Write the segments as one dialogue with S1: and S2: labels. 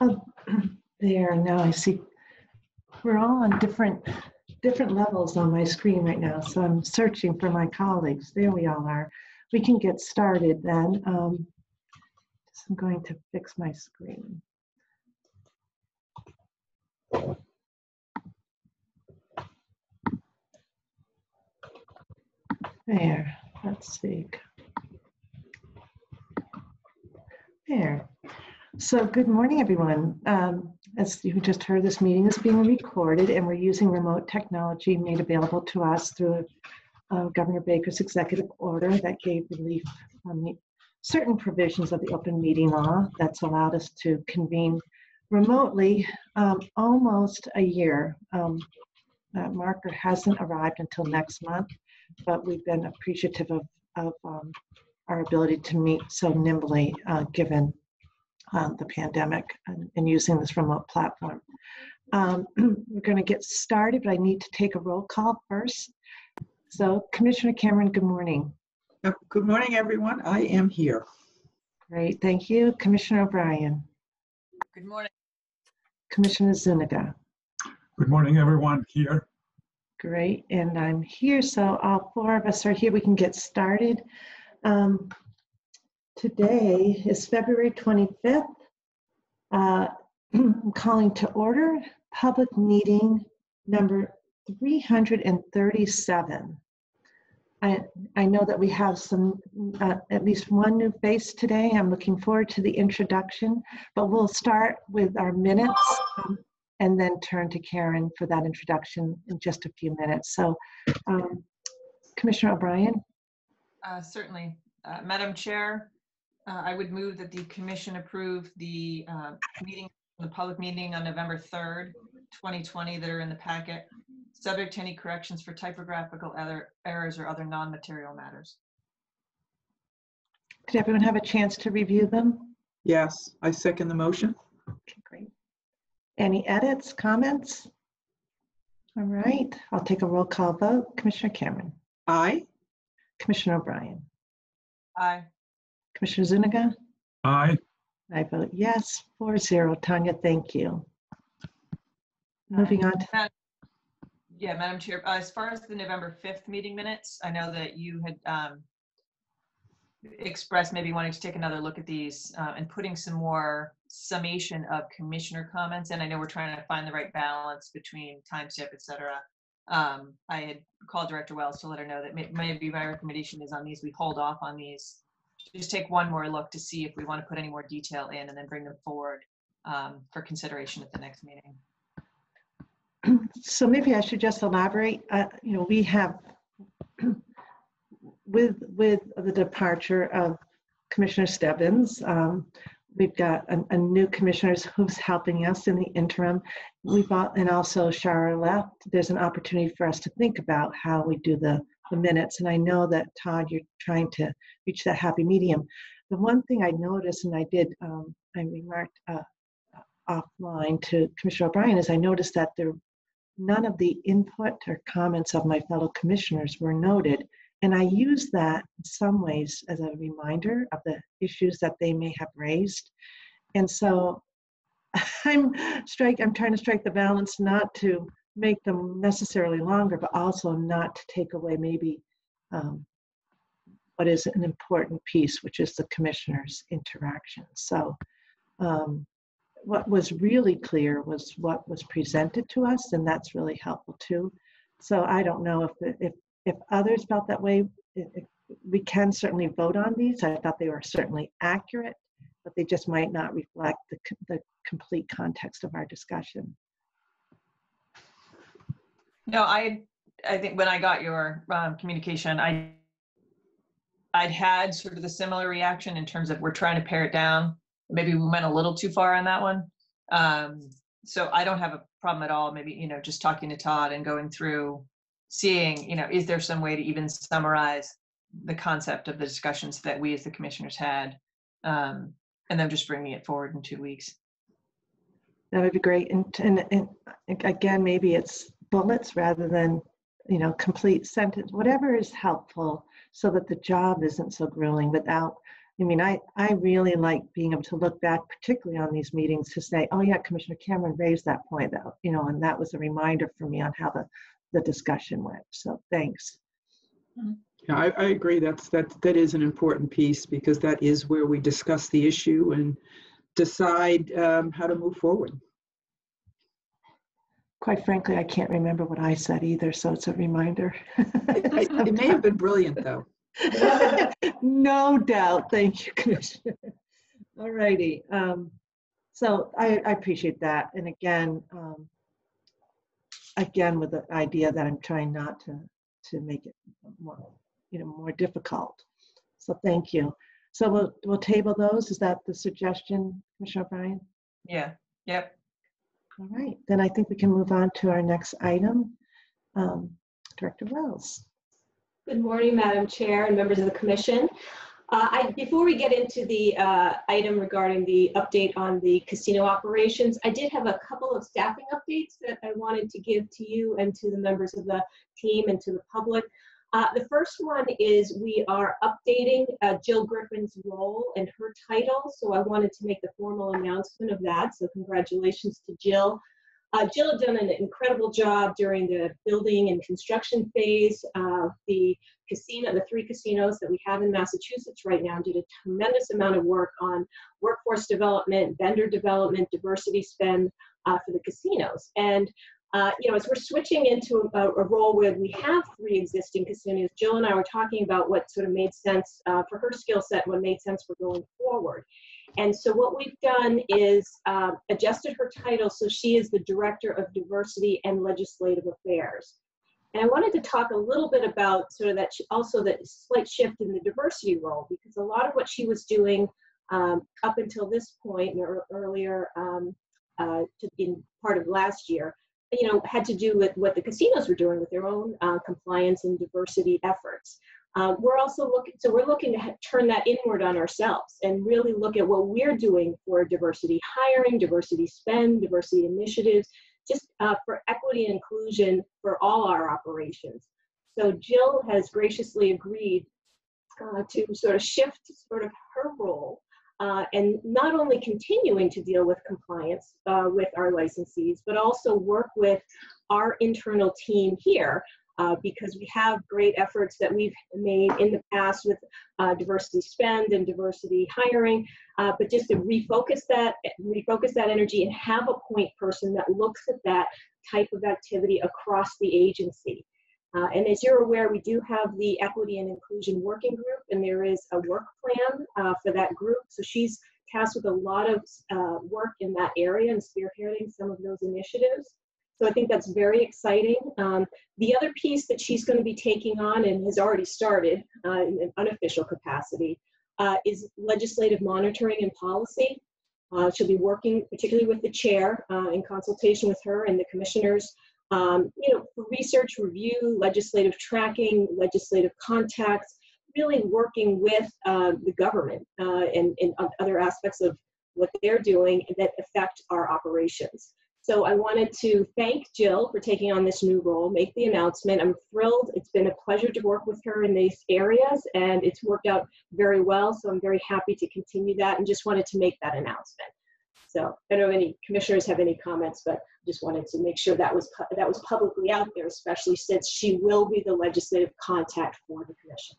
S1: Oh, there, now I see. We're all on different, different levels on my screen right now, so I'm searching for my colleagues. There we all are. We can get started then. Um, so I'm going to fix my screen. There, let's see. There. So good morning, everyone. Um, as you just heard, this meeting is being recorded and we're using remote technology made available to us through uh, Governor Baker's executive order that gave relief on the certain provisions of the open meeting law that's allowed us to convene remotely um, almost a year. Um, that marker hasn't arrived until next month, but we've been appreciative of, of um, our ability to meet so nimbly uh, given uh, the pandemic and, and, using this remote platform. Um, we're going to get started, but I need to take a roll call first. So, Commissioner Cameron, good morning.
S2: Good morning, everyone. I am here.
S1: Great, thank you. Commissioner O'Brien.
S3: Good morning.
S1: Commissioner Zuniga.
S4: Good morning, everyone here.
S1: Great, and I'm here, so all four of us are here. We can get started. Um, today is February 25th. Uh, I'm calling to order public meeting number 337. I, I know that we have some, uh, at least one new face today. I'm looking forward to the introduction, but we'll start with our minutes um, and then turn to Karen for that introduction in just a few minutes. So, um, Commissioner O'Brien?
S3: Uh, certainly. Uh, Madam Chair, uh, I would move that the commission approve the uh, meeting, the public meeting on November 3rd, 2020 that are in the packet, subject to any corrections for typographical other errors or other non-material matters.
S1: Did everyone have a chance to review them?
S2: Yes, I second the motion.
S1: Okay, great. Any edits, comments? All right, I'll take a roll call vote. Commissioner Cameron,
S2: Aye.
S1: Commissioner O'Brien,
S3: Aye.
S1: Commissioner Zuniga,
S4: Aye.
S1: I vote yes, 4-0. Tanya, thank you. Moving on to,
S3: Ma- Yeah, Madam Chair, uh, as far as the November 5th meeting minutes, I know that you had um, expressed maybe wanting to take another look at these uh, and putting some more summation of commissioner comments. And I know we're trying to find the right balance between time step, et cetera. Um, I had called Director Wells to let her know that may- maybe my recommendation is on these, we hold off on these. Just take one more look to see if we want to put any more detail in and then bring them forward um, for consideration at the next meeting.
S1: so maybe I should just elaborate. Uh, You know, we have, with, with the departure of Commissioner Stebbins, um, we've got a, a new commissioner who's helping us in the interim. We've, al- and also Shara left. There's an opportunity for us to think about how we do the, the minutes. And I know that Todd, you're trying to reach that happy medium. The one thing I noticed, and I did, um, I remarked uh, offline to Commissioner O'Brien, is I noticed that there none of the input or comments of my fellow commissioners were noted. And I use that in some ways as a reminder of the issues that they may have raised. And so I'm strike I'm trying to strike the balance not to make them necessarily longer, but also not to take away maybe um, what is an important piece, which is the commissioners' interaction. So um, what was really clear was what was presented to us, and that's really helpful too. So I don't know if if if others felt that way. We can certainly vote on these. I thought they were certainly accurate, but they just might not reflect the the complete context of our discussion.
S3: No, I, I think when I got your um, communication, I, I'd had sort of the similar reaction in terms of we're trying to pare it down. Maybe we went a little too far on that one. Um, so I don't have a problem at all. Maybe, you know, just talking to Todd and going through, seeing, you know, is there some way to even summarize the concept of the discussions that we as the commissioners had? Um, and then just bringing it forward in two weeks.
S1: That would be great. And, and, and again, maybe it's bullets rather than, you know, complete sentence, whatever is helpful so that the job isn't so grueling without I mean, I, I really like being able to look back, particularly on these meetings, to say, oh yeah, Commissioner Cameron raised that point, though, you know, and that was a reminder for me on how the, the discussion went. So thanks.
S2: Yeah, I, I agree. That's, that, that is an important piece because that is where we discuss the issue and decide um, how to move forward.
S1: Quite frankly, I can't remember what I said either, so it's a reminder.
S2: It it may have been brilliant, though.
S1: No doubt. Thank you, Commissioner. All righty. Um, so I, I appreciate that. And again, um, again, with the idea that I'm trying not to, to make it more, you know, more difficult. So thank you. So we'll, we'll table those. Is that the suggestion, Commissioner O'Brien?
S3: Yeah, yep.
S1: All right, then I think we can move on to our next item. Um, Director Wells.
S5: Good morning, Madam Chair and members of the commission. Uh, I, before we get into the uh, item regarding the update on the casino operations, I did have a couple of staffing updates that I wanted to give to you and to the members of the team and to the public. Uh, the first one is we are updating uh, Jill Griffin's role and her title, so I wanted to make the formal announcement of that. So congratulations to Jill. Uh, Jill had done an incredible job during the building and construction phase of the casino, the three casinos that we have in Massachusetts right now, did a tremendous amount of work on workforce development, vendor development, diversity spend uh, for the casinos. And uh, you know, as we're switching into a, a, role where we have three existing casinos, Jill and I were talking about what sort of made sense uh, for her skill set, what made sense for going forward. And so what we've done is uh, adjusted her title so she is the Director of Diversity and Legislative Affairs. And I wanted to talk a little bit about sort of that also that slight shift in the diversity role because a lot of what she was doing um, up until this point or earlier um, uh, to, in part of last year, you know, had to do with what the casinos were doing with their own uh, compliance and diversity efforts. Um, we're also looking, so we're looking to turn that inward on ourselves and really look at what we're doing for diversity hiring, diversity spend, diversity initiatives, just uh, for equity and inclusion for all our operations. So Jill has graciously agreed uh, to sort of shift sort of her role uh, and not only continuing to deal with compliance uh, with our licensees, but also work with our internal team here uh, because we have great efforts that we've made in the past with uh, diversity spend and diversity hiring, uh, but just to refocus that, refocus that energy and have a point person that looks at that type of activity across the agency. Uh, and as you're aware, we do have the Equity and Inclusion Working Group, and there is a work plan uh, for that group. So she's tasked with a lot of uh, work in that area and spearheading some of those initiatives. So I think that's very exciting. Um, the other piece that she's going to be taking on and has already started uh, in an unofficial capacity uh, is legislative monitoring and policy. Uh, she'll be working particularly with the chair in consultation with her and the commissioners, um, you know, research review, legislative tracking, legislative contacts, really working with uh, the government uh, and, and other aspects of what they're doing that affect our operations. So I wanted to thank Jill for taking on this new role, make the announcement. I'm thrilled. It's been a pleasure to work with her in these areas and it's worked out very well. So I'm very happy to continue that and just wanted to make that announcement. So I don't know if any commissioners have any comments, but just wanted to make sure that was that was publicly out there, especially since she will be the legislative contact for the commission.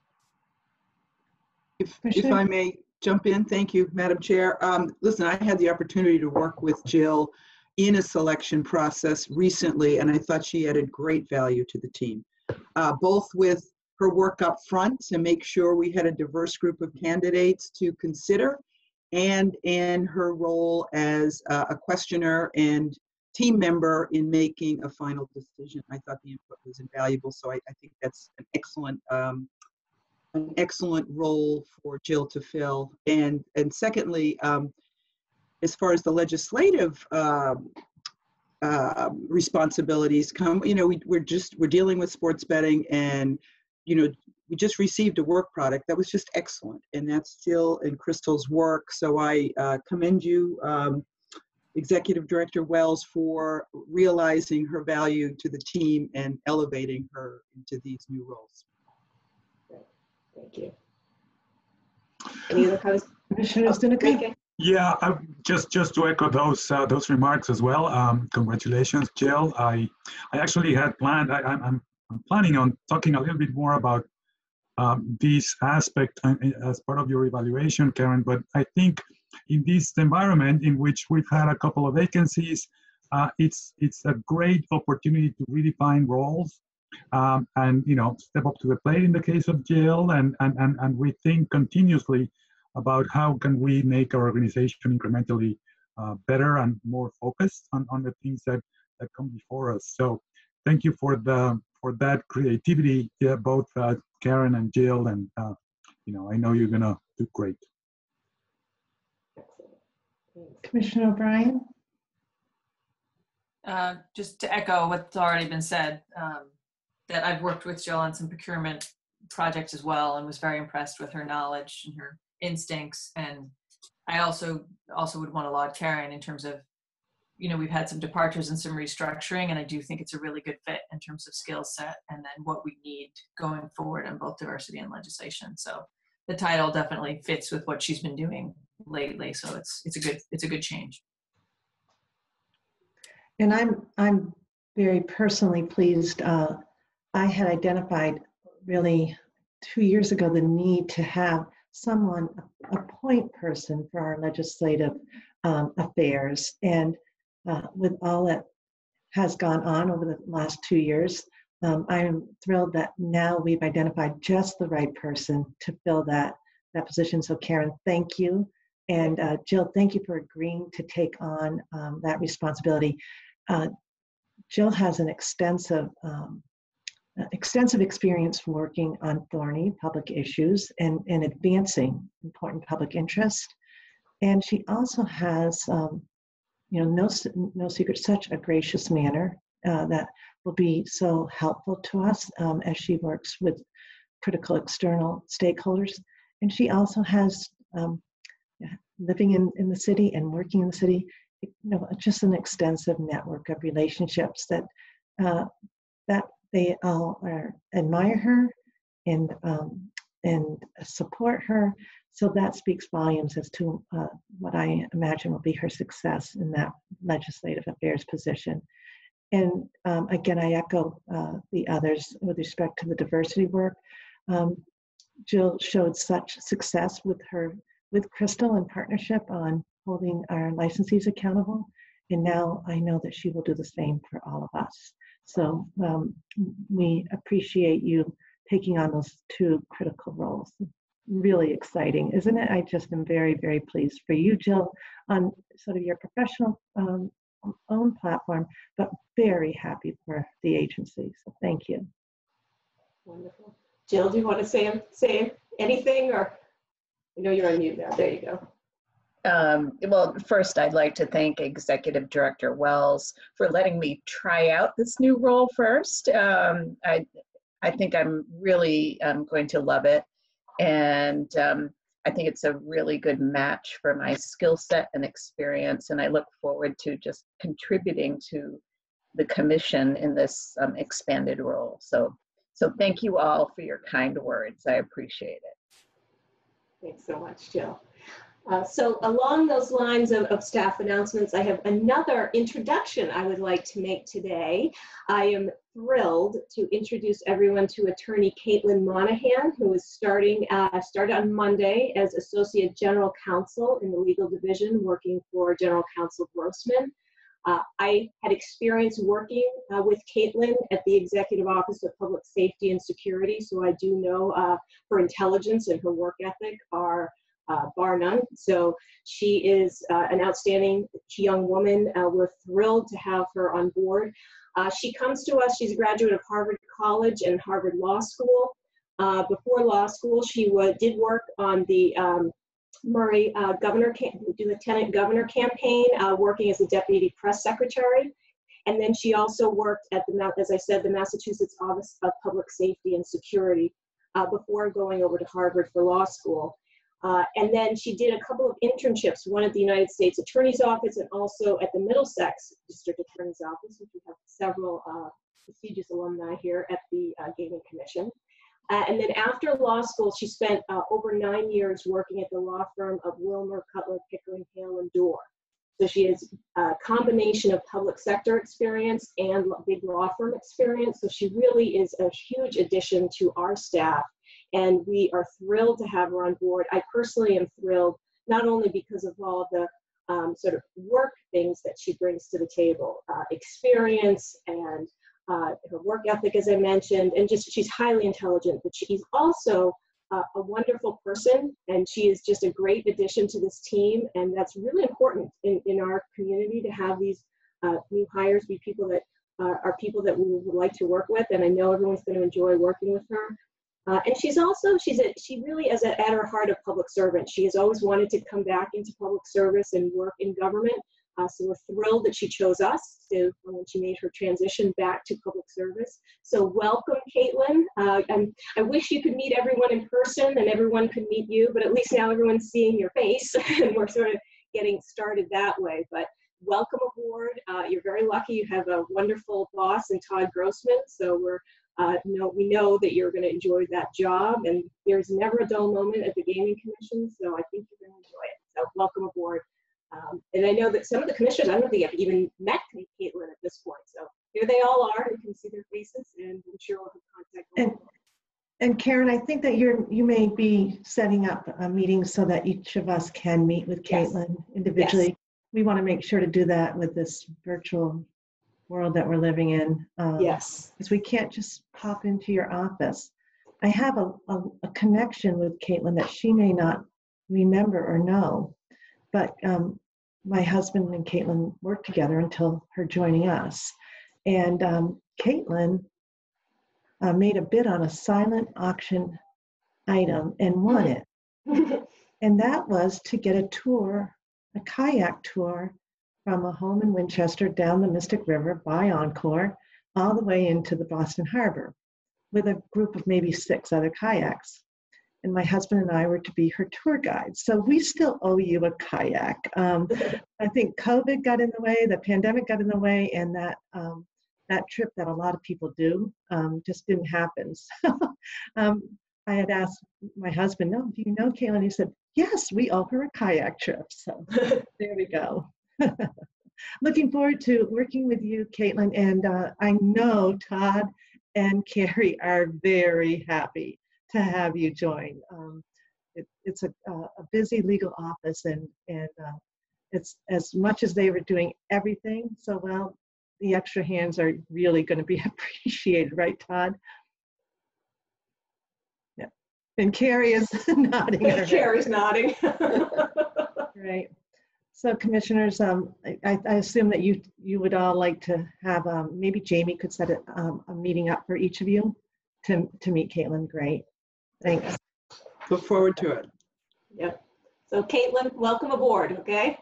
S2: If, if I may jump in, thank you, Madam Chair. Um, listen, I had the opportunity to work with Jill in a selection process recently, and I thought she added great value to the team, uh, both with her work up front to make sure we had a diverse group of candidates to consider, and in her role as uh, a questioner and team member in making a final decision. I thought the input was invaluable, so I, I think that's an excellent um, an excellent role for Jill to fill. And and secondly, um, as far as the legislative uh, uh, responsibilities come, you know, we, we're just we're dealing with sports betting, and you know, we just received a work product that was just excellent, and that's still in Crystal's work. So I uh, commend you. Um, Executive Director Wells for realizing her value to the team and elevating her into these new roles.
S5: Thank you. Any other comments?
S1: Commissioner
S5: Oh,
S1: Zuniga?
S4: Yeah, I, just just to echo those uh, those remarks as well. Um, congratulations, Jill. I I actually had planned. I, I'm I'm I'm planning on talking a little bit more about um, this aspect uh, as part of your evaluation, Karen. But I think in this environment in which we've had a couple of vacancies, uh, it's it's a great opportunity to redefine roles um, and you know step up to the plate in the case of Jill, and and and, and we think continuously about how can we make our organization incrementally uh, better and more focused on, on the things that, that come before us. So thank you for the for that creativity, yeah, both uh, Karen and Jill, and uh, you know I know you're gonna do great.
S1: Commissioner O'Brien?
S3: Uh, Just to echo what's already been said, um, that I've worked with Jill on some procurement projects as well and was very impressed with her knowledge and her instincts. And I also, also would want to laud Karen in terms of, you know, we've had some departures and some restructuring, and I do think it's a really good fit in terms of skill set and then what we need going forward on both diversity and legislation. So the title definitely fits with what she's been doing lately. So it's, it's a good, it's a good change.
S1: And I'm, I'm very personally pleased. uh, I had identified really two years ago the need to have someone, a point person for our legislative um, affairs. And uh, with all that has gone on over the last two years, um, I am thrilled that now we've identified just the right person to fill that, that position. So Karen, thank you. And uh, Jill, thank you for agreeing to take on um, that responsibility. Uh, Jill has an extensive um, uh, extensive experience working on thorny public issues and, and advancing important public interest. And she also has, um, you know, no, no secret, such a gracious manner uh, that will be so helpful to us um, as she works with critical external stakeholders. And she also has, um, living in, in the city and working in the city, you know, just an extensive network of relationships that uh, that they all are, admire her and um, and support her. So that speaks volumes as to uh, what I imagine will be her success in that legislative affairs position. And um, again, I echo uh, the others with respect to the diversity work. Um, Jill showed such success with her with Crystal in partnership on holding our licensees accountable. And now I know that she will do the same for all of us. So um, we appreciate you taking on those two critical roles. Really exciting, isn't it? I just am very, very pleased for you, Jill, on sort of your professional um, own platform, but very happy for the agency. So thank you.
S5: Wonderful. Jill, do you want to say, say anything or? I know you're on mute now. There you go.
S6: Um, well, first, I'd like to thank Executive Director Wells for letting me try out this new role first. Um, I, I think I'm really um, going to love it. And um, I think it's a really good match for my skill set and experience. And I look forward to just contributing to the commission in this um, expanded role. So, so thank you all for your kind words. I appreciate it.
S5: Thanks so much, Jill. Uh, So along those lines of, of staff announcements, I have another introduction I would like to make today. I am thrilled to introduce everyone to attorney Caitlin Monahan, who is starting, uh, started on Monday as Associate General Counsel in the Legal Division, working for General Counsel Grossman. Uh, I had experience working uh, with Caitlin at the Executive Office of Public Safety and Security, so I do know uh, her intelligence and her work ethic are uh, bar none. So she is uh, an outstanding young woman. Uh, we're thrilled to have her on board. Uh, she comes to us, she's a graduate of Harvard College and Harvard Law School. Uh, before law school, she did work on the um, Murray uh, Governor, Lieutenant Governor campaign, working as a deputy press secretary. And then she also worked at the, as I said, the Massachusetts Office of Public Safety and Security before going over to Harvard for law school. Uh, and then she did a couple of internships, one at the United States Attorney's Office and also at the Middlesex District Attorney's Office, which we have several uh, prestigious alumni here at the uh, Gaming Commission. Uh, and then after law school, she spent uh, over nine years working at the law firm of Wilmer, Cutler, Pickering, Hale, and Dorr. So she has a combination of public sector experience and big law firm experience. So she really is a huge addition to our staff. And we are thrilled to have her on board. I personally am thrilled, not only because of all the um, sort of work things that she brings to the table, uh, experience and uh, her work ethic, as I mentioned, and just she's highly intelligent, but she's also uh, a wonderful person, and she is just a great addition to this team, and that's really important in, in our community to have these uh, new hires be people that uh, are people that we would like to work with, and I know everyone's going to enjoy working with her. Uh, and she's also she's a, she really is a, at her heart a public servant. She has always wanted to come back into public service and work in government. Uh, so we're thrilled that she chose us to when she made her transition back to public service. So welcome, Caitlin. Uh, i wish you could meet everyone in person and everyone could meet you, but at least now everyone's seeing your face and we're sort of getting started that way. But welcome aboard. Uh, you're very lucky. You have a wonderful boss and Todd Grossman. So we're uh, know, we know that you're going to enjoy that job, and there's never a dull moment at the Gaming Commission, so I think you're going to enjoy it. So welcome aboard. Um, and I know that some of the commissioners, I don't think I've even met Caitlin at this point. So here they all are. You can see their faces, and I'm sure we'll have contact.
S1: And, and Karen, I think that you're you may be setting up a meeting so that each of us can meet with Caitlin yes. individually. Yes. We want to make sure to do that with this virtual world that we're living in.
S5: Um, yes.
S1: Because we can't just pop into your office. I have a, a, a, connection with Caitlin that she may not remember or know. But um, my husband and Caitlin worked together until her joining us. And um, Caitlin uh, made a bid on a silent auction item and won it. and that was to get a tour, a kayak tour from a home in Winchester down the Mystic River by Encore all the way into the Boston Harbor with a group of maybe six other kayaks and my husband and I were to be her tour guides. So we still owe you a kayak. Um, I think COVID got in the way, the pandemic got in the way, and that um, that trip that a lot of people do um, just didn't happen. So um, I had asked my husband, "No, do you know Caitlin?" He said, "Yes, we owe her a kayak trip." So there we go. Looking forward to working with you, Caitlin, and uh, I know Todd and Carrie are very happy to have you join. Um, it, it's a, a, busy legal office, and and uh, it's as much as they were doing everything so well, the extra hands are really going to be appreciated, right, Todd? Yeah, and Carrie is nodding.
S5: Carrie's nodding.
S1: right. So, commissioners, um, I, I, assume that you you would all like to have um, maybe Jamie could set a, um, a meeting up for each of you to to meet Caitlin. Great. Thanks.
S2: Look forward to it.
S5: Yep. So Caitlin, welcome aboard, okay?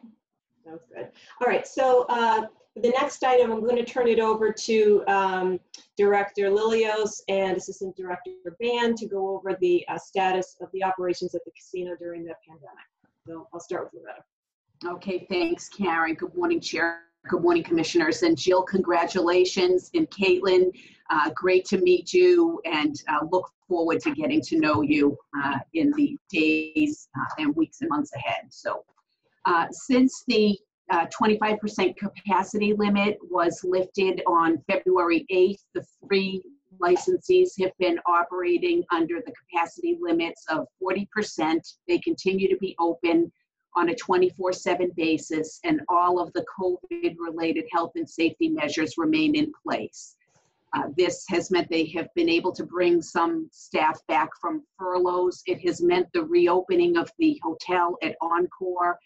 S5: Sounds good. All right, so uh, the next item, I'm going to turn it over to um, Director Lilios and Assistant Director Band to go over the uh, status of the operations at the casino during the pandemic. So I'll start with Loretta.
S7: Okay, thanks, Karen. Good morning, Chair. Good morning, Commissioners. And Jill, congratulations. And Caitlin, uh, great to meet you and uh, look forward to getting to know you uh, in the days uh, and weeks and months ahead. So, uh, since the 25% uh, capacity limit was lifted on February 8th, the three licensees have been operating under the capacity limits of 40%. They continue to be open on a 24 7 basis, and all of the COVID related health and safety measures remain in place. Uh, this has meant they have been able to bring some staff back from furloughs. It has meant the reopening of the hotel at Encore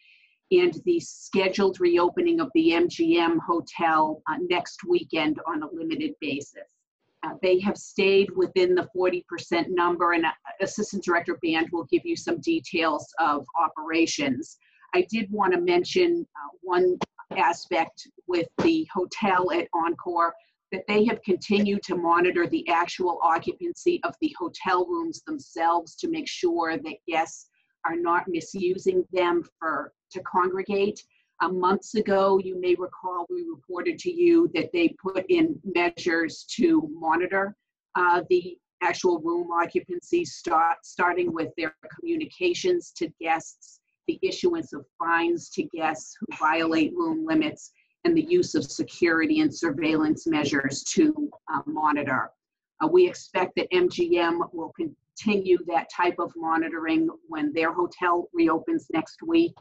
S7: and the scheduled reopening of the MGM Hotel uh, next weekend on a limited basis. Uh, they have stayed within the 40% number, and uh, Assistant Director Band will give you some details of operations. I did want to mention uh, one aspect with the hotel at Encore that they have continued to monitor the actual occupancy of the hotel rooms themselves to make sure that guests are not misusing them for to congregate. Uh, months ago, you may recall we reported to you that they put in measures to monitor uh, the actual room occupancy, start, starting with their communications to guests, the issuance of fines to guests who violate room limits, and the use of security and surveillance measures to uh, monitor. Uh, we expect that MGM will continue that type of monitoring when their hotel reopens next week.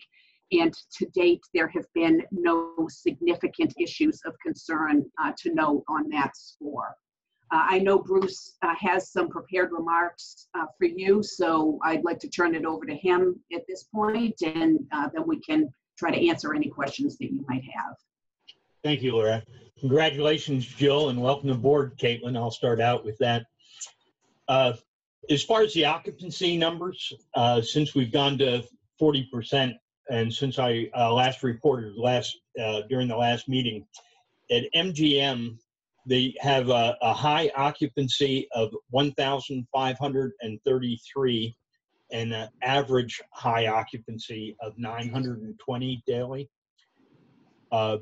S7: And to date, there have been no significant issues of concern uh, to note on that score. Uh, I know Bruce uh, has some prepared remarks uh, for you, so I'd like to turn it over to him at this point, and uh, then we can try to answer any questions that you might have.
S8: Thank you, Laura. Congratulations, Jill, and welcome aboard, Caitlin. I'll start out with that. Uh, as far as the occupancy numbers, since we've gone to 40%, and since I uh, last reported last uh, during the last meeting, at MGM, they have a, a high occupancy of 1,533 and an average high occupancy of 920 daily. Uh,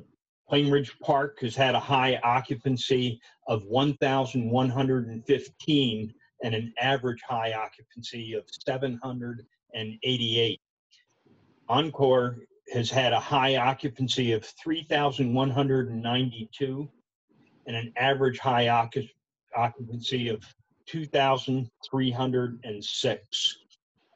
S8: Plainridge Park has had a high occupancy of 1,115 and an average high occupancy of 788. Encore has had a high occupancy of 3,192 and an average high occup- occupancy of 2,306.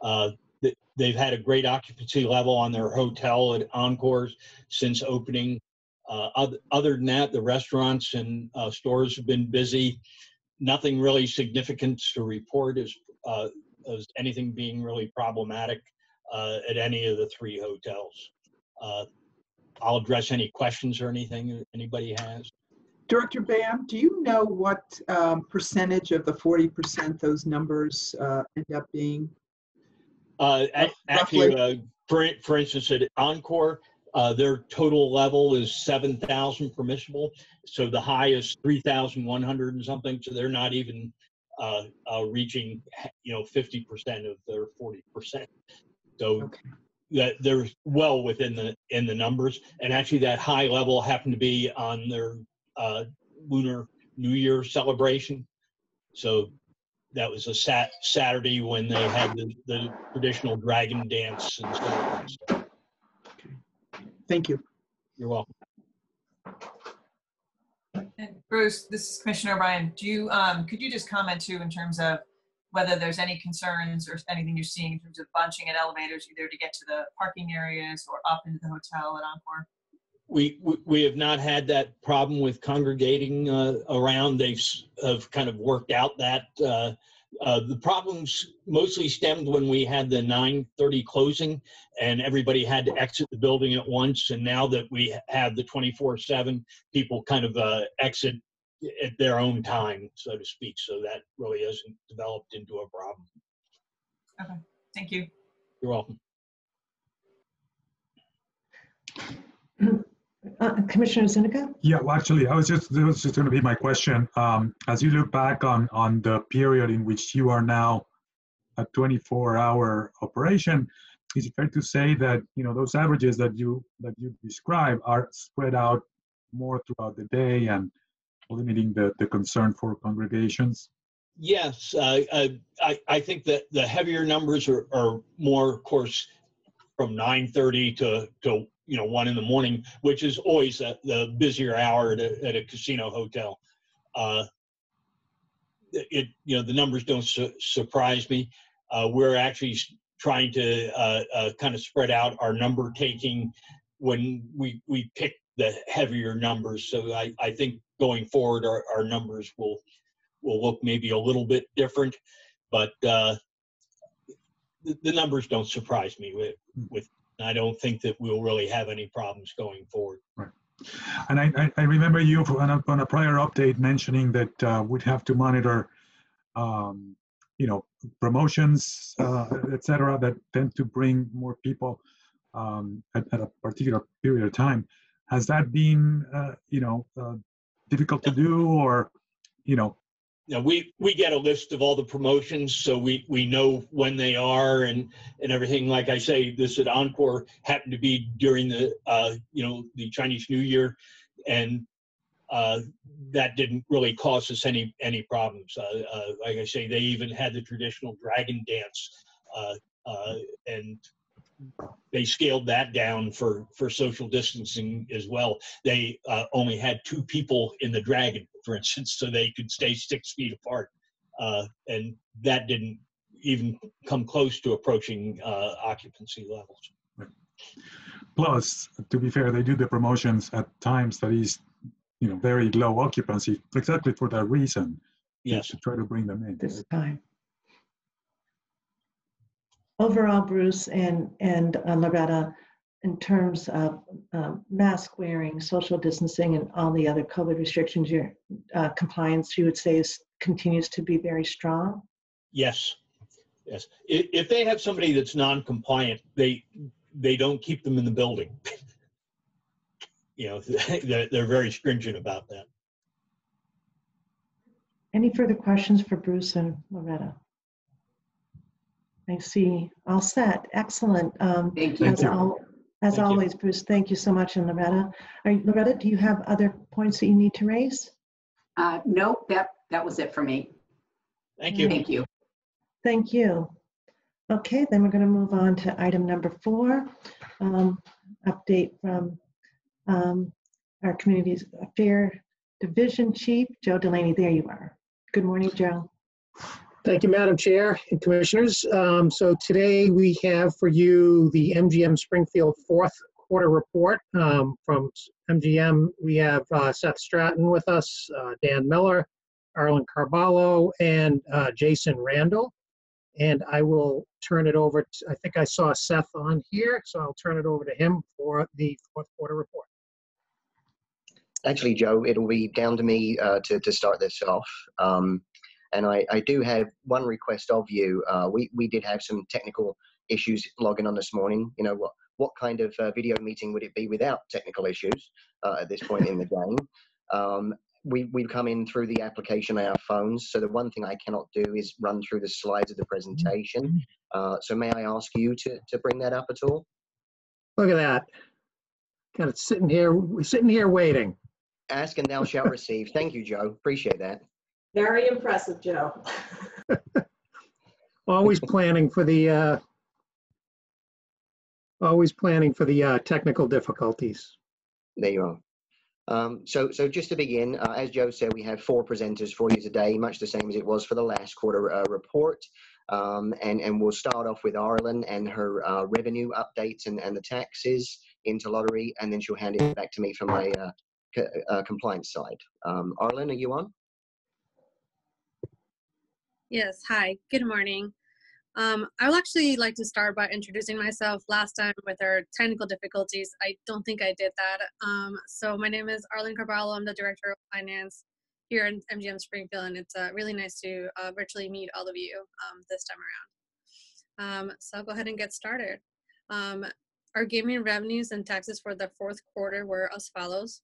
S8: Uh, th- they've had a great occupancy level on their hotel at Encores since opening. Uh, other, other than that, the restaurants and uh, stores have been busy. Nothing really significant to report as, uh, as anything being really problematic uh, at any of the three hotels. Uh, I'll address any questions or anything anybody has.
S2: Director Band, do you know what um, percentage of the 40% those numbers uh, end up being?
S8: Uh, a- actually, uh, for, for instance, at Encore, uh, their total level is 7,000 permissible. So the high is 3,100 and something. So they're not even uh, uh, reaching, you know, 50% of their 40%. So
S2: Okay.
S8: that they're well within the in the numbers. And actually, that high level happened to be on their uh, Lunar New Year celebration. So that was a sat Saturday when they had the, the traditional dragon dance and so on.
S2: Thank you.
S8: you're welcome.
S3: And Bruce, this is Commissioner O'Brien. Do you, um, could you just comment too in terms of whether there's any concerns or anything you're seeing in terms of bunching at elevators, either to get to the parking areas or up into the hotel at Encore?
S8: We, we, have not had that problem with congregating uh, around. They've have kind of worked out that. Uh, uh, the problems mostly stemmed when we had the 9:30 closing, and everybody had to exit the building at once. And now that we have the 24/7, people kind of uh, exit at their own time, so to speak. So that really hasn't developed into a problem.
S3: Okay, thank you.
S8: You're welcome.
S1: Uh, Commissioner Zuniga?
S4: Yeah, well, actually, I was just, that was just going to be my question. Um, as you look back on, on the period in which you are now a 24-hour operation, is it fair to say that, you know, those averages that you, that you describe are spread out more throughout the day and limiting the, the concern for congregations?
S8: Yes, uh, I, I think that the heavier numbers are, are more, of course, from 9:30 to, to, you know, 1 in the morning, which is always a- the busier hour at a, at a casino hotel. Uh, It, you know, the numbers don't su- surprise me. Uh, We're actually trying to uh, uh, kind of spread out our number taking when we, we pick the heavier numbers. So I, I think going forward, our, our numbers will will look maybe a little bit different, but uh, the, the numbers don't surprise me with, with, I don't think that we'll really have any problems going forward. Right.
S4: And I, I, remember you on a, on a prior update mentioning that uh, we'd have to monitor, um, you know, promotions, uh, et cetera, that tend to bring more people um, at, at a particular period of time. Has that been, uh, you know, uh, difficult to do or, you know,
S8: Now, we, we get a list of all the promotions, so we, we know when they are and, and everything. Like I say, this at Encore happened to be during the, uh, you know, the Chinese New Year. And uh, that didn't really cause us any any problems. Uh, uh, like I say, they even had the traditional dragon dance, uh, uh, and they scaled that down for for social distancing as well. They uh, only had two people in the dragon, for instance, so they could stay six feet apart, uh, and that didn't even come close to approaching uh, occupancy levels.
S4: Plus, to be fair, they do the promotions at times that is, you know, very low occupancy, exactly for that reason. to-
S8: Yes.
S4: To try to bring them in.
S1: this time. Overall, Bruce and, and uh, Loretta, in terms of um, mask wearing, social distancing, and all the other COVID restrictions, your uh, compliance, you would say, is, continues to be very strong?
S8: Yes, yes. If, if they have somebody that's non-compliant, they, they don't keep them in the building. You know, they're, they're very stringent about that.
S1: Any further questions for Bruce and Loretta? I see, all set, excellent. Um,
S7: Thank you.
S1: As
S4: you.
S1: al- as
S8: Thank you.
S1: always, Bruce, thank you so much, and Loretta. Are Loretta, do you have other points that you need to raise?
S7: Uh, Nope, that, that was it for me.
S8: Thank you.
S7: Thank you.
S1: Thank you. Okay, then we're going to move on to item number four. um, Update from um, our Communities Affair Division Chief, Joe Delaney. There you are. Good morning, Joe.
S9: Thank you, Madam Chair and Commissioners. Um, So today we have for you the MGM Springfield fourth quarter report. Um, From MGM, we have uh, Seth Stratton with us, uh, Dan Miller, Arlen Carballo, and uh, Jason Randall. And I will turn it over, to- I think I saw Seth on here, so I'll turn it over to him for the fourth quarter report.
S10: Actually, Joe, it'll be down to me uh, to, to start this off. Um, and I, I do have one request of you. Uh, we, we did have some technical issues logging on this morning. You know, what, what kind of uh, video meeting would it be without technical issues uh, at this point in the game? Um, we, we've come in through the application on our phones. So the one thing I cannot do is run through the slides of the presentation. Uh, so may I ask you to, to bring that up at all?
S9: Look at that. Got it sitting here, sitting here waiting.
S10: Ask and thou shalt receive. Thank you, Joe. Appreciate that.
S5: Very impressive, Joe.
S9: Always planning for the, uh, always planning for the uh, technical difficulties.
S10: There you are. Um, so, so just to begin, uh, as Joe said, we have four presenters for you today, much the same as it was for the last quarter uh, report. Um, and, and we'll start off with Arlen and her uh, revenue updates and, and the taxes into lottery, and then she'll hand it back to me for my uh, co- uh, compliance side. Um, Arlen, are you on?
S11: Yes, hi, good morning. Um, I would actually like to start by introducing myself. Last time with our technical difficulties, I don't think I did that. Um, so my name is Arlen Carballo. I'm the Director of Finance here in MGM Springfield, and it's uh, really nice to uh, virtually meet all of you um, this time around. Um, so I'll go ahead and get started. Um, our gaming revenues and taxes for the fourth quarter were as follows.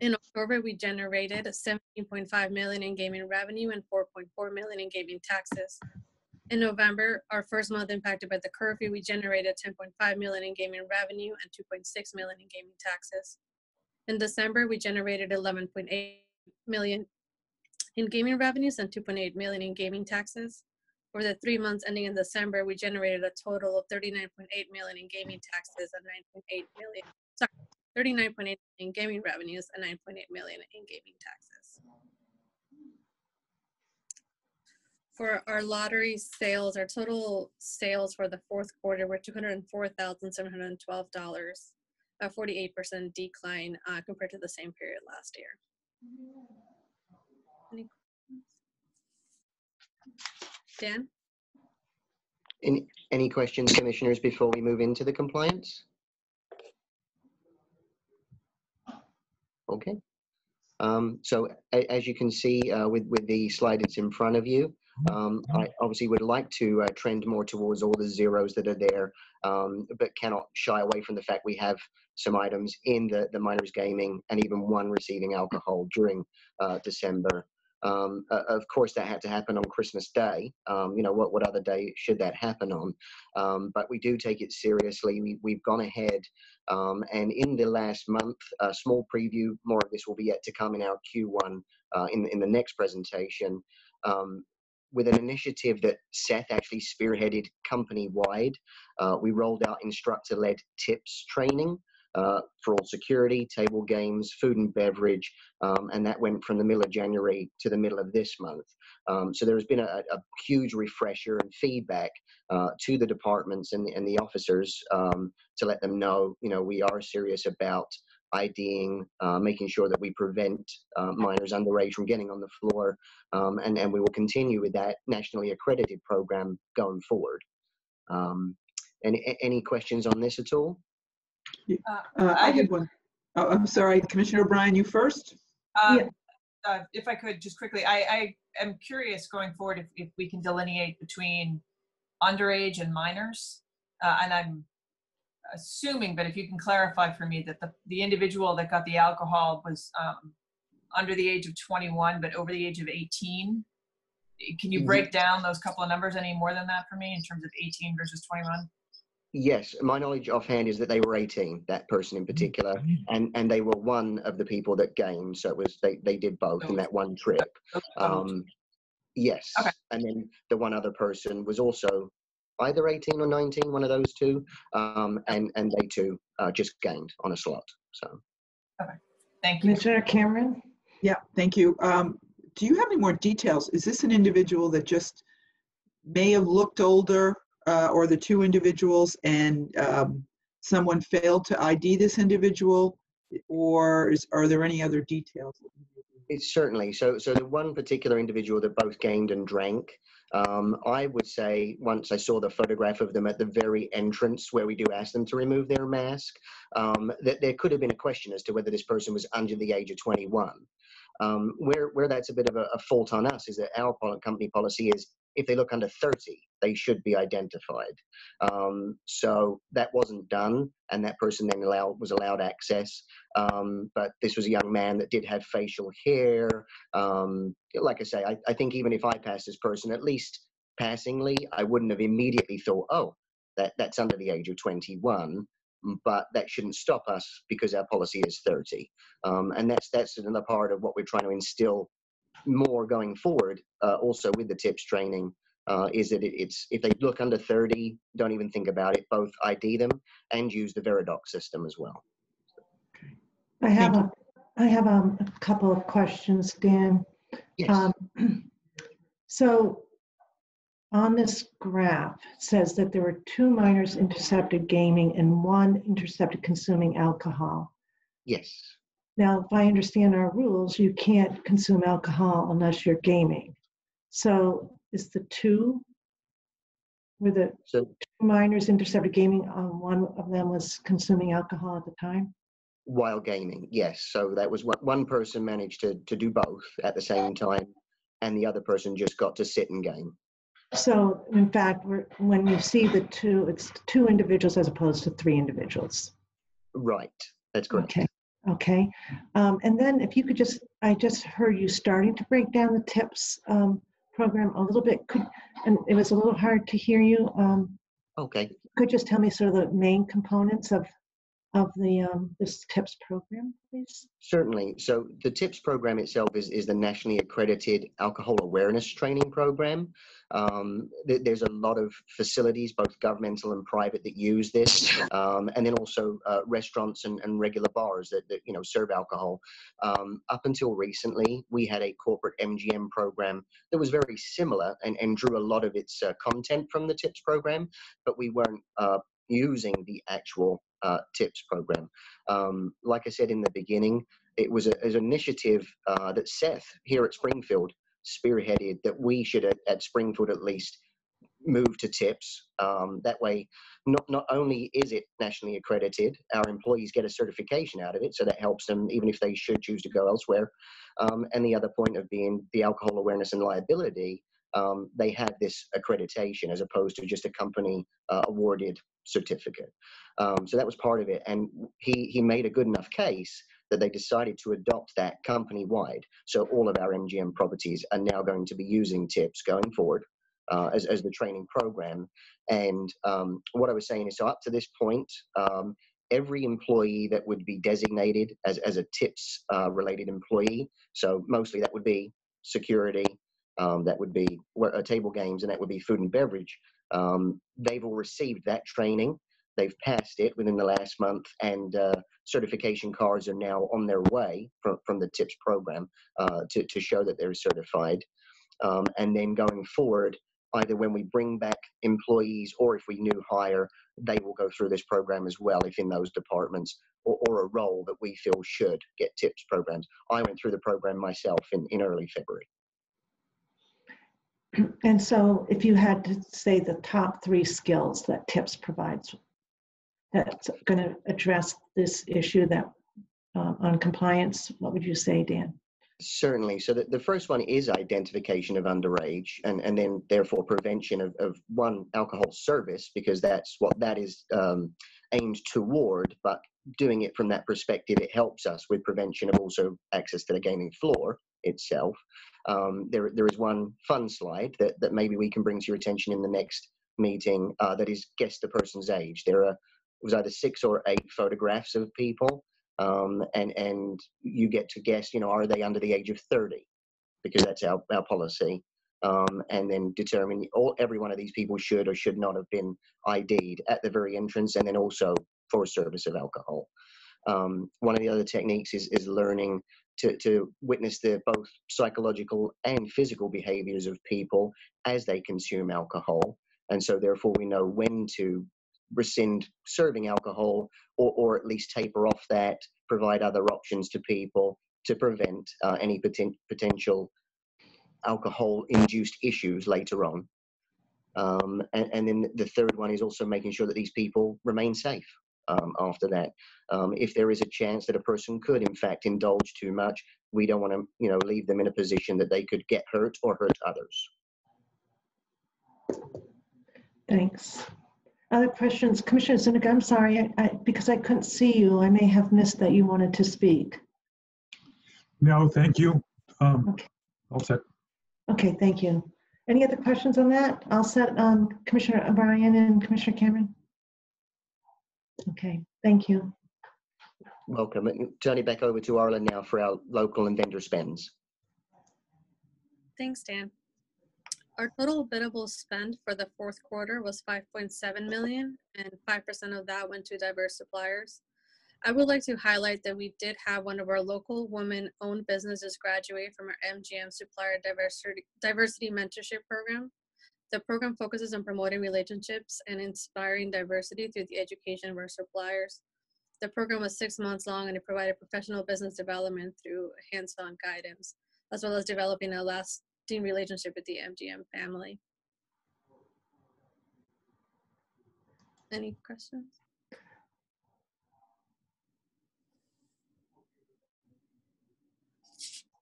S11: In October, we generated 17.5 million in gaming revenue and 4.4 million in gaming taxes. In November, our first month impacted by the curfew, we generated 10.5 million in gaming revenue and 2.6 million in gaming taxes. In December, we generated 11.8 million in gaming revenues and 2.8 million in gaming taxes. For the three months ending in December, we generated a total of 39.8 million in gaming taxes and 9.8 million, sorry, 39.8 in gaming revenues and 9.8 million in gaming taxes. For our lottery sales, our total sales for the fourth quarter were $204,712, a 48% decline uh, compared to the same period last year. Any? Dan?
S10: Any, any questions, commissioners, before we move into the compliance? Okay. Um, so a- as you can see uh, with, with the slide that's in front of you, um, I obviously would like to uh, trend more towards all the zeros that are there, um, but cannot shy away from the fact we have some items in the, the minors gaming and even one receiving alcohol during uh, December. Um, uh, of course, that had to happen on Christmas Day. Um, you know, what, what other day should that happen on? Um, but we do take it seriously. We, we've gone ahead um, and in the last month, a small preview, more of this will be yet to come in our Q1 uh, in, in the next presentation. Um, with an initiative that Seth actually spearheaded company wide, uh, we rolled out instructor led tips training uh, for all security, table games, food and beverage, um, and that went from the middle of January to the middle of this month. Um, so there's been a, a, huge refresher and feedback uh, to the departments and, and the officers um, to let them know, you know, we are serious about IDing, uh, making sure that we prevent uh, minors underage from getting on the floor, um, and, and we will continue with that nationally accredited program going forward. Um, any, any questions on this at all?
S3: Uh,
S2: Uh, I
S3: I
S2: had one. Oh, I'm sorry, Commissioner O'Brien, you first?
S3: Um,
S1: Yeah.
S3: uh, If I could, just quickly, I, I am curious going forward if, if we can delineate between underage and minors. Uh, And I'm assuming, but if you can clarify for me that the, the individual that got the alcohol was um, under the age of 21, but over the age of 18. Can you break down those couple of numbers any more than that for me in terms of 18 versus 21?
S10: Yes, my knowledge offhand is that they were 18, that person in particular, and, and they were one of the people that gained. So it was they, they did both in that one trip. Um, yes,
S3: Okay.
S10: and then the one other person was also either 18 or 19, one of those two, um, and and they too uh, just gained on a slot. So okay,
S3: Thank you.
S1: Commissioner Cameron?
S2: Yeah, thank you. Um, Do you have any more details? Is this an individual that just may have looked older, uh, or the two individuals and um, someone failed to ID this individual? Or is, are there any other details?
S10: It's certainly so. So the one particular individual that both gained and drank, um, I would say once I saw the photograph of them at the very entrance where we do ask them to remove their mask, um, that there could have been a question as to whether this person was under the age of 21. Um, where where that's a bit of a, a fault on us is that our company policy is if they look under 30, they should be identified. Um, so that wasn't done, and that person then was allowed access. Um, but this was a young man that did have facial hair. Um, like I say, I, I think even if I passed this person, at least passingly, I wouldn't have immediately thought, oh, that, that's under the age of 21. But that shouldn't stop us because our policy is 30. Um, and that's, that's another part of what we're trying to instill more going forward, uh, also with the TIPS training, uh, is that it, it's if they look under 30, don't even think about it. Both ID them and use the Veridoc system as well.
S1: I have a, I have um, a couple of questions, Dan.
S10: Yes.
S1: Um, So on this graph, says that there were two minors intercepted gaming and one intercepted consuming alcohol.
S10: yes.
S1: Now, if I understand our rules, you can't consume alcohol unless you're gaming. So is the two, were the
S10: So
S1: two minors intercepted gaming, um, one of them was consuming alcohol at the time?
S10: while gaming, yes. So that was what one person managed to to do both at the same time, and the other person just got to sit and game.
S1: So in fact, we're, when you see the two, it's two individuals as opposed to three individuals.
S10: Right. That's correct.
S1: Okay, okay. Um, and then if you could just, I just heard you starting to break down the TIPS um, program a little bit. Could, and it was a little hard to hear you. Um,
S10: Okay.
S1: could just tell me sort of the main components of of the um, this TIPS program, please?
S10: Certainly. So the TIPS program itself is, is the nationally accredited alcohol awareness training program. Um, th- there's a lot of facilities, both governmental and private, that use this, um, and then also uh, restaurants and, and regular bars that, that you know serve alcohol. Um, up until recently, we had a corporate MGM program that was very similar and, and drew a lot of its uh, content from the TIPS program, but we weren't uh, using the actual uh, TIPS program. Um, like I said in the beginning, it was a, an initiative uh, that Seth here at Springfield spearheaded that we should at, at Springfield at least move to TIPS. Um, that way, not, not only is it nationally accredited, our employees get a certification out of it, so that helps them even if they should choose to go elsewhere. Um, and the other point of being the alcohol awareness and liability, um, they had this accreditation as opposed to just a company uh, awarded certificate. Um, so that was part of it. And he, he made a good enough case that they decided to adopt that company wide. So all of our MGM properties are now going to be using TIPS going forward uh, as, as the training program. And um, what I was saying is, so up to this point, um, every employee that would be designated as, as a TIPS uh, related employee, so mostly that would be security, um, that would be uh, table games, and that would be food and beverage. Um, they've all received that training. They've passed it within the last month, and uh, certification cards are now on their way from, from the TIPS program uh, to, to show that they're certified. Um, and then going forward, either when we bring back employees or if we new hire, they will go through this program as well if in those departments or, or a role that we feel should get TIPS programs. I went through the program myself in, in early February.
S1: And so if you had to say the top three skills that TIPS provides that's going to address this issue that uh, on compliance, what would you say, Dan?
S10: Certainly. So the, the first one is identification of underage and, and then therefore prevention of, of one alcohol service because that's what that is um, aimed toward. But doing it from that perspective, it helps us with prevention of also access to the gaming floor itself. Um, there, there is one fun slide that, that maybe we can bring to your attention in the next meeting uh, that is guess the person's age. There are it was either six or eight photographs of people um, and and you get to guess, you know, are they under the age of 30? Because that's our, our policy. Um, and then determine all every one of these people should or should not have been ID'd at the very entrance, and then also for a service of alcohol. Um, one of the other techniques is is learning to, to witness the both psychological and physical behaviors of people as they consume alcohol. And so, therefore, we know when to rescind serving alcohol or, or at least taper off that, provide other options to people to prevent uh, any poten- potential alcohol induced issues later on. Um, and, and, then the third one is also making sure that these people remain safe um, after that. Um, if there is a chance that a person could, in fact, indulge too much, we don't want to, you know, leave them in a position that they could get hurt or hurt others.
S1: Thanks. Other questions? Commissioner Zuniga, I'm sorry, I, I, because I couldn't see you, I may have missed that you wanted to speak.
S4: No, thank you. Um,
S1: Okay.
S4: all set.
S1: Okay, thank you. Any other questions on that? I'll set um, Commissioner O'Brien and Commissioner Cameron. Okay, thank you.
S10: Welcome. Turning back over to Arlen now for our local and vendor spends.
S11: Thanks, Dan. Our total biddable spend for the fourth quarter was 5.7 million and 5% of that went to diverse suppliers. I would like to highlight that we did have one of our local women-owned businesses graduate from our MGM Supplier Diversity, Diversity Mentorship Program. The program focuses on promoting relationships and inspiring diversity through the education of our suppliers. The program was six months long and it provided professional business development through hands-on guidance, as well as developing a lasting relationship with the MGM family. Any questions?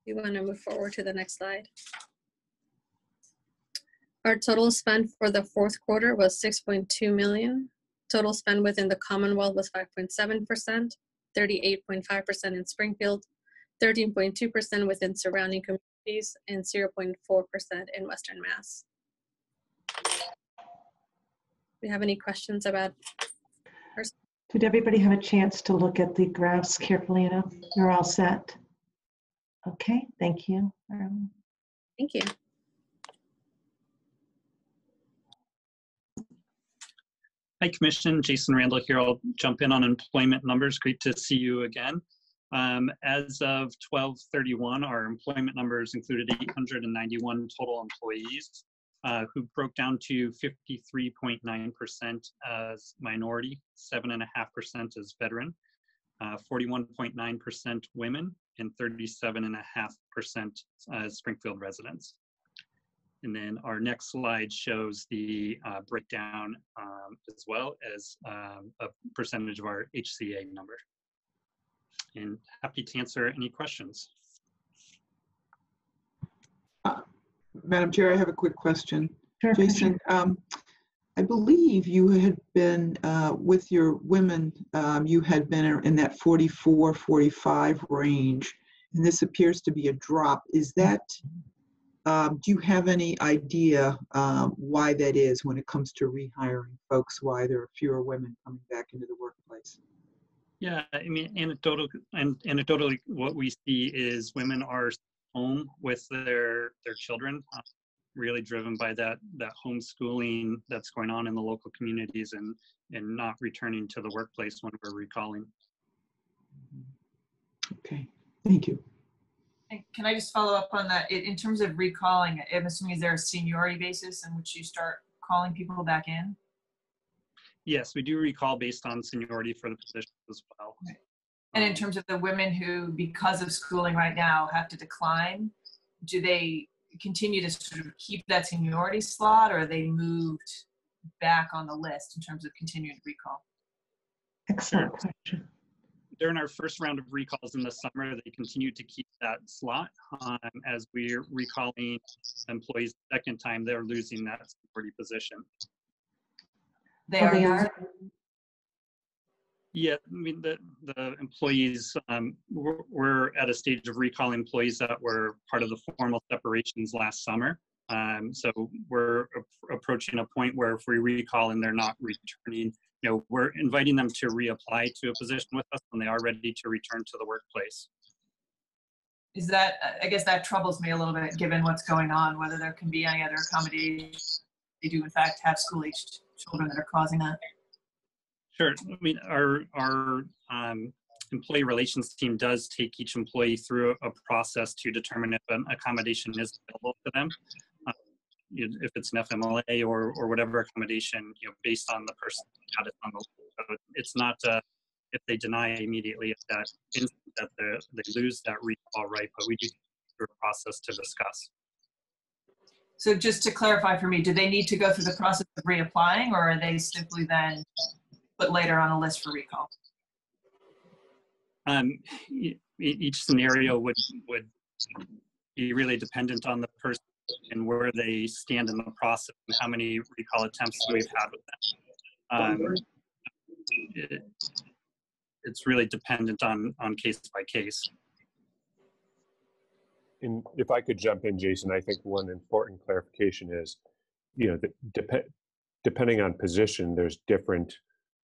S11: You want to move forward to the next slide? Our total spend for the fourth quarter was 6.2 million. Total spend within the Commonwealth was 5.7%, 38.5% in Springfield, 13.2% within surrounding communities and 0.4% in Western Mass. Do we have any questions about?
S1: Did everybody have a chance to look at the graphs carefully enough? You're all set? Okay, thank you. Um,
S11: Thank you.
S12: Hi, Commission. Jason Randall here. I'll jump in on employment numbers. Great to see you again. Um, as of 1231, our employment numbers included 891 total employees, uh, who broke down to 53.9% as minority, 7.5% as veteran, 41.9% uh, women, and 37.5% as Springfield residents. And then our next slide shows the uh, breakdown um, as well as um, a percentage of our HCA number and happy to answer any questions.
S2: Uh, Madam Chair, I have a quick question.
S1: Sure,
S2: Jason, um, I believe you had been, uh, with your women, um, you had been in that 44, 45 range, and this appears to be a drop. Is that, um, do you have any idea um, why that is when it comes to rehiring folks, why there are fewer women coming back into the workplace?
S12: Yeah, I mean, anecdotal and anecdotally, what we see is women are home with their their children, uh, really driven by that that homeschooling that's going on in the local communities and and not returning to the workplace when we're recalling.
S2: Okay, thank you.
S3: And Can I just follow up on that? In, in terms of recalling, I'm assuming is there a seniority basis in which you start calling people back in?
S12: Yes, we do recall based on seniority for the positions as well.
S3: And in um, terms of the women who, because of schooling right now, have to decline, do they continue to sort of keep that seniority slot or are they moved back on the list in terms of continuing to recall?
S1: Excellent question.
S12: During our first round of recalls in the summer, they continued to keep that slot. Um, as we're recalling employees the second time, they're losing that seniority position.
S3: They are,
S1: they are?
S12: Yeah, I mean, the, the employees, um, we're, we're at a stage of recalling employees that were part of the formal separations last summer. Um, so we're ap- approaching a point where if we recall and they're not returning, you know, we're inviting them to reapply to a position with us when they are ready to return to the workplace.
S3: is that, I guess that troubles me a little bit, given what's going on, whether there can be any other accommodations. They do in fact have school-aged children that are causing that.
S12: Sure. I mean, our, our um, employee relations team does take each employee through a process to determine if an accommodation is available to them. You know, If it's an FMLA or, or whatever accommodation, you know, based on the person status on the, so it's not, uh, if they deny immediately at that instant that they, they lose that recall right, but we do go through a process to discuss.
S3: So just to clarify for me, do they need to go through the process of reapplying or are they simply then put later on a list for recall?
S12: um, each scenario would would be really dependent on the person and where they stand in the process and how many recall attempts we've had with them. Um, it, it's really dependent on on case by case.
S13: And if I could jump in, Jason, I think one important clarification is, you know, dep- depending on position, there's different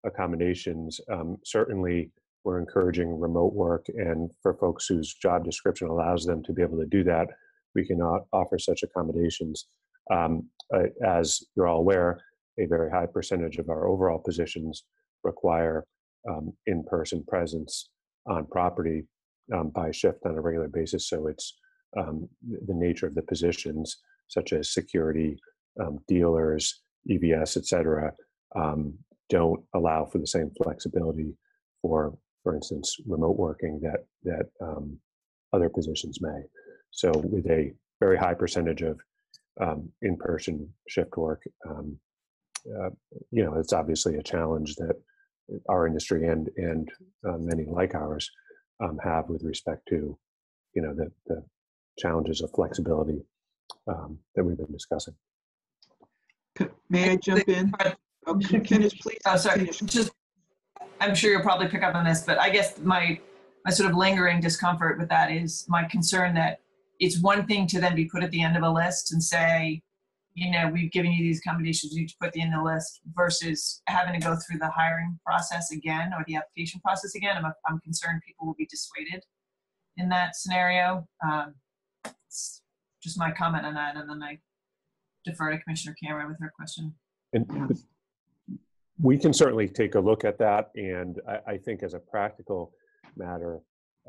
S13: accommodations. Um, certainly, we're encouraging remote work, and for folks whose job description allows them to be able to do that, we can o- offer such accommodations. Um, uh, as you're all aware, a very high percentage of our overall positions require um, in-person presence on property um, by shift on a regular basis. So it's um, the nature of the positions, such as security, um, dealers, EBS, et cetera, um, don't allow for the same flexibility for, for instance, remote working that that other positions may. So with a very high percentage of um, in-person shift work, um, uh, you know, it's obviously a challenge that our industry and and uh, many like ours um, have with respect to, you know, the the challenges of flexibility um, that we've been discussing.
S2: May I jump in? Oh, Finish, please.
S3: Oh, sorry, just, I'm sure you'll probably pick up on this, but I guess my, my sort of lingering discomfort with that is my concern that it's one thing to then be put at the end of a list and say, you know, we've given you these accommodations, you need to put the end of the list versus having to go through the hiring process again or the application process again. I'm, I'm concerned people will be dissuaded in that scenario. Um, it's just my comment on that, and then I defer to Commissioner Cameron with her question.
S13: And we can certainly take a look at that. And I, I think as a practical matter,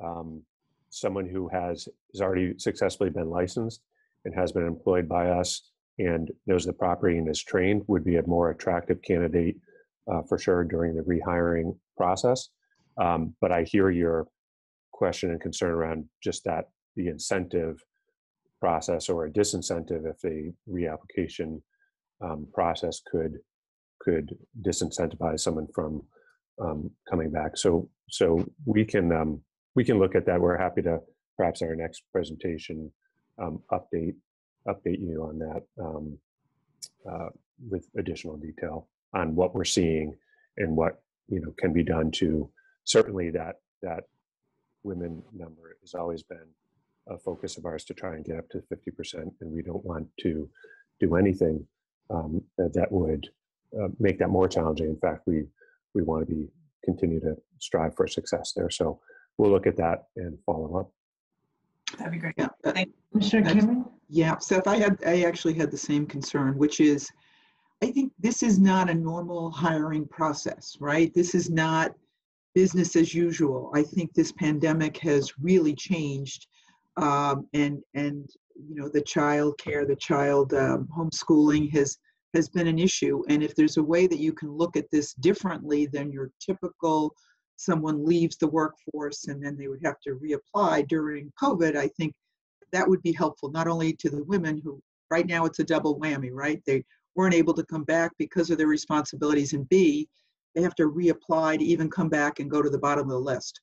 S13: um, someone who has, has already successfully been licensed and has been employed by us and knows the property and is trained would be a more attractive candidate uh, for sure during the rehiring process. Um, but I hear your question and concern around just that the incentive process or a disincentive if a reapplication um, process could could disincentivize someone from um, coming back. So so we can um, we can look at that. We're happy to perhaps our next presentation um, update update you on that um, uh, with additional detail on what we're seeing and what you know can be done to certainly that that women number has always been a focus of ours to try and get up to 50% and we don't want to do anything um, that would uh, make that more challenging in fact we we want to be continue to strive for success there so we'll look at that and follow up
S3: That'd be great.
S2: Yeah,
S3: Thank
S1: Commissioner
S2: That's-
S1: Cameron?
S2: Yeah, Seth, I had, I actually had the same concern, which is, I think this is not a normal hiring process, right? This is not business as usual. I think this pandemic has really changed. Um, and, and, you know, the child care, the child um, homeschooling has, has been an issue. And if there's a way that you can look at this differently than your typical, someone leaves the workforce and then they would have to reapply during COVID, I think that would be helpful, not only to the women who, right now it's a double whammy, right? They weren't able to come back because of their responsibilities, and B, they have to reapply to even come back and go to the bottom of the list.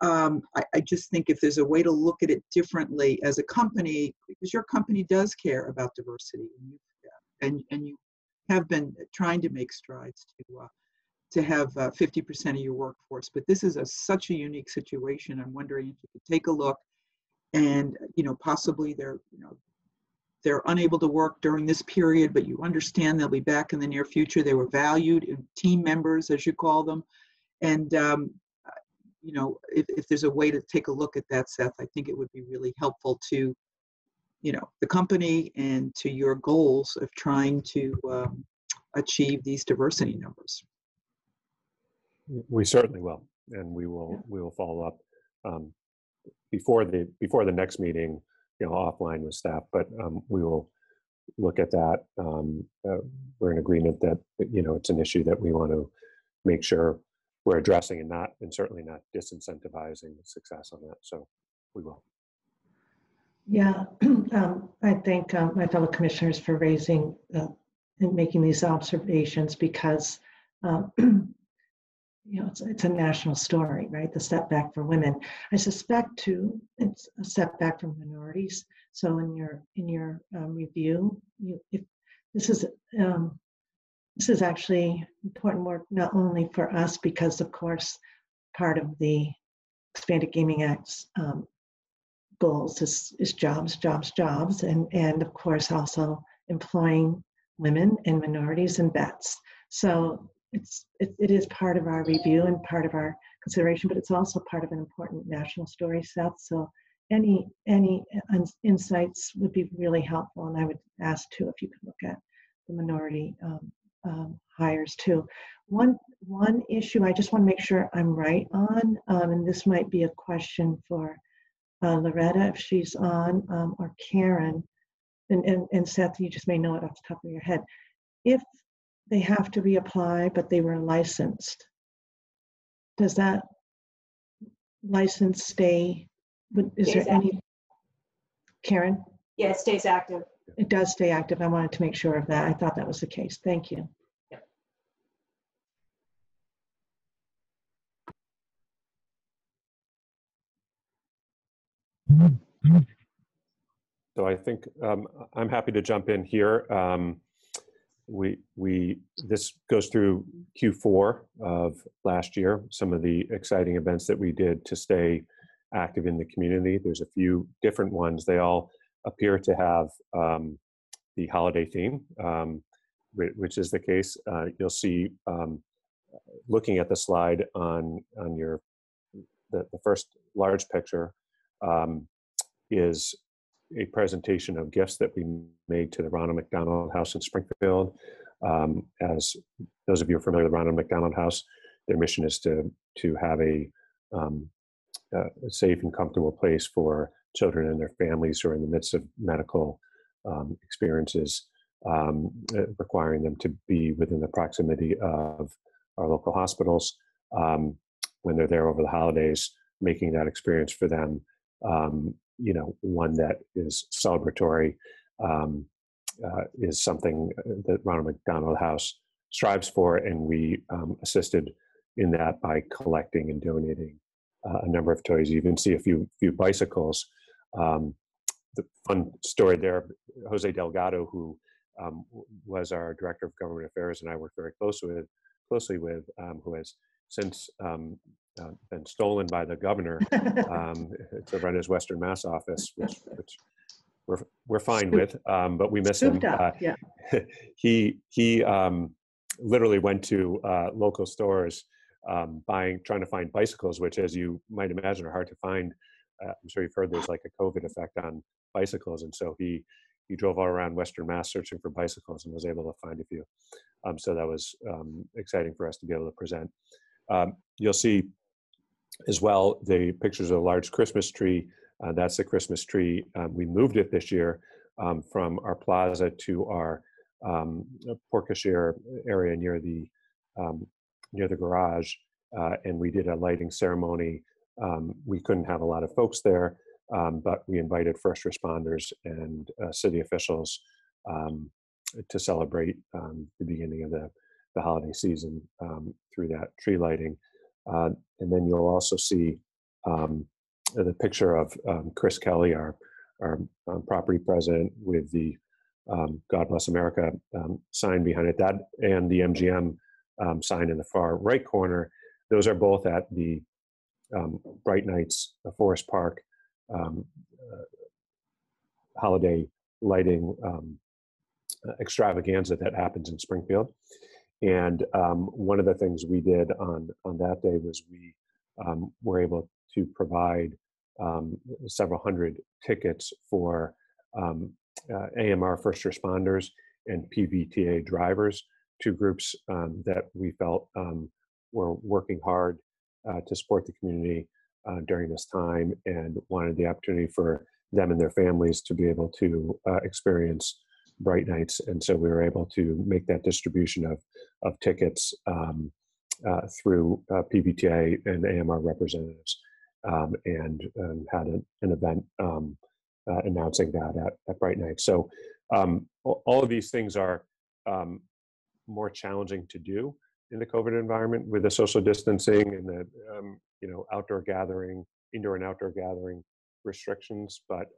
S2: Um, I, I just think if there's a way to look at it differently as a company, because your company does care about diversity, and you, and, and you have been trying to make strides to uh, to have uh, 50% of your workforce. But this is a, such a unique situation. I'm wondering if you could take a look and you know possibly they're you know they're unable to work during this period but you understand they'll be back in the near future they were valued in team members as you call them and um, you know if, if there's a way to take a look at that seth i think it would be really helpful to you know the company and to your goals of trying to um, achieve these diversity numbers
S13: we certainly will and we will we will follow up um, before the before the next meeting, you know, offline with staff. But um, we will look at that. Um, uh, we're in agreement that you know it's an issue that we want to make sure we're addressing and not and certainly not disincentivizing success on that. So we will.
S1: Yeah, um, I thank um, my fellow commissioners for raising uh, and making these observations because um, you know, it's, it's a national story, right? The setback for women. I suspect too, it's a setback for minorities. So in your in your um, review, you if this is um, this is actually important work not only for us because of course part of the Expanded Gaming Act's um, goals is, is jobs, jobs, jobs, and and of course also employing women and minorities and vets. So it's it, it is part of our review and part of our consideration, but it's also part of an important national story, Seth. So any any insights would be really helpful, and I would ask too if you could look at the minority um, um, hires too. One one issue I just want to make sure I'm right on, um, and this might be a question for uh, Loretta if she's on, um, or Karen, and, and and Seth, you just may know it off the top of your head. If they have to reapply, but they were licensed. Does that license stay? Is there any? Karen?
S5: Yeah, it stays active.
S1: It does stay active. I wanted to make sure of that. I thought that was the case. Thank you.
S13: So I think um, I'm happy to jump in here. Um, we we this goes through Q4 of last year. Some of the exciting events that we did to stay active in the community. There's a few different ones. They all appear to have um, the holiday theme, um, which is the case. Uh, you'll see um, looking at the slide on on your the, the first large picture um, is a presentation of gifts that we made to the Ronald McDonald House in Springfield. Um, as those of you are familiar with the Ronald McDonald House, their mission is to to have a, um, a safe and comfortable place for children and their families who are in the midst of medical um, experiences, um, uh, requiring them to be within the proximity of our local hospitals um, when they're there over the holidays, making that experience for them um, you know, one that is celebratory um, uh, is something uh, that Ronald McDonald House strives for, and we um, assisted in that by collecting and donating uh, a number of toys. You even see a few few bicycles. Um, the fun story there, Jose Delgado, who um, was our director of government affairs, and I worked very closely with, closely with, um, who has since um, uh, been stolen by the governor um, to run his Western Mass office, which, which we're we're fine with, um, but we miss him.
S1: Up,
S13: Uh,
S1: yeah.
S13: he he um, literally went to uh, local stores um, buying, trying to find bicycles, which, as you might imagine, are hard to find. Uh, I'm sure you've heard there's like a COVID effect on bicycles, and so he he drove all around Western Mass searching for bicycles and was able to find a few. Um, so that was um, exciting for us to be able to present. Um, you'll see as well the pictures of a large Christmas tree. Uh, that's the Christmas tree. Um, we moved it this year um, from our plaza to our um, porte area near the um, near the garage, uh, and we did a lighting ceremony. Um, we couldn't have a lot of folks there, um, but we invited first responders and uh, city officials um, to celebrate the beginning of the, the holiday season through that tree lighting. Uh, and then you'll also see um, the picture of um, Chris Kelly, our, our um, property president, with the um, God Bless America um, sign behind it, that and the MGM um, sign in the far right corner. Those are both at the Bright Nights uh, Forest Park uh, holiday lighting extravaganza that happens in Springfield. And um, one of the things we did on on that day was we um, were able to provide um, several hundred tickets for um, uh, AMR first responders and PVTA drivers, two groups um, that we felt um, were working hard uh, to support the community uh, during this time and wanted the opportunity for them and their families to be able to uh, experience bright nights. And so we were able to make that distribution of, of tickets um, uh, through uh, PVTA and AMR representatives um, and um, had an, an event um, uh, announcing that at, at Bright Night. So um, all of these things are more challenging to do in the COVID environment with the social distancing and the you know outdoor gathering, indoor and outdoor gathering restrictions. But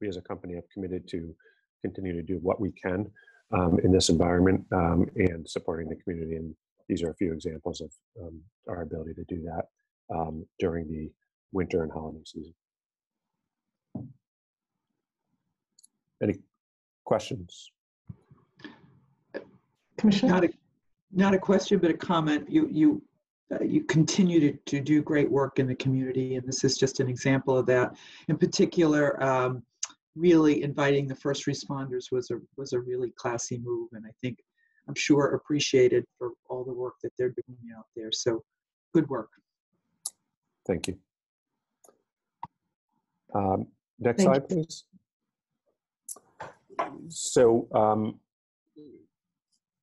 S13: we as a company have committed to continue to do what we can um, in this environment um, and supporting the community. And these are a few examples of um, our ability to do that um, during the winter and holiday season. Any questions?
S1: Commissioner?
S2: Not a, not a question, but a comment. You, you, uh, you continue to, to do great work in the community, and this is just an example of that. In particular, um, really inviting the first responders was a, was a really classy move, and I think, I'm sure appreciated for all the work that they're doing out there. So, good work.
S13: Thank you. Um, next
S1: Thank
S13: slide, please. So, um,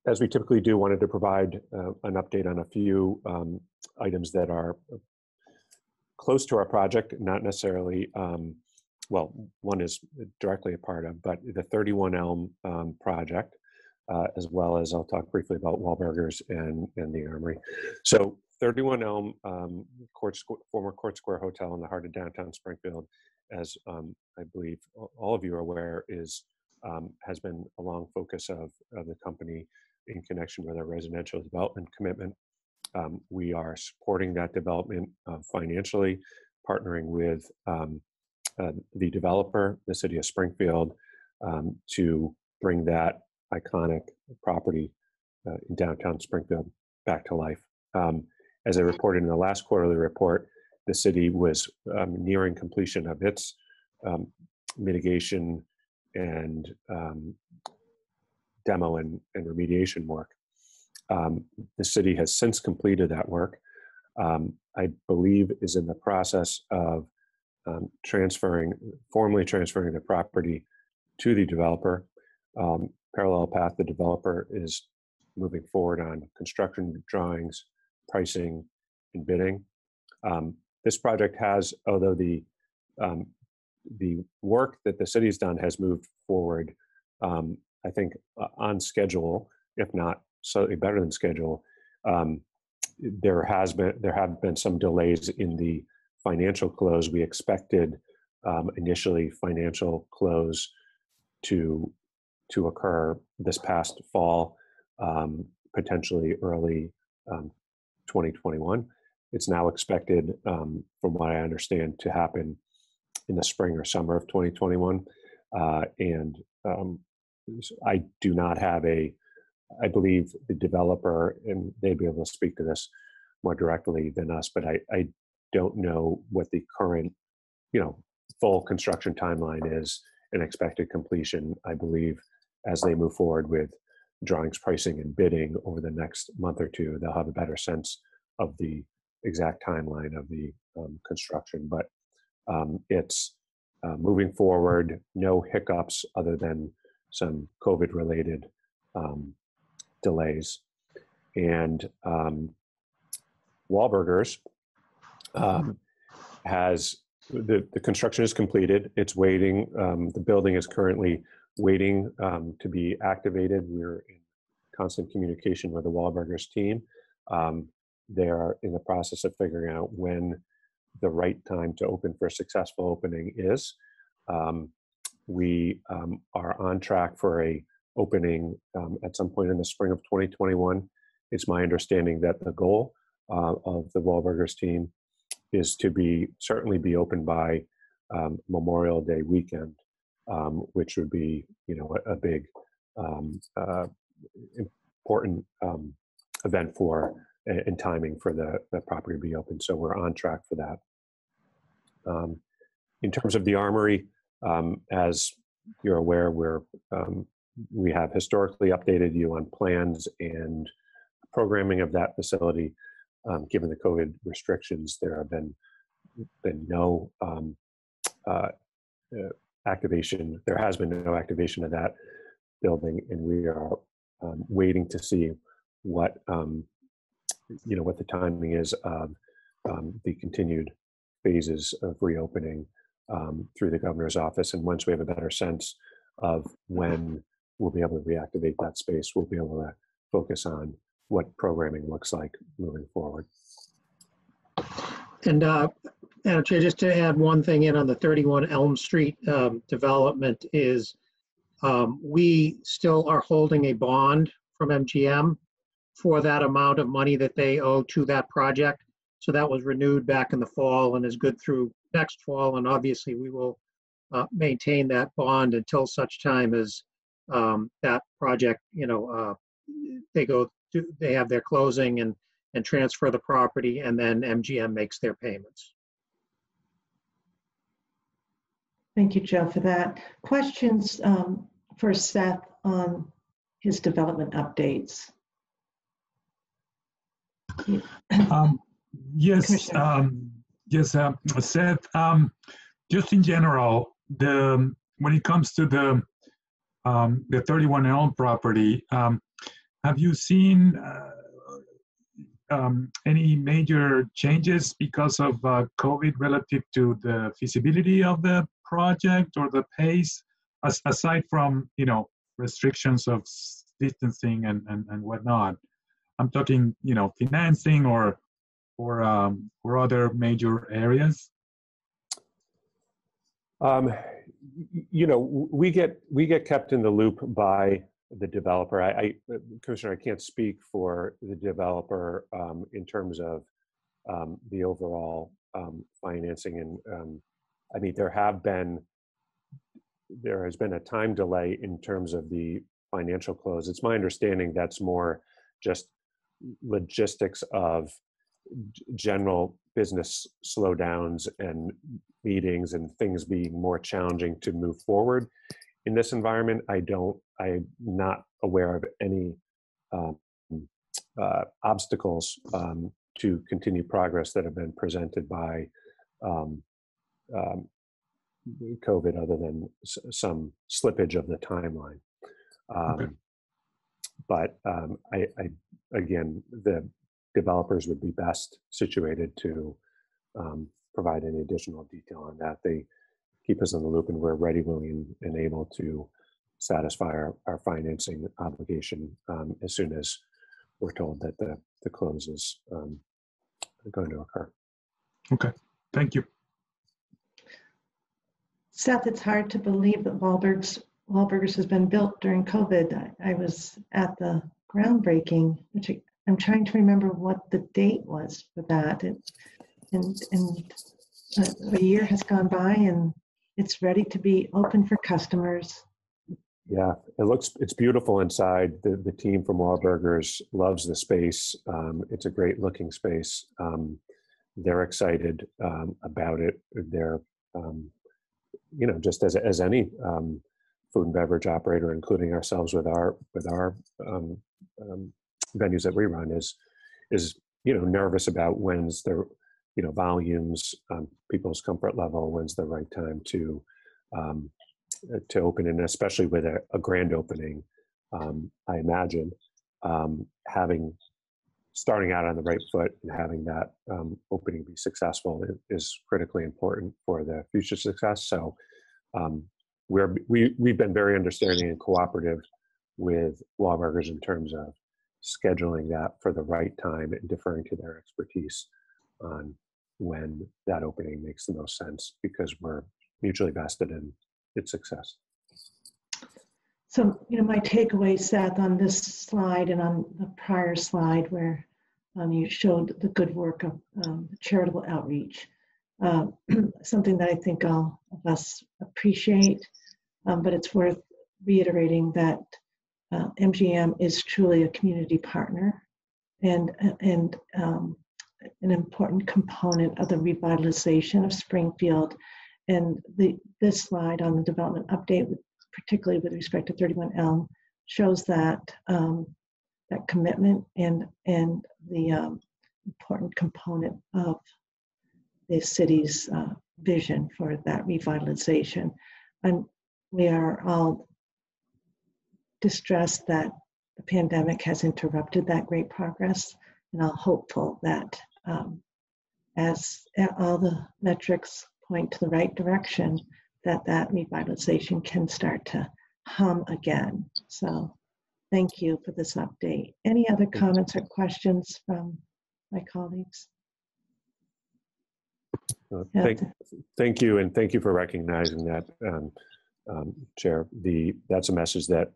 S13: as we typically do, wanted to provide uh, an update on a few um, items that are close to our project, not necessarily, um, well, one is directly a part of, but the 31 Elm um, project, uh, as well as I'll talk briefly about Wahlburgers and, and the Armory. So 31 Elm, um, Court former Court Square Hotel in the heart of downtown Springfield, as um, I believe all of you are aware, is um, has been a long focus of, of the company in connection with our residential development commitment. Um, we are supporting that development uh, financially, partnering with um, uh, the developer, the city of Springfield, um, to bring that iconic property uh, in downtown Springfield back to life. Um, as I reported in the last quarterly report, the city was um, nearing completion of its um, mitigation and um, demo and, and remediation work. Um, the city has since completed that work. Um, I believe is in the process of um, transferring, formally transferring the property to the developer. Um, parallel path, the developer is moving forward on construction drawings, pricing, and bidding. Um, this project has, although the um, the work that the city's done has moved forward, um, I think, uh, on schedule, if not slightly better than schedule. Um, there has been there have been some delays in the financial close. We expected um, initially financial close to to occur this past fall, um, potentially early um, 2021. It's now expected, um, from what I understand, to happen in the spring or summer of 2021. Uh, and um, I do not have a, I believe the developer, and they'd be able to speak to this more directly than us, but I, I don't know what the current, you know, full construction timeline is and expected completion. I believe as they move forward with drawings, pricing, and bidding over the next month or two, they'll have a better sense of the exact timeline of the um, construction. But um, it's uh, moving forward, no hiccups other than some COVID related um, delays. And um, Wahlburgers um, has the, the construction is completed. It's waiting. Um, the building is currently waiting um, to be activated. We're in constant communication with the Wahlburgers team. Um, they are in the process of figuring out when the right time to open for a successful opening is. Um, we um, are on track for a opening um, at some point in the spring of 2021. It's my understanding that the goal uh, of the Wahlburgers team is to be certainly be open by um, Memorial Day weekend, um, which would be you know a, a big um, uh, important um, event for and timing for the, the property to be open. So we're on track for that. Um, in terms of the armory, um, as you're aware, we're we have historically updated you on plans and programming of that facility. Um, given the COVID restrictions, there have been been no um, uh, uh, activation. There has been no activation of that building, and we are um, waiting to see what um, you know what the timing is of um, the continued phases of reopening um, through the governor's office. And once we have a better sense of when we'll be able to reactivate that space, we'll be able to focus on what programming looks like moving forward.
S9: And uh, just to add one thing in on the 31 Elm Street um, development is um, we still are holding a bond from MGM for that amount of money that they owe to that project. So that was renewed back in the fall and is good through next fall. And obviously, we will uh, maintain that bond until such time as um, that project, you know, uh, they go to, they have their closing and and transfer the property, and then MGM makes their payments.
S1: Thank you, Joe, for that. Questions um, for Seth on his development updates?
S4: Um, yes, um, yes, uh, Seth. Um, just in general, the when it comes to the um, the 31 Elm property, um, have you seen uh, um, any major changes because of uh, COVID relative to the feasibility of the project or the pace, as, aside from you know restrictions of distancing and, and, and whatnot? I'm talking, you know, financing or or um, or other major areas.
S13: Um, you know, we get we get kept in the loop by the developer. I, I Commissioner, I can't speak for the developer um, in terms of um, the overall um, financing. And um, I mean, there have been there has been a time delay in terms of the financial close. It's my understanding that's more just logistics of general business slowdowns and meetings and things being more challenging to move forward in this environment i don't i'm not aware of any um, uh, obstacles um, to continue progress that have been presented by um, um covid other than s- some slippage of the timeline okay. Um, but um, I, I, again, the developers would be best situated to um, provide any additional detail on that. They keep us in the loop, and we're ready, willing, and able to satisfy our, our financing obligation um, as soon as we're told that the, the close is um, going to occur.
S4: Okay, thank you.
S1: Seth, it's hard to believe that Wahlbergs Wahlburgers has been built during COVID. I, I was at the groundbreaking, which I, I'm trying to remember what the date was for that. It, and and a, a year has gone by and it's ready to be open for customers.
S13: Yeah, it looks, it's beautiful inside. The, the team from Wahlburgers loves the space. Um, it's a great looking space. Um, they're excited um, about it. They're, um, you know, just as, as any um, food and beverage operator, including ourselves with our, with our um, venues that we run is, is, you know, nervous about when's the, you know, volumes, people's comfort level, when's the right time to, uh, to open, and especially with a, a grand opening, um, I imagine um, having starting out on the right foot and having that um, opening be successful is critically important for the future success. So um, we're we we've been very understanding and cooperative with Wahlburgers in terms of scheduling that for the right time and deferring to their expertise on when that opening makes the most sense because we're mutually vested in its success.
S1: So, you know, my takeaway, Seth, on this slide and on the prior slide where um, you showed the good work of um, charitable outreach, uh, something that I think all of us appreciate, um, but it's worth reiterating that uh, MGM is truly a community partner and, and um, an important component of the revitalization of Springfield and the, this slide on the development update, particularly with respect to 31 Elm, shows that um, that commitment and and the um, important component of the city's uh, vision for that revitalization. And we are all distressed that the pandemic has interrupted that great progress, and I'm hopeful that um, as all the metrics point to the right direction, that that revitalization can start to hum again. So thank you for this update. Any other comments or questions from my colleagues?
S13: Uh, thank, thank you, and thank you for recognizing that, um, um, Chair. The that's a message that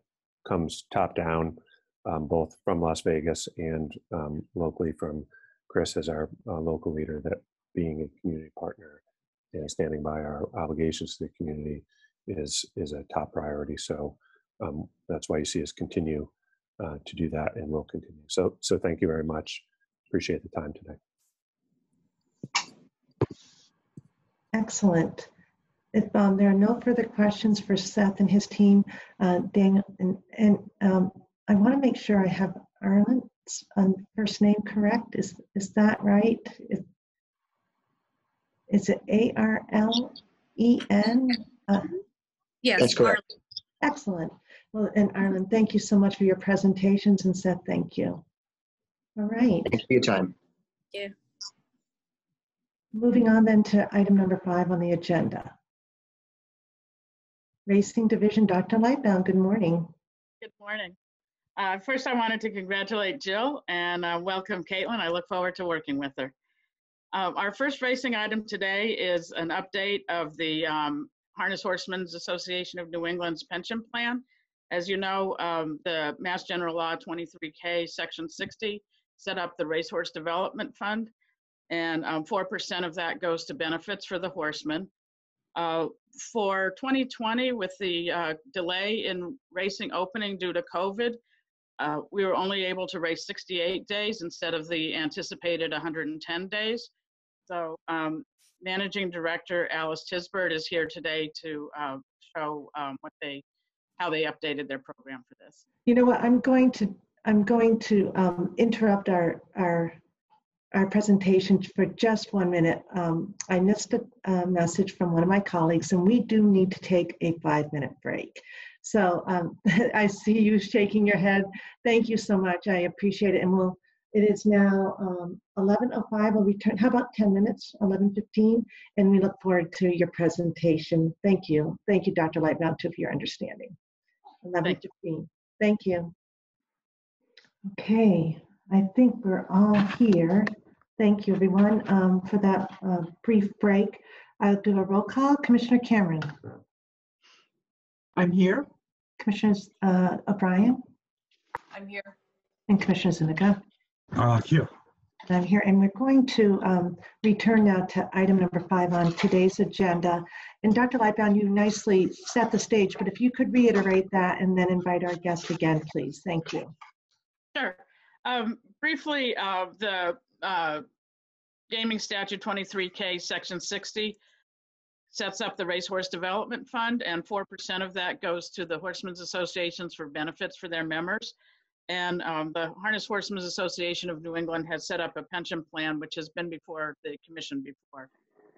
S13: comes top down, um, both from Las Vegas and um, locally from Chris as our uh, local leader. That being a community partner and standing by our obligations to the community is is a top priority. So um, that's why you see us continue uh, to do that, and we'll continue. So so thank you very much. Appreciate the time today.
S1: Excellent. If um, there are no further questions for Seth and his team, uh, Daniel, and, and um, I want to make sure I have Arlen's um, first name correct. Is is that right? Is, is it A R L E N? Uh,
S11: Yes.
S10: That's correct.
S1: Excellent. Well, and Arlen, thank you so much for your presentations and Seth, thank you. All right,
S10: Thanks for your time.
S11: Yeah.
S1: moving on then to item number five on the agenda. Racing Division, Dr. Lightbown, good morning.
S14: Good morning. Uh, First, I wanted to congratulate Jill and uh, welcome Caitlin. I look forward to working with her. Uh, Our first racing item today is an update of the um, Harness Horsemen's Association of New England's pension plan. As you know, um, the Mass General Law 23K, Section 60, set up the Racehorse Development Fund, and um, 4% of that goes to benefits for the horsemen. Uh, For 2020, with the uh, delay in racing opening due to COVID, uh, we were only able to raise 68 days instead of the anticipated 110 days. So um, Managing Director Alice Tisbert is here today to uh, show um, what they, how they updated their program for this.
S1: You know what, I'm going to, I'm going to um, interrupt our, our, our presentation for just one minute. Um, I missed a, a message from one of my colleagues and we do need to take a five-minute break. So um, I see you shaking your head. Thank you so much. I appreciate it. And we'll, it is now um, 11.05. We'll return, how about 10 minutes, 11.15? And we look forward to your presentation. Thank you. Thank you, Dr. Lightbown, too, for your understanding. 11.15. Thank you. Okay, I think we're all here. Thank you, everyone, um, for that uh, brief break. I'll do a roll call. Commissioner Cameron.
S2: I'm here.
S1: Commissioners uh, O'Brien
S3: I'm here.
S1: and Commissioner Zuniga.
S4: Uh, here.
S1: And I'm here, and we're going to um, return now to item number five on today's agenda. And Dr. Lightbown, you nicely set the stage, but if you could reiterate that and then invite our guest again, please. Thank you.
S14: Sure. Um, briefly, uh, the uh, Gaming Statute 23K, Section 60, sets up the Racehorse Development Fund, and 4% of that goes to the Horsemen's Associations for benefits for their members. And um, the Harness Horsemen's Association of New England has set up a pension plan, which has been before the commission before.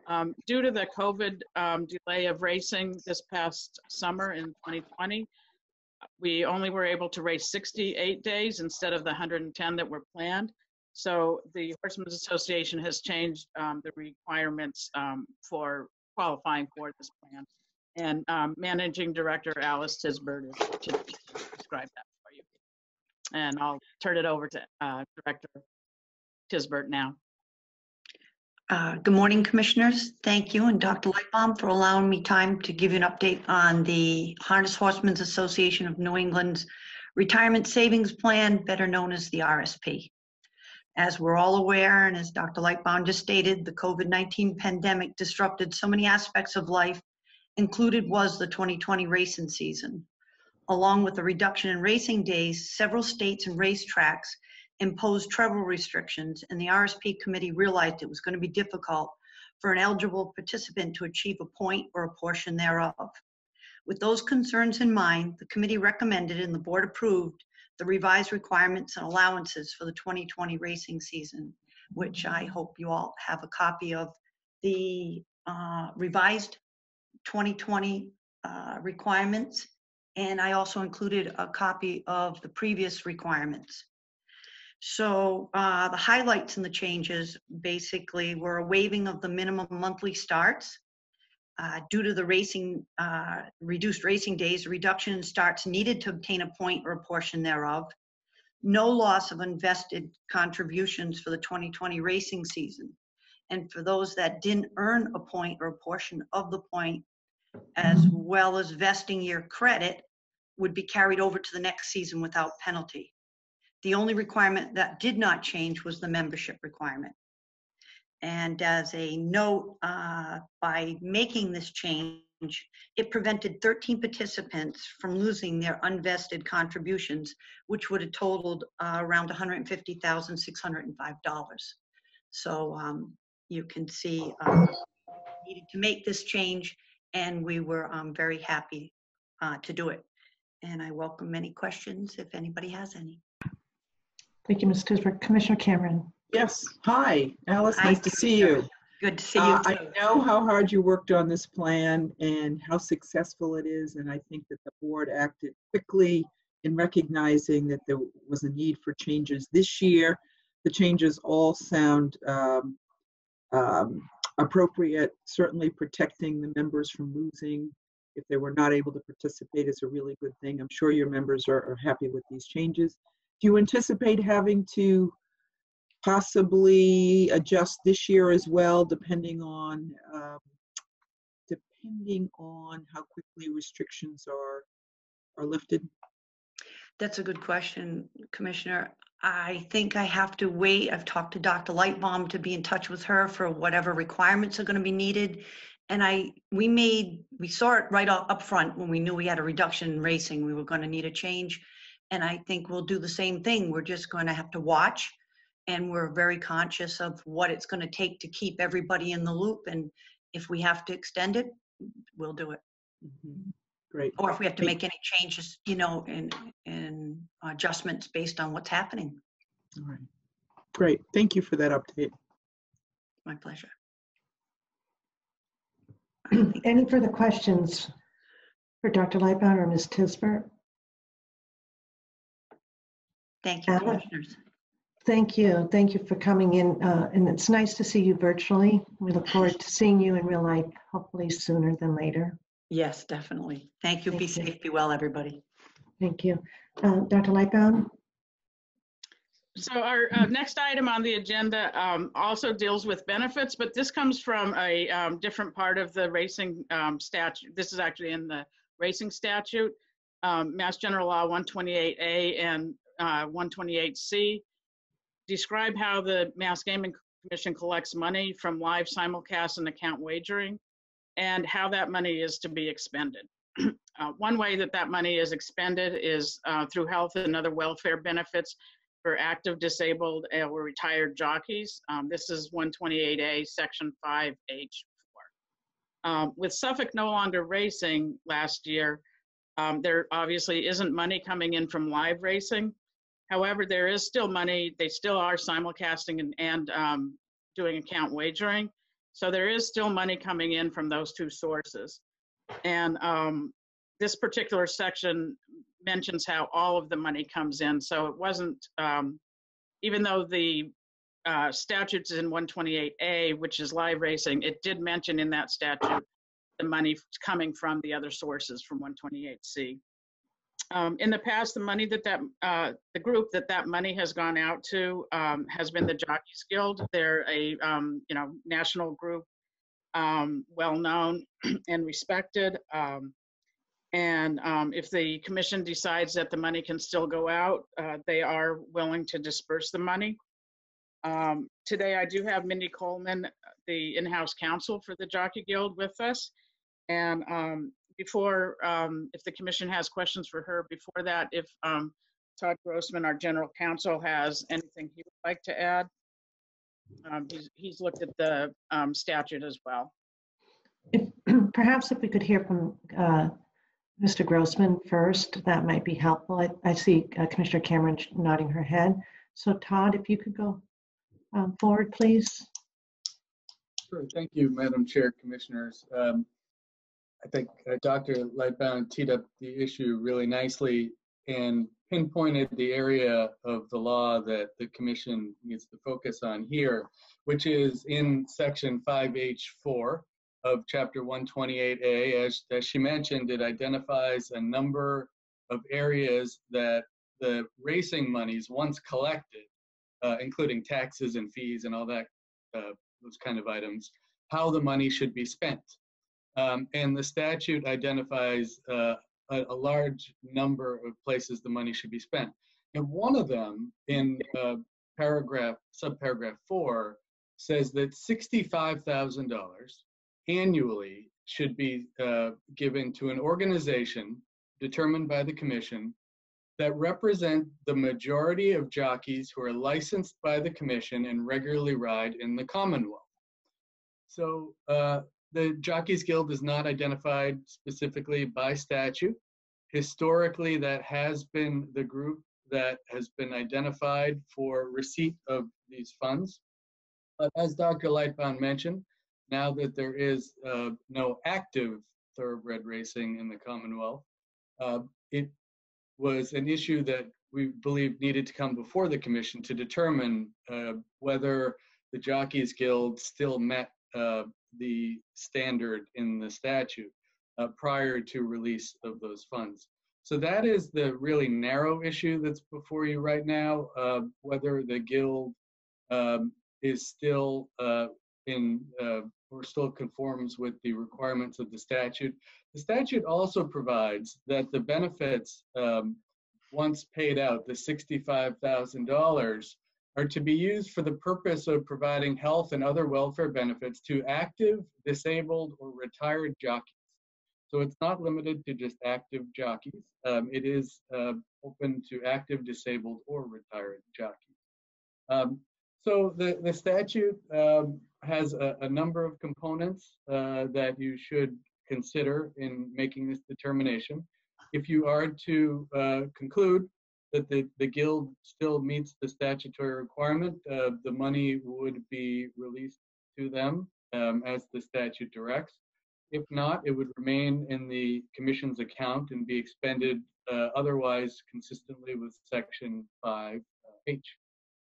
S14: Um, due to the COVID um, delay of racing this past summer in 2020, we only were able to race 68 days instead of the 110 that were planned. So the Horsemen's Association has changed um, the requirements um, for qualifying for this plan. And um, Managing Director Alice Tisbert is to describe that for you. And I'll turn it over to uh, Director Tisbert now.
S15: Uh, Good morning, Commissioners. Thank you, and Dr. Lightbown for allowing me time to give you an update on the Harness Horsemen's Association of New England's Retirement Savings Plan, better known as the RSP. As we're all aware, and as Dr. Lightbown just stated, the COVID-19 pandemic disrupted so many aspects of life, included was the 2020 racing season. Along with the reduction in racing days, several states and racetracks imposed travel restrictions, and the RSP committee realized it was going to be difficult for an eligible participant to achieve a point or a portion thereof. With those concerns in mind, the committee recommended and the board approved the revised requirements and allowances for the 2020 racing season, which I hope you all have a copy of. The uh, revised 2020 uh, requirements, and I also included a copy of the previous requirements. So uh, the highlights and the changes basically were a waiving of the minimum monthly starts. Uh, due to the racing, uh, reduced racing days, reduction in starts needed to obtain a point or a portion thereof. No loss of invested contributions for the 2020 racing season. And for those that didn't earn a point or a portion of the point, as well as vesting year credit, would be carried over to the next season without penalty. The only requirement that did not change was the membership requirement. And as a note, uh, by making this change, it prevented 13 participants from losing their unvested contributions, which would have totaled uh, around $150,605. So um, you can see uh, needed to make this change, and we were um, very happy uh, to do it. And I welcome any questions if anybody has any.
S1: Thank you, Ms. Tisbert. Commissioner Cameron.
S2: Yes, hi, Alice,
S15: Hi,
S2: nice to see you.
S15: Good to see you
S2: Uh,
S15: too.
S2: I know how hard you worked on this plan and how successful it is, and I think that the board acted quickly in recognizing that there was a need for changes this year. The changes all sound um, um, appropriate, certainly protecting the members from losing if they were not able to participate is a really good thing. I'm sure your members are, are happy with these changes. Do you anticipate having to possibly adjust this year as well, depending on, um, depending on how quickly restrictions are, are lifted?
S15: That's a good question, Commissioner. I think I have to wait. I've talked to Dr. Lightbown to be in touch with her for whatever requirements are going to be needed. And I, we made, we saw it right up up front when we knew we had a reduction in racing, we were going to need a change. And I think we'll do the same thing. We're just going to have to watch. And we're very conscious of what it's going to take to keep everybody in the loop. And if we have to extend it, we'll do it. Mm-hmm.
S2: Great.
S15: Or if we have to make any changes, you know, in, in adjustments based on what's happening.
S2: All right. Great, thank you for that update.
S15: My pleasure.
S1: Any further questions for Dr. Lightbown or Ms. Tisbert?
S15: Thank you,
S1: Alice?
S15: commissioners.
S1: Thank you. Thank you for coming in. uh, And it's nice to see you virtually. We look forward to seeing you in real life, hopefully sooner than later.
S15: Yes, definitely. Thank you. Be
S1: you.
S15: safe, be well, everybody.
S1: Thank you. Uh, Dr. Lightbown?
S14: So our uh, next item on the agenda um, also deals with benefits, but this comes from a um, different part of the racing um, statute. This is actually in the racing statute. um, Mass General Law 128A and uh, 128C describe how the Mass Gaming Commission collects money from live simulcast and account wagering and how that money is to be expended. uh, one way that that money is expended is uh, through health and other welfare benefits for active, disabled, or retired jockeys. Um, this is 128A, Section 5H4. Um, with Suffolk no longer racing last year, um, there obviously isn't money coming in from live racing. However, there is still money. They still are simulcasting and, and um, doing account wagering. So there is still money coming in from those two sources. And um, this particular section mentions how all of the money comes in. So it wasn't, um, even though the uh, statutes in 128A, which is live racing, it did mention in that statute the money coming from the other sources from 128C. Um, in the past, the money that that uh, the group that that money has gone out to um, has been the Jockeys Guild. They're a um, you know national group, um, well known and respected. Um, and um, if the commission decides that the money can still go out, uh, they are willing to disperse the money. today, I do have Mindy Coleman, the in-house counsel for the Jockey Guild, with us. And before, um, if the commission has questions for her, before that, if um, Todd Grossman, our general counsel, has anything he would like to add. Um, he's, he's looked at the um, statute as well.
S1: If, perhaps if we could hear from uh, Mr. Grossman first, that might be helpful. I, I see uh, Commissioner Cameron nodding her head. So Todd, if you could go um, forward, please.
S16: Sure. Thank you, Madam Chair, Commissioners. Um, I think uh, Dr. Lightbown teed up the issue really nicely and pinpointed the area of the law that the commission needs to focus on here, which is in section 5H4 of chapter 128A. As, as she mentioned, it identifies a number of areas that the racing monies once collected, uh, including taxes and fees and all that, uh, those kind of items, how the money should be spent. Um, and the statute identifies uh, a, a, large number of places the money should be spent. And one of them, in uh, paragraph, subparagraph four, says that $65,000 annually should be uh, given to an organization determined by the commission that represent the majority of jockeys who are licensed by the commission and regularly ride in the Commonwealth. So uh, the Jockeys Guild is not identified specifically by statute. Historically, that has been the group that has been identified for receipt of these funds. But as Dr. Lightbown mentioned, now that there is uh, no active thoroughbred racing in the Commonwealth, uh, it was an issue that we believe needed to come before the commission to determine uh, whether the Jockeys Guild still met uh, the standard in the statute uh, prior to release of those funds. So that is the really narrow issue that's before you right now, uh, whether the guild um, is still uh, in uh, or still conforms with the requirements of the statute. The statute also provides that the benefits um, once paid out, the $65,000, are to be used for the purpose of providing health and other welfare benefits to active, disabled, or retired jockeys. So it's not limited to just active jockeys. Um, it is uh, open to active, disabled, or retired jockeys. Um, so the, the statute um, has a, a, number of components uh, that you should consider in making this determination. If you are to uh, conclude that the, the guild still meets the statutory requirement, uh, the money would be released to them um, as the statute directs. If not, it would remain in the commission's account and be expended uh, otherwise consistently with section 5H.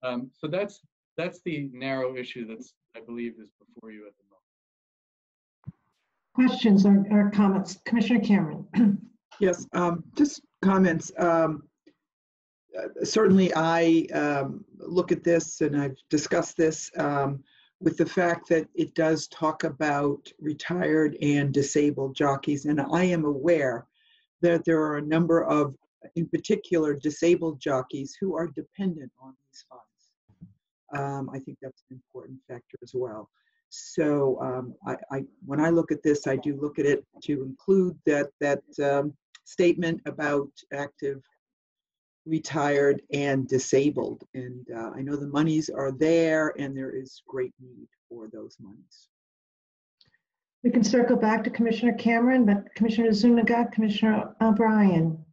S16: Um, so that's that's the narrow issue that's I believe is before you at the
S1: moment. Questions or, or comments, Commissioner Cameron?
S2: yes, um, just comments. Um, certainly I um, look at this and I've discussed this um, with the fact that it does talk about retired and disabled jockeys. And I am aware that there are a number of, in particular, disabled jockeys who are dependent on these funds. Um, I think that's an important factor as well. So um, I, I, when I look at this, I do look at it to include that that um, statement about active, retired, and disabled. And uh, I know the monies are there, and there is great need for those monies.
S1: We can circle back to Commissioner Cameron, but Commissioner Zuniga, Commissioner O'Brien.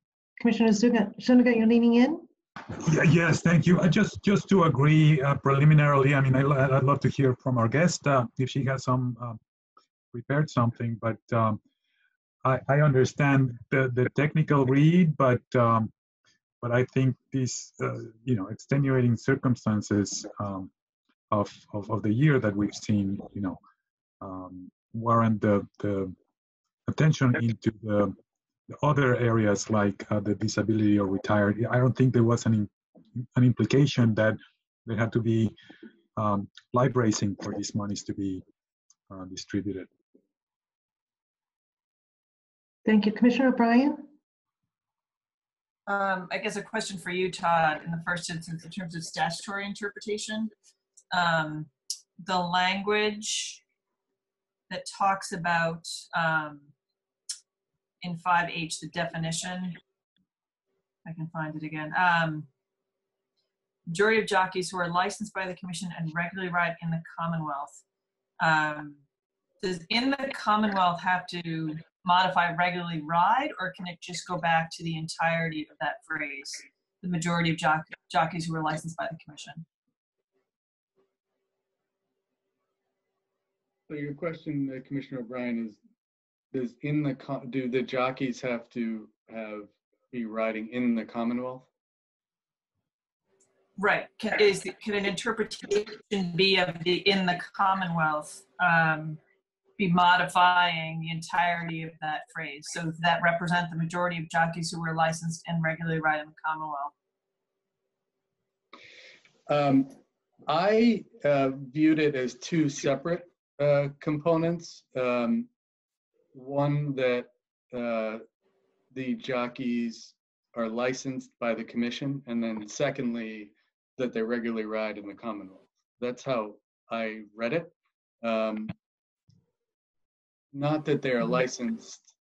S1: Commissioner Zuniga, Zuniga, you're leaning in?
S4: Yeah, Yes, thank you. Uh, Just, just to agree uh, preliminarily, I mean, I, i'd love to hear from our guest uh, if she has some, um, prepared something, but um, I, I understand the, the technical read, but, um, but I think these, uh, you know, extenuating circumstances um, of, of, of the year that we've seen, you know, um, warrant the, the attention into the the other areas like uh, the disability or retired, I don't think there was an, im- an implication that there had to be um, live racing for these monies to be uh, distributed.
S1: Thank you. Commissioner O'Brien?
S3: Um, I guess a question for you, Todd, in the first instance, in terms of statutory interpretation. Um, the language that talks about, um, in 5H, the definition, I can find it again. Um, majority of jockeys who are licensed by the commission and regularly ride in the Commonwealth. Um, does in the Commonwealth have to modify regularly ride, or can it just go back to the entirety of that phrase? The majority of jock- jockeys who are licensed by the commission.
S16: So your question, uh, Commissioner O'Brien, is, does in the, co- do the jockeys have to have, be riding in the Commonwealth?
S3: Right. Can, is the, can an interpretation be of the in the Commonwealth um, be modifying the entirety of that phrase so that represent the majority of jockeys who are licensed and regularly ride in the Commonwealth?
S16: Um, I uh, viewed it as two separate uh, components. Um, one that uh, the jockeys are licensed by the commission, and then secondly, that they regularly ride in the Commonwealth. That's how I read it. Um, not that they're licensed.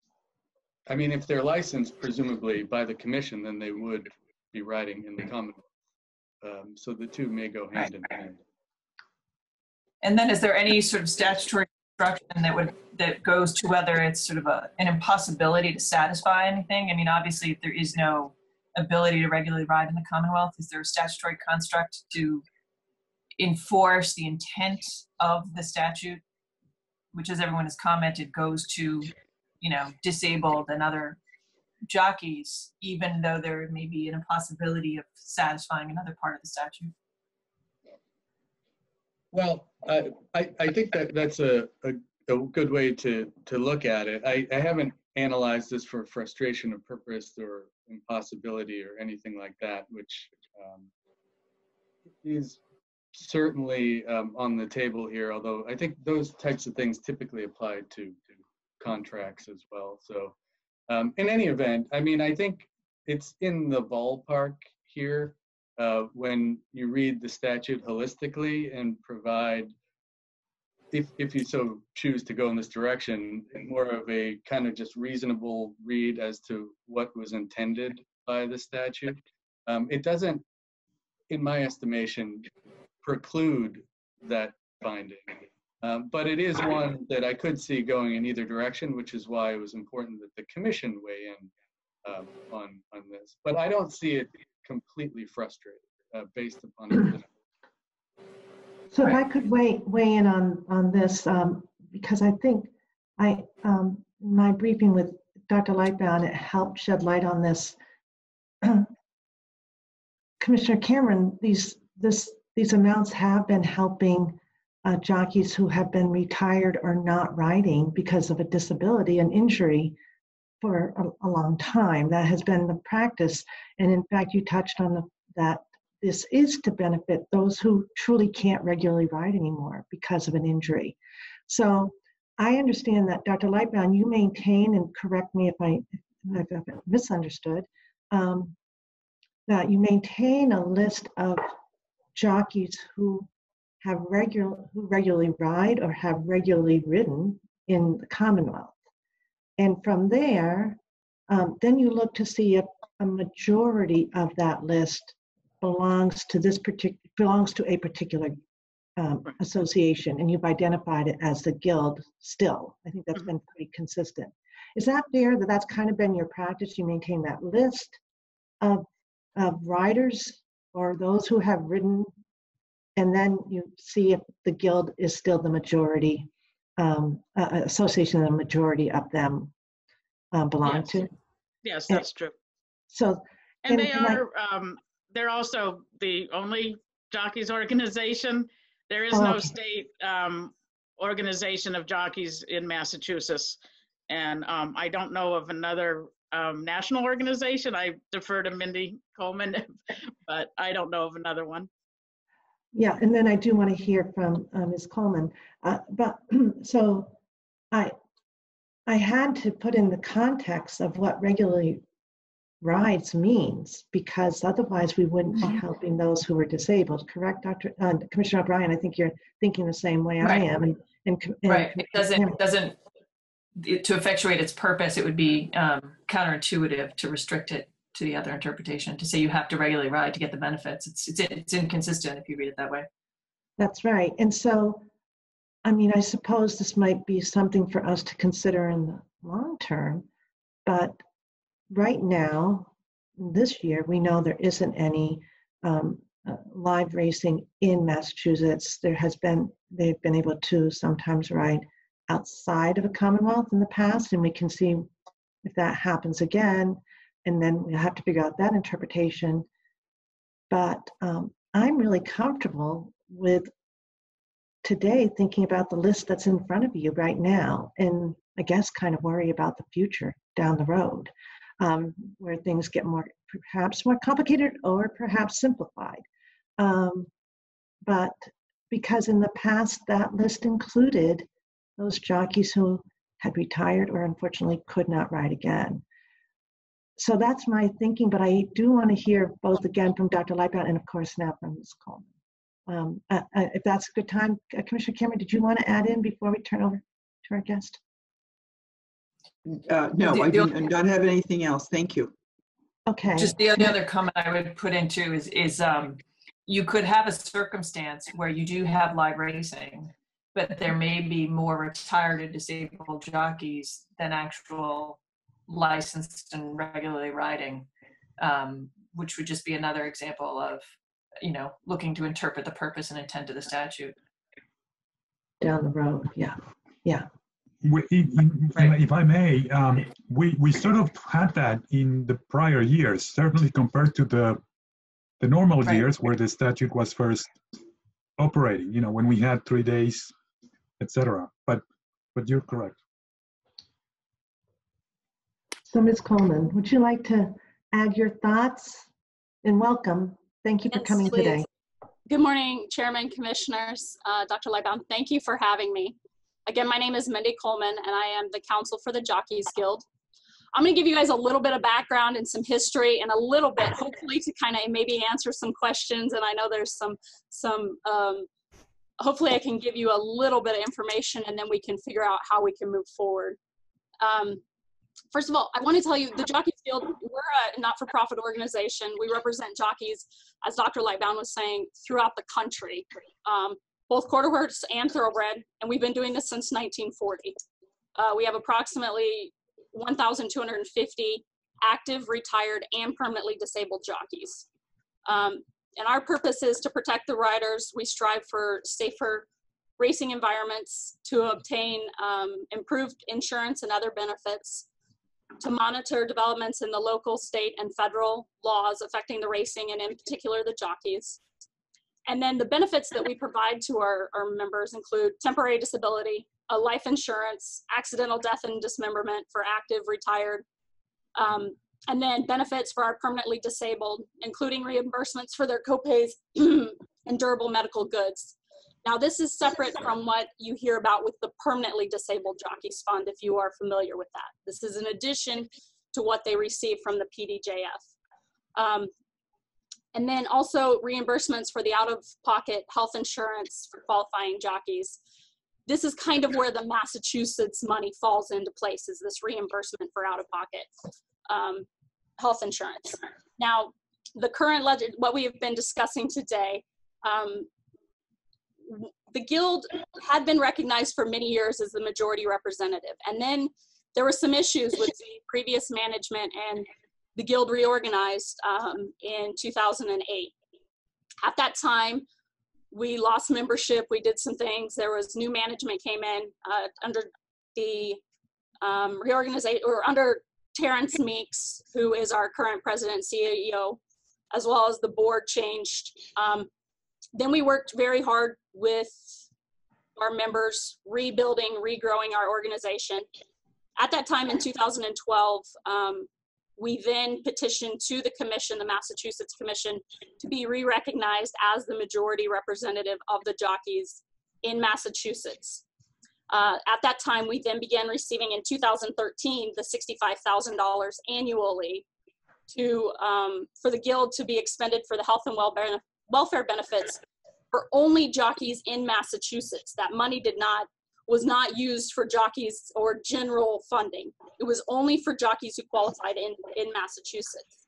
S16: I mean, if they're licensed, presumably by the commission, then they would be riding in the Commonwealth. Um, so the two may go hand in hand.
S3: And then is there any sort of statutory construction that would, that goes to whether it's sort of a, an impossibility to satisfy anything? I mean, obviously, if there is no ability to regularly ride in the Commonwealth, is there a statutory construct to enforce the intent of the statute? Which, as everyone has commented, goes to, you know, disabled and other jockeys, even though there may be an impossibility of satisfying another part of the statute.
S16: Well, I, I, think that that's a, a, a good way to, to look at it. I, I haven't analyzed this for frustration of purpose or impossibility or anything like that, which um, is certainly um, on the table here, although I think those types of things typically apply to, to contracts as well. So um, in any event, I mean, I think it's in the ballpark here uh, when you read the statute holistically and provide, if, if you so choose to go in this direction, more of a kind of just reasonable read as to what was intended by the statute. Um, it doesn't, in my estimation, preclude that finding. Um, but it is one that I could see going in either direction, which is why it was important that the commission weigh in um, on on this. But I don't see it completely frustrated uh, based upon.
S1: So if I could weigh, weigh in on, on this, um, because I think I, um, my briefing with Dr. Lightbown, it helped shed light on this. Commissioner Cameron, these, this, these amounts have been helping uh, jockeys who have been retired or not riding because of a disability, an injury for a, a long time. That has been the practice. And in fact, you touched on the, that this is to benefit those who truly can't regularly ride anymore because of an injury. So I understand that, Dr. Lightbown, you maintain, and correct me if I maybe I've misunderstood, um, that you maintain a list of jockeys who have regular, who regularly ride or have regularly ridden in the Commonwealth. And from there, um, then you look to see if a majority of that list belongs to this particular belongs to a particular um, association, and you've identified it as the guild. Still, I think that's been pretty consistent. Is that fair? That that's kind of been your practice. You maintain that list of of riders or those who have ridden, and then you see if the guild is still the majority um, uh, association. The majority of them um, belong
S14: Yes.
S1: to.
S14: Yes,
S1: And-
S14: that's true.
S1: So
S14: And
S1: and-
S14: they
S1: and I-
S14: are, um, they're also the only jockeys organization. There is
S1: Oh,
S14: no
S1: okay.
S14: state, um, organization of jockeys in Massachusetts. And, um, I don't know of another, um, national organization. I defer to Mindy Coleman, but I don't know of another one.
S1: Yeah, and then I do want to hear from uh, Ms. Coleman. Uh, But, so I, I had to put in the context of what regularly rides means, because otherwise we wouldn't be helping those who are disabled, correct, Dr., uh, Commissioner O'Brien? I think you're thinking the same way I am. and- and and
S3: Right, it doesn't, it doesn't, it- to effectuate its purpose, it would be um, counterintuitive to restrict it to the other interpretation, to say you have to regularly ride to get the benefits. It's, it's, it's inconsistent if you read it that way.
S1: That's right. And so, I mean, I suppose this might be something for us to consider in the long term, but right now, this year, we know there isn't any um, uh, live racing in Massachusetts. There has been, they've been able to sometimes ride outside of a Commonwealth in the past, and we can see if that happens again, and then we'll have to figure out that interpretation. But um, I'm really comfortable with today thinking about the list that's in front of you right now, and I guess kind of worry about the future down the road, um, where things get more perhaps more complicated or perhaps simplified. Um, but because in the past that list included those jockeys who had retired or unfortunately could not ride again. So that's my thinking, but I do want to hear both again from Dr. Lightbown and of course now from Ms. Coleman. Um, uh, uh, if that's a good time, uh, Commissioner Cameron, did you want to add in before we turn over to our guest?
S2: Uh, No,
S3: The-
S2: I do not have anything else. Thank you.
S1: Okay.
S3: Just the other, other comment I would put into is, is um, you could have a circumstance where you do have live racing, but there may be more retired and disabled jockeys than actual licensed and regularly riding, um, which would just be another example of, you know, looking to interpret the purpose and intent of the statute.
S1: Down the road, yeah, yeah.
S4: We- If if I may, um, we, we sort of had that in the prior years, certainly compared to the, the normal
S3: Right.
S4: years where the statute was first operating, you know, when we had three days, et cetera. But, but you're correct.
S1: So Ms. Coleman, would you like to add your thoughts? And welcome. Thank you for
S17: Yes,
S1: coming today.
S17: Good morning, Chairman, Commissioners, uh, Dr. Lightbown. Thank you for having me. Again, my name is Mindy Coleman, and I am the counsel for the Jockeys Guild. I'm going to give you guys a little bit of background and some history, and a little bit, hopefully, to kind of maybe answer some questions. And I know there's some some. Um, hopefully, I can give you a little bit of information, and then we can figure out how we can move forward. Um, First of all, I want to tell you the Jockeys Guild, we're a not for profit organization. We represent jockeys, as Dr. Lightbown was saying, throughout the country, um, both quarter horse and thoroughbred, and we've been doing this since 1940. Uh, we have approximately 1,250 active, retired, and permanently disabled jockeys. Um, and our purpose is to protect the riders. We strive for safer racing environments, to obtain um, improved insurance and other benefits, to monitor developments in the local, state, and federal laws affecting the racing and in particular the jockeys. And then the benefits that we provide to our, our members include temporary disability, a life insurance, accidental death and dismemberment for active, retired, um, and then benefits for our permanently disabled, including reimbursements for their copays and durable medical goods. Now, this is separate from what you hear about with the permanently disabled jockeys fund, if you are familiar with that. This is an addition to what they receive from the PDJF. Um, and then also reimbursements for the out-of-pocket health insurance for qualifying jockeys. This is kind of where the Massachusetts money falls into place, is this reimbursement for out-of-pocket um, health insurance. Now, the current legend, what we have been discussing today, um, the guild had been recognized for many years as the majority representative. And then there were some issues with the previous management and the guild reorganized um, in 2008. At that time, we lost membership. We did some things. There was new management came in uh, under the um, reorganization or under Terrence Meeks, who is our current president CEO, as well as the board changed. Um, then we worked very hard with our members, rebuilding, regrowing our organization. At that time in 2012, um, we then petitioned to the commission, the Massachusetts Commission, to be re-recognized as the majority representative of the jockeys in Massachusetts. Uh, at that time, we then began receiving in 2013 the $65,000 annually to um, for the guild to be expended for the health and welfare benefits for only jockeys in Massachusetts. That money did not was not used for jockeys or general funding. It was only for jockeys who qualified in, in Massachusetts.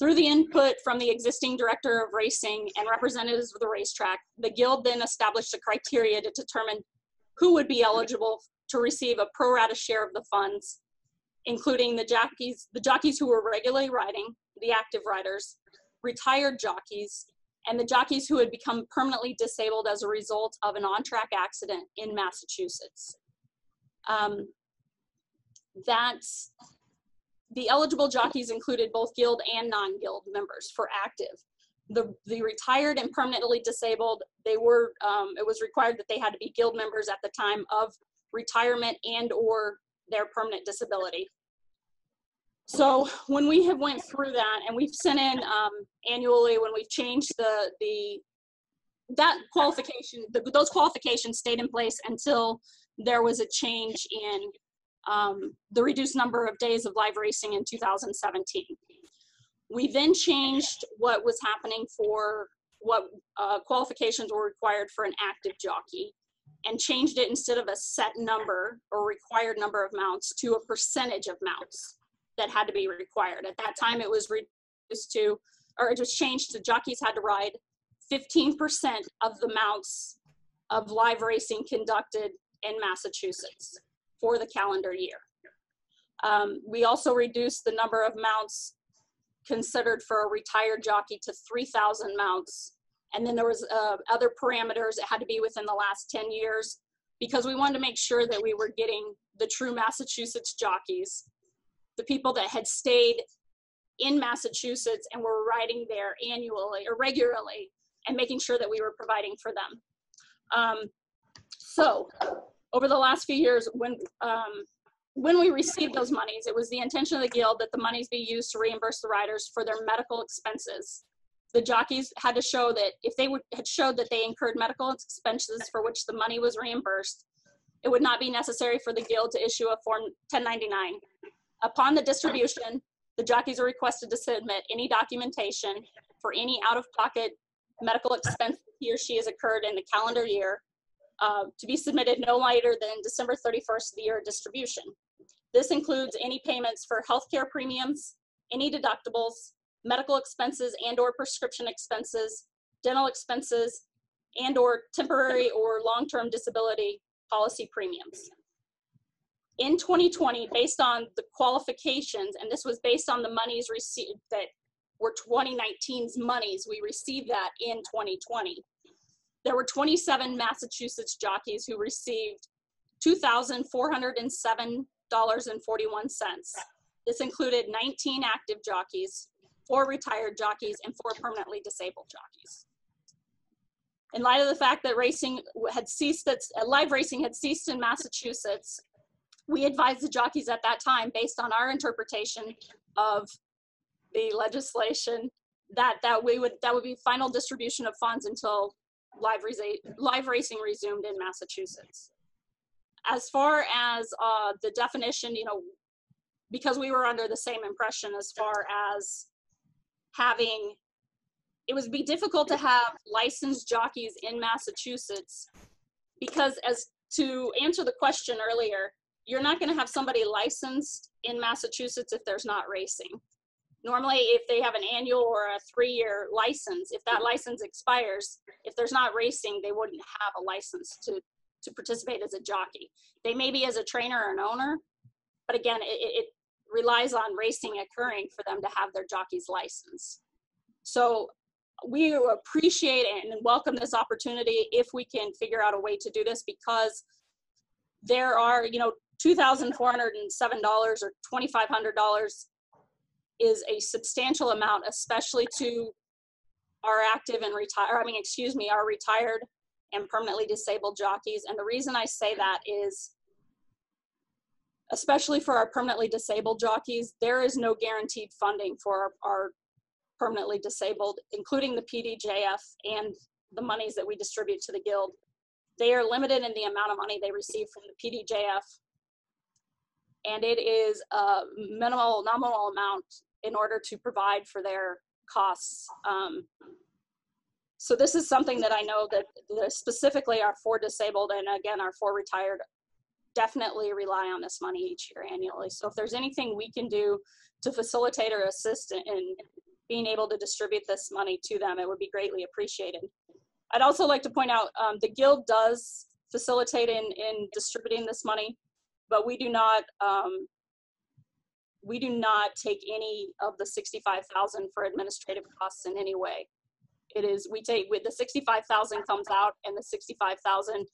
S17: Through the input from the existing director of racing and representatives of the racetrack, the guild then established a criteria to determine who would be eligible to receive a pro rata share of the funds, including the jockeys, the jockeys who were regularly riding, the active riders, retired jockeys, and the jockeys who had become permanently disabled as a result of an on-track accident in Massachusetts. Um, that's the eligible jockeys included both guild and non-guild members for active. The, the retired and permanently disabled, they were, um, it was required that they had to be guild members at the time of retirement and or their permanent disability. So when we have went through that and we've sent in um, annually when we've changed the, the that qualification, the, those qualifications stayed in place until there was a change in um, the reduced number of days of live racing in 2017. We then changed what was happening for what uh, qualifications were required for an active jockey and changed it instead of a set number or required number of mounts to a percentage of mounts that had to be required. At that time, it was reduced to, or it was changed to jockeys had to ride 15% of the mounts of live racing conducted in Massachusetts for the calendar year. Um, we also reduced the number of mounts considered for a retired jockey to 3,000 mounts. And then there was uh, other parameters. It had to be within the last 10 years because we wanted to make sure that we were getting the true Massachusetts jockeys the people that had stayed in Massachusetts and were riding there annually or regularly and making sure that we were providing for them. Um, so over the last few years, when um, when we received those monies, it was the intention of the guild that the monies be used to reimburse the riders for their medical expenses. The jockeys had to show that if they would, had showed that they incurred medical expenses for which the money was reimbursed, it would not be necessary for the guild to issue a Form 1099 Upon the distribution, the jockeys are requested to submit any documentation for any out-of-pocket medical expense he or she has occurred in the calendar year uh, to be submitted no later than December 31st of the year of distribution. This includes any payments for healthcare premiums, any deductibles, medical expenses and or prescription expenses, dental expenses, and or temporary or long-term disability policy premiums in 2020 based on the qualifications and this was based on the monies received that were 2019's monies we received that in 2020 there were 27 massachusetts jockeys who received $2407.41 this included 19 active jockeys four retired jockeys and four permanently disabled jockeys. In light of the fact that racing had ceased that uh, live racing had ceased in massachusetts we advised the jockeys at that time, based on our interpretation of the legislation, that that we would that would be final distribution of funds until live, live racing resumed in Massachusetts. As far as uh, the definition, you know, because we were under the same impression as far as having it would be difficult to have licensed jockeys in Massachusetts because as to answer the question earlier, you're not going to have somebody licensed in Massachusetts if there's not racing. Normally, if they have an annual or a three-year license, if that license expires, if there's not racing, they wouldn't have a license to to participate as a jockey. They may be as a trainer or an owner, but again, it, it relies on racing occurring for them to have their jockey's license. So we appreciate and welcome this opportunity if we can figure out a way to do this because there are, you know, $2,407 or $2,500 is a substantial amount, especially to our active and retire, I mean, excuse me, our retired and permanently disabled jockeys. And the reason I say that is, especially for our permanently disabled jockeys, there is no guaranteed funding for our, our permanently disabled, including the PDJF and the monies that we distribute to the Guild. They are limited in the amount of money they receive from the PDJF. And it is a minimal, nominal amount in order to provide for their costs. Um, so this is something that I know that specifically our four disabled and again our four retired definitely rely on this money each year annually. So if there's anything we can do to facilitate or assist in being able to distribute this money to them, it would be greatly appreciated. I'd also like to point out um, the Guild does facilitate in, in distributing this money, but we do not um, we do not take any of the 65,000 for administrative costs in any way. It is, we take, with the 65,000 comes out and the 65,000,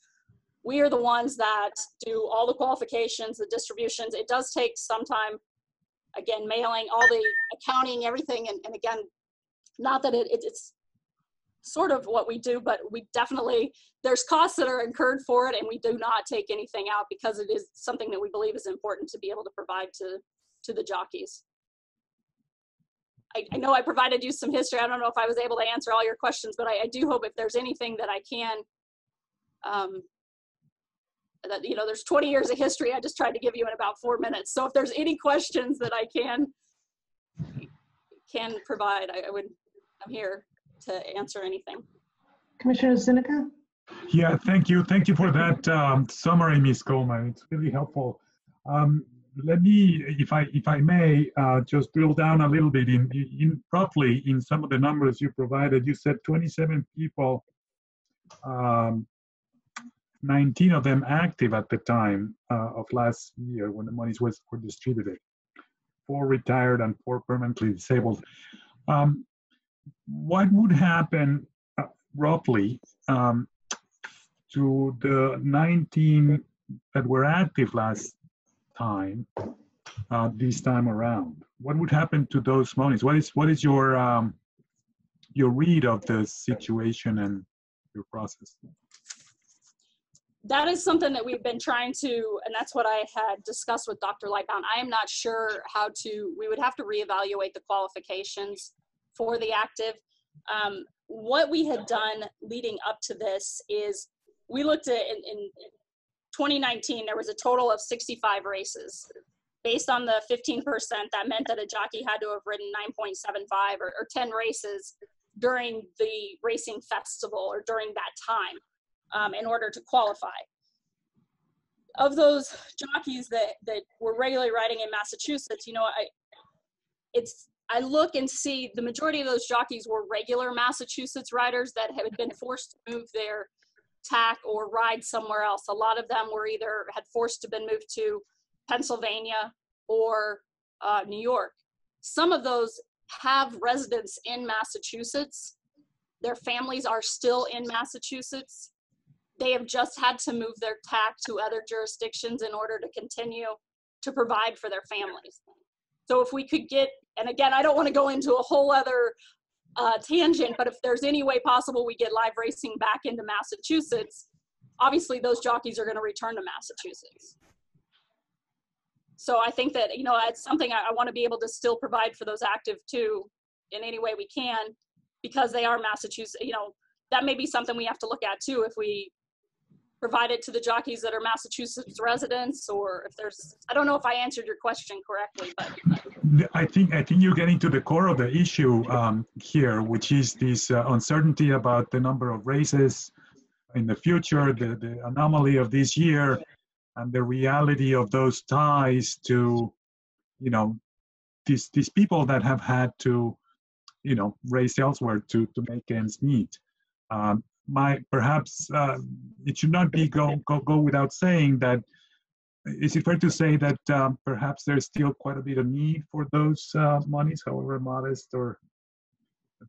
S17: we are the ones that do all the qualifications, the distributions. It does take some time, again, mailing, all the accounting, everything. And, and again, not that it, it, it's sort of what we do, but we definitely, there's costs that are incurred for it and we do not take anything out because it is something that we believe is important to be able to provide to, to the jockeys. I, I, know I provided you some history. I don't know if I was able to answer all your questions, but I, I do hope if there's anything that I can, um, that, you know, there's 20 years of history. I just tried to give you in about four minutes. So if there's any questions that I can, can provide, I, I would, I'm here to answer anything.
S1: Commissioner Zuniga?
S4: Yeah, thank you. Thank you for that um, summary, Ms. Coleman. It's really helpful. Um, let me, if I if I may, uh, just drill down a little bit in, in roughly in some of the numbers you provided. You said 27 people, um, 19 of them active at the time uh, of last year when the monies was were distributed. Four retired and four permanently disabled. Um, what would happen uh, roughly um, to the 19 that were active last time uh, this time around? What would happen to those monies? What is what is your um, your read of the situation and your process?
S17: That is something that we've been trying to, and that's what I had discussed with Dr. Lightbown. I am not sure how to. We would have to reevaluate the qualifications for the active. Um, what we had done leading up to this is we looked at in, in 2019, there was a total of 65 races. Based on the 15%, that meant that a jockey had to have ridden 9.75 or, or 10 races during the racing festival or during that time um, in order to qualify. Of those jockeys that, that were regularly riding in Massachusetts, you know, I, it's I look and see the majority of those jockeys were regular Massachusetts riders that had been forced to move their tack or ride somewhere else. A lot of them were either had forced to been moved to Pennsylvania or uh, New York. Some of those have residents in Massachusetts. Their families are still in Massachusetts. They have just had to move their tack to other jurisdictions in order to continue to provide for their families. So if we could get, and again, I don't want to go into a whole other uh, tangent, but if there's any way possible we get live racing back into Massachusetts, obviously those jockeys are going to return to Massachusetts. So I think that, you know, it's something I, I want to be able to still provide for those active too in any way we can because they are Massachusetts, you know, that may be something we have to look at too if we provided to the jockeys that are Massachusetts residents, or if there's, I don't know if I answered your question correctly, but
S4: I think I think you're getting to the core of the issue um, here, which is this uh, uncertainty about the number of races in the future, the, the anomaly of this year, and the reality of those ties to, you know, these these people that have had to, you know, race elsewhere to to make ends meet. Um, my perhaps uh, it should not be go, go go without saying that is it fair to say that um, perhaps there's still quite a bit of need for those uh, monies however modest or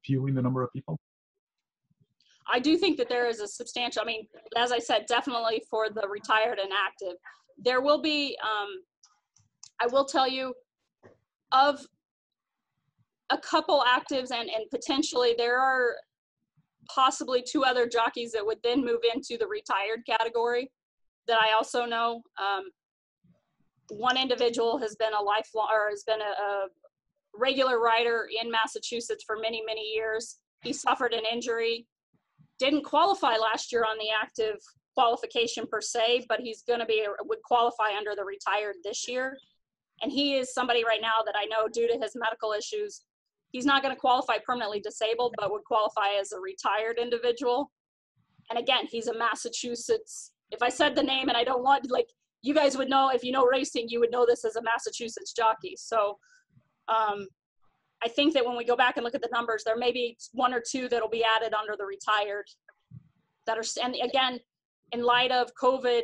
S4: few in the number of people
S17: I do think that there is a substantial, I mean, as I said, definitely for the retired and active. There will be, um, I will tell you, of a couple actives and, and potentially there are possibly two other jockeys that would then move into the retired category that I also know. Um, one individual has been a lifelong or has been a, a regular rider in Massachusetts for many, many years. He suffered an injury, didn't qualify last year on the active qualification per se, but he's going to be would qualify under the retired this year. And he is somebody right now that I know due to his medical issues, he's not going to qualify permanently disabled, but would qualify as a retired individual. And again, he's a Massachusetts. If I said the name and I don't want like you guys would know if you know racing, you would know this as a Massachusetts jockey. So um, I think that when we go back and look at the numbers, there may be one or two that'll be added under the retired that are, and again, in light of COVID,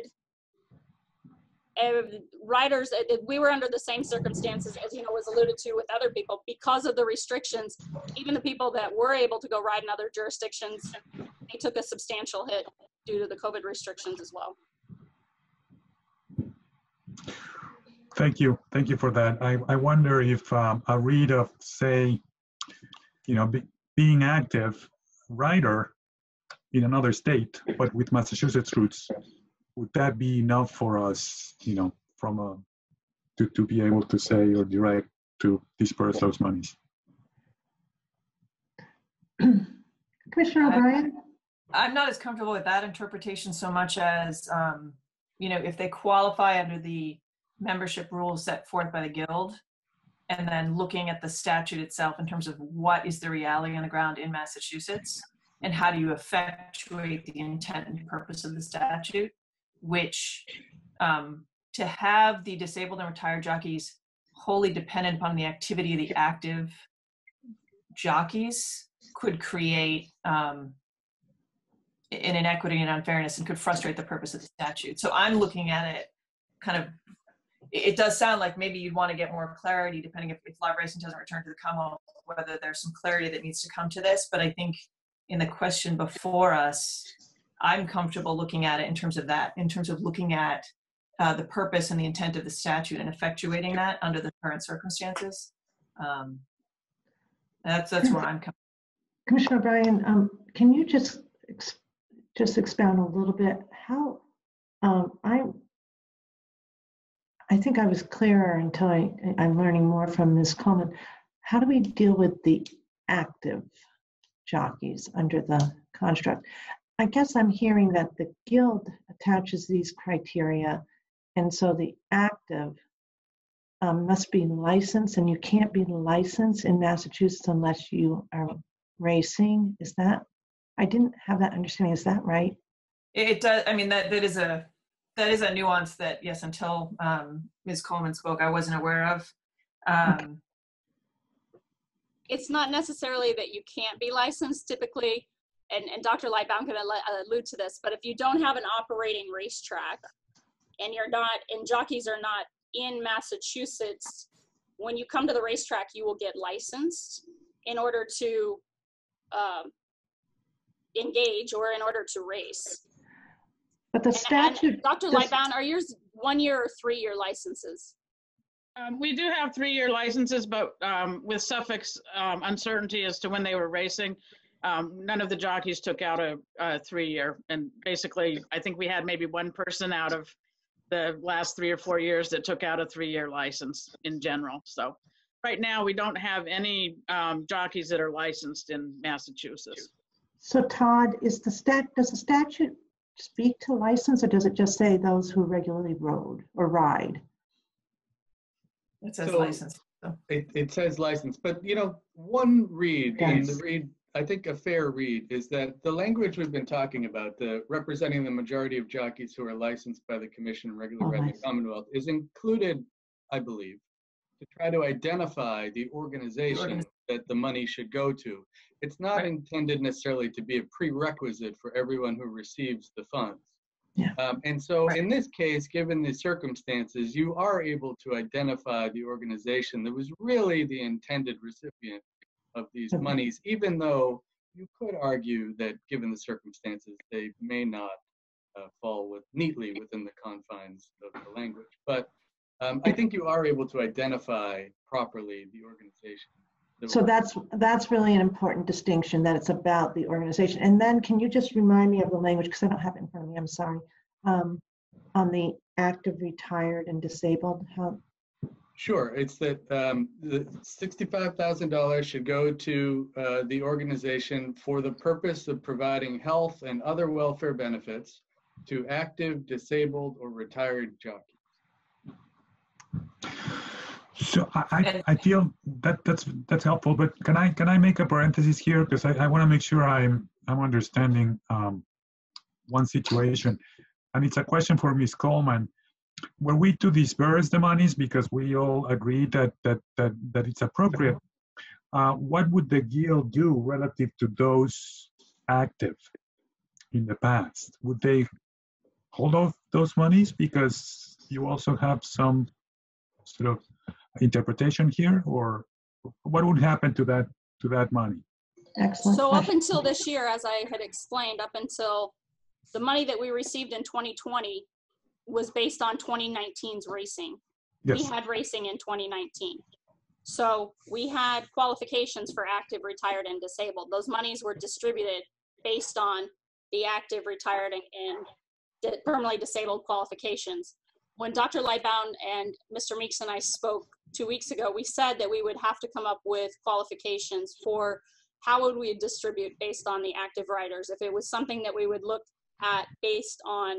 S17: riders, uh, we were under the same circumstances as you know was alluded to with other people because of the restrictions. Even the people that were able to go ride in other jurisdictions, they took a substantial hit due to the COVID restrictions as well.
S4: Thank you. Thank you for that. I, I wonder if um, a read of, say, you know, be, being active writer in another state, but with Massachusetts roots, would that be enough for us, you know, from a, to, to be able to say or direct to disperse those monies?
S1: Commissioner O'Brien?
S3: I'm not as comfortable with that interpretation so much as, um, you know, if they qualify under the membership rules set forth by the guild and then looking at the statute itself in terms of what is the reality on the ground in Massachusetts and how do you effectuate the intent and purpose of the statute, which um, to have the disabled and retired jockeys wholly dependent upon the activity of the active jockeys could create um, an inequity and unfairness and could frustrate the purpose of the statute. So I'm looking at it kind of it does sound like maybe you'd want to get more clarity depending if, if live racing doesn't return to the Commonwealth, whether there's some clarity that needs to come to this. But I think in the question before us, I'm comfortable looking at it in terms of that, in terms of looking at uh, the purpose and the intent of the statute and effectuating that under the current circumstances. Um, that's that's where I'm coming.
S1: Commissioner O'Brien, um, can you just ex- just expound a little bit how um, I I think I was clearer until I, I'm learning more from Ms. Coleman. How do we deal with the active jockeys under the construct? I guess I'm hearing that the guild attaches these criteria, and so the active um, must be licensed, and you can't be licensed in Massachusetts unless you are racing. Is that? I didn't have that understanding. Is that right?
S3: It does. I mean, that that is a that is a nuance that yes, until um, Ms. Coleman spoke, I wasn't aware of. Um,
S17: it's not necessarily that you can't be licensed typically, and, and Dr. Lightbown can allude to this, but if you don't have an operating racetrack and you're not, and jockeys are not in Massachusetts, when you come to the racetrack, you will get licensed in order to um, engage or in order to race.
S1: But the statute.
S17: Dr. Lightbown, are yours one year or three year licenses?
S14: Um, we do have three-year licenses, but um, with suffix um, uncertainty as to when they were racing, um, none of the jockeys took out a, a three-year. And basically, I think we had maybe one person out of the last three or four years that took out a three-year license in general. So right now, we don't have any um, jockeys that are licensed in Massachusetts.
S1: So Todd, is the stat, does the statute speak to license or does it just say those who regularly rode or ride?
S3: It says
S16: So-
S3: license.
S16: It, it says license, but you know, one read, and the read, I think a fair read is that the language we've been talking about, the representing the majority of jockeys who are licensed by the commission and regularly
S1: Oh,
S16: ride the. Commonwealth is included, I believe, to try to identify the organization that the money should go to. It's not intended necessarily to be a prerequisite for everyone who receives the funds.
S1: Yeah.
S16: Um, and so in this case, given the circumstances, you are able to identify the organization that was really the intended recipient of these monies, even though you could argue that given the circumstances, they may not uh, fall with neatly within the confines of the language. But um, I think you are able to identify properly the organization.
S1: So that's, that's really an important distinction, that it's about the organization. And then can you just remind me of the language, because I don't have it in front of me, I'm sorry. Um, On the active, retired, and disabled, how,
S16: Sure, it's that um, the sixty-five thousand dollars should go to uh, the organization for the purpose of providing health and other welfare benefits to active, disabled, or retired jockeys.
S4: So I, I, I feel that that's that's helpful, but can I can I make a parenthesis here because I, I want to make sure I'm I'm understanding um, one situation, and it's a question for Ms. Coleman. Were we to disperse the monies because we all agree that that that that it's appropriate? Uh, what would the guild do relative to those active in the past? Would they hold off those monies because you also have some sort of interpretation here, or what would happen to that to that money?
S1: excellent
S17: So up until this year, as I had explained, up until the money that we received in 2020 was based on 2019's racing. We had racing in 2019. So we had qualifications for active, retired, and disabled. Those monies were distributed based on the active, retired, and- permanently disabled qualifications. When Dr. Lightbown and Mr. Meeks and I spoke two weeks ago, we said that we would have to come up with qualifications for how would we distribute based on the active riders? If it was something that we would look at based on,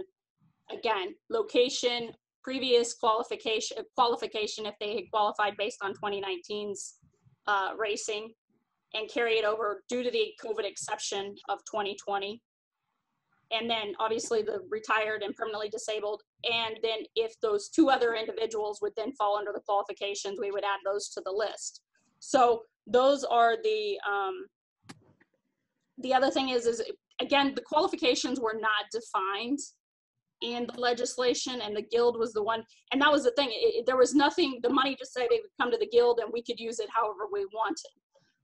S17: again, location, previous qualification, qualification if they had qualified based on 2019's uh, racing and carry it over due to the COVID exception of 2020. And then obviously the retired and permanently disabled. And then if those two other individuals would then fall under the qualifications, we would add those to the list. So those are the, um, the other thing is, is again, the qualifications were not defined in the legislation and the guild was the one, and that was the thing, it, it- there was nothing, the money just said it would come to the guild and we could use it however we wanted.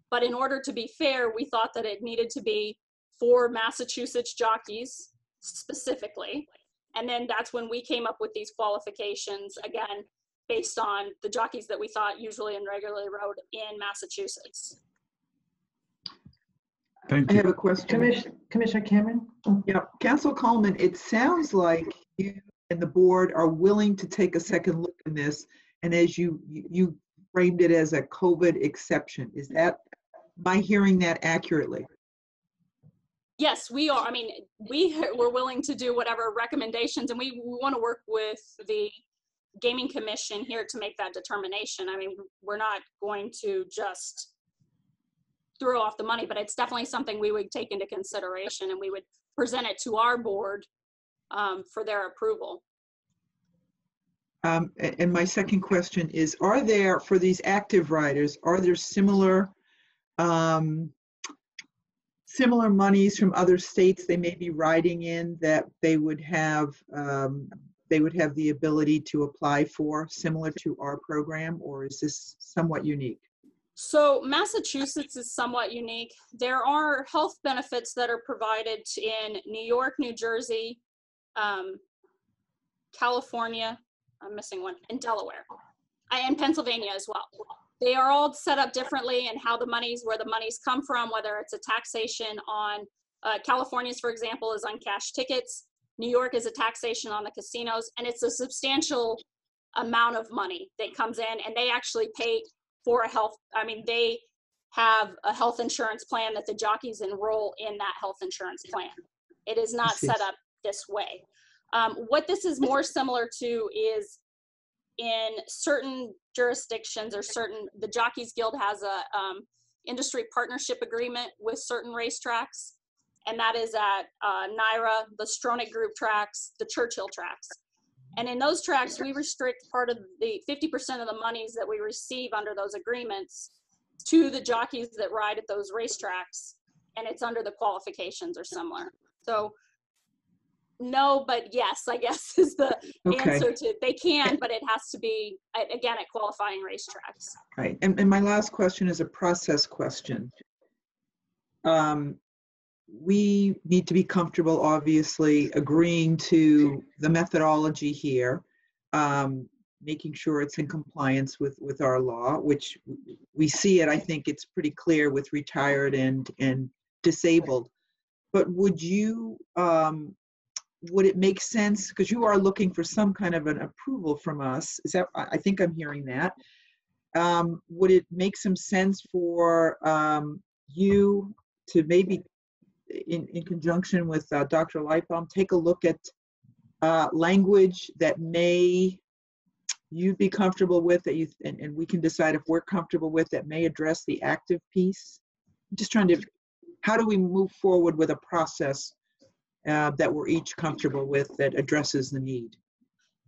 S17: But in order to be fair, we thought that it needed to be for Massachusetts jockeys specifically. And then that's when we came up with these qualifications, again, based on the jockeys that we thought usually and regularly rode in Massachusetts.
S4: Thank
S2: I
S4: you.
S2: have a question.
S1: Commissioner, Commissioner Cameron?
S2: Yeah, Counsel Coleman, it sounds like you and the board are willing to take a second look in this. And as you, you framed it as a COVID exception. Is that, am I hearing that accurately?
S17: Yes, we are. I mean, we were willing to do whatever recommendations, and we, we want to work with the gaming commission here to make that determination. I mean, we're not going to just throw off the money, but it's definitely something we would take into consideration, and we would present it to our board um, for their approval.
S2: Um, and my second question is, are there, for these active riders, are there similar, um, similar monies from other states they may be riding in that they would have, um, they would have the ability to apply for, similar to our program, or is this somewhat unique?
S17: So Massachusetts is somewhat unique. There are health benefits that are provided in New York, New Jersey, um, California, I'm missing one, and Delaware, and Pennsylvania as well. They are all set up differently and how the monies, where the monies come from, whether it's a taxation on, uh, California's, for example, is on cash tickets. New York is a taxation on the casinos, and it's a substantial amount of money that comes in, and they actually pay for a health, I mean, they have a health insurance plan that the jockeys enroll in that health insurance plan. It is not set up this way. Um, what this is more similar to is in certain jurisdictions or certain, the Jockeys Guild has a um, industry partnership agreement with certain racetracks, and that is at uh, NYRA, the Stronach Group tracks, the Churchill tracks. And in those tracks, we restrict part of the 50% of the monies that we receive under those agreements to the jockeys that ride at those racetracks, and it's under the qualifications or similar. So no, but yes, I guess is the
S2: Okay.
S17: answer to, they can, but it has to be, again, at qualifying racetracks.
S2: Right, and, and my last question is a process question. Um, We need to be comfortable, obviously, agreeing to the methodology here, um, making sure it's in compliance with, with our law, which we see it, I think it's pretty clear with retired and, and disabled. But would you, um, would it make sense, because you are looking for some kind of an approval from us, is that, I think I'm hearing that. Um, Would it make some sense for um, you to maybe, in, in conjunction with uh, Dr. Lightbown, take a look at uh, language that may you be comfortable with, that you, and, and we can decide if we're comfortable with, that may address the active piece? I'm Just trying to, how do we move forward with a process uh, that we're each comfortable with that addresses the need?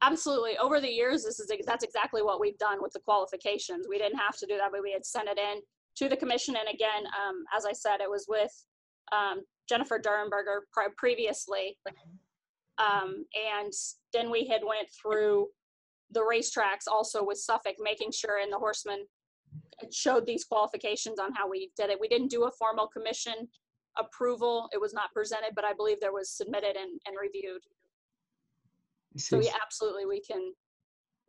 S17: Absolutely. Over the years, this is, that's exactly what we've done with the qualifications. We didn't have to do that, but we had sent it in to the commission. And again, um, as I said, it was with um, Jennifer Durenberger pre- previously. Um, and then we had went through the racetracks also with Suffolk, making sure and the horsemen showed these qualifications on how we did it. We didn't do a formal commission approval. It was not presented, but I believe there was submitted and, and reviewed. So yeah, absolutely, we can,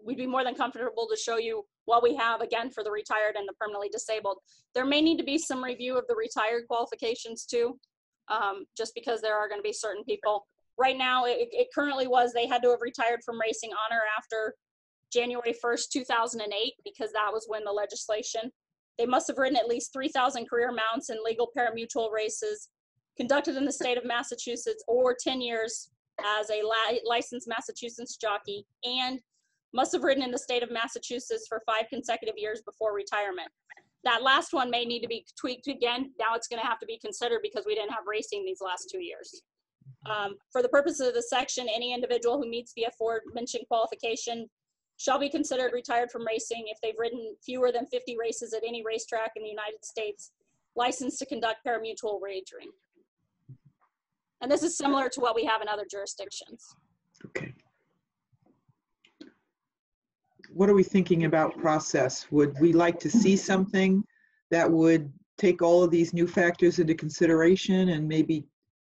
S17: we'd be more than comfortable to show you what we have, again, for the retired and the permanently disabled. There may need to be some review of the retired qualifications too, um, just because there are gonna be certain people. Right now, it, it currently was, they had to have retired from racing on or after January 1st, 2008, because that was when the legislation. They must have ridden at least 3,000 career mounts in legal parimutuel races conducted in the state of Massachusetts or 10 years as a li- licensed Massachusetts jockey and must have ridden in the state of Massachusetts for five consecutive years before retirement. That last one may need to be tweaked again. Now it's going to have to be considered because we didn't have racing these last two years. Um, for the purposes of the section, any individual who meets the aforementioned qualification shall be considered retired from racing if they've ridden fewer than 50 races at any racetrack in the United States, licensed to conduct parimutuel wagering. And this is similar to what we have in other jurisdictions.
S2: What are we thinking about process? Would we like to see something that would take all of these new factors into consideration and maybe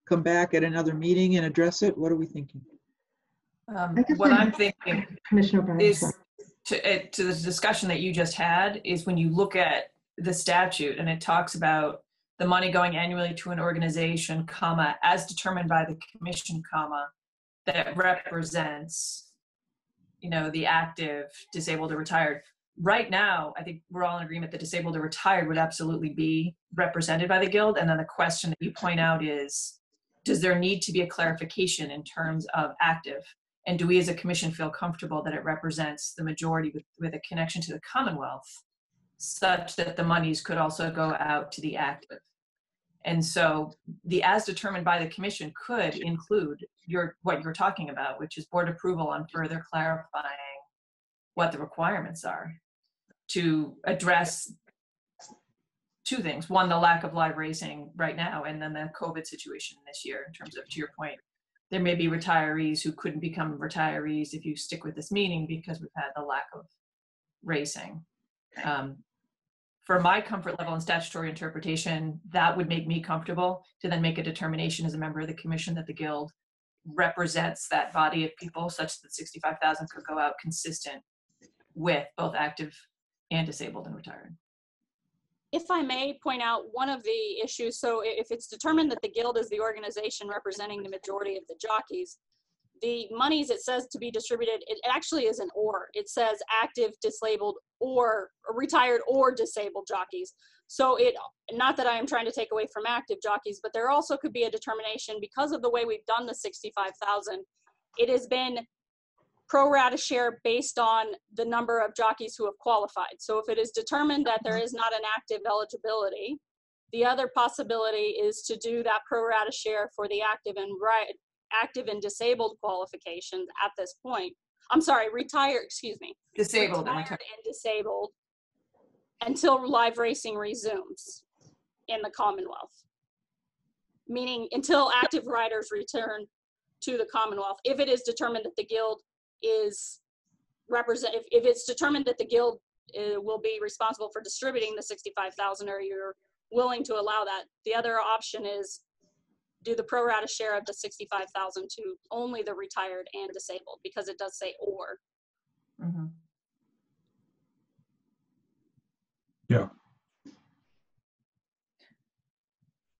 S2: come back at another meeting and address it? What are we thinking?
S3: Um, What
S1: I'm-
S3: I'm thinking
S1: Commissioner Barnes.
S3: is, to, eh, to the discussion that you just had, is when you look at the statute and it talks about the money going annually to an organization, comma, as determined by the commission, comma, that represents, you know, the active, disabled or retired. Right now, I think we're all in agreement that disabled or retired would absolutely be represented by the guild. And then the question that you point out is, does there need to be a clarification in terms of active? And do we as a commission feel comfortable that it represents the majority with, with a connection to the Commonwealth such that the monies could also go out to the active? And so the as determined by the commission could include your, what you're talking about, which is board approval on further clarifying what the requirements are to address two things. One, the lack of live racing right now, and then the COVID situation this year in terms of, to your point, there may be retirees who couldn't become retirees if you stick with this meeting because we've had the lack of racing. Um, for my comfort level in statutory interpretation, that would make me comfortable to then make a determination as a member of the commission that the guild represents that body of people such that 65,000 could go out consistent with both active and disabled and retired.
S17: If I may point out one of the issues, so if it's determined that the guild is the organization representing the majority of the jockeys, the monies it says to be distributed, it actually is an or. It says active, disabled, or retired or disabled jockeys. So it, not that I am trying to take away from active jockeys, but there also could be a determination because of the way we've done the 65,000. It has been pro rata share based on the number of jockeys who have qualified. So if it is determined that there is not an active eligibility, the other possibility is to do that pro rata share for the active and right, active and disabled qualifications at this point. I'm sorry, retired, excuse me.
S3: Disabled
S17: Retired and disabled until live racing resumes in the Commonwealth. Meaning until active riders return to the Commonwealth. If it is determined that the guild is represent, if, if it's determined that the guild uh, will be responsible for distributing the 65,000 or you're willing to allow that. The other option is do the pro rata share of the 65,000 to only the retired and disabled because it does say or.
S3: Mhm.
S4: Yeah.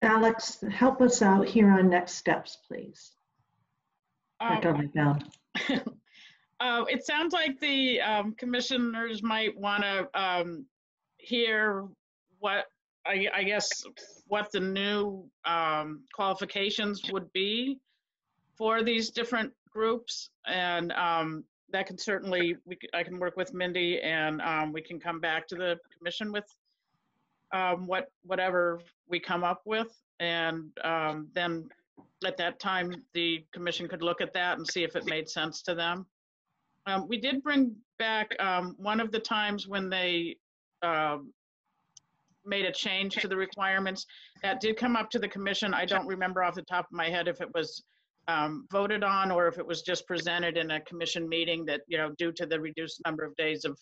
S1: Alex, help us out here on next steps, please.
S14: Um,
S1: Dr. Liddell.
S14: Uh, it sounds like the um, commissioners might want to um, hear what, I, I guess, what the new um, qualifications would be for these different groups. And um, that can certainly, we, can work with Mindy and um, we can come back to the commission with um, what, whatever we come up with. And um, then at that time, the commission could look at that and see if it made sense to them. Um, we did bring back, um, one of the times when they, um, made a change to the requirements. That did come up to the commission. I don't remember off the top of my head if it was, um, voted on or if it was just presented in a commission meeting that, you know, due to the reduced number of days of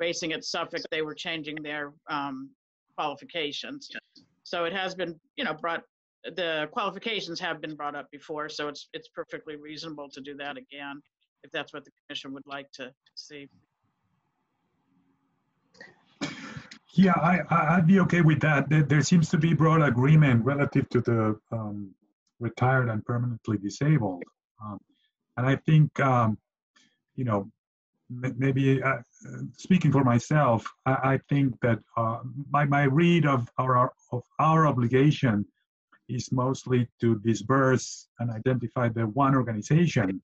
S14: racing at Suffolk, they were changing their, um, qualifications. So it has been, you know, brought, the qualifications have been brought up before, so it's, it's perfectly reasonable to do that again, if that's what the commission would like to see.
S4: Yeah, I, I'd be okay with that. There, seems to be broad agreement relative to the um, retired and permanently disabled. Um, And I think, um, you know, maybe uh, speaking for myself, I, I think that uh, my, my read of our, of our obligation is mostly to disperse and identify the one organization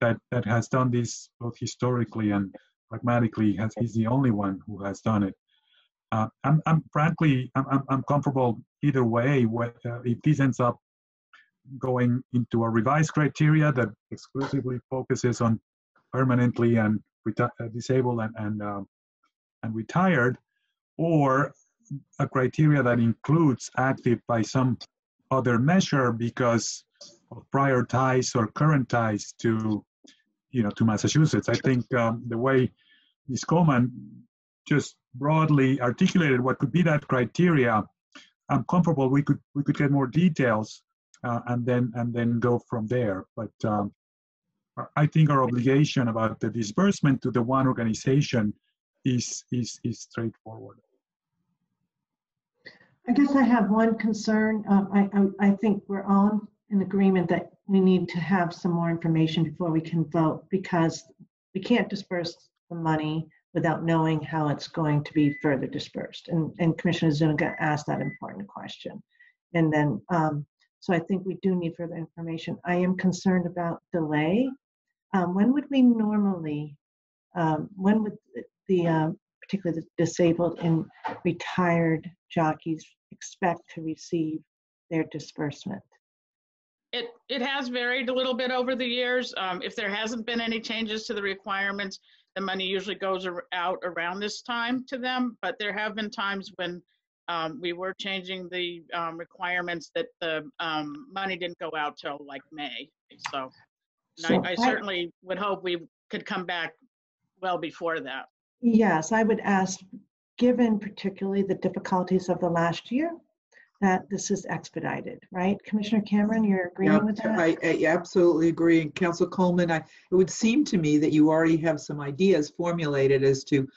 S4: that, that has done this both historically and pragmatically has, is the only one who has done it. Uh, I'm, I'm frankly, I'm, I'm, comfortable either way. With, uh, if this ends up going into a revised criteria that exclusively focuses on permanently and reti- uh, disabled and and, um, and retired, or a criteria that includes active by some other measure because of prior ties or current ties to, you know, to Massachusetts. I think um, the way Ms. Coleman just broadly articulated what could be that criteria, I'm comfortable we could we could get more details uh, and then and then go from there. But um, I think our obligation about the disbursement to the one organization is is is straightforward.
S1: I guess I have one concern. Um, I, I, I think we're all in agreement that we need to have some more information before we can vote because we can't disperse the money without knowing how it's going to be further dispersed. And, and Commissioner Zuniga asked that important question. And then, um, so I think we do need further information. I am concerned about delay. Um, when would we normally, um, when would the- uh, particularly the disabled and retired jockeys expect to receive their disbursement?
S14: It, it has varied a little bit over the years. Um, if there hasn't been any changes to the requirements, the money usually goes ar- out around this time to them. But there have been times when um, we were changing the um, requirements that the um, money didn't go out till like May. So, and
S1: So
S14: I, I
S1: I-
S14: certainly would hope we could come back well before that.
S1: Yes, I would ask, given particularly the difficulties of the last year, that this is expedited, right? Commissioner Cameron, you're
S2: Yeah,
S1: agreeing with that?
S2: I, I absolutely agree. And Counsel Coleman, I, it would seem to me that you already have some ideas formulated as to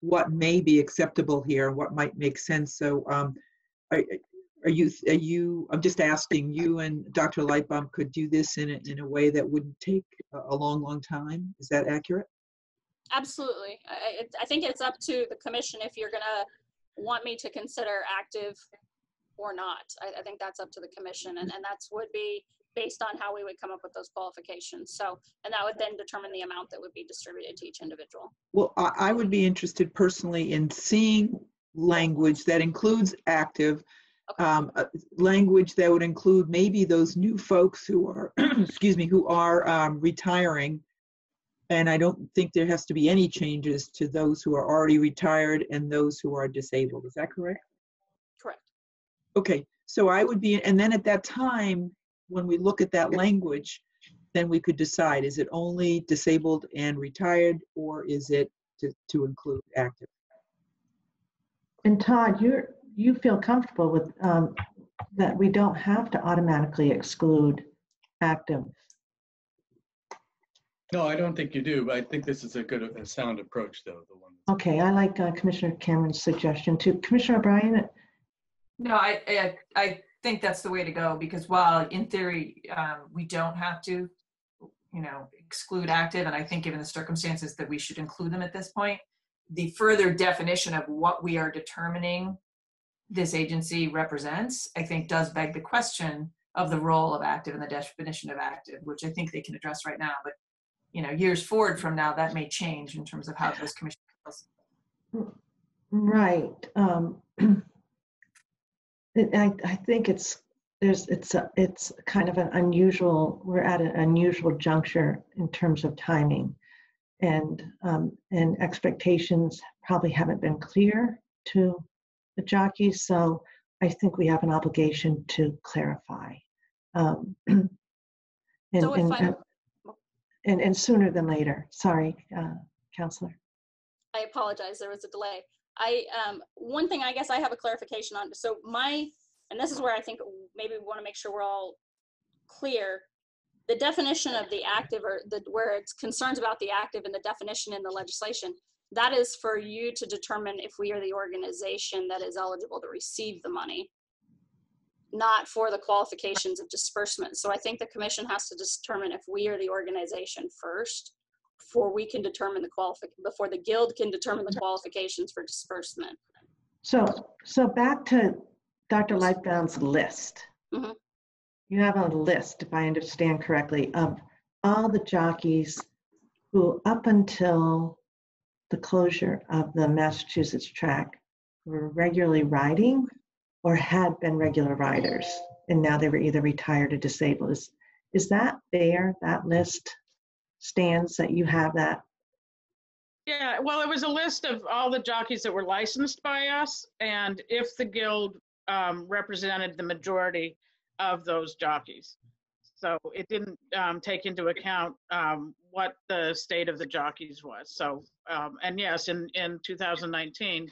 S2: what may be acceptable here and what might make sense. So um, I, I- are you, are you, I'm just asking, you and Dr. Lightbown could do this in a, in a way that wouldn't take a, a long, long time? Is that accurate?
S17: Absolutely. I, I- I think it's up to the commission if you're gonna want me to consider active or not. I, I think that's up to the commission and, and that's would be based on how we would come up with those qualifications. So, and that would then determine the amount that would be distributed to each individual.
S2: Well, I, I would be interested personally in seeing language that includes active, um, uh, language that would include maybe those new folks who are, excuse me, who are um, retiring. And I don't think there has to be any changes to those who are already retired and those who are disabled. Is that? Correct. Okay, so I would be, and then at that time, when we look at that language, then we could decide, is it only disabled and retired, or is it to, to include active?
S1: And Todd, you're, you feel comfortable with, um, that we don't have to automatically exclude active.
S16: No, I don't think you do, but I think this is a good, a sound approach, though, the one.
S1: Okay, I like uh, Commissioner Cameron's suggestion too. Commissioner O'Brien,
S3: No, I, I, I think that's the way to go because while in theory, um, we don't have to, you know, exclude active, and I think given the circumstances that we should include them at this point, the further definition of what we are determining this agency represents, I think does beg the question of the role of active and the definition of active, which I think they can address right now, but you know, years forward from now, that may change in terms of how those commissions.
S1: right. um, I, I think it's, there's, it's, a- it's kind of an unusual, we're at an unusual juncture in terms of timing. And, um, and expectations probably haven't been clear to the jockeys, so I think we have an obligation to clarify. Um, And,
S17: So
S1: and, uh, and, and sooner than later. Sorry, uh, Counselor.
S17: I apologize, there was a delay. I, um, one thing I guess I have a clarification on, so my, and this is where I think maybe we want to make sure we're all clear. The definition of the active or the, where it's concerns about the active and the definition in the legislation, that is for you to determine if we are the organization that is eligible to receive the money, not for the qualifications of disbursement. So I think the commission has to determine if we are the organization first before we can determine the qualific, before the guild can determine the qualifications for disbursement.
S1: So, so back to Dr. Lightbown's list.
S17: Mhm.
S1: You have a list, if I understand correctly, of all the jockeys who, up until the closure of the Massachusetts track, were regularly riding or had been regular riders, and now they were either retired or disabled. Is, is that fair, that list stands, that you have that?
S14: Yeah, well, it was a list of all the jockeys that were licensed by us, and if the guild um, represented the majority of those jockeys. So it didn't um, take into account um, what the state of the jockeys was. So, um, and yes, in, in 2019,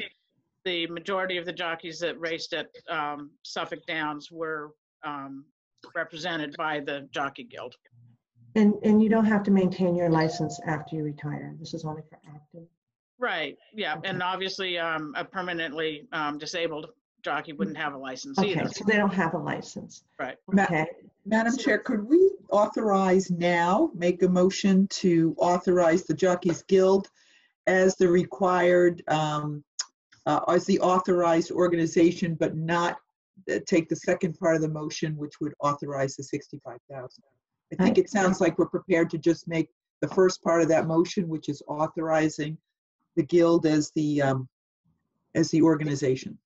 S14: the majority of the jockeys that raced at um, Suffolk Downs were um, represented by the Jockey Guild.
S1: And, and you don't have to maintain your license after you retire. This is only for active.
S14: Right, yeah, and obviously, um, a permanently, um, disabled jockey wouldn't have a license
S1: Okay,
S14: either.
S1: so they don't have a license.
S14: Right.
S2: Ma-
S1: Okay.
S2: Madam Chair, could we authorize now, make a motion to authorize the Jockeys Guild as the required, um, uh, as the authorized organization, but not uh, take the second part of the motion, which would authorize the 65,000? I think it sounds like we're prepared to just make the first part of that motion, which is authorizing the guild as the, um, as the organization.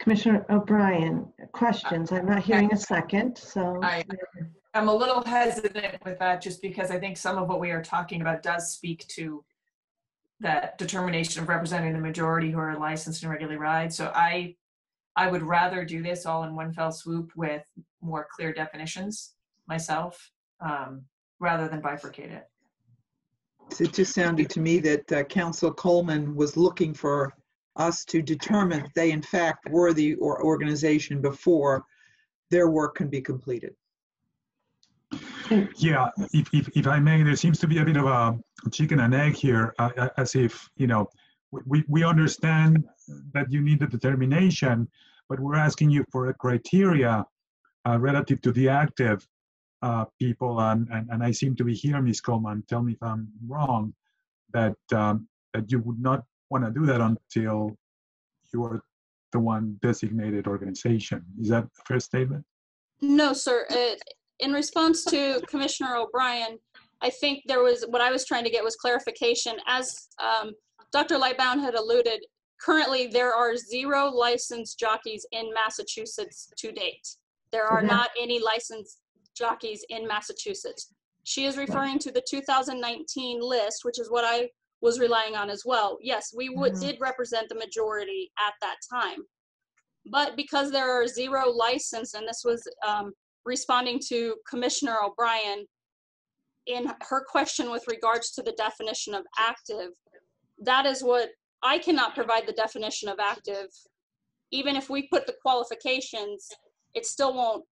S1: Commissioner O'Brien, questions? I'm not hearing a second, so.
S3: I, I'm a little hesitant with that just because I think some of what we are talking about does speak to that determination of representing the majority who are licensed and regularly ride. So I, I would rather do this all in one fell swoop with more clear definitions myself, um, rather than bifurcate it.
S2: It just sounded to me that uh, Counsel Coleman was looking for us to determine if they in fact were the or- organization before their work can be completed.
S4: Yeah, if, if, if I may, there seems to be a bit of a chicken and egg here, uh, as if, you know, we- we, we understand that you need the determination, but we're asking you for a criteria uh, relative to the active uh, people, and, and, and I seem to be here, Ms. Coleman, tell me if I'm wrong, that, um, that you would not want to do that until you are the one designated organization. Is that a fair statement?
S17: No, sir. Uh, In response to Commissioner O'Brien, I think there was, what I was trying to get was clarification. As um, Dr. Lightbown had alluded, currently there are zero licensed jockeys in Massachusetts to date. There are not any licensed jockeys in Massachusetts. She is referring to the 2019 list, which is what I was relying on as well. Yes, we would,
S1: Mhm.
S17: did represent the majority at that time. But because there are zero licensed, and this was um, responding to Commissioner O'Brien in her question with regards to the definition of active, that is what, I cannot provide the definition of active. Even if we put the qualifications, it still won't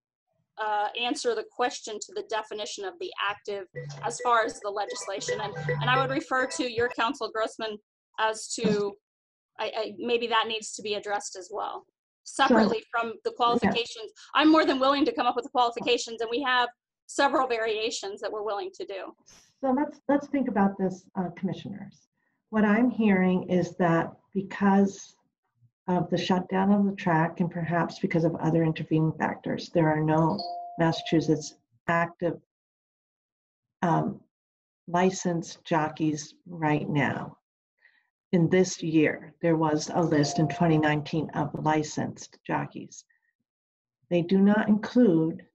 S17: uh, answer the question to the definition of the active as far as the legislation. And, and I would refer to your counsel Grossman as to, I, I, maybe that needs to be addressed as well. Separately from the qualifications, I'm more than willing to come up with the qualifications and we have several variations that we're willing to do.
S1: So let's, let's think about this, uh, commissioners. What I'm hearing is that because of the shutdown of the track and perhaps because of other intervening factors, there are no Massachusetts active um, licensed jockeys right now. In this year, there was a list in 2019 of licensed jockeys. They do not include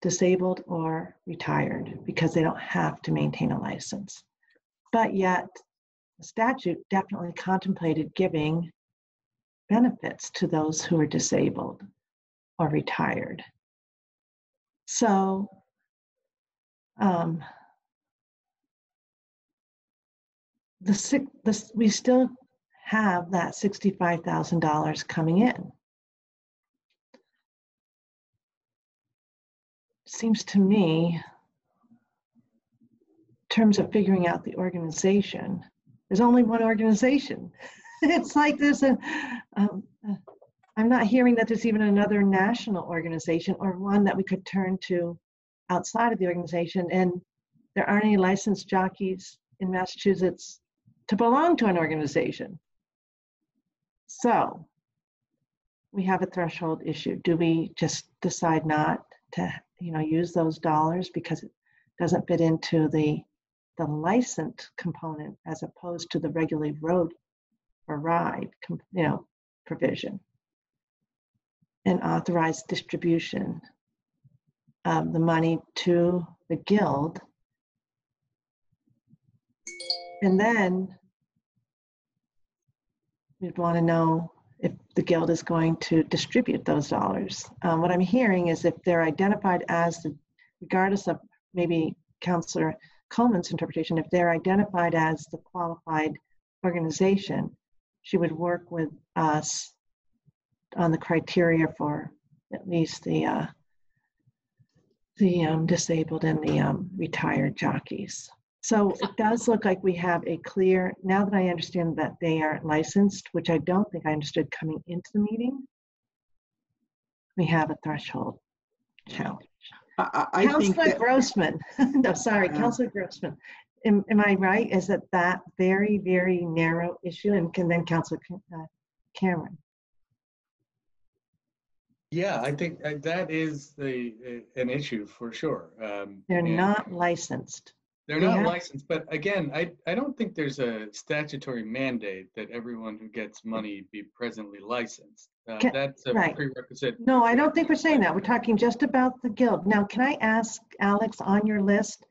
S1: disabled or retired because they don't have to maintain a license. But yet, statute definitely contemplated giving benefits to those who are disabled or retired. So, um, the six, this, we still have that sixty-five thousand dollars coming in. Seems to me, in terms of figuring out the organization, there's only one organization. It's like there's a, um, uh, I'm not hearing that there's even another national organization or one that we could turn to outside of the organization. And there aren't any licensed jockeys in Massachusetts to belong to an organization. So we have a threshold issue. Do we just decide not to, you know, use those dollars because it doesn't fit into the the licensed component as opposed to the regularly road or ride, you know, provision? And authorized distribution of the money to the guild. And then we'd want to know if the guild is going to distribute those dollars. Um, what I'm hearing is if they're identified as the, regardless of maybe Counselor Coleman's interpretation, if they're identified as the qualified organization, she would work with us on the criteria for at least the uh, the um, disabled and the um, retired jockeys. So it does look like we have a clear, now that I understand that they aren't licensed, which I don't think I understood coming into the meeting, we have a threshold challenge.
S2: I, I I think
S1: Counselor
S2: that,
S1: Grossman, no, sorry,
S2: Uh,
S1: Counselor Grossman. Am, am I right? Is it that very, very narrow issue? And can then Counselor uh, Cameron?
S16: Yeah, I think uh, that is the, uh, an issue for sure. Um,
S1: They're
S16: and
S1: not licensed.
S16: They're not
S1: have-
S16: licensed, but again, I, I don't think there's a statutory mandate that everyone who gets money be presently licensed. Uh,
S1: Ca-
S16: That's a
S1: right.
S16: prerequisite.
S1: No, I don't think we're saying that. We're talking just about the guild. Now, can I ask Alex on your list?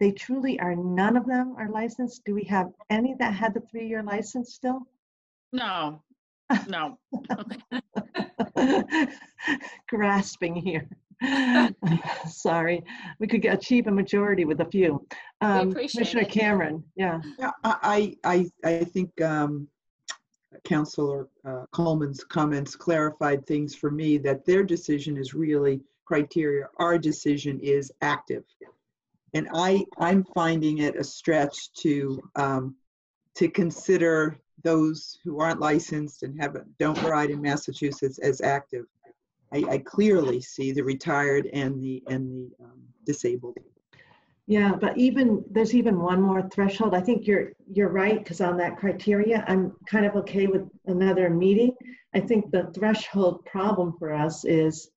S1: They truly are, none of them are licensed? Do we have any that had the three-year license still?
S14: No, no.
S1: Grasping here. Sorry, we could achieve a majority with a few. Um,
S17: appreciate
S1: Commissioner
S17: it.
S1: Cameron, yeah.
S2: Yeah, I, I, I I think um, Counselor uh, Coleman's comments clarified things for me, that their decision is really criteria. Our decision is active. And I, I'm finding it a stretch to, um, to consider those who aren't licensed and haven't, don't ride in Massachusetts as active. I, I clearly see the retired and the, and the um, disabled.
S1: Yeah, but even, there's even one more threshold. I think you're, you're right, because on that criteria, I'm kind of okay with another meeting. I think the threshold problem for us is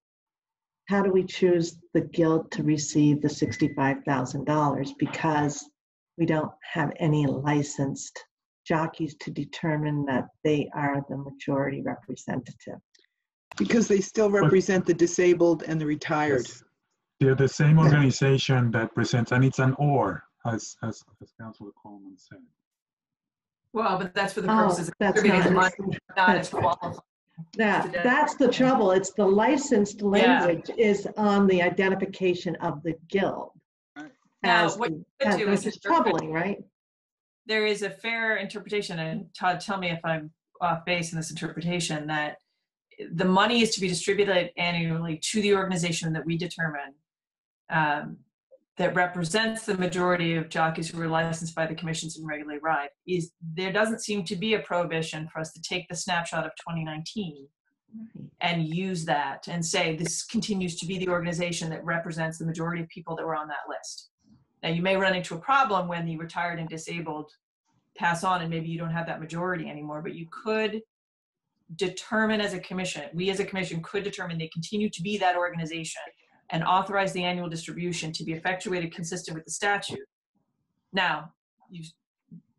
S1: how do we choose the guild to receive the $65,000? Because we don't have any licensed jockeys to determine that they are the majority representative.
S2: Because they still represent the disabled and the retired.
S4: They're the same organization that presents, and it's an or, as, as, as Councilor Coleman said.
S3: Well, but that's for the
S1: Oh,
S3: purposes of
S1: that's
S3: distributing the
S1: not-
S3: money, not as
S1: that's
S3: qualified.
S1: That, that's the trouble. It's the licensed language is on the identification of the guild.
S3: Now,
S1: as
S3: what
S1: the-
S3: you could
S1: as-
S3: do
S1: Which
S3: is
S1: is
S3: interpret-
S1: troubling, right?
S3: there is a fair interpretation, and Todd, tell me if I'm off base in this interpretation, that the money is to be distributed annually to the organization that we determine um, that represents the majority of jockeys who are licensed by the commissions and regularly ride. Is there doesn't seem to be a prohibition for us to take the snapshot of 2019 and use that and say this continues to be the organization that represents the majority of people that were on that list. Now, you may run into a problem when the retired and disabled pass on and maybe you don't have that majority anymore, but you could determine as a commission, we as a commission could determine they continue to be that organization and authorize the annual distribution to be effectuated consistent with the statute. Now, you,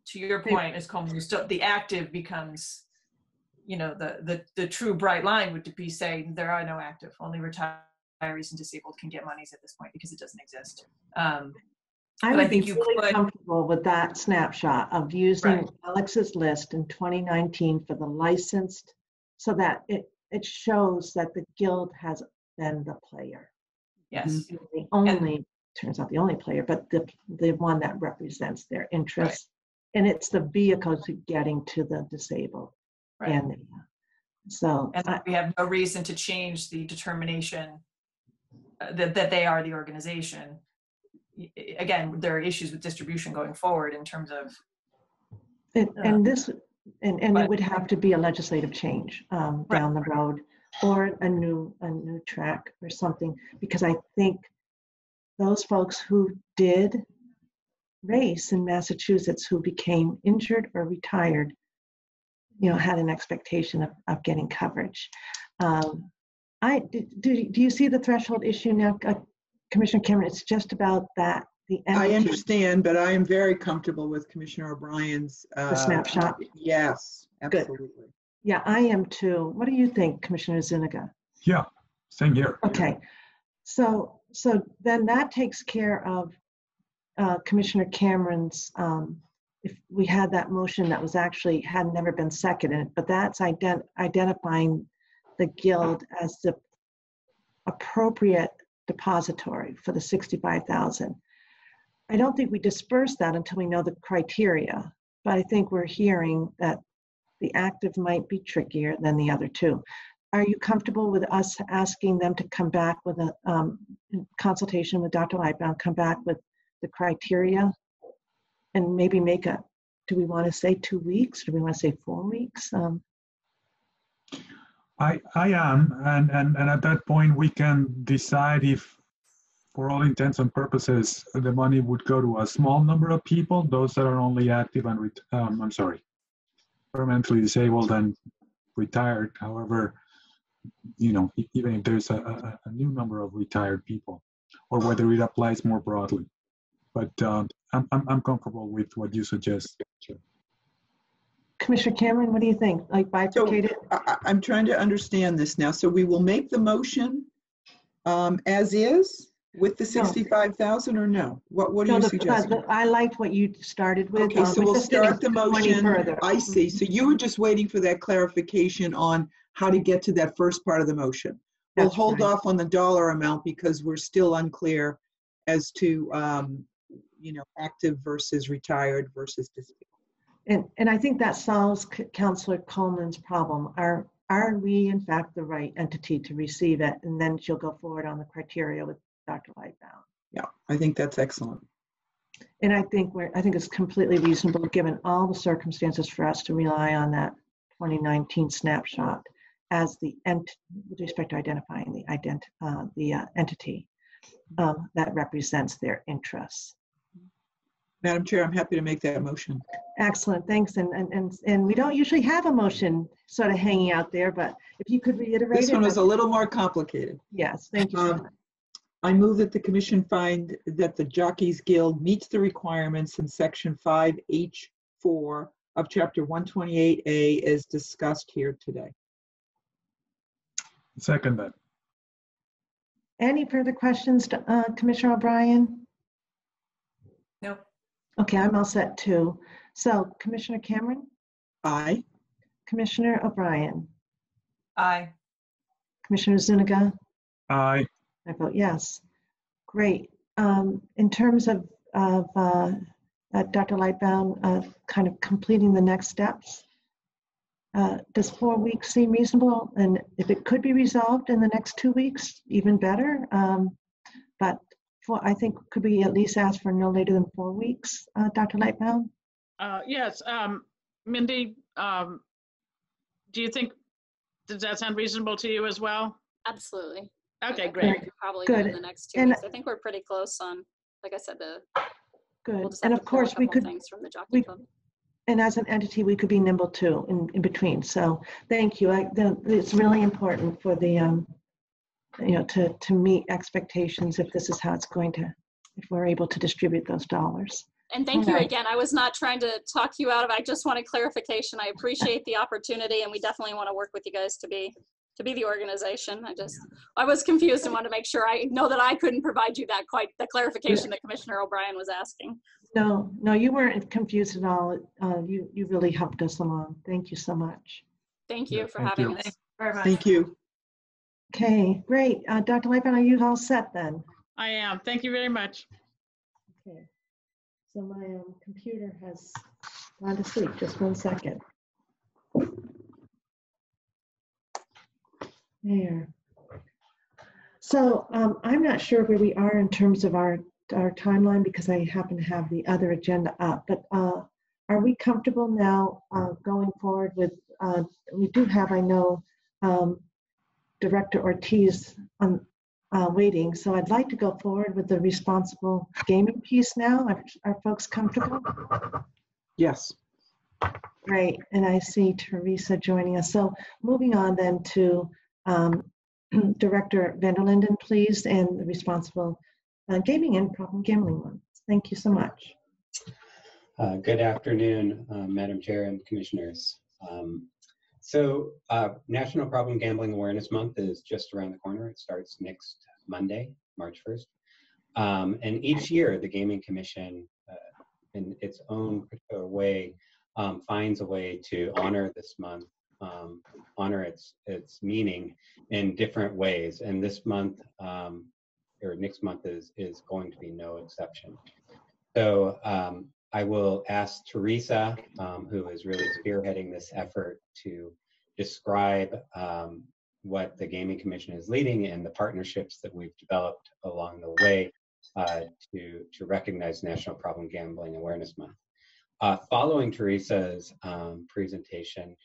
S3: to your point, Ms. Coleman, you still, the active becomes, you know, the, the, the true bright line would be saying there are no active, only retirees and disabled can get monies at this point because it doesn't exist. Um,
S1: I would
S3: I think
S1: be
S3: you
S1: really
S3: could,
S1: comfortable with that snapshot of using
S3: Right.
S1: Alex's list in 2019 for the licensed, so that it, it shows that the guild has been the player.
S3: yes.
S1: The only, turns out the only player, but the, the one that represents their interests. And it's the vehicle to getting to the disabled.
S3: Right.
S1: And, the- so,
S3: And
S1: I-
S3: we have no reason to change the determination uh, that, that they are the organization. Y- y- Again, there are issues with distribution going forward in terms of,
S1: And,
S3: Uh,
S1: and this, and, and
S3: but-
S1: it would have to be a legislative change um,
S3: Right.
S1: down the road or a new, a new track or something, because I think those folks who did race in Massachusetts who became injured or retired, you know, had an expectation of, of getting coverage. Um, I, do, do you see the threshold issue now, uh, Commissioner Cameron? It's just about that, the
S2: I understand, but I am very comfortable with Commissioner O'Brien's. uh,
S1: snapshot?
S2: Yes,
S1: Good.
S2: absolutely.
S1: Yeah, I am too. What do you think, Commissioner Zuniga?
S4: Yeah, same here.
S1: Okay, so, so then that takes care of uh, Commissioner Cameron's, um, if we had that motion that was actually, had never been seconded, but that's ident- identifying the guild as the appropriate depository for the 65,000. I don't think we disperse that until we know the criteria, but I think we're hearing that the active might be trickier than the other two. Are you comfortable with us asking them to come back with a um, consultation with Dr. Lightbown, come back with the criteria? And maybe make a, do we want to say two weeks? Do we want to say four weeks? Um,
S4: I, I am, and, and, and at that point, we can decide if, for all intents and purposes, the money would go to a small number of people, those that are only active and, ret- um, I'm sorry, permanently disabled and retired. However, you know, e- even if there's a, a, a new number of retired people, or whether it applies more broadly. But um, I'm, I'm, I'm comfortable with what you suggest. Chair.
S1: Commissioner Cameron, what do you think? Like bifurcate it?
S2: I, I- I'm trying to understand this now. So we will make the motion um, as is with the 65,000 or no? What, what are
S1: No,
S2: you
S1: the-
S2: suggesting?
S1: the- I liked what you started with.
S2: Okay,
S1: uh,
S2: so
S1: we
S2: we'll
S1: just didn't
S2: start the
S1: go any
S2: motion.
S1: further.
S2: I see. So you were just waiting for that clarification on how to get to that first part of the motion. We'll
S1: That's
S2: hold off on the dollar amount because we're still unclear as to, um, you know, active versus retired versus disabled.
S1: And, and I think that solves C- Counselor Coleman's problem. Are, are we in fact the right entity to receive it? And then she'll go forward on the criteria with Dr. Lightbown.
S2: Yeah, I think that's excellent.
S1: And I think we're, I think it's completely reasonable, given all the circumstances, for us to rely on that 2019 snapshot as the ent, with respect to identifying the ident, uh, the uh, entity um, that represents their interests.
S2: Madam Chair, I'm happy to make that motion.
S1: Excellent, thanks. And, and, and, and we don't usually have a motion sort of hanging out there, but if you could reiterate
S2: This
S1: it.
S2: one was a little more complicated.
S1: Yes, thank you so
S2: Um,
S1: much.
S2: I move that the commission find that the Jockeys Guild meets the requirements in section 5H4 of chapter 128A as discussed here today.
S4: Second that.
S1: Any further questions, to, uh, Commissioner O'Brien?
S3: No.
S1: Okay, I'm all set too. So Commissioner Cameron,
S2: Aye.
S1: Commissioner O'Brien,
S3: Aye.
S1: Commissioner Zuniga,
S4: Aye.
S1: I vote yes. Great. Um, In terms of, of uh, uh, Dr. Lightbown, uh, kind of completing the next steps, uh, does four weeks seem reasonable? And if it could be resolved in the next two weeks, even better. Um, But for, I think, could we at least ask for no later than four weeks, uh, Dr. Lightbown?
S14: Uh, Yes, um, Mindy, um, do you think, does that sound reasonable to you as well?
S17: Absolutely.
S14: Okay, great.
S17: Probably do it in the next two
S1: And-
S17: weeks. I think we're pretty close on, like I said, the,
S1: Good.
S17: we'll just
S1: And
S17: have
S1: of
S17: pull a
S1: course, we
S17: couple
S1: could,
S17: things from the jockey
S1: we-
S17: club.
S1: and as an entity, we could be nimble too in, in between. So thank you. I, the, it's really important for the, um, you know, to, to meet expectations if this is how it's going to, if we're able to distribute those dollars.
S17: And thank you again. I was not trying to talk you out of, it. I just wanted clarification. I appreciate the opportunity and we definitely want to work with you guys to be, to be the organization. I just, I was confused and wanted to make sure I know that I couldn't provide you that quite, the clarification that Commissioner O'Brien was asking.
S1: No, no, you weren't confused at all. Uh, you, you really helped us along. Thank you so much.
S17: Thank
S4: Yeah,
S17: you for
S4: thank
S17: having
S4: you.
S17: us.
S3: Very much.
S2: Thank you.
S1: Okay, great. Uh, Dr. Lightfoot, are you all set then?
S14: I am. Thank you very much.
S1: Okay. So my um, computer has gone to sleep. Just one second. There. So um, I'm not sure where we are in terms of our, our timeline because I happen to have the other agenda up. But uh, are we comfortable now uh, going forward with, uh, we do have, I know, um, Director Ortiz on, uh, waiting. So I'd like to go forward with the responsible gaming piece now. Are, are folks comfortable?
S2: Yes.
S1: Great, and I see Teresa joining us. So moving on then to um, Director Vander Linden, please, and the responsible uh, gaming and problem gambling one. Thank you so much.
S18: Uh, Good afternoon, uh, Madam Chair and Commissioners. Um, So uh, National Problem Gambling Awareness Month is just around the corner. It starts next Monday, March 1st. Um, And each year, the Gaming Commission, uh, in its own way, um, finds a way to honor this month, um, honor its, its meaning in different ways. And this month, um, or next month is, is going to be no exception. So um, I will ask Teresa, um, who is really spearheading this effort, to describe um, what the Gaming Commission is leading and the partnerships that we've developed along the way uh, to, to recognize National Problem Gambling Awareness Month. Uh, following Teresa's um, presentation,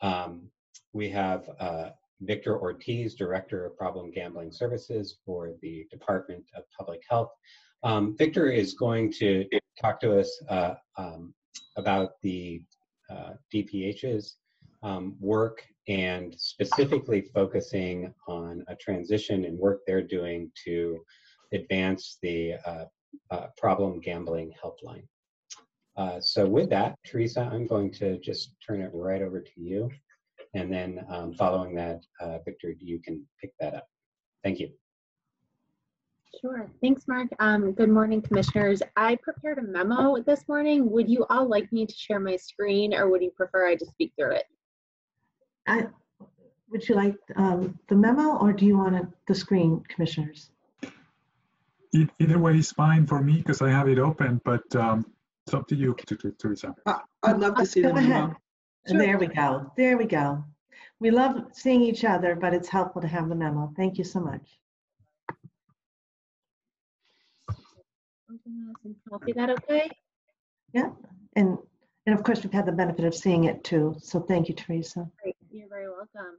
S18: um, we have uh, Victor Ortiz, Director of Problem Gambling Services for the Department of Public Health. Um, Victor is going to talk to us uh, um, about the uh, DPH's um, work and specifically focusing on a transition and work they're doing to advance the uh, uh, problem gambling helpline. Uh, so with that, Teresa, I'm going to just turn it right over to you. And then um, following that, uh, Victor, you can pick that up. Thank you.
S19: Sure. Thanks, Mark. Um, good morning, commissioners. I prepared a memo this morning. Would you all like me to share my screen or would you prefer I just speak through it?
S1: I, would you like um, the memo or do you want it- the screen, commissioners?
S4: Either way is fine for me because I have it open, but um, it's up to you, T- T- Teresa.
S2: I'd love to see
S1: Go
S2: the
S1: ahead.
S2: memo.
S1: There we go. There we go. We love seeing each other, but it's helpful to have the memo. Thank you so much.
S19: something else. And I'll that okay?
S1: Yeah, and, and of course, we've had the benefit of seeing it too, so thank you, Teresa.
S19: Great, you're very welcome.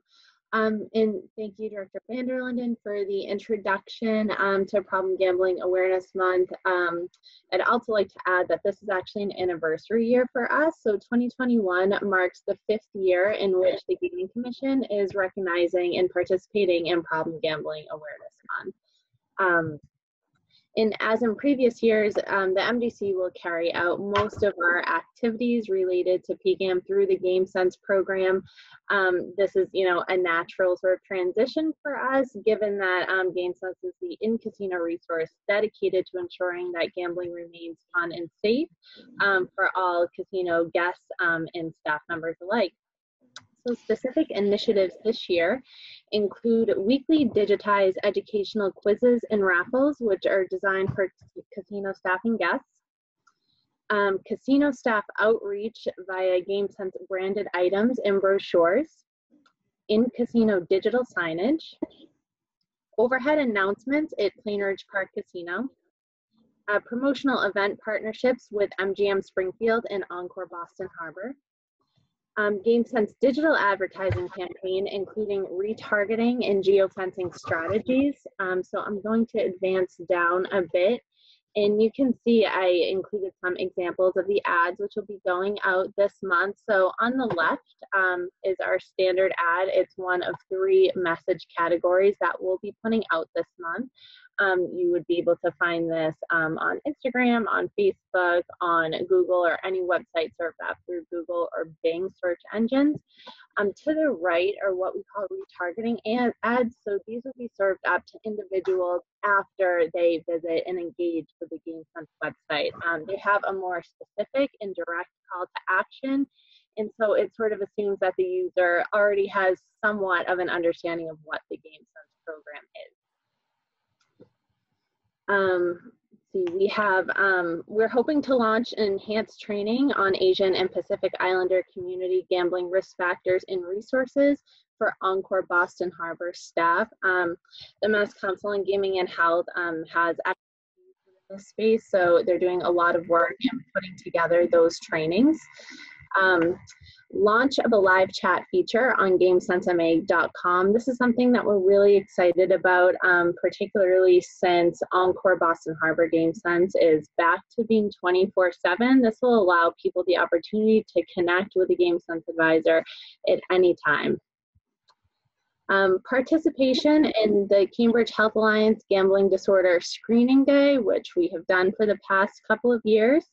S19: Um, and thank you, Director Vander Linden, for the introduction um, to Problem Gambling Awareness Month. Um, I'd also like to add that this is actually an anniversary year for us. So 2021 marks the fifth year in which the Gaming Commission is recognizing and participating in Problem Gambling Awareness Month. And as in previous years, um, the MGC will carry out most of our activities related to PGAM through the Game Sense program. Um, this is, you know, a natural sort of transition for us, given that um, Game Sense is the in-casino resource dedicated to ensuring that gambling remains fun and safe um, for all casino guests um, and staff members alike. Specific initiatives this year include weekly digitized educational quizzes and raffles, which are designed for casino staff and guests. Um, casino staff outreach via GameSense branded items and brochures. In casino digital signage. Overhead announcements at Plainridge Park Casino. Uh, promotional event partnerships with MGM Springfield and Encore Boston Harbor um, GameSense digital advertising campaign, including retargeting and geofencing strategies. Um, so I'm going to advance down a bit. And you can see I included some examples of the ads which will be going out this month. So on the left um, is our standard ad. It's one of three message categories that we'll be putting out this month. Um, you would be able to find this um, on Instagram, on Facebook, on Google, or any website served up through Google or Bing search engines. Um, to the right are what we call retargeting ads. So these will be served up to individuals after they visit and engage with the GameSense website. Um, they have a more specific and direct call to action. And so it sort of assumes that the user already has somewhat of an understanding of what the GameSense program is. Um, see, we have, um, we're hoping to launch enhanced training on Asian and Pacific Islander community gambling risk factors and resources for Encore Boston Harbor staff. Um, the Mass Council on Gaming and Health um, has this space, so they're doing a lot of work in putting together those trainings. Um, launch of a live chat feature on GameSenseMA.com. This is something that we're really excited about, um, particularly since Encore Boston Harbor Game Sense is back to being 24 7. This will allow people the opportunity to connect with a Game Sense advisor at any time. Um, participation in the Cambridge Health Alliance Gambling Disorder Screening Day, which we have done for the past couple of years.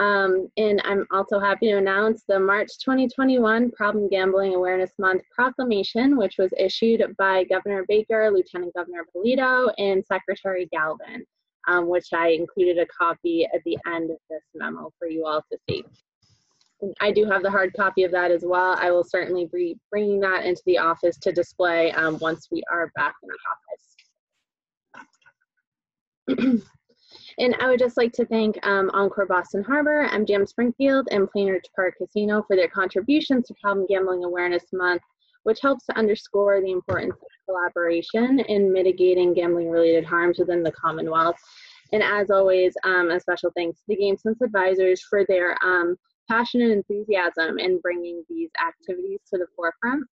S19: Um, and I'm also happy to announce the March 2021 Problem Gambling Awareness Month proclamation, which was issued by Governor Baker, Lieutenant Governor Polito, and Secretary Galvin, um, which I included a copy at the end of this memo for you all to see. I do have the hard copy of that as well. I will certainly be bringing that into the office to display um, once we are back in the office. And I would just like to thank um, Encore Boston Harbor, MGM Springfield, and Plainridge Park Casino for their contributions to Problem Gambling Awareness Month, which helps to underscore the importance of collaboration in mitigating gambling related harms within the Commonwealth. And as always, um, a special thanks to the Game Sense advisors for their um, passion and enthusiasm in bringing these activities to the forefront.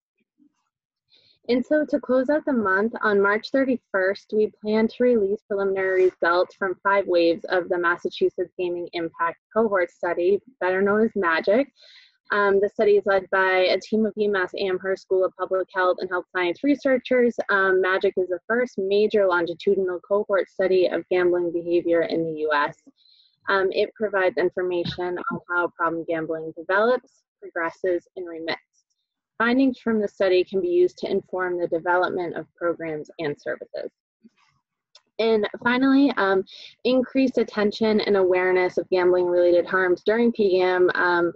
S19: And so to close out the month, on March 31st, we plan to release preliminary results from five waves of the Massachusetts Gaming Impact Cohort Study, better known as MAGIC. Um, the study is led by a team of UMass Amherst School of Public Health and Health Science researchers. Um, MAGIC is the first major longitudinal cohort study of gambling behavior in the US. Um, it provides information on how problem gambling develops, progresses, and remits. Findings from the study can be used to inform the development of programs and services. And finally, um, increased attention and awareness of gambling related harms during PGAM um,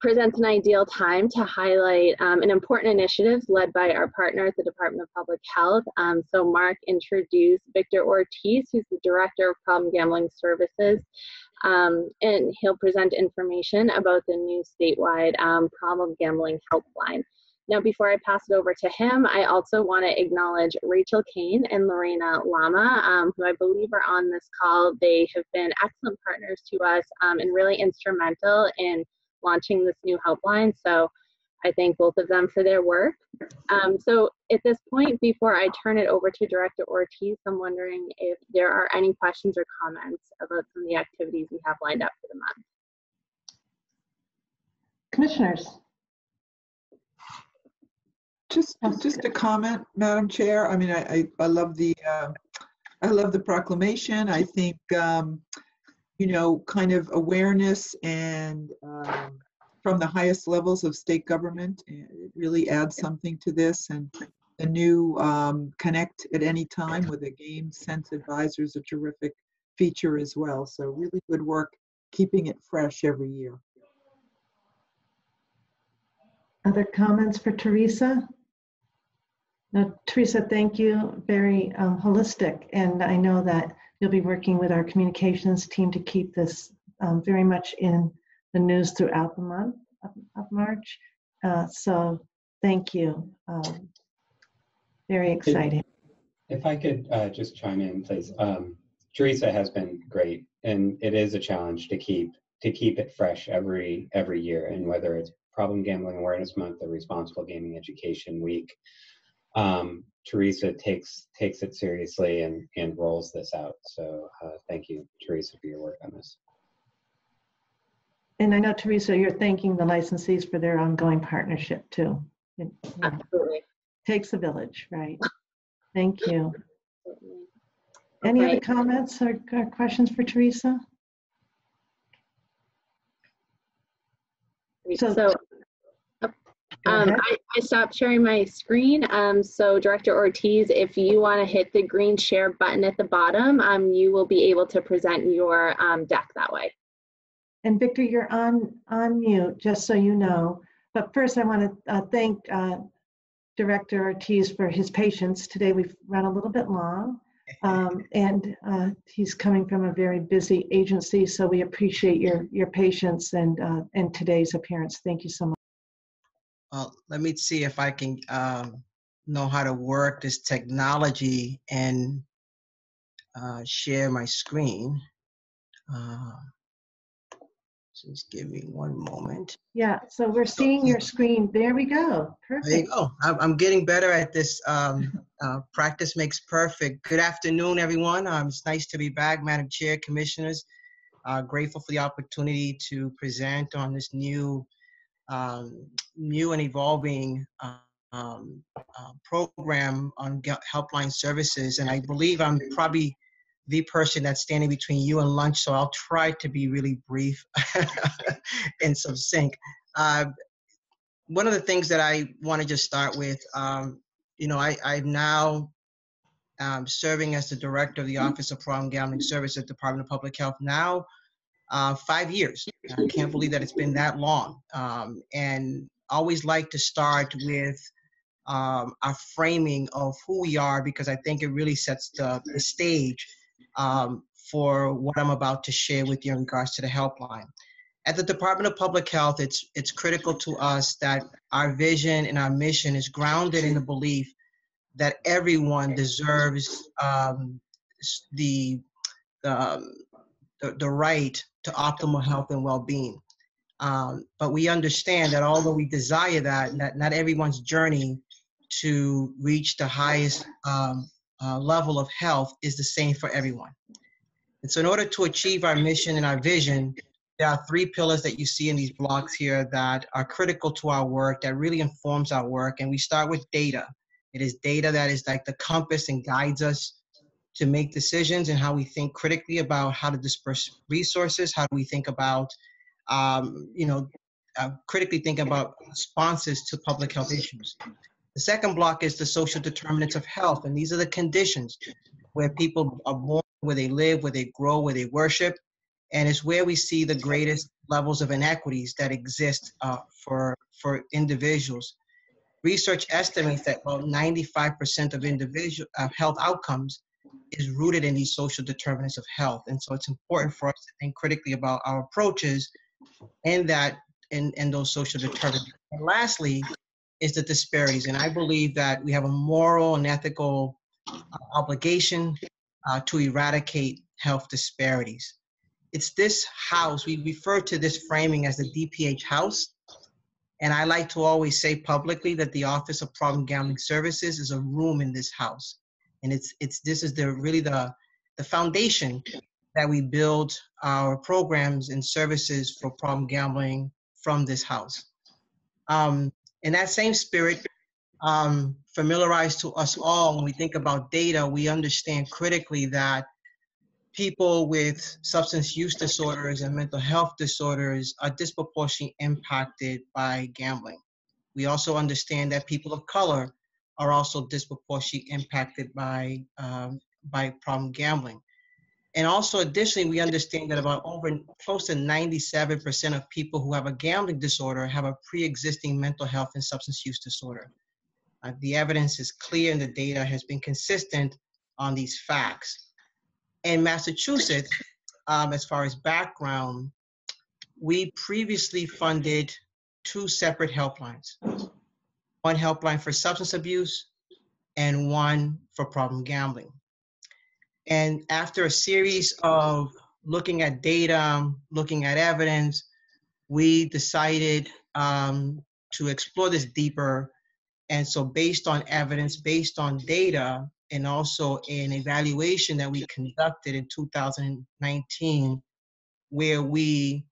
S19: presents an ideal time to highlight um, an important initiative led by our partner at the Department of Public Health. Um, so Mark introduced Victor Ortiz, who's the Director of Problem Gambling Services, um, and he'll present information about the new statewide um, problem gambling helpline. Now, before I pass it over to him, I also want to acknowledge Rachel Kane and Lorena Lama, um, who I believe are on this call. They have been excellent partners to us um, and really instrumental in launching this new helpline. So I thank both of them for their work. Um, so at this point, before I turn it over to Director Ortiz, I'm wondering if there are any questions or comments about some of the activities we have lined up for the month.
S1: Commissioners.
S2: Just, just a comment, Madam Chair. I mean, I, I, I love the, uh, I love the proclamation. I think, um, you know, kind of awareness and um, from the highest levels of state government, it really adds something to this. And the new um, Connect at any time with a game sense advisor is a terrific feature as well. So really good work keeping it fresh every year.
S1: Other comments for Teresa? No, Teresa, thank you. Very um, holistic. And I know that you'll be working with our communications team to keep this um, very much in the news throughout the month of, of March. Uh, so thank you. Um, very exciting.
S18: If, if I could uh, just chime in, please. Um, Teresa has been great, and it is a challenge to keep to keep it fresh every every year. And whether it's Problem Gambling Awareness Month or Responsible Gaming Education Week, um, Teresa takes takes it seriously and and rolls this out. So uh, thank you, Teresa, for your work on this.
S1: And I know, Teresa, you're thanking the licensees for their ongoing partnership too. It,
S19: Absolutely.
S1: Takes a village, right? Thank you. Any other comments or or questions for Teresa? So-
S19: So,
S1: Go
S19: um,
S1: ahead.
S19: I, I stopped sharing my screen. Um, so Director Ortiz, if you want to hit the green share button at the bottom, um, you will be able to present your um, deck that way.
S1: And Victor, you're on, on mute, just so you know. But first, I want to uh, thank uh, Director Ortiz for his patience. Today, we've run a little bit long. Um, And uh, he's coming from a very busy agency, so we appreciate your, your patience and, uh, and today's appearance. Thank you so much.
S20: Well, let me see if I can um, know how to work this technology and uh, share my screen. Uh, just give me one moment.
S1: Yeah, so we're seeing your screen. There we go. Perfect.
S20: There you go. I'm, getting better at this. Um, uh, practice makes perfect. Good afternoon, everyone. Um, it's nice to be back, Madam Chair, Commissioners. Uh, grateful for the opportunity to present on this new, um, new and evolving um, uh, program on helpline services. And I believe I'm probably the person that's standing between you and lunch, so I'll try to be really brief and succinct. Uh, one of the things that I want to just start with, um, you know, I, I'm now um, serving as the director of the Office of Problem Gambling Services at the Department of Public Health now uh, five years. I can't believe that it's been that long. Um, and always like to start with um, our framing of who we are because I think it really sets the, the stage um, for what I'm about to share with you in regards to the helpline. At the Department of Public Health, it's it's critical to us that our vision and our mission is grounded in the belief that everyone deserves um, the, um, the the right to optimal health and well-being. Um, but we understand that although we desire that, that not everyone's journey to reach the highest um, uh, level of health is the same for everyone. And so, in order to achieve our mission and our vision, there are three pillars that you see in these blocks here that are critical to our work, that really informs our work. And we start with data. It is data that is like the compass and guides us to make decisions and how we think critically about how to disperse resources, how do we think about, um, you know, uh, critically think about responses to public health issues. The second block is the social determinants of health, and these are the conditions where people are born, where they live, where they grow, where they worship, and it's where we see the greatest levels of inequities that exist uh, for for individuals. Research estimates that about 95% of individual health outcomes is rooted in these social determinants of health, and so it's important for us to think critically about our approaches and that and, and those social determinants. And lastly, is the disparities. And I believe that we have a moral and ethical uh, obligation uh, to eradicate health disparities. It's this house, we refer to this framing as the DPH house. And I like to always say publicly that the Office of Problem Gambling Services is a room in this house. And it's, it's this is the really the, the foundation that we build our programs and services for problem gambling from this house. Um, in that same spirit, um, familiarized to us all, when we think about data, we understand critically that people with substance use disorders and mental health disorders are disproportionately impacted by gambling. We also understand that people of color are also disproportionately impacted by, um, by problem gambling. And also, additionally, we understand that about over close to 97% of people who have a gambling disorder have a pre existing mental health and substance use disorder. Uh, the evidence is clear and the data has been consistent on these facts. In Massachusetts, um, as far as background, we previously funded two separate helplines one helpline for substance abuse and one for problem gambling. And after a series of looking at data, looking at evidence, we decided um, to explore this deeper. And so, based on evidence, based on data, and also an evaluation that we conducted in 2019, where we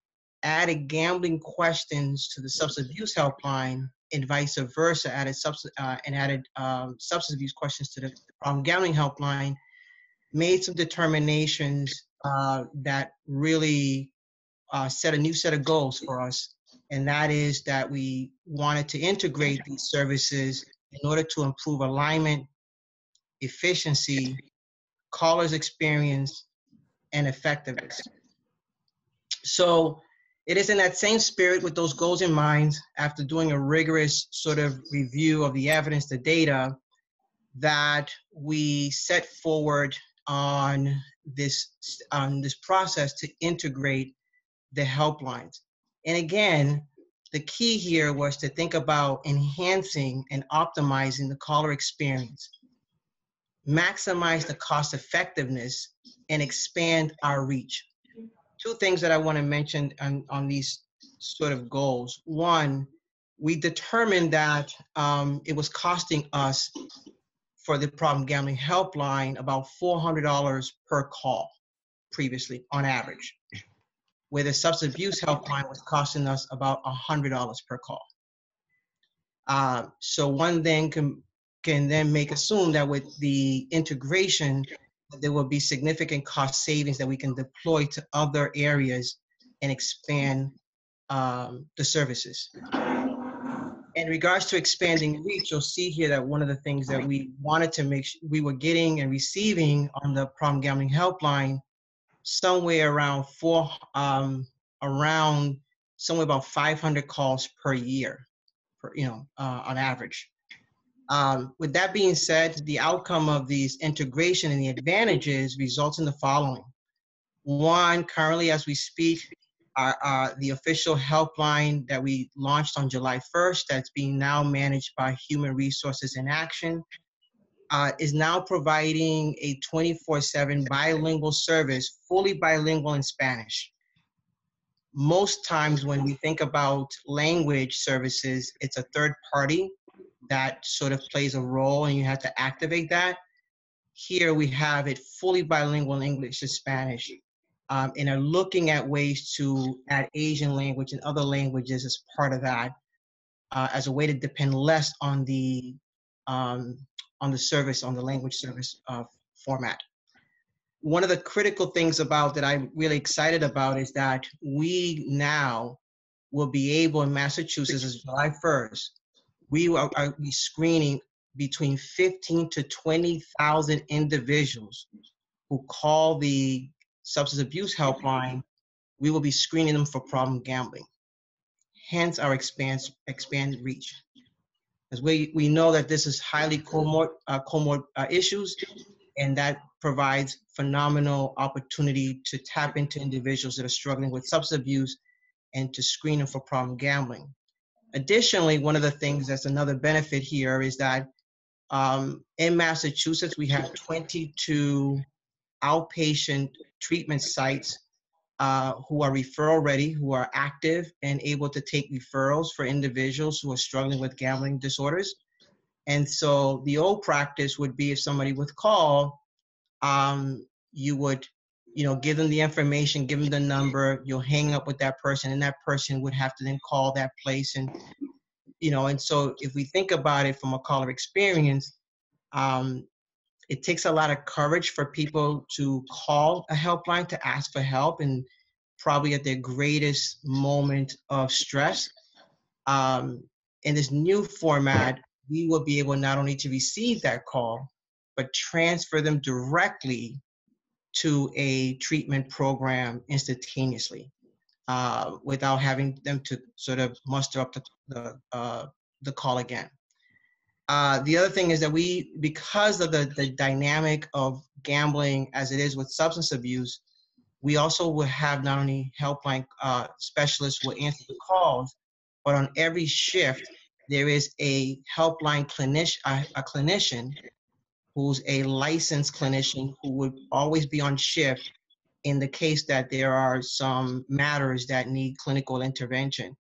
S20: added gambling questions to the substance abuse helpline and vice versa, added substance uh, and added um, substance abuse questions to the gambling helpline made some determinations uh, that really uh, set a new set of goals for us. And that is that we wanted to integrate these services in order to improve alignment, efficiency, caller's experience, and effectiveness. So it is in that same spirit with those goals in mind, after doing a rigorous sort of review of the evidence, the data, that we set forward on this on this process to integrate the helplines. And again, the key here was to think about enhancing and optimizing the caller experience, maximize the cost effectiveness, and expand our reach. Two things that I want to mention on, on these sort of goals. One, we determined that um, it was costing us for the problem gambling helpline about $400 per call previously on average, where the substance abuse helpline was costing us about $100 per call. Uh, so one then can, can then make assume that with the integration, there will be significant cost savings that we can deploy to other areas and expand um, the services in regards to expanding reach, you'll see here that one of the things that we wanted to make sure we were getting and receiving on the problem gambling helpline somewhere around four, um, around somewhere about 500 calls per year, per, you know, uh, on average. Um, with that being said, the outcome of these integration and the advantages results in the following. One, currently as we speak, our, uh, the official helpline that we launched on July 1st, that's being now managed by Human Resources in Action, uh, is now providing a 24 7 bilingual service, fully bilingual in Spanish. Most times, when we think about language services, it's a third party that sort of plays a role and you have to activate that. Here we have it fully bilingual in English and Spanish um, and are looking at ways to add Asian language and other languages as part of that, uh, as a way to depend less on the um, on the service, on the language service uh, format. One of the critical things about that I'm really excited about is that we now will be able in Massachusetts as July 1st, we are, are be screening between 15 to 20,000 individuals who call the substance abuse helpline, we will be screening them for problem gambling. Hence our expand, expanded reach. As we, we know that this is highly comorbid, uh, comorbid uh, issues, and that provides phenomenal opportunity to tap into individuals that are struggling with substance abuse and to screen them for problem gambling. Additionally, one of the things that's another benefit here is that um, in Massachusetts, we have 22 outpatient treatment sites uh, who are referral ready, who are active and able to take referrals for individuals who are struggling with gambling disorders. And so the old practice would be if somebody would call, um, you would, you know, give them the information, give them the number, you'll hang up with that person, and that person would have to then call that place. And, you know, and so if we think about it from a caller experience, um, it takes a lot of courage for people to call a helpline to ask for help and probably at their greatest moment of stress. Um, in this new format, we will be able not only to receive that call, but transfer them directly to a treatment program instantaneously uh, without having them to sort of muster up the, the, uh, the call again. Uh, the other thing is that we, because of the, the dynamic of gambling as it is with substance abuse, we also will have not only helpline uh, specialists will answer the calls, but on every shift, there is a helpline clinician, a, a clinician who's a licensed clinician who would always be on shift in the case that there are some matters that need clinical intervention.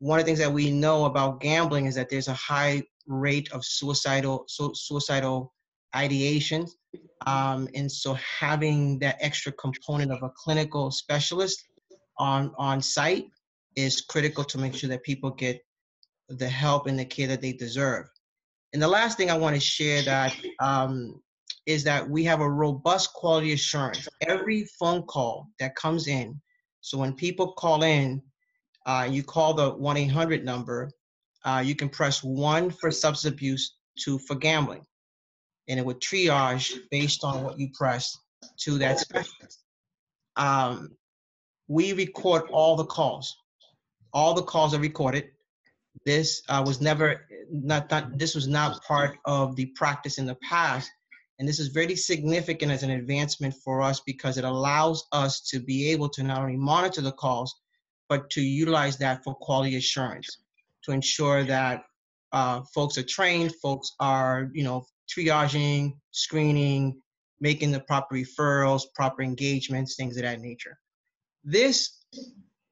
S20: One of the things that we know about gambling is that there's a high rate of suicidal su- suicidal ideation. Um, and so having that extra component of a clinical specialist on on site is critical to make sure that people get the help and the care that they deserve. And the last thing I want to share that um, is that we have a robust quality assurance. Every phone call that comes in, so when people call in, uh, you call the 1 800 number, uh, you can press one for substance abuse, two for gambling. And it would triage based on what you press to that specialist. Um, we record all the calls. All the calls are recorded. This uh, was never not, not this was not part of the practice in the past, and this is very significant as an advancement for us because it allows us to be able to not only monitor the calls, but to utilize that for quality assurance to ensure that uh, folks are trained, folks are, you know, triaging, screening, making the proper referrals, proper engagements, things of that nature. This,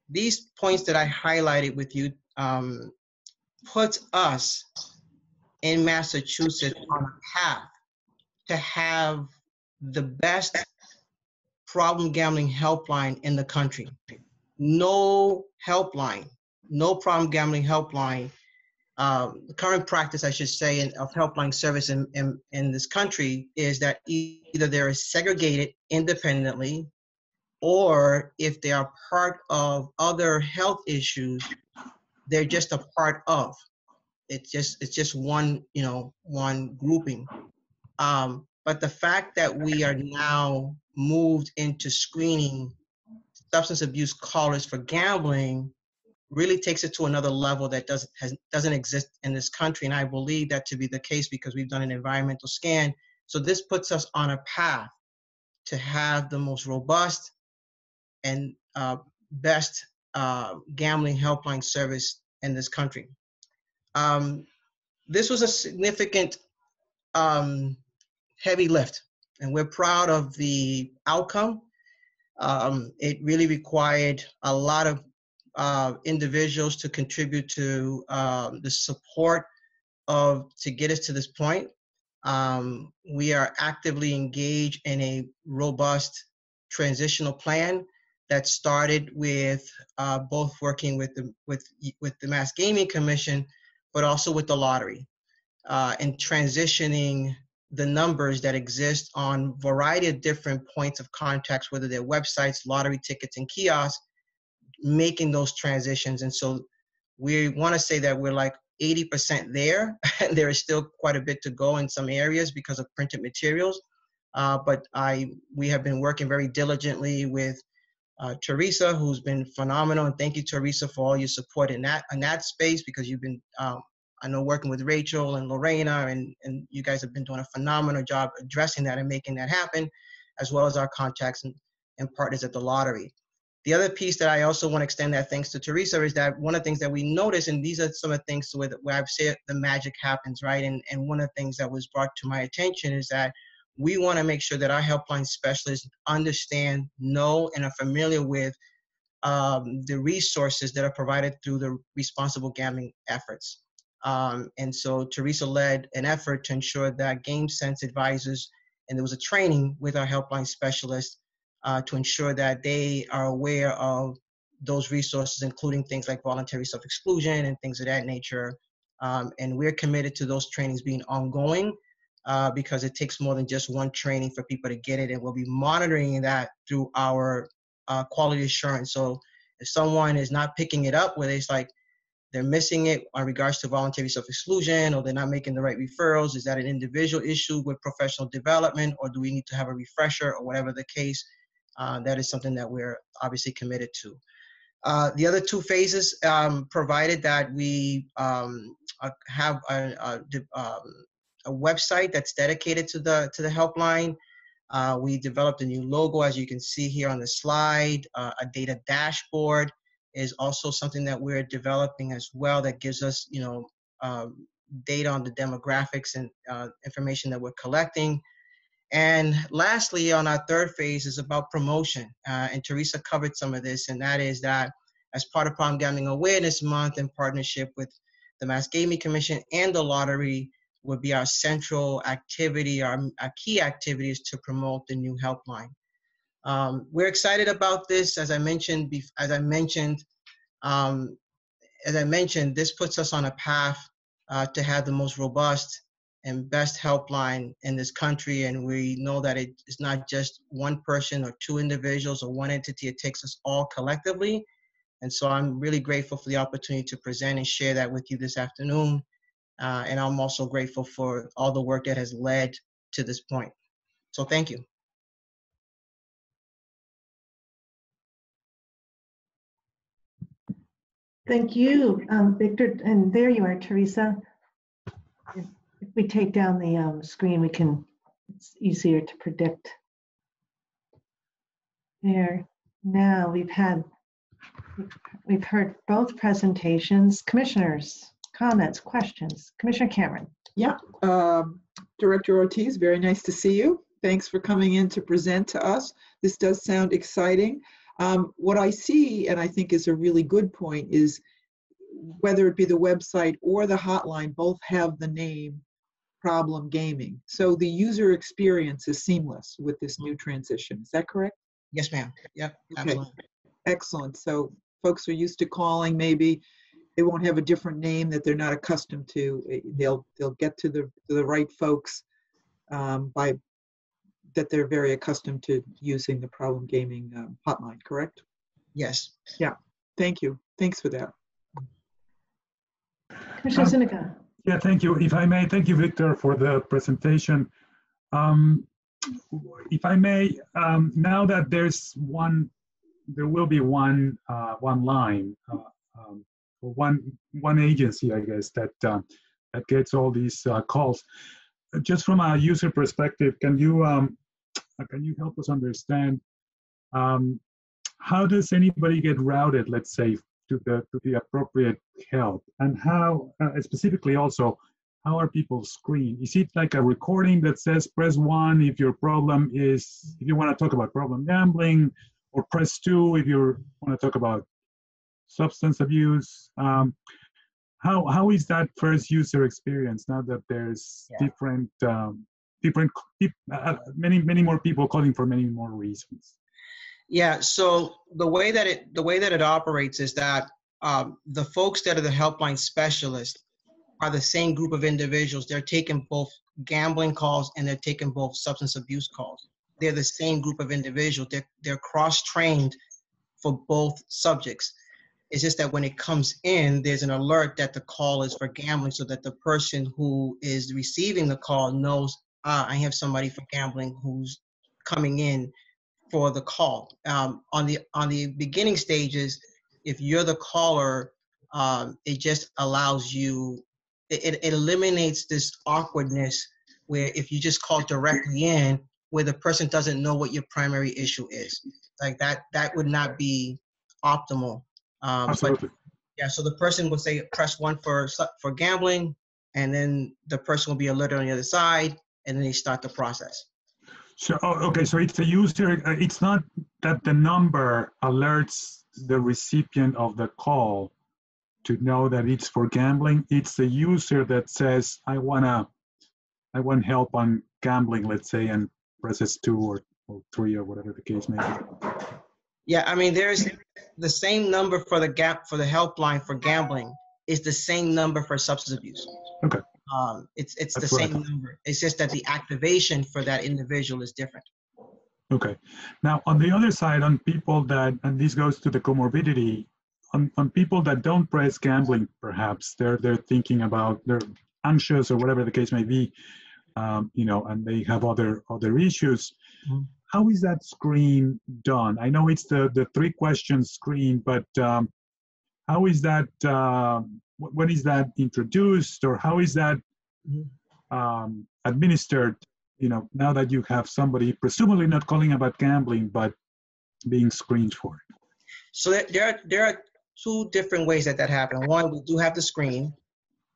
S20: these points that I highlighted with you um, puts us in Massachusetts on a path to have the best problem gambling helpline in the country. No helpline no problem gambling helpline. Um, the current practice, I should say, in, of helpline service in, in, in this country is that either they're segregated independently or if they are part of other health issues, they're just a part of. It's just it's just one you know one grouping. Um, but the fact that we are now moved into screening substance abuse callers for gambling really takes it to another level that doesn't has, doesn't exist in this country. And i believe that to be the case because we've done an environmental scan. So this puts us on a path to have the most robust and uh, best uh, gambling helpline service in this country. Um, this was a significant um, heavy lift. And we're proud of the outcome um, it really required a lot of uh, individuals to contribute to um, the support of to get us to this point. Um, we are actively engaged in a robust transitional plan that started with uh, both working with the with with the Mass Gaming Commission, but also with the lottery, uh, and transitioning the numbers that exist on variety of different points of contact, whether they're websites, lottery tickets, and kiosks, making those transitions. And so we want to say that we're like 80% there. there is still quite a bit to go in some areas because of printed materials. Uh, but I we have been working very diligently with uh, Teresa, who's been phenomenal, and thank you, Teresa, for all your support in that in that space because you've been um, I know working with Rachel and Lorena, and and you guys have been doing a phenomenal job addressing that and making that happen, as well as our contacts and, and partners at the lottery. the other piece that I also want to extend that thanks to Teresa is that one of the things that we notice, and these are some of the things where, where I've said the magic happens, right? And, and one of the things that was brought to my attention is that we want to make sure that our helpline specialists understand, know, and are familiar with um, the resources that are provided through the responsible gambling efforts. Um, and so Teresa led an effort to ensure that Game Sense advisors, and there was a training with our helpline specialists uh, to ensure that they are aware of those resources, including things like voluntary self-exclusion and things of that nature. Um, and we're committed to those trainings being ongoing uh, because it takes more than just one training for people to get it. And we'll be monitoring that through our uh, quality assurance. So if someone is not picking it up, whether it's like they're missing it on regards to voluntary self-exclusion or they're not making the right referrals, is that an individual issue with professional development or do we need to have a refresher or whatever the case? Uh, that is something that we're obviously committed to. Uh, the other two phases um, provided that we um, uh, have a, a, um, a, website that's dedicated to the to the helpline. Uh, we developed a new logo, as you can see here on the slide. Uh, a data dashboard is also something that we're developing as well. That gives us, you know, um, data on the demographics and uh, information that we're collecting. And lastly, on our third phase is about promotion. Uh, and Teresa covered some of this, and that is that as part of Problem Gambling Awareness Month in partnership with the Mass Gaming Commission and the lottery would be our central activity, our, our key activities to promote the new helpline. Um, we're excited about this. As I mentioned, as I mentioned, um, as I mentioned, this puts us on a path uh, to have the most robust and best helpline in this country. And we know that it is not just one person or two individuals or one entity, it takes us all collectively. And so I'm really grateful for the opportunity to present and share that with you this afternoon. Uh, and I'm also grateful for all the work that has led to this point. So thank you.
S1: Thank you, um, Victor. And there you are, Teresa if we take down the um, screen, we can, it's easier to predict. There. Now we've had, we've heard both presentations. Commissioners, comments, questions. Commissioner Cameron.
S2: Yeah, um, Director Ortiz, very nice to see you. Thanks for coming in to present to us. This does sound exciting. Um, what I see, and I think is a really good point, is whether it be the website or the hotline, both have the name problem gaming. So the user experience is seamless with this new transition. Is that correct?
S20: Yes, ma'am. Yep.
S2: Okay.
S20: Absolutely.
S2: Excellent. So folks are used to calling maybe they won't have a different name that they're not accustomed to. They'll they'll get to the to the right folks um, by that they're very accustomed to using the problem gaming um, hotline. Correct?
S20: Yes.
S2: Yeah. Thank you. Thanks for that.
S1: Commissioner Zuniga.
S4: Yeah, thank you. If I may, thank you, Victor, for the presentation. Um, if I may, um, now that there's one, there will be one uh, one line, uh, um, one one agency, I guess that uh, that gets all these uh, calls. Just from a user perspective, can you um, can you help us understand um, how does anybody get routed, let's say, to the to the appropriate help? And how uh, specifically also how are people screened? Is it like a recording that says press one if your problem is if you want to talk about problem gambling or press two if you want to talk about substance abuse? Um, how how is that first user experience now that there's yeah. different um, different uh, many many more people calling for many more reasons
S20: yeah. So the way that it the way that it operates is that um, the folks that are the helpline specialists are the same group of individuals. They're taking both gambling calls and they're taking both substance abuse calls. They're the same group of individuals. They're they're cross trained for both subjects. It's just that when it comes in, there's an alert that the call is for gambling, so that the person who is receiving the call knows, ah, I have somebody for gambling who's coming in for the call. Um, on the on the beginning stages, if you're the caller, um, it just allows you. It, it eliminates this awkwardness where if you just call directly in, where the person doesn't know what your primary issue is. Like that, that would not be optimal. Um, but
S4: Absolutely.
S20: yeah, so the person will say press one for for gambling, and then the person will be alerted on the other side, and then they start the process.
S4: So, oh, okay, so it's a user, uh, it's not that the number alerts the recipient of the call to know that it's for gambling. It's the user that says, I wanna, I want help on gambling, let's say, and presses two or, or three or whatever the case may be.
S20: Yeah, I mean, there's the same number for the gap for the helpline for gambling is the same number for substance abuse.
S4: Okay.
S20: Um, it's it's
S4: That's
S20: the same
S4: thought.
S20: number. It's just that the activation for that individual is different.
S4: Okay. Now, on the other side, on people that, and this goes to the comorbidity, on, on people that don't press gambling, perhaps they're they're thinking about they're anxious or whatever the case may be, um, you know, and they have other other issues. How is that screen done? I know it's the the three question screen, but um, how is that? Uh, wh- when is that introduced, or how is that um, administered? You know, now that you have somebody presumably not calling about gambling, but being screened for it.
S20: So there, there are there are two different ways that that happens. One, we do have the screen,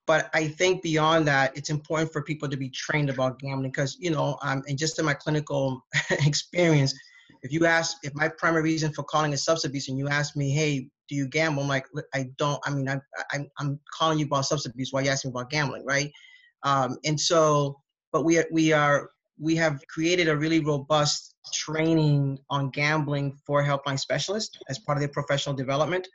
S20: but I think beyond that, it's important for people to be trained about gambling because you know, um, and just in my clinical experience, if you ask, if my primary reason for calling is substance abuse, and you ask me, hey, do you gamble? I'm like, I don't. I mean, I, I, I'm calling you about substance abuse. Why you asking about gambling, right? Um, and so, but we are, we are we have created a really robust training on gambling for helpline specialists as part of their professional development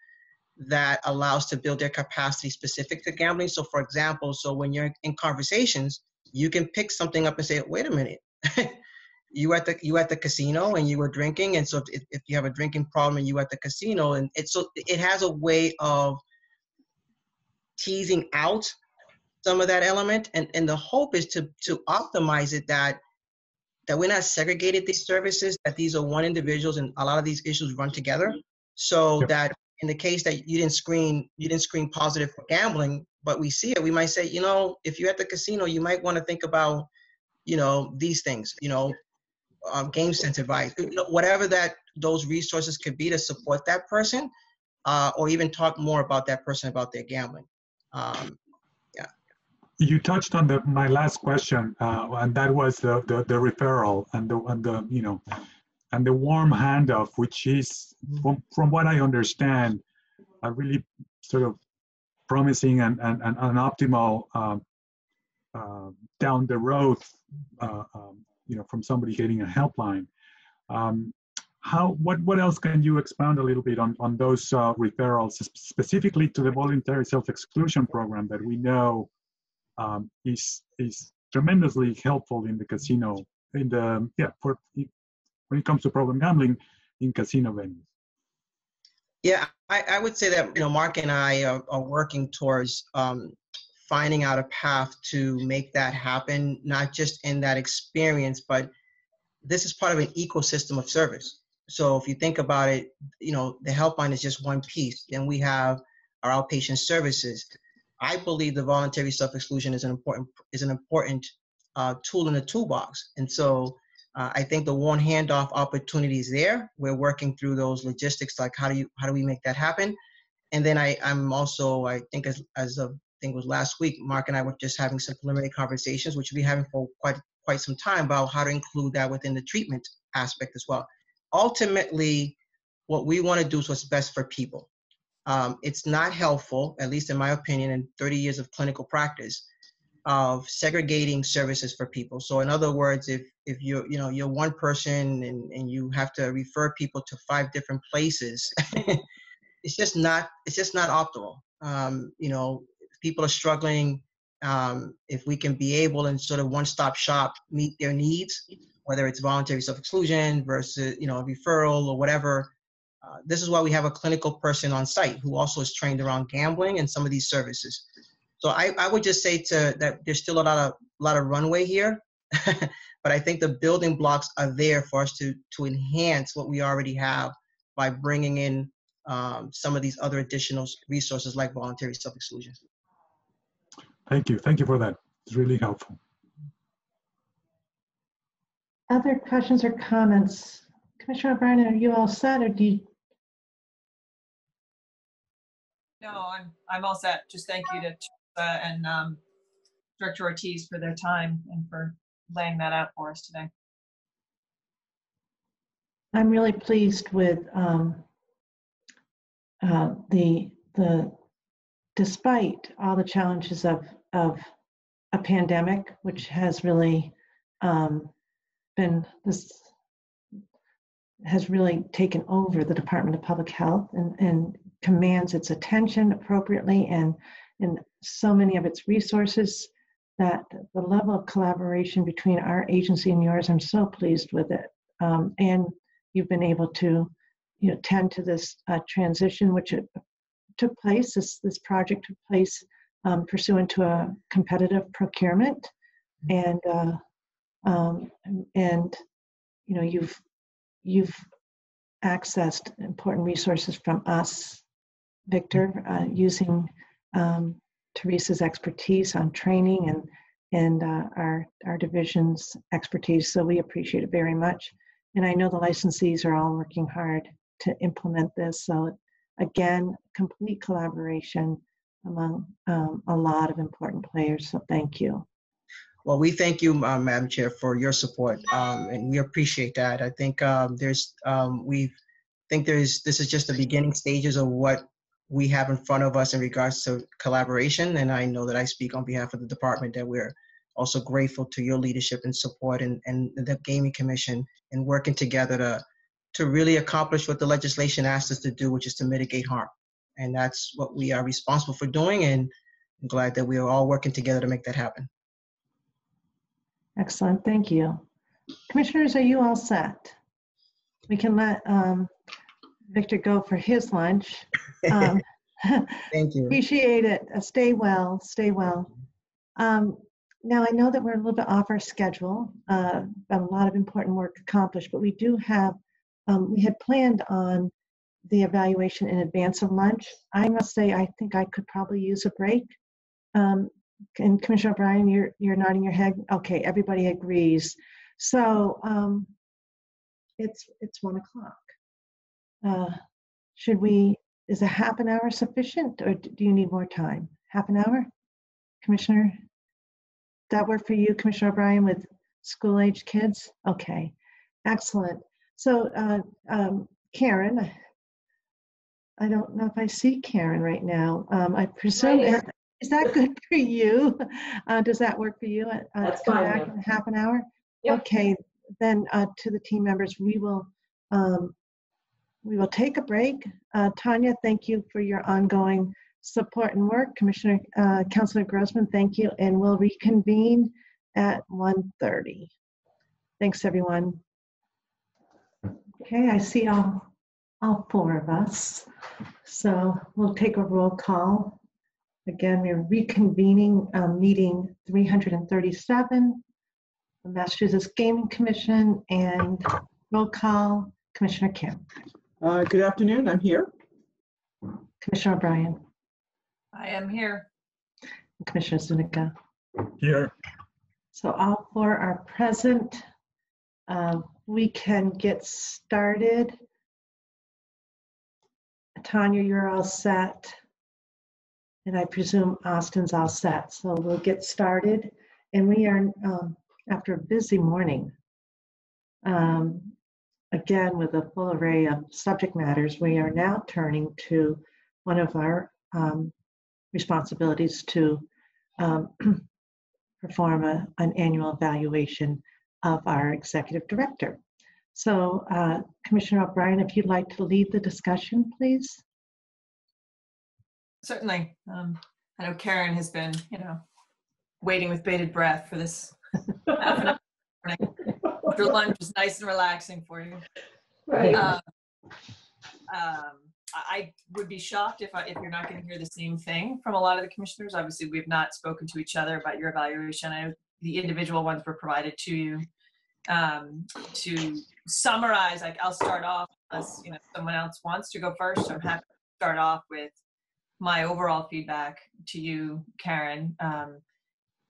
S20: that allows to build their capacity specific to gambling. So, for example, so when you're in conversations, you can pick something up and say, "Wait a minute." you at the you at the casino and you were drinking and so if, if you have a drinking problem and you at the casino and it's so it has a way of teasing out some of that element and and the hope is to to optimize it that that we're not segregated these services that these are one individuals and a lot of these issues run together. So that in the case that you didn't screen you didn't screen positive for gambling but we see it we might say you know if you're at the casino you might want to think about you know these things you know um, game sense advice whatever that those resources could be to support that person uh, or even talk more about that person about their gambling. Um,
S4: You touched on the my last question, uh, and that was the, the the referral and the and the you know and the warm handoff, which is from from what I understand, a really sort of promising and and, and an optimal um, uh, down the road, uh, um, you know, from somebody getting a helpline. Um, how what what else can you expound a little bit on on those uh, referrals specifically to the voluntary self exclusion program that we know um, is is tremendously helpful in the casino in the yeah for when it comes to problem gambling in casino venues.
S20: Yeah, I, I would say that you know Mark and I are, are working towards um, finding out a path to make that happen, not just in that experience, but this is part of an ecosystem of service. So if you think about it, you know the helpline is just one piece. Then we have our outpatient services. I believe the voluntary self-exclusion is an important is an important uh, tool in the toolbox, and so uh, I think the one handoff opportunity is there. We're working through those logistics, like how do you how do we make that happen? And then I I'm also I think as as of think it was last week, Mark and I were just having some preliminary conversations, which we'll be having for quite quite some time about how to include that within the treatment aspect as well. Ultimately, what we want to do is what's best for people. Um, it's not helpful, at least in my opinion, in 30 years of clinical practice, of segregating services for people. So in other words, if if you're you know you're one person and, and you have to refer people to five different places, it's just not it's just not optimal. Um, you know, people are struggling. Um, if we can be able and sort of one-stop shop meet their needs, whether it's voluntary self-exclusion versus you know a referral or whatever, uh, this is why we have a clinical person on site who also is trained around gambling and some of these services. So I, I would just say to that there's still a lot of lot of runway here, but I think the building blocks are there for us to to enhance what we already have by bringing in um, some of these other additional resources like voluntary self-exclusion.
S4: Thank you. Thank you for that. It's really helpful.
S1: other questions or comments? Commissioner O'Brien, are you all set or do you,
S3: No, I'm, I'm all set. Just thank you to Teresa and um, Director Ortiz for their time and for laying that out for us today.
S1: I'm really pleased with um, uh, the, the, despite all the challenges of, of a pandemic, which has really um, been this has really taken over the Department of Public Health and, and commands its attention appropriately and, and so many of its resources that the level of collaboration between our agency and yours, I'm so pleased with it. Um, and you've been able to you know, tend to this uh, transition, which it took place, this, this project took place um, pursuant to a competitive procurement. And, uh, um, and, you know, you've, you've accessed important resources from us, Victor, uh, using um, Teresa's expertise on training and, and uh, our, our division's expertise. So we appreciate it very much. And I know the licensees are all working hard to implement this. So again, complete collaboration among um, a lot of important players. So thank you.
S20: Well, we thank you, uh, Madam Chair, for your support, um, and we appreciate that. I think um, there's um, we think there's this is just the beginning stages of what we have in front of us in regards to collaboration. And I know that I speak on behalf of the department that we're also grateful to your leadership and support and, and the Gaming Commission and working together to to really accomplish what the legislation asked us to do, which is to mitigate harm. And that's what we are responsible for doing. And I'm glad that we are all working together to make that happen.
S1: Excellent, thank you. Commissioners, are you all set? We can let um, Victor go for his lunch. Um,
S20: Thank you.
S1: Appreciate it. Uh, Stay well, stay well. Um, Now, I know that we're a little bit off our schedule, uh, a lot of important work accomplished, but we do have, um, we had planned on the evaluation in advance of lunch. I must say, I think I could probably use a break. Um, And Commissioner O'Brien, you're, you're nodding your head. Okay, everybody agrees. So um, it's, it's one o'clock. Uh, Should we, is a half an hour sufficient or do you need more time? Half an hour? Commissioner? That work for you, Commissioner O'Brien, with school age kids? Okay, excellent. So uh, um, Karen, I don't know if I see Karen right now. Um, I presume, Is that good for you? Uh, Does that work for you? uh, to
S5: That's
S1: come
S5: fine,
S1: back in half an hour?
S5: Yep.
S1: Okay, then uh, to the team members, we will, um, we will take a break. Uh, Tanya, thank you for your ongoing support and work. Commissioner, uh, Grossman, thank you, and we'll reconvene at 1:30. Thanks, everyone. Okay, I see all, all four of us. So we'll take a roll call. Again, we're reconvening um, meeting 337, the Massachusetts Gaming Commission, and roll call, Commissioner Kim.
S2: Uh, Good afternoon, I'm here.
S1: Commissioner O'Brien,
S3: I am here.
S1: and Commissioner Zuniga.
S4: Here.
S1: So all four are present. Uh, We can get started. Tanya, you're all set. And I presume Austin's all set. So we'll get started. And we are, um, after a busy morning, um, again, with a full array of subject matters, we are now turning to one of our um, responsibilities to um, perform a, an annual evaluation of our executive director. So uh, Commissioner O'Brien, if you'd like to lead the discussion, please.
S3: Certainly. Um, I know Karen has been, you know, waiting with bated breath for this. half an hour morning. After lunch is nice and relaxing for you.
S5: Right.
S3: Um, um, I I would be shocked if I, if you're not going to hear the same thing from a lot of the commissioners. Obviously, we've not spoken to each other about your evaluation. I know the individual ones were provided to you. Um, to summarize, like I'll start off unless you know someone else wants to go first. I'm happy to start off with my overall feedback to you, Karen. Um,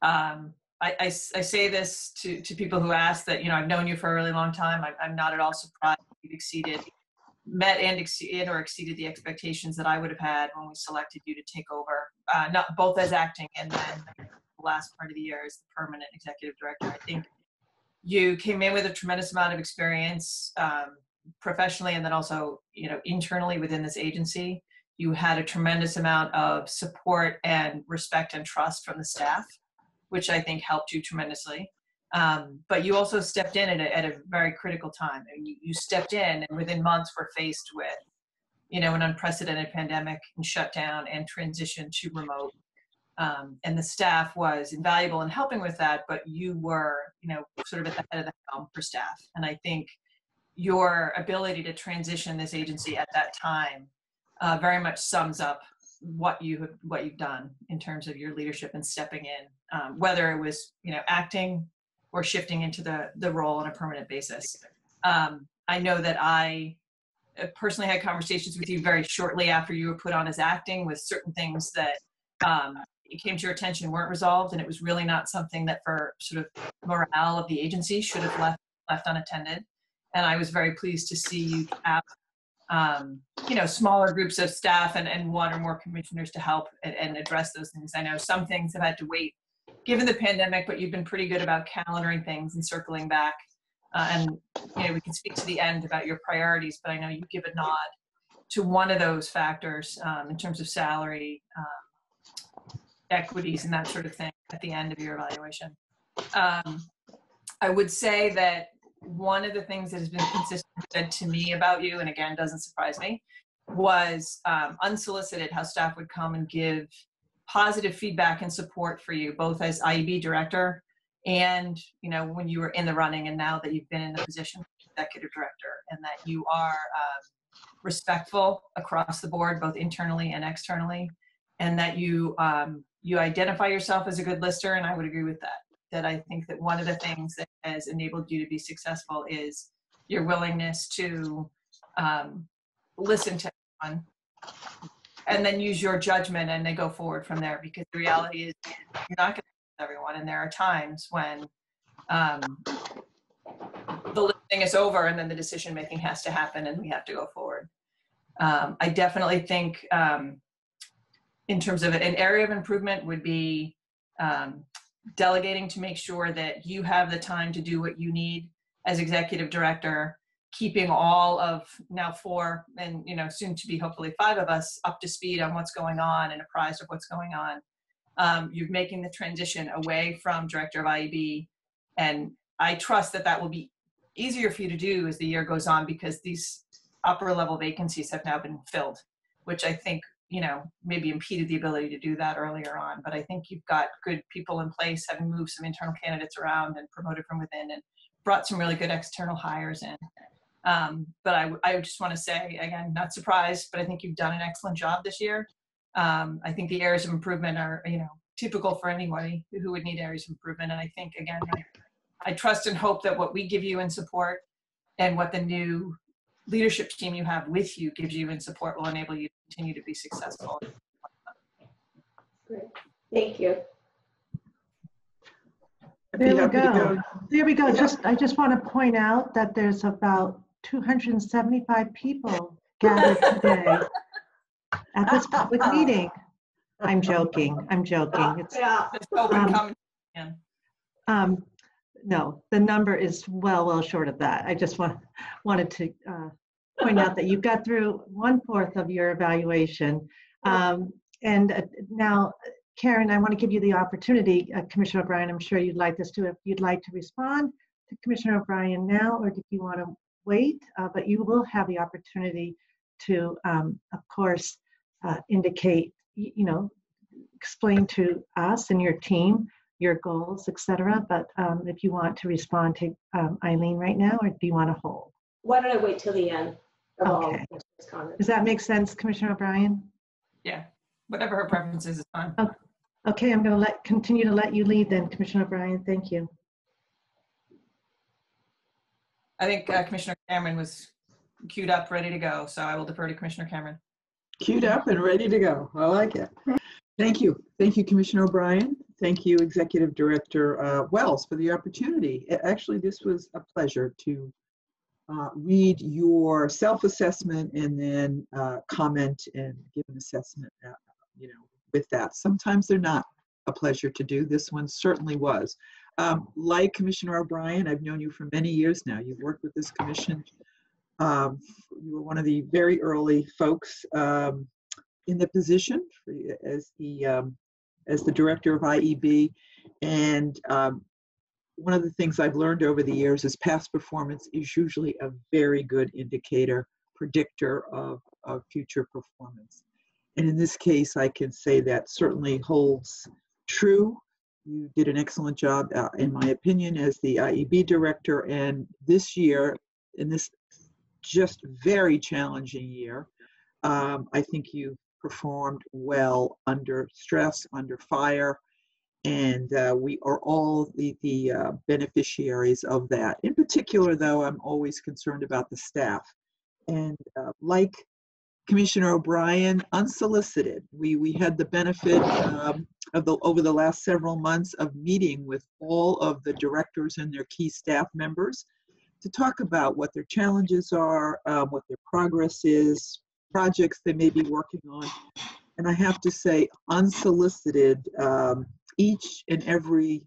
S3: um, I, I I say this to, to people who ask that, you know, I've known you for a really long time. I'm, I'm not at all surprised you've exceeded, met and exceeded or exceeded the expectations that I would have had when we selected you to take over, uh, not both as acting and then the last part of the year as the permanent executive director. I think you came in with a tremendous amount of experience um, professionally and then also, you know, internally within this agency. You had a tremendous amount of support and respect and trust from the staff which I think helped you tremendously. Um, but you also stepped in at a, at a very critical time. And you, you stepped in, and within months, were faced with, you know, an unprecedented pandemic and shutdown and transition to remote. Um, and the staff was invaluable in helping with that, but you were, you know, sort of at the head of the helm for staff. And I think your ability to transition this agency at that time uh, very much sums up what you have what you've done in terms of your leadership and stepping in um, whether it was you know acting or shifting into the the role on a permanent basis um, i know that i uh, personally had conversations with you very shortly after you were put on as acting with certain things that um, came to your attention weren't resolved and it was really not something that for sort of morale of the agency should have left left unattended and i was very pleased to see you have um, you know, smaller groups of staff and, and one or more commissioners to help and, and address those things. I know some things have had to wait given the pandemic, but you've been pretty good about calendaring things and circling back. Uh, and, you know, we can speak to the end about your priorities, but I know you give a nod to one of those factors um, in terms of salary, um, equities, and that sort of thing at the end of your evaluation. Um, I would say that one of the things that has been consistent said to me about you, and again, doesn't surprise me, was um, unsolicited how staff would come and give positive feedback and support for you, both as IEB director and you know when you were in the running, and now that you've been in the position of executive director, and that you are um, respectful across the board, both internally and externally, and that you um, you identify yourself as a good lister, and I would agree with that that I think that one of the things that has enabled you to be successful is your willingness to um, listen to everyone and then use your judgment and then go forward from there because the reality is you're not going to everyone and there are times when um, the listening is over and then the decision making has to happen and we have to go forward. Um, i definitely think um, in terms of an area of improvement would be um, delegating to make sure that you have the time to do what you need as executive director keeping all of now four and you know soon to be hopefully five of us up to speed on what's going on and apprised of what's going on. Um, you're making the transition away from director of ieb and i trust that that will be easier for you to do as the year goes on because these upper level vacancies have now been filled which i think you know, maybe impeded the ability to do that earlier on. But I think you've got good people in place, having moved some internal candidates around and promoted from within and brought some really good external hires in. Um, but I, I just want to say, again, not surprised, but I think you've done an excellent job this year. Um, I think the areas of improvement are, you know, typical for anybody who would need areas of improvement. And I think, again, I, I trust and hope that what we give you in support and what the new leadership team you have with you gives you and support will enable you to continue to be successful.
S5: Great. Thank you.
S1: There we go. There we go. Just, I just want to point out that there's about 275 people gathered today at this public meeting. I'm joking. I'm joking. It's,
S5: Yeah.
S1: um, um, no, the number is well, well short of that. I just want, wanted to uh, point out that you got through one fourth of your evaluation. Um, and uh, now, Karen, I want to give you the opportunity, uh, Commissioner O'Brien, I'm sure you'd like this too, if you'd like to respond to Commissioner O'Brien now, or if you want to wait, uh, but you will have the opportunity to, um, of course, uh, indicate, you know, explain to us and your team your goals, et cetera. But um, if you want to respond to um, Eileen right now, or do you want to hold?
S5: Why don't I wait till the end of
S1: Okay.
S5: of?
S1: Does that make sense, Commissioner O'Brien?
S3: Yeah, whatever her preference is, is fine.
S1: Okay, I'm going to let, continue to let you lead then, Commissioner O'Brien. Thank you.
S3: I think uh, Commissioner Cameron was queued up, ready to go, so I will defer to Commissioner Cameron.
S2: Queued up and ready to go. I like it. Thank you. Thank you, Commissioner O'Brien. Thank you, Executive Director uh, Wells, for the opportunity. Actually, this was a pleasure to uh, read your self-assessment and then uh, comment and give an assessment, uh, you know, with that. Sometimes they're not a pleasure to do. This one certainly was. Um, like Commissioner O'Brien, I've known you for many years now. You've worked with this commission. Um, you were one of the very early folks um, in the position as the um, as the director of IEB, and um, one of the things I've learned over the years is past performance is usually a very good indicator, predictor of, of future performance. And in this case, I can say that certainly holds true. You did an excellent job, uh, in my opinion, as the IEB director. And this year, in this just very challenging year, um, I think you performed well under stress, under fire, and uh, we are all the, the uh, beneficiaries of that. In particular, though, I'm always concerned about the staff. And uh, like Commissioner O'Brien, unsolicited, we, we had the benefit um, of the, over the last several months of meeting with all of the directors and their key staff members to talk about what their challenges are, um, what their progress is, projects they may be working on. And I have to say, unsolicited, um, each and every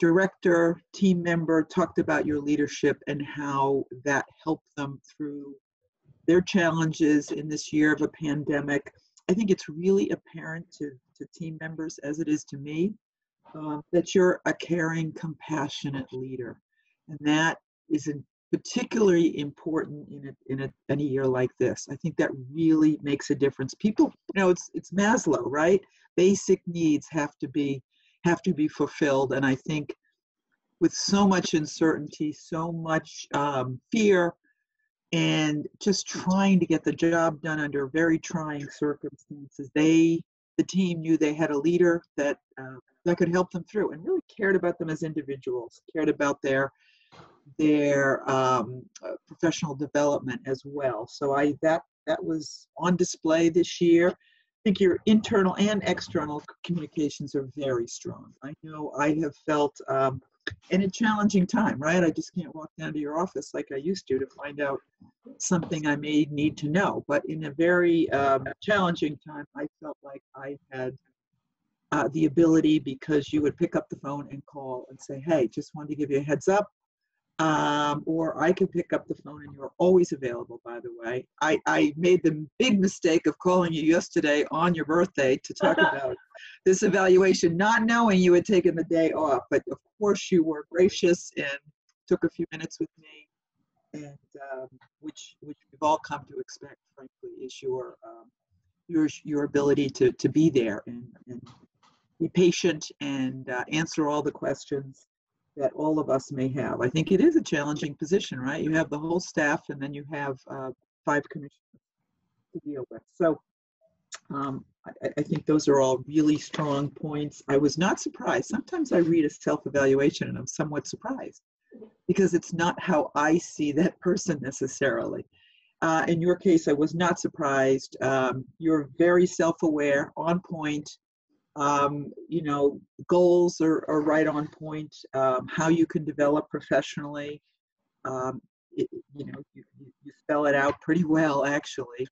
S2: director, team member talked about your leadership and how that helped them through their challenges in this year of a pandemic. I think it's really apparent to, to team members, as it is to me, um, that you're a caring, compassionate leader. And that is in- particularly important in a, in, a, in a year like this. I think that really makes a difference. People, you know, it's, it's Maslow, right? Basic needs have to be have to be fulfilled. And I think with so much uncertainty, so much um, fear, and just trying to get the job done under very trying circumstances, they, the team, knew they had a leader that uh, that could help them through, and really cared about them as individuals, cared about their their um, uh, professional development as well. So I that that was on display this year I think your internal and external communications are very strong. I know I have felt um, in a challenging time, right? I just can't walk down to your office like I used to to find out something I may need to know. But in a very um, challenging time, I felt like I had uh, the ability because you would pick up the phone and call and say, hey, just wanted to give you a heads up. Um, or I can pick up the phone and you're always available, by the way. I, I made the big mistake of calling you yesterday on your birthday to talk about this evaluation, not knowing you had taken the day off. But of course, you were gracious and took a few minutes with me, and um, which which we've all come to expect, frankly, is your um, your your ability to to be there and, and be patient and uh, answer all the questions that all of us may have. I think it is a challenging position, right? You have the whole staff and then you have uh, five commissioners to deal with. So um, I, I, think those are all really strong points. I was not surprised. Sometimes I read a self-evaluation and I'm somewhat surprised because it's not how I see that person necessarily. Uh, in your case, I was not surprised. Um, you're very self-aware, on point, um, you know, goals are, are right on point, um, how you can develop professionally. Um, it, you know, you, you spell it out pretty well, actually.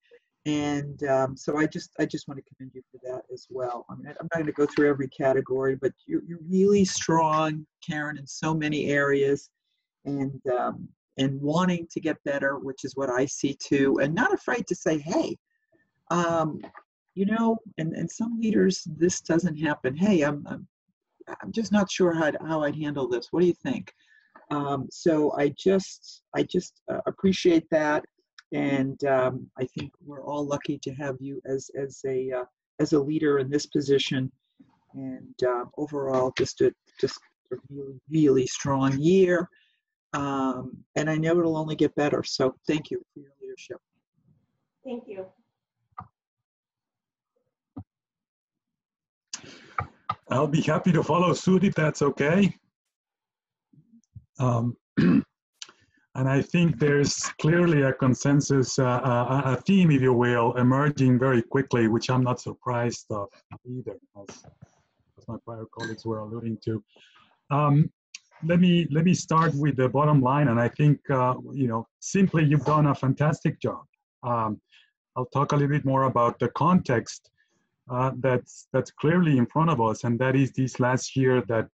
S2: And um, so I just I just want to commend you for that as well. I mean, I'm not going to go through every category, but you're, you're really strong, Karen, in so many areas, and um, and wanting to get better, which is what I see too, and not afraid to say, hey, um, you know, and, and some leaders, this doesn't happen. Hey, I'm, I'm, I'm just not sure how, how I'd handle this. What do you think? Um, so I just, I just uh, appreciate that. And um, I think we're all lucky to have you as, as a, uh, as a leader in this position. And uh, overall, just a, just a really, really strong year. Um, and I know it'll only get better. So thank you for your leadership.
S5: Thank you.
S4: I'll be happy to follow suit if that's okay. Um, and I think there's clearly a consensus, uh, a, a, theme, if you will, emerging very quickly, which I'm not surprised of either, as, as my prior colleagues were alluding to. Um, let me let me start with the bottom line, and I think uh, you know simply you've done a fantastic job. Um, I'll talk a little bit more about the context uh, that's that's clearly in front of us, and that is this last year that,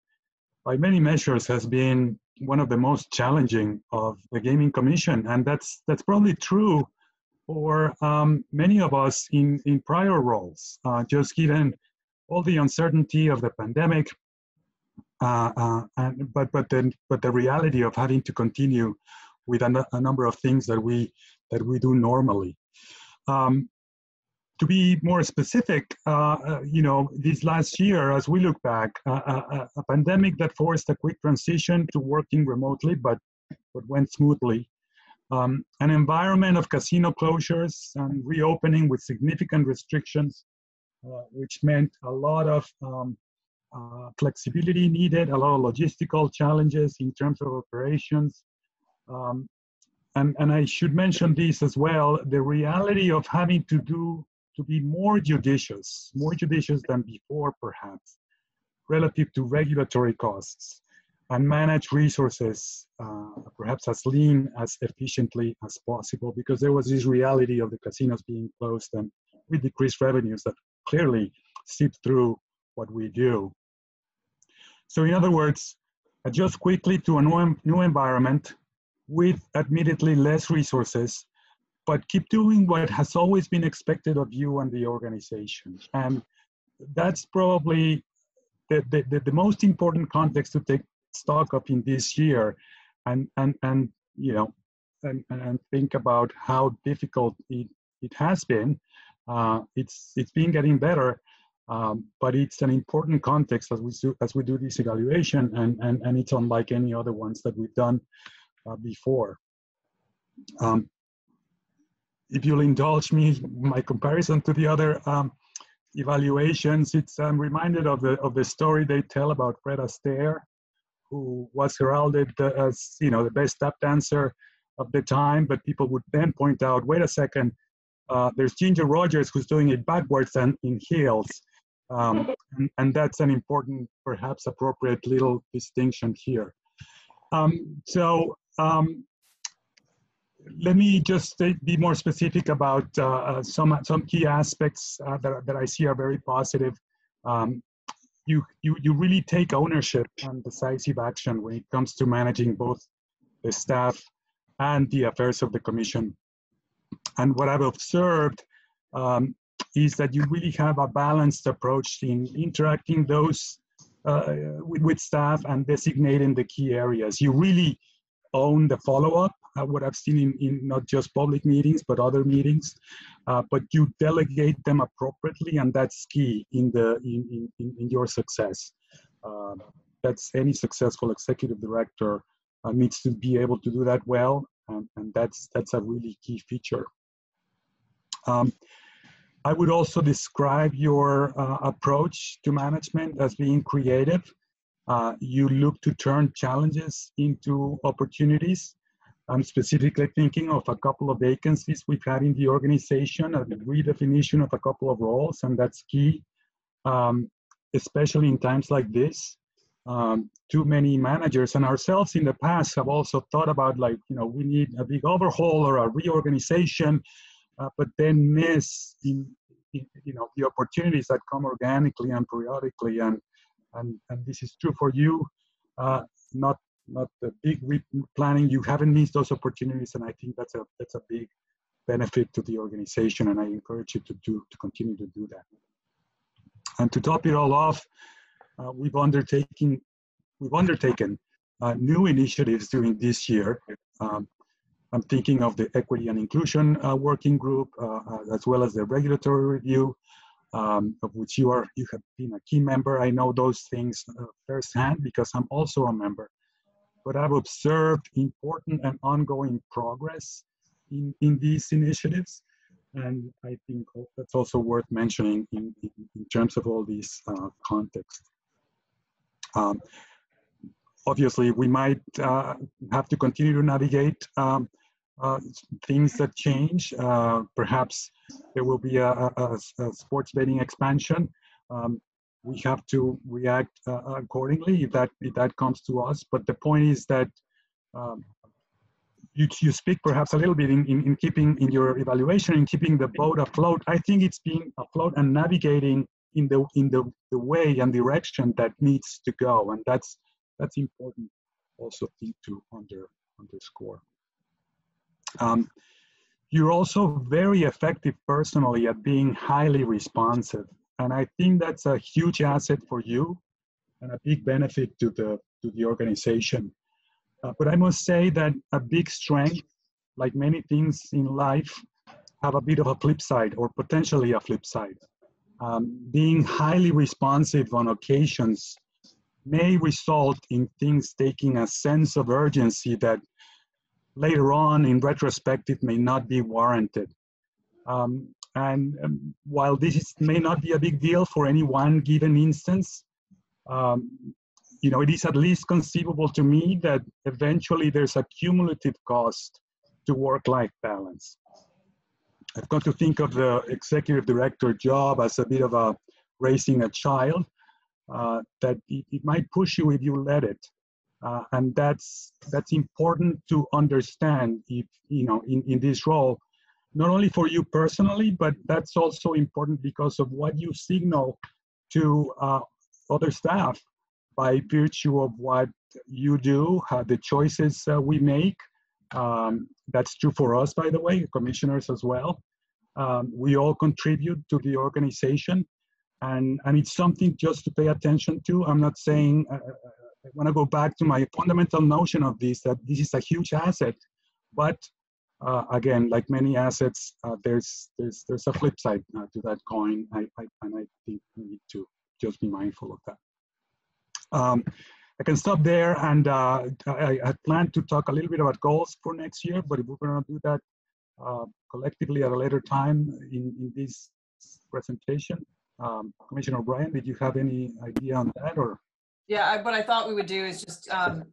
S4: by many measures, has been one of the most challenging of the gaming commission, and that's that's probably true for um, many of us in in prior roles, uh, just given all the uncertainty of the pandemic uh, uh, and, but but then but the reality of having to continue with a, a number of things that we that we do normally. Um, to be more specific, uh, uh you know, this last year, as we look back, uh, uh, a pandemic that forced a quick transition to working remotely, but but went smoothly. Um, an environment of casino closures and reopening with significant restrictions, which meant a lot of um, uh, flexibility needed, a lot of logistical challenges in terms of operations. Um, and, and I should mention this as well, the reality of having to do, to be more judicious, more judicious than before perhaps, relative to regulatory costs and manage resources uh, perhaps as lean, as efficiently as possible, because there was this reality of the casinos being closed and with decreased revenues that clearly seep through what we do. So in other words, adjust quickly to a new, new environment with admittedly less resources, but keep doing what has always been expected of you and the organization. And that's probably the, the, the, most important context to take stock of in this year and, and, and you know, and, and think about how difficult it, it has been. Uh, it's, it's been getting better, um, but it's an important context as we do, as we do this evaluation, and, and, and it's unlike any other ones that we've done uh, before. Um, if you'll indulge me, my comparison to the other um, evaluations, it's reminded of the of the story they tell about Fred Astaire, who was heralded as you know the best tap dancer of the time, but people would then point out, wait a second, uh, there's Ginger Rogers who's doing it backwards and in heels. Um, and, and, that's an important, perhaps appropriate little distinction here. Um, so um, let me just be more specific about uh, uh, some, some key aspects uh, that, that I see are very positive. Um, you, you, you really take ownership and decisive action when it comes to managing both the staff and the affairs of the commission. And what I've observed um, is that you really have a balanced approach in interacting those uh, with, with, staff and designating the key areas. You really own the follow-up, what I've seen in, in, not just public meetings, but other meetings, uh, but you delegate them appropriately, and that's key in, the, in, in, in your success. Um, that's any successful executive director uh, needs to be able to do that well, and, and that's, that's a really key feature. Um, I would also describe your uh, approach to management as being creative. Uh, you look to turn challenges into opportunities. I'm specifically thinking of a couple of vacancies we've had in the organization, a redefinition of a couple of roles, and that's key, um, especially in times like this. Um, too many managers and ourselves in the past have also thought about like, you know, we need a big overhaul or a reorganization uh, but then miss in, in, you know the opportunities that come organically and periodically and and and this is true for you uh, not not the big planning you haven't missed those opportunities and i think that's a that's a big benefit to the organization and i encourage you to do to continue to do that and to top it all off uh, we've undertaken we've undertaken uh, new initiatives during this year um, I'm thinking of the Equity and Inclusion uh, Working Group, uh, uh, as well as the Regulatory Review, um, of which you are you have been a key member. I know those things uh, firsthand because I'm also a member. But I've observed important and ongoing progress in, in these initiatives. And I think that's also worth mentioning in, in, in terms of all these uh, contexts. Um, obviously, we might uh, have to continue to navigate um, uh, things that change. Uh, perhaps there will be a, a, a sports betting expansion. Um, we have to react uh, accordingly if that if that comes to us. But the point is that um, you, you speak perhaps a little bit in, in, in keeping in your evaluation in keeping the boat afloat. I think it's being afloat and navigating in the in the, the way and direction that needs to go, and that's that's important also thing to under underscore. Um, you're also very effective personally at being highly responsive. And I think that's a huge asset for you and a big benefit to the, to the organization. Uh, but I must say that a big strength, like many things in life, have a bit of a flip side or potentially a flip side. Um, being highly responsive on occasions may result in things taking a sense of urgency that later on in retrospective may not be warranted. Um, and um, while this is, may not be a big deal for any one given instance, um, you know, it is at least conceivable to me that eventually there's a cumulative cost to work-life balance. I've got to think of the executive director job as a bit of a raising a child uh, that it, it, might push you if you let it. Uh, and that's that's important to understand if you know in, in this role not only for you personally but that's also important because of what you signal to uh, other staff by virtue of what you do uh, the choices uh, we make. Um, that's true for us by the way commissioners as well. Um, we all contribute to the organization and and it's something just to pay attention to. I'm not saying uh, I want to go back to my fundamental notion of this that this is a huge asset, but uh, again, like many assets, uh, there's there's there's a flip side uh, to that coin, I, I, and I think we need to just be mindful of that. Um, I can stop there, and uh, I, I plan to talk a little bit about goals for next year, but if we're going to do that uh, collectively at a later time in, in this presentation, um, Commissioner O'Brien, did you have any idea on that, or?
S3: Yeah, I, what I thought we would do is just um,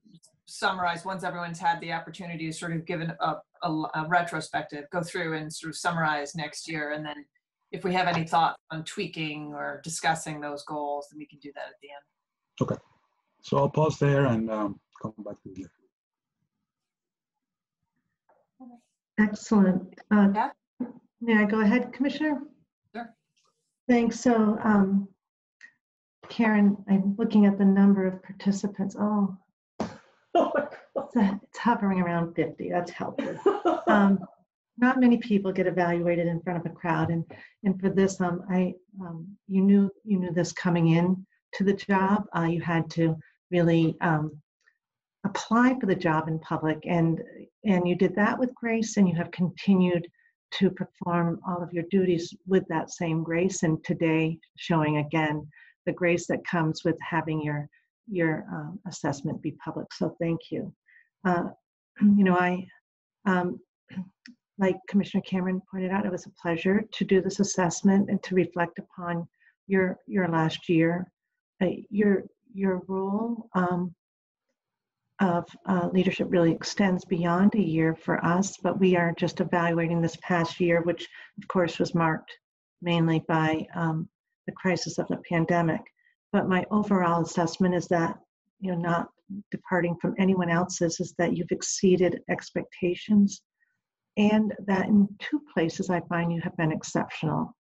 S3: summarize once everyone's had the opportunity to sort of give an, a, a, a, retrospective, go through and sort of summarize next year. And then if we have any thought on tweaking or discussing those goals, then we can do that at the end.
S4: Okay. So I'll pause there and um, come back to you.
S1: Excellent. Uh, yeah. May I go ahead, Commissioner?
S3: Sure.
S1: Thanks. So um, Karen, I'm looking at the number of participants. Oh, it's, it's hovering around 50. That's helpful. Um, not many people get evaluated in front of a crowd, and and for this, um, I um, you knew you knew this coming in to the job. Uh, you had to really um, apply for the job in public, and and you did that with grace, and you have continued to perform all of your duties with that same grace, and today showing again the grace that comes with having your your um, assessment be public. So thank you. Uh, you know, I um, like Commissioner Cameron pointed out, it was a pleasure to do this assessment and to reflect upon your your last year. Uh, your your role um, of uh, leadership really extends beyond a year for us, but we are just evaluating this past year, which of course was marked mainly by um, the crisis of the pandemic. But my overall assessment is that, you know, not departing from anyone else's, is that you've exceeded expectations and that in two places I find you have been exceptional.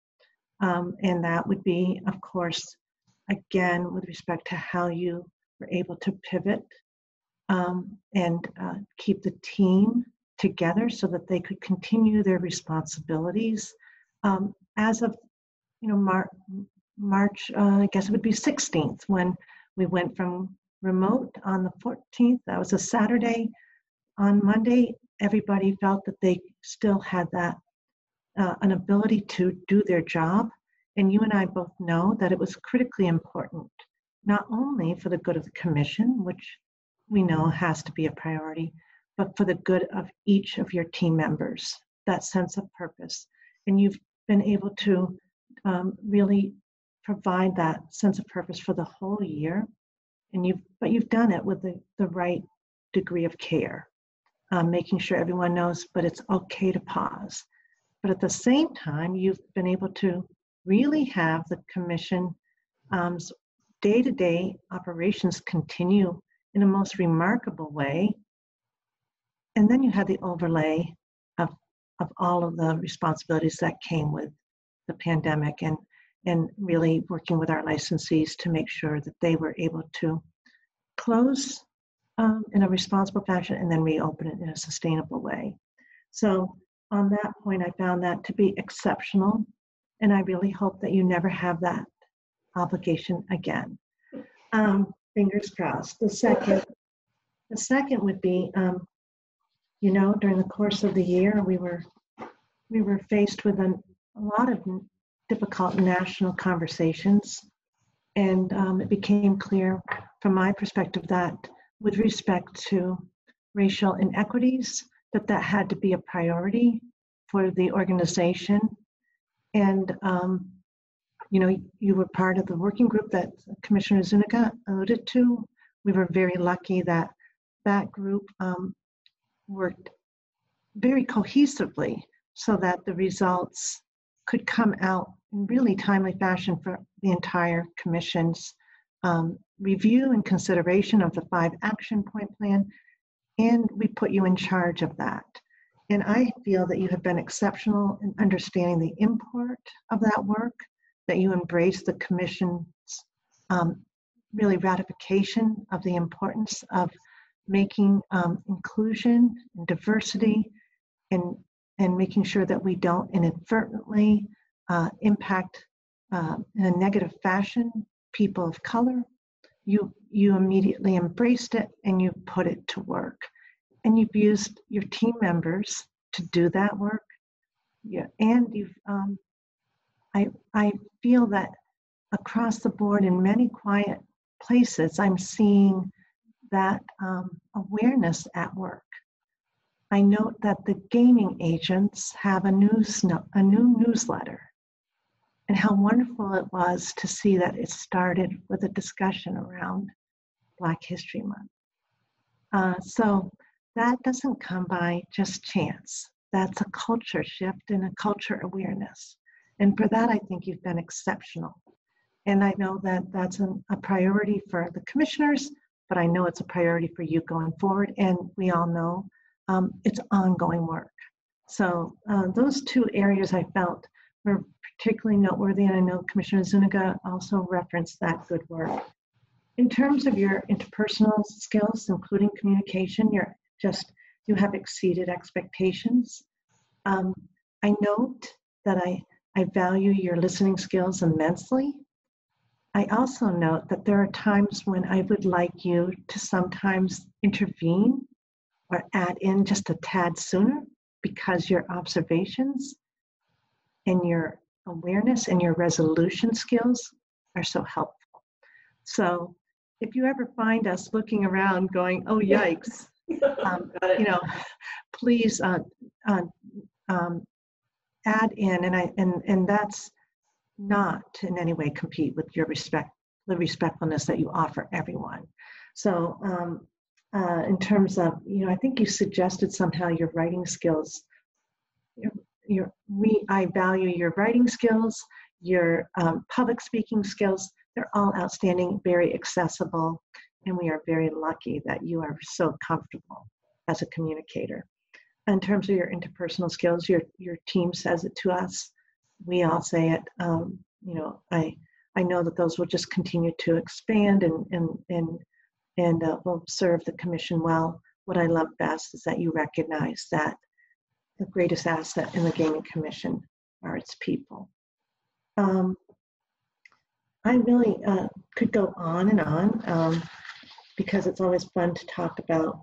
S1: Um, and that would be, of course, again, with respect to how you were able to pivot um, and uh, keep the team together so that they could continue their responsibilities. Um, as of you know, Mar- March, uh, I guess it would be 16th when we went from remote on the 14th. That was a Saturday. On Monday, everybody felt that they still had that uh, an ability to do their job. And you and I both know that it was critically important, not only for the good of the commission, which we know has to be a priority, but for the good of each of your team members, that sense of purpose. And you've been able to um, really provide that sense of purpose for the whole year and you've but you've done it with the, the right degree of care um, making sure everyone knows but it's okay to pause but at the same time you've been able to really have the commission Um, day-to-day operations continue in a most remarkable way. And then you had the overlay of, of all of the responsibilities that came with the pandemic and, and really working with our licensees to make sure that they were able to close um, in a responsible fashion and then reopen it in a sustainable way. So on that point, I found that to be exceptional. And I really hope that you never have that obligation again. Um, fingers crossed. The second, the second would be, um, you know, during the course of the year, we were we were faced with an, a lot of difficult national conversations, and um, it became clear, from my perspective, that with respect to racial inequities, that that had to be a priority for the organization, and um, you know, you were part of the working group that Commissioner Zuniga alluded to. We were very lucky that that group um, worked very cohesively so that the results could come out in really timely fashion for the entire commission's um, review and consideration of the five action point plan. And we put you in charge of that. And I feel that you have been exceptional in understanding the import of that work that you embrace the Commission's um, really ratification of the importance of making um, inclusion and diversity and, and making sure that we don't inadvertently uh, impact uh, in a negative fashion people of color. You, you immediately embraced it and you put it to work. And you've used your team members to do that work. Yeah, and you've um, I, I feel that across the board in many quiet places, I'm seeing that um, awareness at work. I note that the gaming agents have a news a new newsletter, and how wonderful it was to see that it started with a discussion around Black History Month. Uh, so that doesn't come by just chance. That's a culture shift and a culture awareness. And for that, I think you've been exceptional. And I know that that's an, a priority for the commissioners, but I know it's a priority for you going forward. And we all know um, it's ongoing work. So uh, those two areas I felt were particularly noteworthy, and I know Commissioner Zuniga also referenced that good work. In terms of your interpersonal skills, including communication, you're just you have exceeded expectations. Um, I note that I I value your listening skills immensely. I also note that there are times when I would like you to sometimes intervene or add in just a tad sooner because your observations and your awareness and your resolution skills are so helpful. So if you ever find us looking around going, oh, yikes, um, you know, please uh, uh, um, add in, and I and and that's not in any way compete with your respect, the respectfulness that you offer everyone. So, um, uh, in terms of, you know, I think you suggested somehow your writing skills. Your, your we, I value your writing skills, your um, public speaking skills. They're all outstanding, very accessible, and we are very lucky that you are so comfortable as a communicator in terms of your interpersonal skills, your your team says it to us. We all say it. Um, you know, I I know that those will just continue to expand and and and and uh, will serve the commission well. What I love best is that you recognize that the greatest asset in the gaming commission are its people. Um, I really uh, could go on and on um, because it's always fun to talk about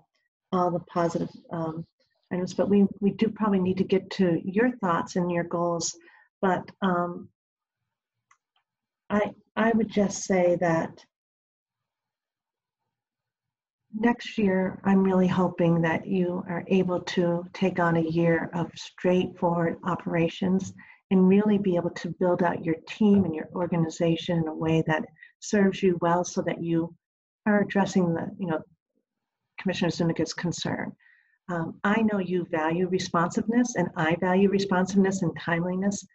S1: all the positive um, items, but we, we do probably need to get to your thoughts and your goals. But um, I, I would just say that next year, I'm really hoping that you are able to take on a year of straightforward operations and really be able to build out your team and your organization in a way that serves you well so that you are addressing the, you know, Commissioner Zuniga's concern. Um, I know you value responsiveness, and I value responsiveness and timeliness.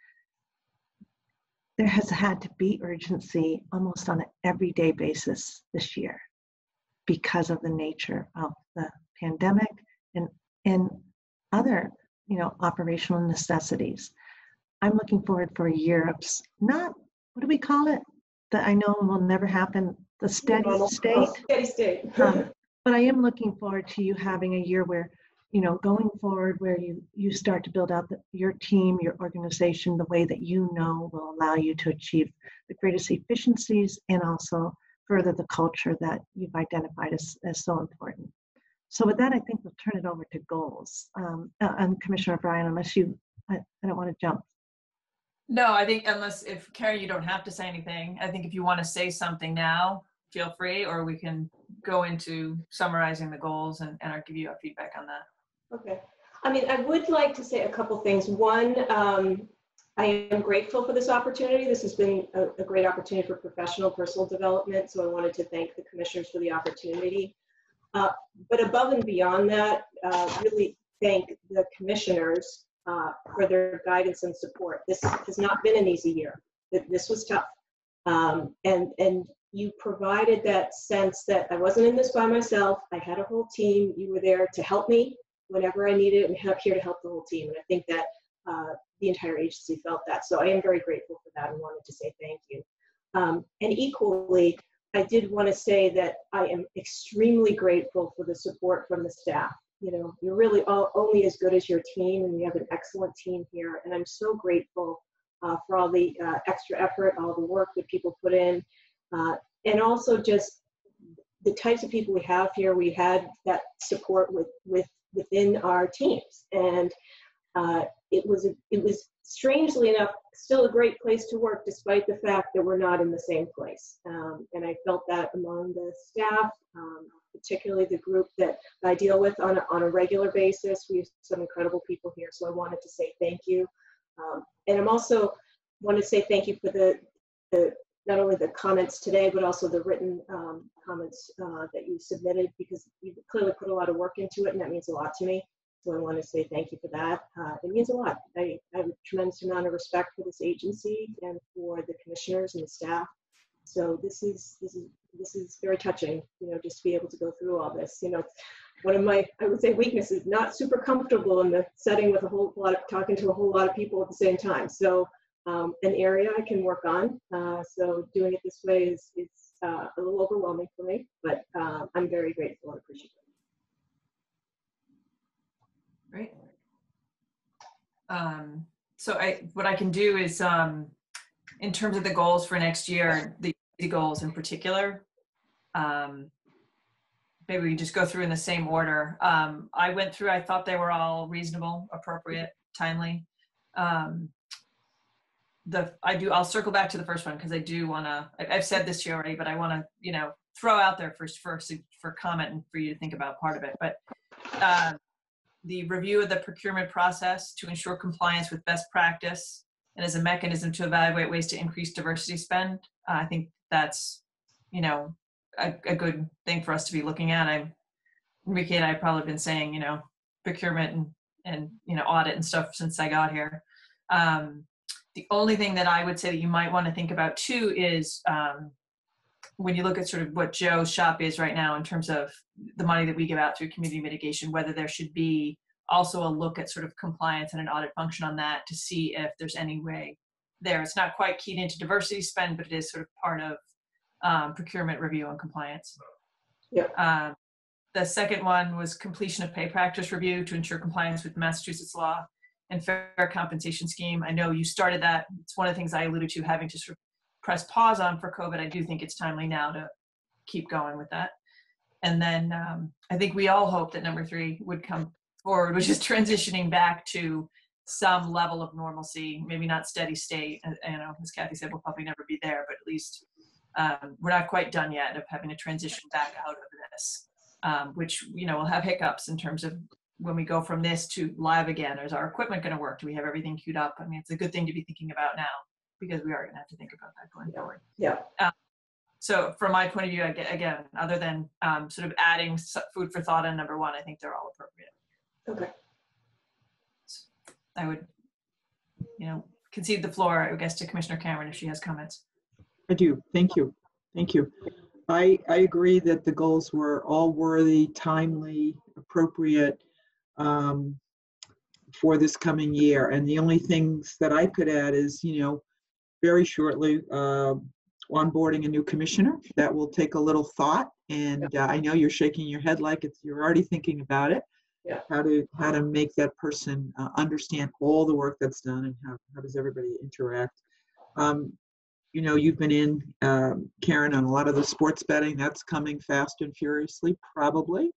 S1: there has had to be urgency almost on an everyday basis this year because of the nature of the pandemic and and other you know operational necessities. I'm looking forward for europe's not what do we call it? That i know will never happen the steady state.
S5: Steady state.
S1: um, but i am looking forward to you having a year where you know going forward where you you start to build out the, your team your organization the way that you know will allow you to achieve the greatest efficiencies and also further the culture that you've identified as, as so important so with that i think we'll turn it over to goals um, uh, and commissioner o'brien unless you i, I don't want to jump
S3: No, I think unless if Karen, you don't have to say anything. I think if you want to say something now, feel free, or we can go into summarizing the goals and, and I'll give you a feedback on that.
S5: Okay. I mean, I would like to say a couple things. One, um, I am grateful for this opportunity. This has been a, a great opportunity for professional, personal development. So I wanted to thank the commissioners for the opportunity. Uh, but above and beyond that, uh, really thank the commissioners uh, for their guidance and support. This has not been an easy year. This was tough. Um, and, and you provided that sense that I wasn't in this by myself. I had a whole team. You were there to help me whenever I needed and here to help the whole team. And I think that uh, the entire agency felt that. So I am very grateful for that and wanted to say thank you. Um, and equally, I did want to say that I am extremely grateful for the support from the staff. You know, you're really all, only as good as your team, and we have an excellent team here. And I'm so grateful uh, for all the uh, extra effort, all the work that people put in, uh, and also just the types of people we have here. We had that support with with within our teams, and uh, it was it was strangely enough still a great place to work despite the fact that we're not in the same place. Um, and i felt that among the staff um, particularly the group that i deal with on a, on a regular basis. We have some incredible people here so i wanted to say thank you. Um, and i'm also want to say thank you for the, the not only the comments today but also the written um, comments uh, that you submitted because you clearly put a lot of work into it and that means a lot to me so I want to say thank you for that. Uh, it means a lot. I, I have a tremendous amount of respect for this agency and for the commissioners and the staff. So this is this is this is very touching. You know, just to be able to go through all this. You know, one of my I would say weaknesses. Not super comfortable in the setting with a whole lot of talking to a whole lot of people at the same time. So um, an area I can work on. Uh, so doing it this way is is uh, a little overwhelming for me, but uh, I'm very grateful and appreciative.
S3: Great. Um, so I, what I can do is, um, in terms of the goals for next year, the the goals in particular, um, maybe we just go through in the same order. Um, I went through, I thought they were all reasonable, appropriate, timely. Um, the, I do, I'll circle back to the first one because I do want to, I've said this to you already, but I want to, you know, throw out there first, first for comment and for you to think about part of it. But, uh, the review of the procurement process to ensure compliance with best practice and as a mechanism to evaluate ways to increase diversity spend. Uh, I think that's, you know, a, a good thing for us to be looking at. I'm, Enrique and I have probably been saying, you know, procurement and, and, you know, audit and stuff since I got here. Um, the only thing that I would say that you might want to think about too is um, when you look at sort of what Joe's shop is right now in terms of the money that we give out through community mitigation, whether there should be also a look at sort of compliance and an audit function on that to see if there's any way there. It's not quite keyed into diversity spend, but it is sort of part of um, procurement review and compliance.
S5: Yeah.
S3: Um, the second one was completion of pay practice review to ensure compliance with Massachusetts law and fair compensation scheme. I know you started that. It's one of the things I alluded to having to sort of press pause on for COVID. I do think it's timely now to keep going with that. And then um, I think we all hope that number three would come forward, which is transitioning back to some level of normalcy, maybe not steady state. uh, You know, as Cathy said, we'll probably never be there, but at least um, we're not quite done yet of having to transition back out of this, um, which, you know, we'll have hiccups in terms of when we go from this to live again. Is our equipment going to work? Do we have everything queued up? I mean, it's a good thing to be thinking about now because we are going to have to think about that going forward.
S5: Yeah.
S3: Um, so from my point of view, aga- again, other than um, sort of adding food for thought on number one, I think they're all appropriate.
S5: Okay.
S3: I would, you know, concede the floor, I guess, to Commissioner Cameron if she has comments.
S2: I do. Thank you. Thank you. I, I agree that the goals were all worthy, timely, appropriate um, for this coming year. And the only things that I could add is, you know, very shortly, uh, onboarding a new commissioner. That will take a little thought. And uh, I know you're shaking your head like it's, you're already thinking about it.
S5: Yeah.
S2: How to how to make that person uh, understand all the work that's done and how, how does everybody interact. Um, you know, you've been in, um, Karen, on a lot of the sports betting. That's coming fast and furiously, probably.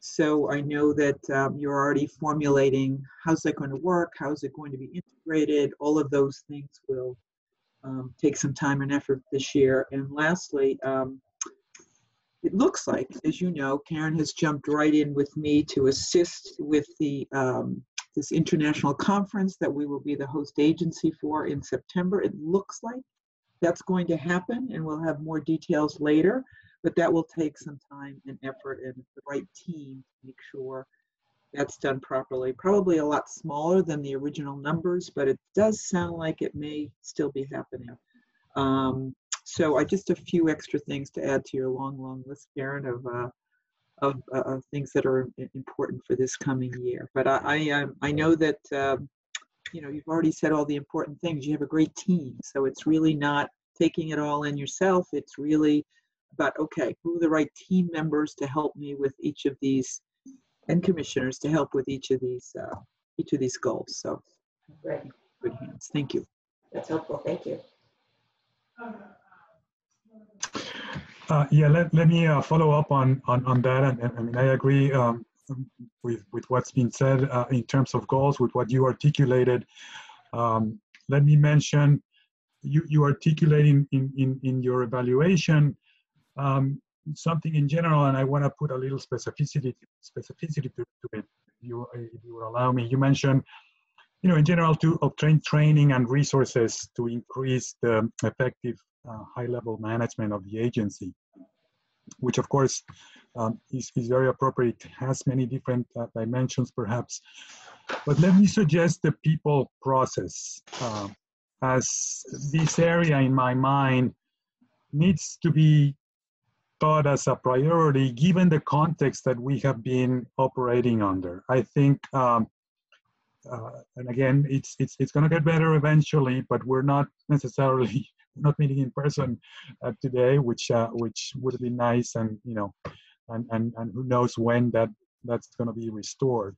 S2: So I know that um, you're already formulating how's that going to work, how's it going to be integrated. All of those things will um, take some time and effort this year. And lastly, um, it looks like, as you know, Karen has jumped right in with me to assist with the um, this international conference that we will be the host agency for in September. It looks like that's going to happen, and we'll have more details later. But that will take some time and effort and the right team to make sure that's done properly. Probably a lot smaller than the original numbers, but it does sound like it may still be happening. Um, so I just a few extra things to add to your long, long list, Karen, of uh, of, uh, of things that are important for this coming year. But I I, um, I know that um, you know you've already said all the important things. You have a great team, so it's really not taking it all in yourself. It's really about okay, who are the right team members to help me with each of these, and commissioners to help with each of these uh, each of these goals. So
S5: Great.
S2: good hands. Thank you.
S5: That's helpful. Thank you.
S4: Uh, yeah, let, let me uh, follow up on, on, on that. And, and I mean, I agree um, with, with what's been said uh, in terms of goals, with what you articulated. Um, let me mention, you, you articulating in, in, in your evaluation um, something in general, and I want to put a little specificity specificity to, to it, if you, if you would allow me. You mentioned, you know, in general, to obtain training and resources to increase the effective uh, high-level management of the agency, which of course um, is, is very appropriate, has many different uh, dimensions perhaps. But let me suggest the people process uh, as this area in my mind needs to be thought as a priority given the context that we have been operating under. I think um, uh, and again, it's it's it's going to get better eventually, but we're not necessarily not meeting in person uh, today, which uh, which would be nice, and you know, and and and who knows when that that's going to be restored.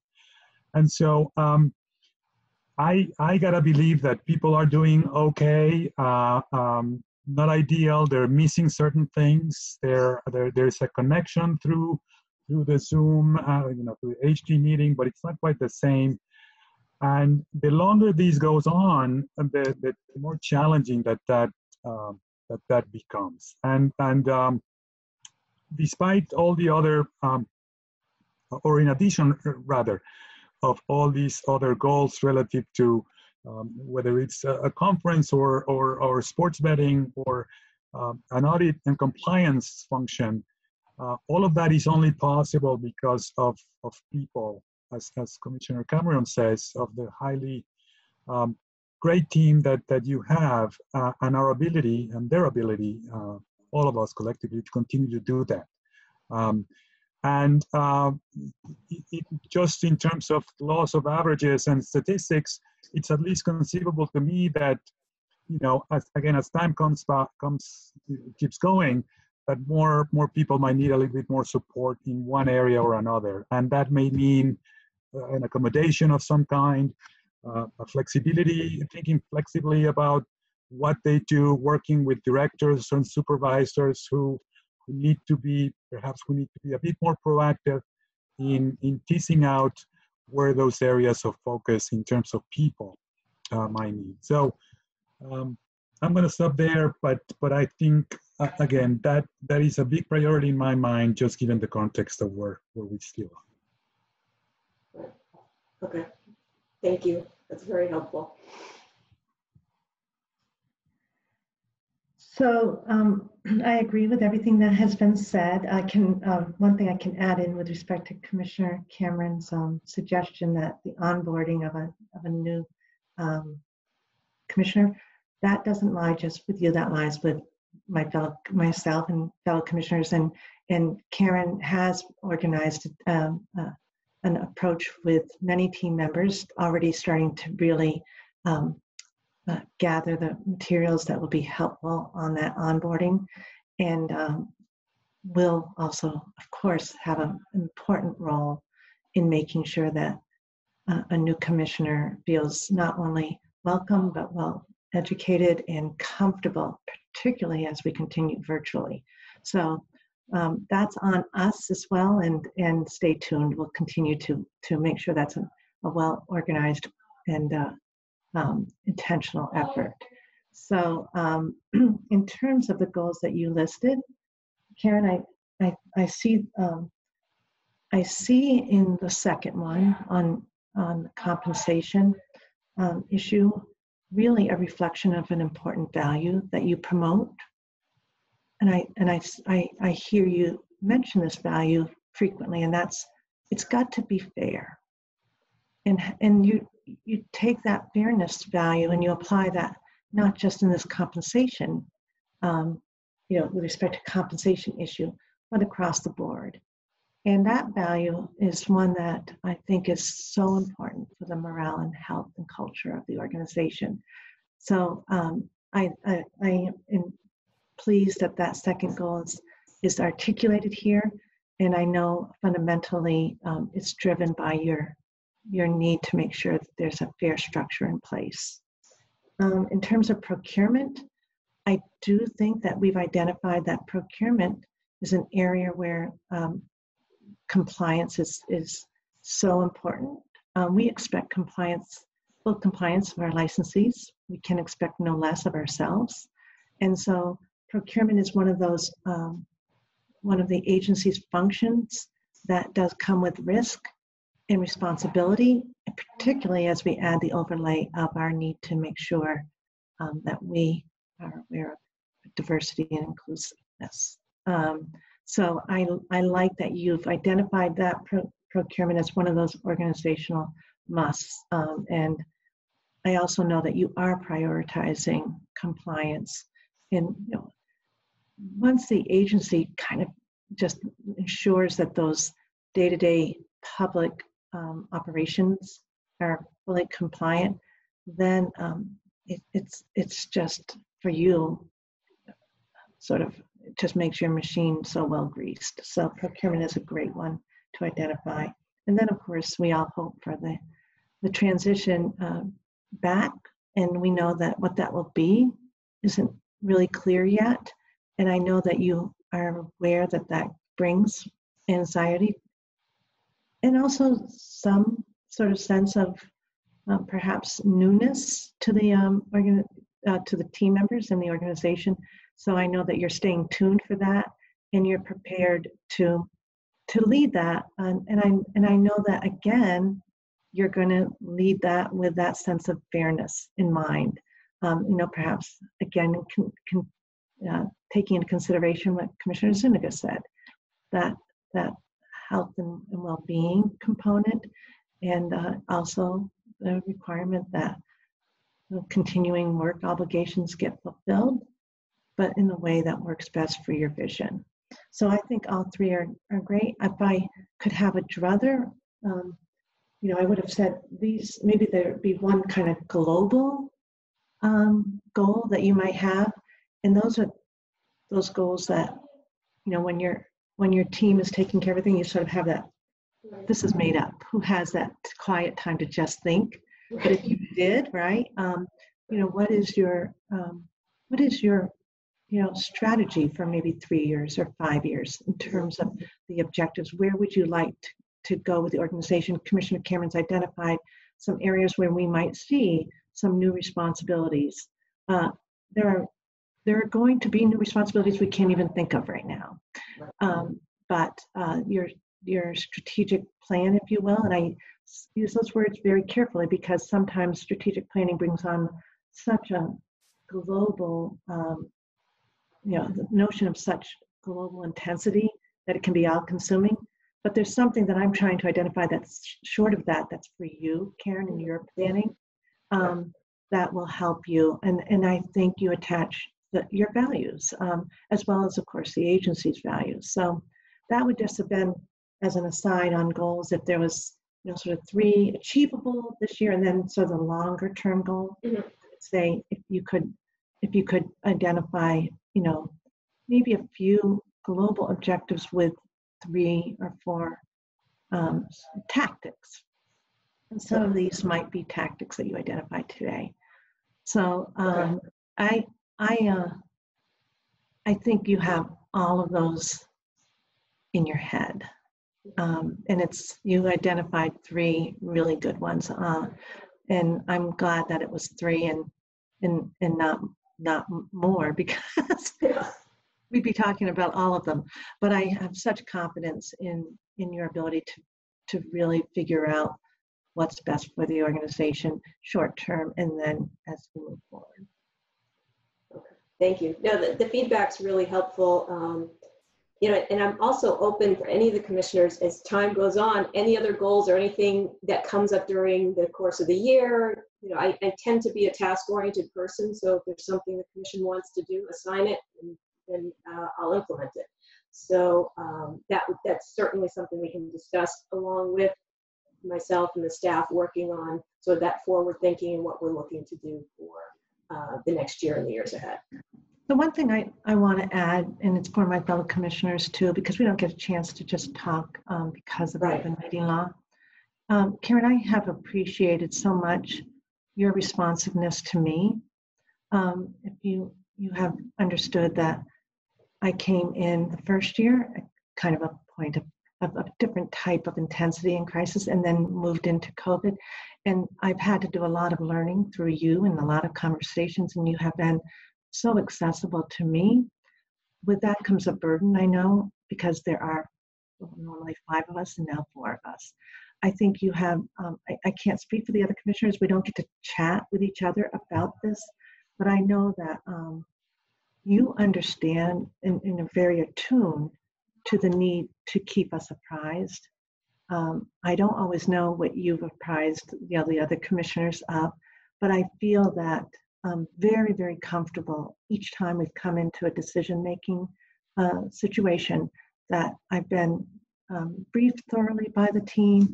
S4: And so um, I I gotta believe that people are doing okay. Uh, um, not ideal. They're missing certain things. There there there's a connection through through the Zoom, uh, you know, through the HD meeting, but it's not quite the same. And the longer this goes on, the, the more challenging that that um, that that becomes. And and um, despite all the other, um, or in addition, rather, of all these other goals relative to um, whether it's a, a, conference or or or sports betting or um, an audit and compliance function, uh, all of that is only possible because of of people, as as Commissioner Cameron says, of the highly um, great team that that you have uh, and our ability and their ability, uh, all of us collectively, to continue to do that. Um, and uh, it, it, just in terms of laws of averages and statistics, it's at least conceivable to me that, you know, as, again, as time comes back, comes keeps going, that more more people might need a little bit more support in one area or another, and that may mean uh, an accommodation of some kind, uh, a flexibility, thinking flexibly about what they do, working with directors and supervisors who, who need to be, perhaps we need to be a bit more proactive in, in teasing out where those areas of focus in terms of people uh, might need. So um, I'm going to stop there, but but I think uh, again that that is a big priority in my mind, just given the context of where where we still
S5: are. Okay, thank you. That's very helpful.
S1: So um, I agree with everything that has been said. I can um, one thing I can add in with respect to Commissioner Cameron's um, suggestion that the onboarding of a of a new um, commissioner, that doesn't lie just with you, that lies with my fellow, myself and fellow commissioners. And, and Karen has organized um, uh, an approach with many team members already starting to really um, uh, gather the materials that will be helpful on that onboarding. And um, will also, of course, have an important role in making sure that uh, a new commissioner feels not only welcome, but well educated and comfortable, particularly as we continue virtually. So um, that's on us as well, and and stay tuned. We'll continue to to make sure that's a, a well organized and uh, um, intentional effort. So um, in terms of the goals that you listed, Karen, I I, I see um, I see in the second one on on the compensation um, issue really a reflection of an important value that you promote. And I and I, I, I hear you mention this value frequently, and that's it's got to be fair. And and you you take that fairness value and you apply that not just in this compensation, um, you know, with respect to compensation issue, but across the board. And that value is one that I think is so important for the morale and health and culture of the organization. So um, I, I, I, am pleased that that second goal is, is articulated here. And I know fundamentally um, it's driven by your, your need to make sure that there's a fair structure in place. Um, in terms of procurement, I do think that we've identified that procurement is an area where um, compliance is, is so important. Um, we expect compliance, full compliance of our licensees. We can expect no less of ourselves. And so procurement is one of those, um, one of the agency's functions that does come with risk and responsibility, particularly as we add the overlay of our need to make sure um, that we are aware of diversity and inclusiveness. Um, so I, I like that you've identified that pro procurement as one of those organizational musts. Um, and I also know that you are prioritizing compliance. And you know, once the agency kind of just ensures that those day-to-day public um, operations are fully compliant, then um, it, it's it's just for you sort of just makes your machine so well greased. So procurement is a great one to identify. And then of course we all hope for the, the transition uh, back and we know that what that will be isn't really clear yet. And I know that you are aware that that brings anxiety and also some sort of sense of uh, perhaps newness to the um, organ- uh, to the team members in the organization so I know that you're staying tuned for that and you're prepared to to lead that. Um, and I and I know that again, you're going to lead that with that sense of fairness in mind. Um, you know, perhaps again, uh, taking into consideration what Commissioner Zuniga said, that that health and, and well-being component, and uh, also the requirement that continuing work obligations get fulfilled but in the way that works best for your vision. So I think all three are, are great. If I could have a druther, um, you know, I would have said these, maybe there'd be one kind of global um, goal that you might have. And those are those goals that, you know, when you're, when your team is taking care of everything, you sort of have that, this is made up. Who has that quiet time to just think? But if you did, right, um, you know, what is your, um, what is your you know strategy for maybe three years or five years in terms of the objectives where would you like to, to go with the organization commissioner cameron's identified some areas where we might see some new responsibilities uh, there are there are going to be new responsibilities we can't even think of right now um, but uh, your your strategic plan if you will and i use those words very carefully because sometimes strategic planning brings on such a global um, you know, the notion of such global intensity that it can be all consuming. But there's something that I'm trying to identify that's short of that, that's for you, Karen, in your planning, um, that will help you. And, and I think you attach the, your values, um, as well as, of course, the agency's values. So that would just have been as an aside on goals if there was, you know, sort of three achievable this year and then sort of the longer term goal. Say if you could, if you could identify, you know, maybe a few global objectives with three or four um, tactics. And some of these might be tactics that you identified today. So um, I, I, uh, I think you have all of those in your head. Um, and it's you identified three really good ones, uh, and I'm glad that it was three and and and not not more because we'd be talking about all of them. But I have such confidence in in your ability to to really figure out what's best for the organization short term and then as we move forward.
S5: Thank you. No, the, the feedback's really helpful. Um, you know, and I'm also open for any of the commissioners as time goes on, any other goals or anything that comes up during the course of the year. You know, I, I tend to be a task oriented person. So if there's something the commission wants to do, assign it and then uh, I'll implement it. So um, that that's certainly something we can discuss along with myself and the staff working on so that forward thinking and what we're looking to do for uh, the next year and the years ahead.
S1: The one thing I, I want to add, and it's for my fellow commissioners too, because we don't get a chance to just talk um, because of the open meeting law. Um, Karen, I have appreciated so much your responsiveness to me. Um, if you you have understood that I came in the first year kind of a point of, of a different type of intensity and crisis, and then moved into COVID, and I've had to do a lot of learning through you and a lot of conversations, and you have been so accessible to me. With that comes a burden, I know, because there are normally five of us and now four of us. I think you have, um, I, I can't speak for the other commissioners. We don't get to chat with each other about this, but I know that um, you understand and, and are very attuned to the need to keep us apprised. Um, I don't always know what you've apprised the other, the other commissioners of, but I feel that um, very, very comfortable each time we've come into a decision making uh, situation that I've been um, briefed thoroughly by the team.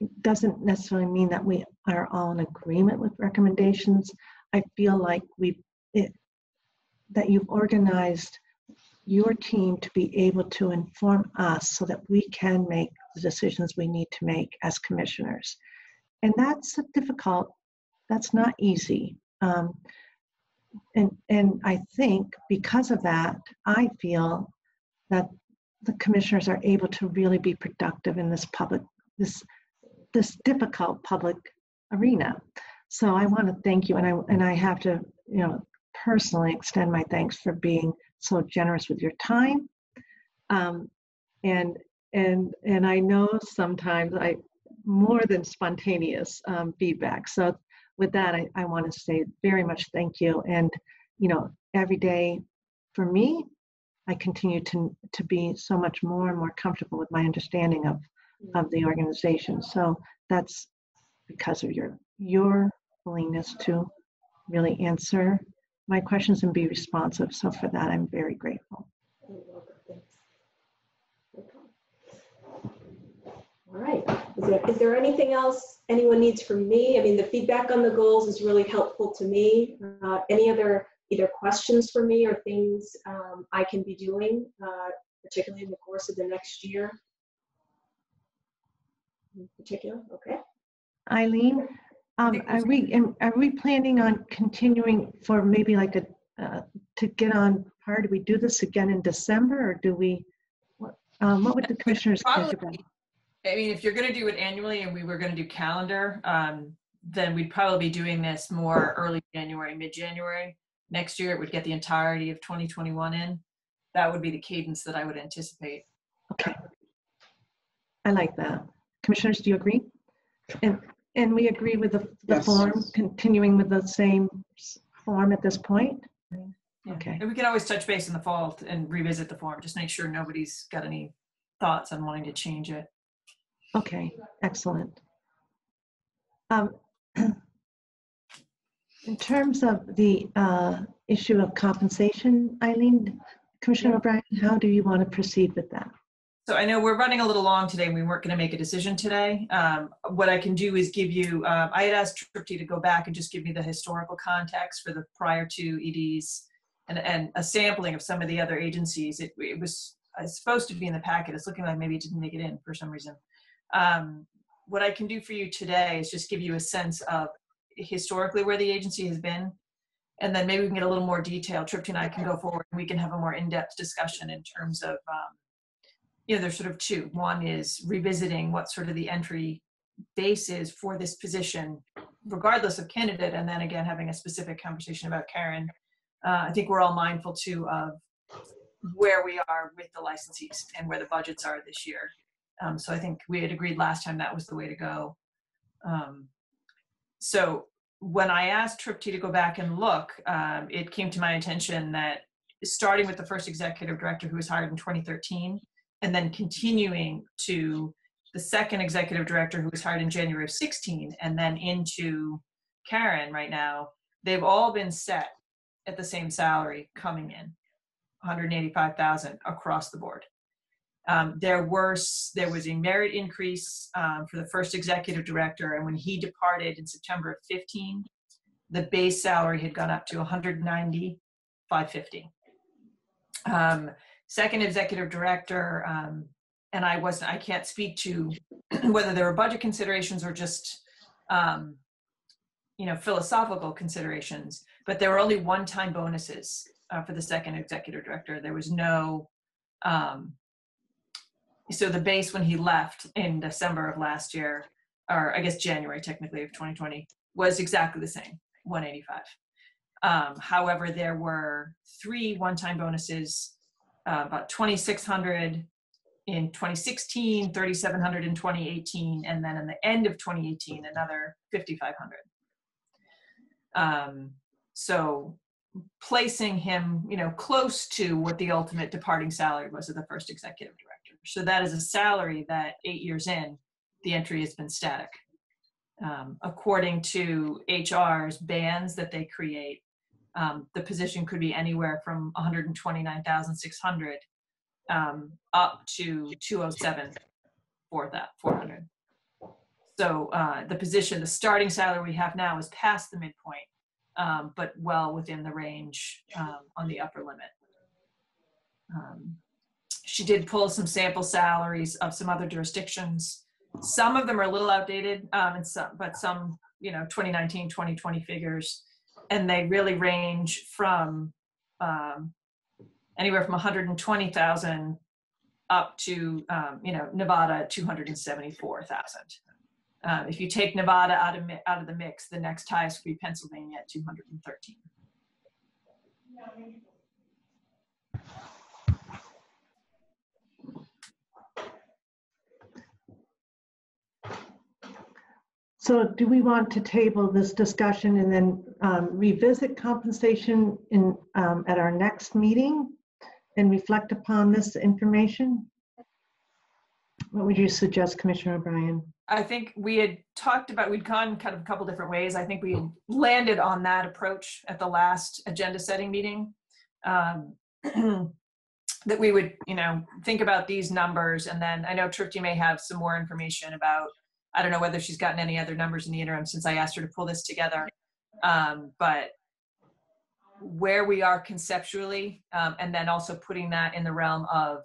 S1: It doesn't necessarily mean that we are all in agreement with recommendations. I feel like it, that you've organized your team to be able to inform us so that we can make the decisions we need to make as commissioners. And that's difficult, that's not easy. Um, and, and I think because of that, I feel that the commissioners are able to really be productive in this public, this, this difficult public arena. So I want to thank you, and I and I have to, you know, personally extend my thanks for being so generous with your time. Um, and and and I know sometimes I more than spontaneous um, feedback. So with that, I, I want to say very much thank you. And, you know, every day for me, I continue to, to be so much more and more comfortable with my understanding of, of the organization. So that's because of your, your willingness to really answer my questions and be responsive. So for that, I'm very grateful.
S5: All right. Is there, is there anything else anyone needs from me? I mean, the feedback on the goals is really helpful to me. Uh, any other either questions for me or things um, I can be doing, uh, particularly in the course of the next year? In particular, okay.
S1: Eileen, um, are we are we planning on continuing for maybe like a uh, to get on par? Do we do this again in December or do we? What, um, what would the commissioners think about?
S3: Probably, I mean, if you're going to do it annually and we were going to do calendar, um, then we'd probably be doing this more early January, mid-January. Next year, it would get the entirety of 2021 in. That would be the cadence that I would anticipate.
S1: Okay. I like that. Commissioners, do you agree? And and we agree with the, the
S3: Yes.
S1: form, continuing with the same s- form at this point? Okay.
S3: And we can always touch base in the fall and revisit the form. Just make sure nobody's got any thoughts on wanting to change it.
S1: Okay, excellent. Um, In terms of the uh, issue of compensation, Eileen, Commissioner O'Brien, how do you want to proceed with that?
S3: So I know we're running a little long today. And we weren't going to make a decision today. Um, what I can do is give you, uh, I had asked Tripti to go back and just give me the historical context for the prior two EDs and, and a sampling of some of the other agencies. It, it was uh, supposed to be in the packet. It's looking like maybe it didn't make it in for some reason. Um, what I can do for you today is just give you a sense of historically where the agency has been. And then maybe we can get a little more detail. Tripti and I can go forward and we can have a more in-depth discussion in terms of um, you know, there's sort of two. One is revisiting what sort of the entry base is for this position, regardless of candidate, and then again having a specific conversation about Karen. Uh, I think we're all mindful too of where we are with the licensees and where the budgets are this year. Um, so I think we had agreed last time that was the way to go. Um, so when I asked Tripti to go back and look, um, it came to my attention that starting with the first executive director who was hired in 2013, and then continuing to the second executive director who was hired in January of 16 and then into Karen right now, they've all been set at the same salary coming in, 185,000 across the board. Um, there were there was a merit increase um, for the first executive director, and when he departed in September of 15, the base salary had gone up to 190,550. Um, second executive director, um, and I wasn't, I can't speak to whether there were budget considerations or just, um, you know, philosophical considerations, but there were only one-time bonuses uh, for the second executive director. There was no, um, so the base when he left in December of last year, or I guess January technically of 2020, was exactly the same, 185. Um, however, there were three one-time bonuses uh, about 2,600 in 2016, 3,700 in 2018, and then in the end of 2018, another 5,500. Um, so placing him, you know, close to what the ultimate departing salary was of the first executive director. So that is a salary that eight years in, the entry has been static. Um, according to HR's bands that they create, um, the position could be anywhere from 129,600 um, up to 207 for that 400. So uh, the position, the starting salary we have now is past the midpoint, um, but well within the range um, on the upper limit. Um, she did pull some sample salaries of some other jurisdictions. Some of them are a little outdated, um, and some, but some, you know, 2019, 2020 figures and they really range from um, anywhere from 120,000 up to um, you know Nevada 274,000. Uh, if you take Nevada out of out of the mix, the next highest would be Pennsylvania at 213.
S1: So do we want to table this discussion and then um, revisit compensation in, um, at our next meeting and reflect upon this information? What would you suggest, Commissioner O'Brien?
S3: I think we had talked about, we'd gone kind of a couple different ways. I think we landed on that approach at the last agenda setting meeting. Um, that we would, you know, think about these numbers and then I know Tripti may have some more information about I don't know whether she's gotten any other numbers in the interim since I asked her to pull this together. Um, but where we are conceptually, um, and then also putting that in the realm of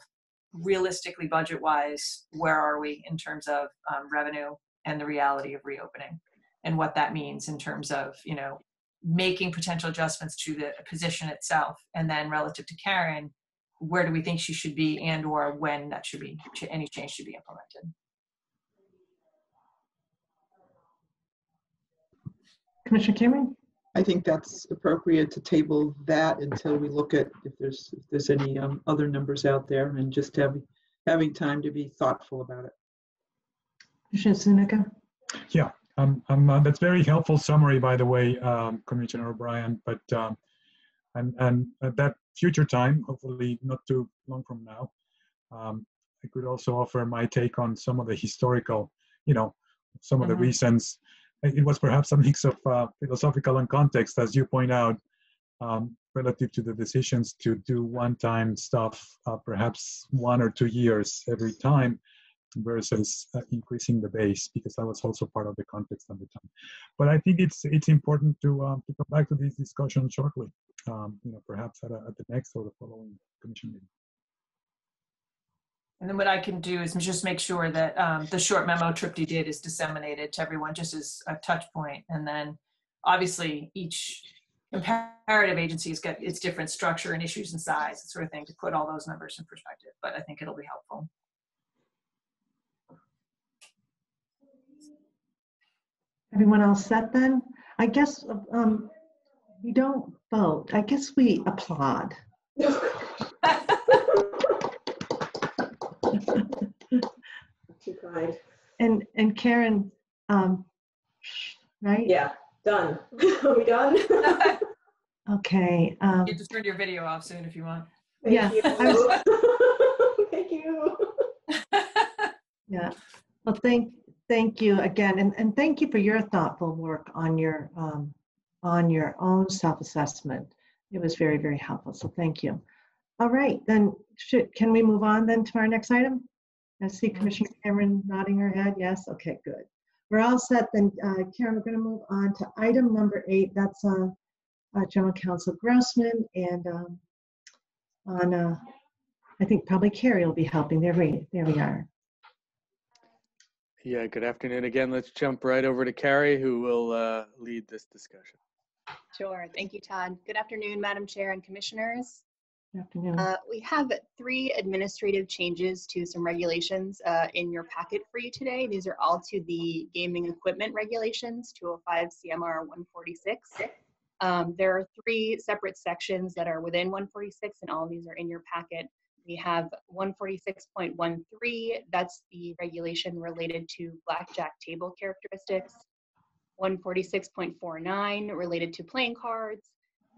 S3: realistically budget wise, where are we in terms of um, revenue and the reality of reopening and what that means in terms of, you know, making potential adjustments to the position itself. And then relative to Karen, where do we think she should be and or when that should be, any change should be implemented.
S1: Commissioner Cameron?
S2: I think that's appropriate to table that until we look at if there's if there's any um, other numbers out there and just having having time to be thoughtful about it.
S1: Commissioner Zuniga?
S4: Yeah, um, um, uh, that's very helpful summary, by the way, um, Commissioner O'Brien. But um, and and at that future time, hopefully not too long from now, um, I could also offer my take on some of the historical, you know, some of the
S3: Mhm.
S4: reasons it was perhaps a mix of uh, philosophical and context, as you point out, um, relative to the decisions to do one-time stuff, uh, perhaps one or two years every time, versus uh, increasing the base, because that was also part of the context at the time. But I think it's it's important to um, to come back to this discussion shortly, um, you know, perhaps at, a, at the next or the following commission meeting.
S3: And then what I can do is just make sure that um, the short memo Tripti did is disseminated to everyone just as a touch point. And then obviously each comparative agency's got its different structure and issues and size, sort of thing, to put all those numbers in perspective. But I think it'll be helpful.
S1: Everyone else set then? I guess um, we don't vote. I guess we applaud.
S5: Too kind.
S1: And and Karen, um, right?
S5: Yeah, done. Are we done?
S1: Okay. Um,
S3: You just turn your video off soon if you want.
S1: yeah.
S5: Thank
S1: I was-
S5: you. Thank you.
S1: Yeah. Well, thank, thank you again, and, and thank you for your thoughtful work on your, um, on your own self-assessment. It was very, very helpful, so thank you. All right, then, should, can we move on then to our next item? I see Commissioner Cameron nodding her head, yes, okay, good. We're all set then, uh, Karen, we're gonna move on to item number eight, that's, uh, uh, General Counsel Grossman, and, um, on, uh, I think probably Carrie will be helping, there we, there we are.
S21: Yeah, good afternoon again. Let's jump right over to Carrie, who will uh, lead this discussion.
S22: Sure. Thank you, Todd. Good afternoon, Madam Chair and Commissioners.
S1: Afternoon.
S22: Uh, we have three administrative changes to some regulations uh, in your packet for you today. These are all to the gaming equipment regulations, 205 CMR 146. Um, there are three separate sections that are within 146, and all of these are in your packet. We have 146.13, that's the regulation related to blackjack table characteristics. 146.49 related to playing cards,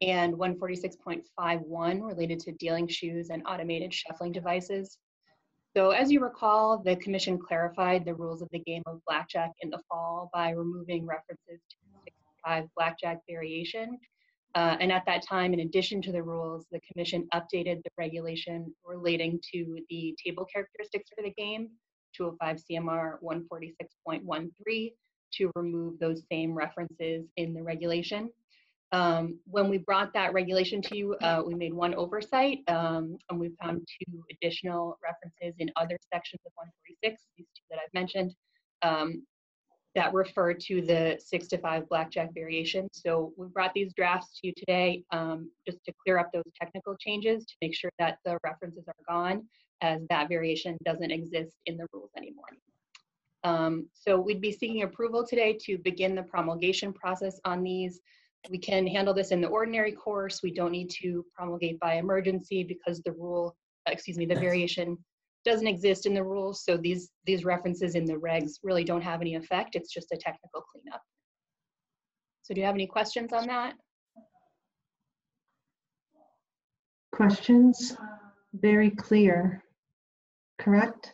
S22: and 146.51 related to dealing shoes and automated shuffling devices. So as you recall, the commission clarified the rules of the game of blackjack in the fall by removing references to 65 blackjack variation. Uh, and at that time, in addition to the rules, the commission updated the regulation relating to the table characteristics for the game, 205 CMR 146.13, to remove those same references in the regulation. Um, when we brought that regulation to you, uh, we made one oversight, um, and we found two additional references in other sections of 146, these two that I've mentioned, um, that refer to the six to five blackjack variation. So we brought these drafts to you today um, just to clear up those technical changes to make sure that the references are gone as that variation doesn't exist in the rules anymore. Um, so we'd be seeking approval today to begin the promulgation process on these. We can handle this in the ordinary course. We don't need to promulgate by emergency because the rule, excuse me, the variation doesn't exist in the rules. So these, these references in the regs really don't have any effect. It's just a technical cleanup. So do you have any questions on that?
S1: Questions? Very clear. Correct?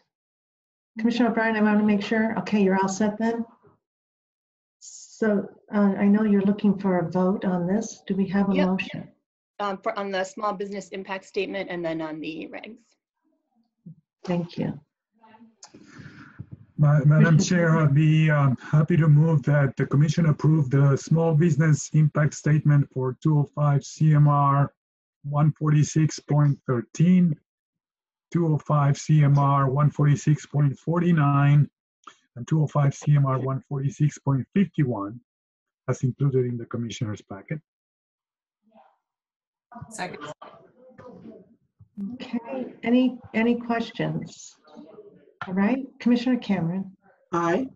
S1: Commissioner O'Brien, I want to make sure. Okay, you're all set then? So uh, I know you're looking for a vote on this. Do we have a
S22: Yep.
S1: motion?
S22: Um, for, on the small business impact statement and then on the regs.
S1: Thank you.
S4: Ma- Madam Chair, I'd be um, happy to move that the commission approve the small business impact statement for 205 CMR 146.13, 205 CMR 146.49, and 205 CMR 146.51 as included in the commissioner's packet.
S3: Second.
S1: Okay, any, any questions? All right, Commissioner Cameron,
S2: Aye.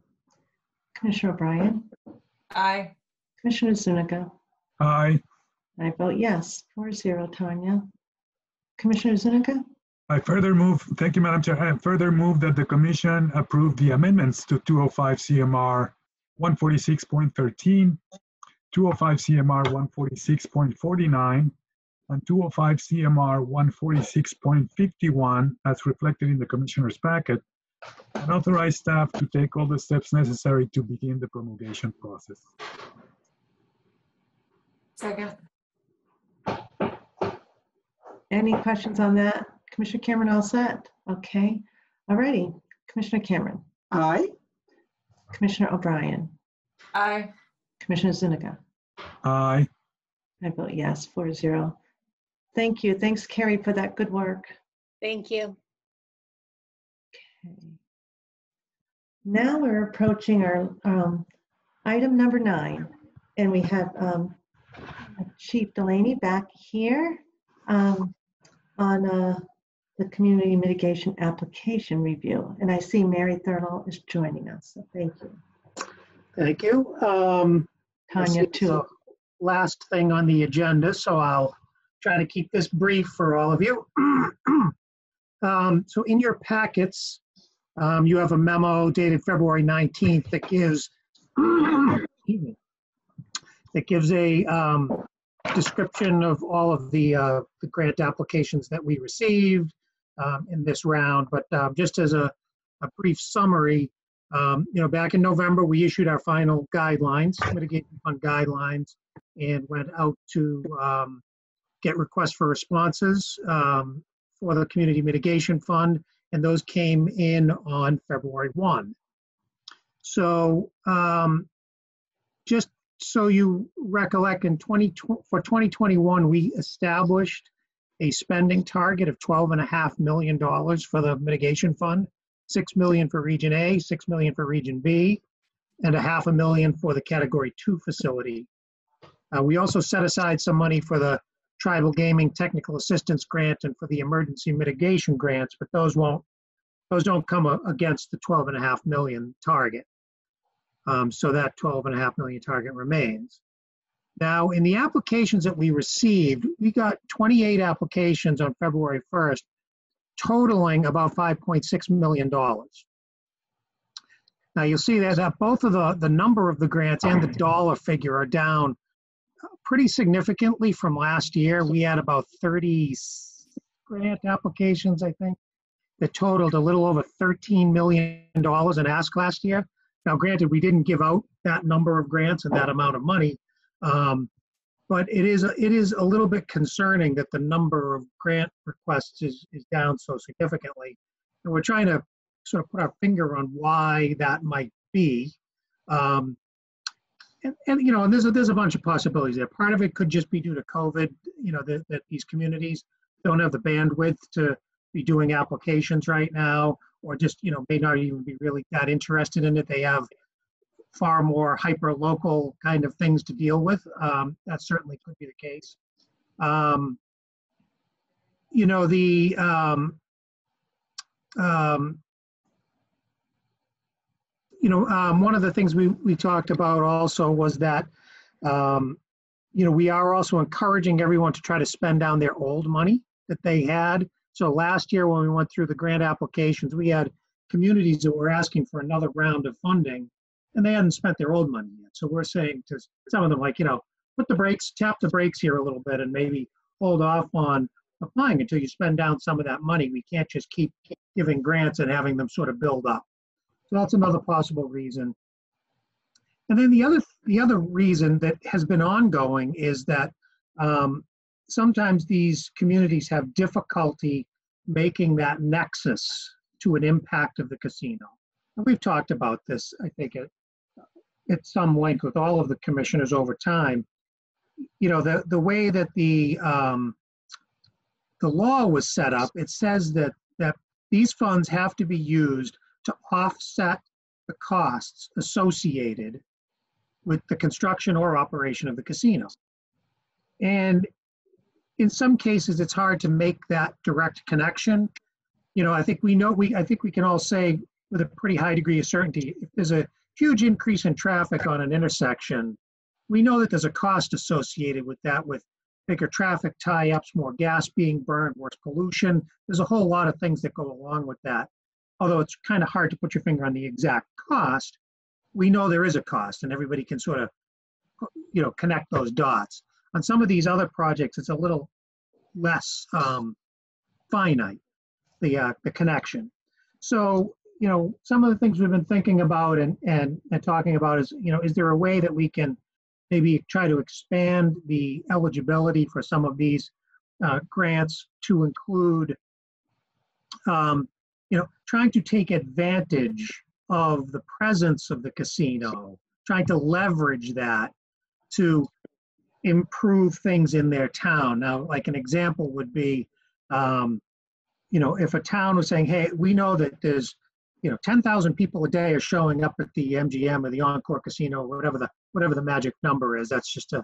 S1: Commissioner O'Brien,
S3: Aye.
S1: Commissioner Zuniga.
S4: Aye.
S1: I vote yes, four zero, Tanya. Commissioner Zuniga?
S4: I further move, thank you, Madam Chair, I further move that the commission approve the amendments to 205 CMR 146.13, 205 CMR 146.49, and 205 CMR 146.51 as reflected in the commissioner's packet and authorize staff to take all the steps necessary to begin the promulgation process.
S3: Second.
S1: Any questions on that? Commissioner Cameron, all set? Okay, alrighty. Commissioner Cameron,
S2: Aye.
S1: Commissioner O'Brien,
S3: Aye.
S1: Commissioner Zuniga.
S4: Aye.
S1: I vote yes, four zero. Thank you. Thanks, Carrie, for that good work.
S23: Thank you. Okay.
S1: Now we're approaching our um, item number nine, and we have um, Chief Delaney back here um, on uh, the community mitigation application review. And I see Mary Thurlow is joining us, so thank you.
S9: Thank you. Um,
S1: Tanya, too.
S9: Last thing on the agenda, so I'll try to keep this brief for all of you. Um, So in your packets, um, you have a memo dated February 19th that gives, that gives a um, description of all of the, uh, the grant applications that we received um, in this round. But um, just as a, a brief summary, um, you know, back in November, we issued our final guidelines, mitigation fund guidelines, and went out to um, get requests for responses um, for the Community Mitigation Fund, and those came in on February 1. So um, just so you recollect, in 20, for 2021, we established a spending target of $12.5 million for the mitigation fund, 6 million for Region A, 6 million for Region B, and a half a million for the Category 2 facility. Uh, we also set aside some money for the Tribal Gaming Technical Assistance Grant and for the Emergency Mitigation Grants, but those won't, those don't come against the 12 and a half million target. Um, so that 12 and a half million target remains. Now, in the applications that we received, we got 28 applications on February 1st, totaling about $5.6 million. Now, you'll see that, both of the, the number of the grants and the dollar figure are down pretty significantly from last year. We had about 30 grant applications, I think, that totaled a little over $13 million in ask last year. Now, granted, we didn't give out that number of grants and that amount of money, um, but it is it is a little bit concerning that the number of grant requests is, is down so significantly. And we're trying to sort of put our finger on why that might be. Um, and, and you know, and there's a, there's a bunch of possibilities there. Part of it could just be due to COVID. You know, that, that these communities don't have the bandwidth to be doing applications right now, or just you know may not even be really that interested in it. They have far more hyper local kind of things to deal with. Um, that certainly could be the case. Um, you know, the um, um, you know, um, one of the things we, we talked about also was that, you know, we are also encouraging everyone to try to spend down their old money that they had. So last year when we went through the grant applications, we had communities that were asking for another round of funding and they hadn't spent their old money yet. So we're saying to some of them, like, you know, put the brakes, tap the brakes here a little bit and maybe hold off on applying until you spend down some of that money. We can't just keep giving grants and having them sort of build up. So that's another possible reason. And then the other the other reason that has been ongoing is that um, sometimes these communities have difficulty making that nexus to an impact of the casino. And we've talked about this, I think, at, at some length with all of the commissioners over time. You know, the, the way that the um, the law was set up, it says that that these funds have to be used to offset the costs associated with the construction or operation of the casino. And in some cases, it's hard to make that direct connection. You know, I think we know we I think we can all say with a pretty high degree of certainty if there's a huge increase in traffic on an intersection, we know that there's a cost associated with that with bigger traffic tie-ups, more gas being burned, worse pollution. There's a whole lot of things that go along with that. Although it's kind of hard to put your finger on the exact cost, we know there is a cost and everybody can sort of you know connect those dots. On some of these other projects, it's a little less um, finite, the, uh, the connection. So, you know, some of the things we've been thinking about and, and, and talking about is, you know, is there a way that we can maybe try to expand the eligibility for some of these uh, grants to include, um, you know, trying to take advantage of the presence of the casino, trying to leverage that to improve things in their town. Now, like an example would be, um, you know, if a town was saying, hey, we know that there's, you know, 10,000 people a day are showing up at the MGM or the Encore Casino, whatever the whatever the magic number is. That's just a,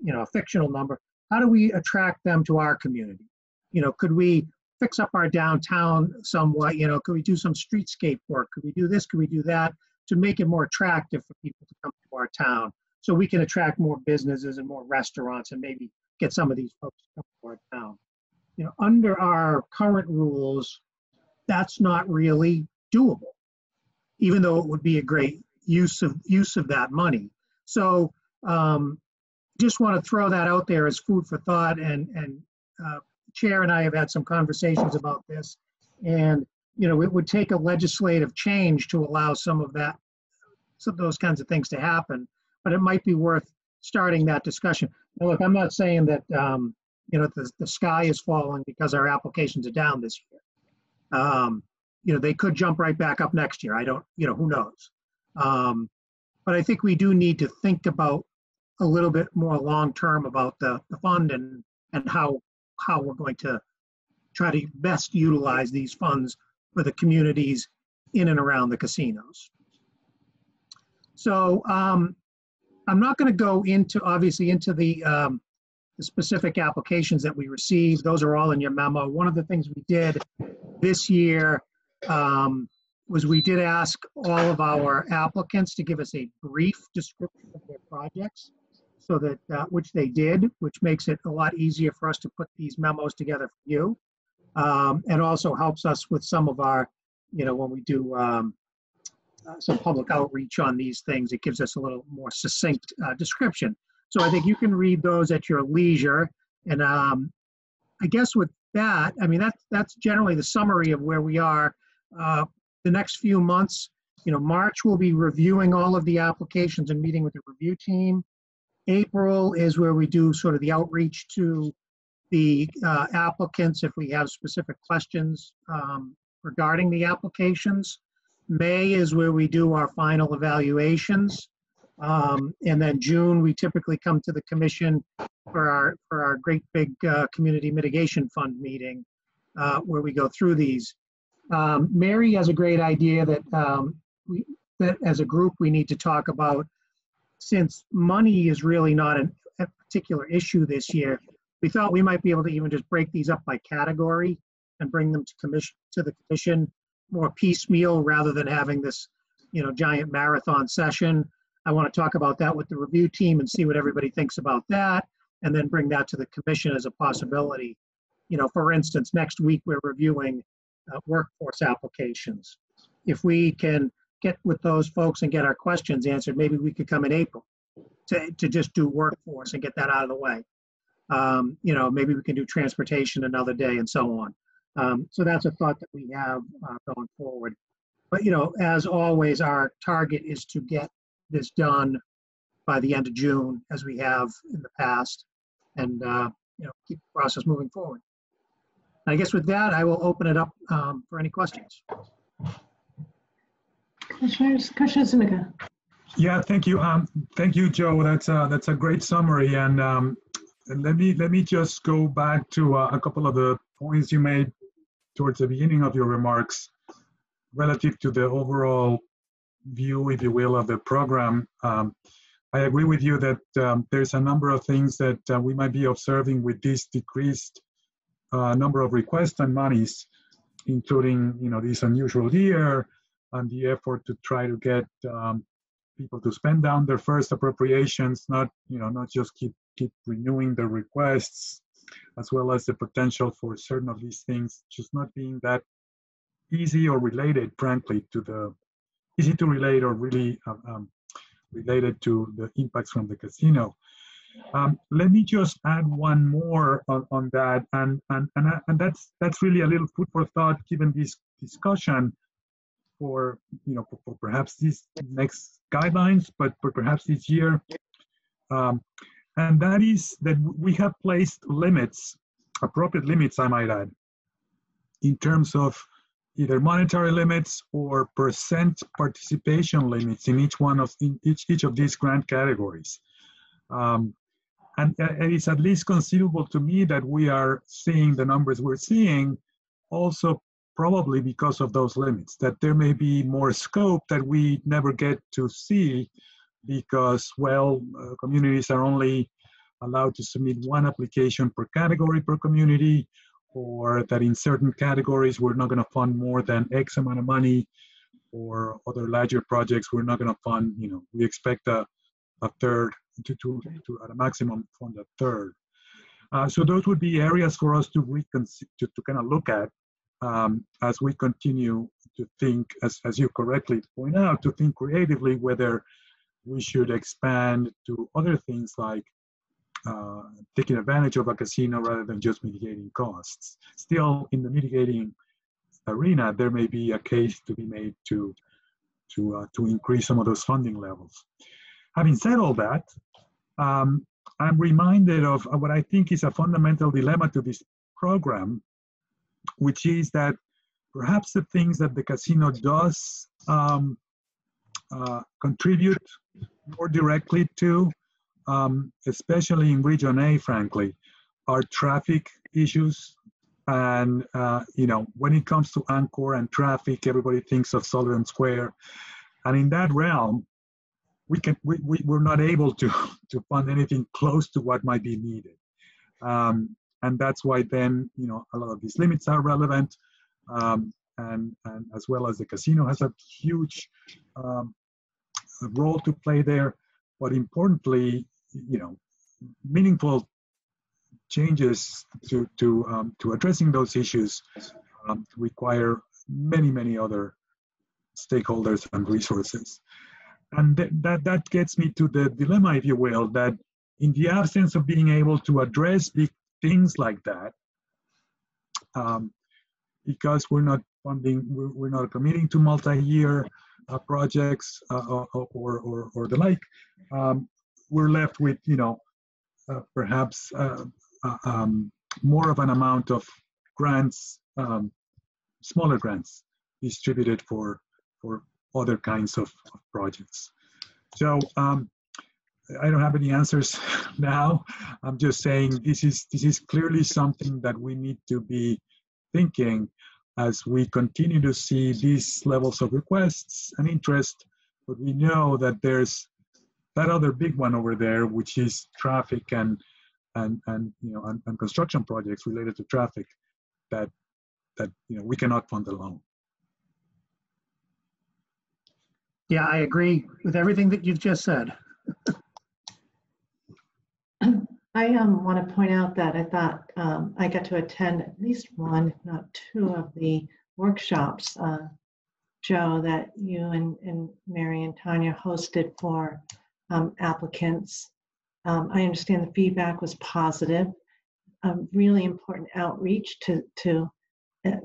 S9: you know, a fictional number. How do we attract them to our community? You know, could we fix up our downtown somewhat? You know, could we do some streetscape work? Could we do this? Could we do that to make it more attractive for people to come to our town? So we can attract more businesses and more restaurants and maybe get some of these folks to come to our town. You know, under our current rules, that's not really doable, even though it would be a great use of use of that money. So um, just want to throw that out there as food for thought. And and uh, Chair and I have had some conversations about this, and you know it would take a legislative change to allow some of that, some of those kinds of things to happen. But it might be worth starting that discussion. Now, look, I'm not saying that um, you know the, the sky is falling because our applications are down this year. Um, you know they could jump right back up next year. I don't, you know, who knows. Um, but I think we do need to think about a little bit more long term about the, the fund and and how how we're going to try to best utilize these funds for the communities in and around the casinos. So um, I'm not going to go into obviously into the, um, the specific applications that we received. Those are all in your memo. One of the things we did this year um, was we did ask all of our applicants to give us a brief description of their projects so that uh, which they did, which makes it a lot easier for us to put these memos together for you, um, and also helps us with some of our, you know, when we do um, uh, some public outreach on these things, it gives us a little more succinct uh, description. So I think you can read those at your leisure, and um, I guess with that, I mean that's that's generally the summary of where we are. Uh, the next few months, you know, March we'll be reviewing all of the applications and meeting with the review team. April is where we do sort of the outreach to the uh, applicants if we have specific questions um, regarding the applications. May is where we do our final evaluations. Um, and then June, we typically come to the commission for our, for our great big uh, community mitigation fund meeting uh, where we go through these. Um, Mary has a great idea that, um, we, that as a group we need to talk about since money is really not an, a particular issue this year, we thought we might be able to even just break these up by category and bring them to commission to the commission more piecemeal rather than having this, you know, giant marathon session. I want to talk about that with the review team and see what everybody thinks about that, and then bring that to the commission as a possibility. You know, for instance, next week we're reviewing workforce applications. If we can get with those folks and get our questions answered, maybe we could come in April to, to just do workforce and get that out of the way. Um, you know, maybe we can do transportation another day and so on. Um, so that's a thought that we have uh, going forward. But, you know, as always, our target is to get this done by the end of June, as we have in the past, and, uh, you know, keep the process moving forward. I guess with that, I will open it up um, for any questions.
S1: Commissioners, Commissioner Zuniga.
S4: Yeah, thank you. Um, thank you, Joe. That's a, that's a great summary. And um, let me let me just go back to uh, a couple of the points you made towards the beginning of your remarks relative to the overall view, if you will, of the program. Um, I agree with you that um, there's a number of things that uh, we might be observing with this decreased uh, number of requests and monies, including you know this unusual year, and the effort to try to get um, people to spend down their first appropriations, not you know not just keep keep renewing the requests, as well as the potential for certain of these things just not being that easy or related, frankly, to the easy to relate or really um, um related to the impacts from the casino. Um, let me just add one more on, on that, and and and, and that's that's really a little food for thought given this discussion for, you know, for, for perhaps these next guidelines, but, but perhaps this year. Um, and that is that we have placed limits, appropriate limits, I might add, in terms of either monetary limits or percent participation limits in each one of in each each of these grant categories. Um, and it is at least conceivable to me that we are seeing the numbers we're seeing also probably because of those limits that there may be more scope that we never get to see because well uh, communities are only allowed to submit one application per category per community or that in certain categories we're not going to fund more than x amount of money or other larger projects we're not going to fund you know we expect a, a third to, to, to at a maximum from the third uh, so those would be areas for us to reconsider to, to kind of look at um, as we continue to think as, as you correctly point out to think creatively whether we should expand to other things like uh, taking advantage of a casino rather than just mitigating costs. Still, in the mitigating arena, there may be a case to be made to to uh, to increase some of those funding levels. Having said all that, um, I'm reminded of what I think is a fundamental dilemma to this program, which is that perhaps the things that the casino does um, uh, contribute more directly to um, especially in Region A, frankly, are traffic issues. And, uh, you know, when it comes to Encore and traffic, everybody thinks of Sullivan Square. And in that realm, we can, we, we, we're not able to, to fund anything close to what might be needed. Um, and that's why then, you know, a lot of these limits are relevant. Um, and, and as well as the casino has a huge um, role to play there. But importantly, you know, meaningful changes to to um, to addressing those issues um, require many many other stakeholders and resources, and th- that that gets me to the dilemma, if you will, that in the absence of being able to address big things like that, um, because we're not funding, we're, we're not committing to multi-year uh, projects uh, or, or, or the like, um, we're left with, you know, uh, perhaps uh, uh, um, more of an amount of grants, um, smaller grants distributed for for other kinds of, of projects. So um, I don't have any answers now. I'm just saying this is this is clearly something that we need to be thinking as we continue to see these levels of requests and interest, but we know that there's that other big one over there, which is traffic and and and you know and, and construction projects related to traffic, that that you know we cannot fund alone.
S9: Yeah, I agree with everything that you've just said.
S1: I um, want to point out that I thought um, I got to attend at least one, if not two, of the workshops, uh, Joe, that you and, and Mary and Tanya hosted for um, applicants. Um, I understand the feedback was positive. Um, really important outreach to to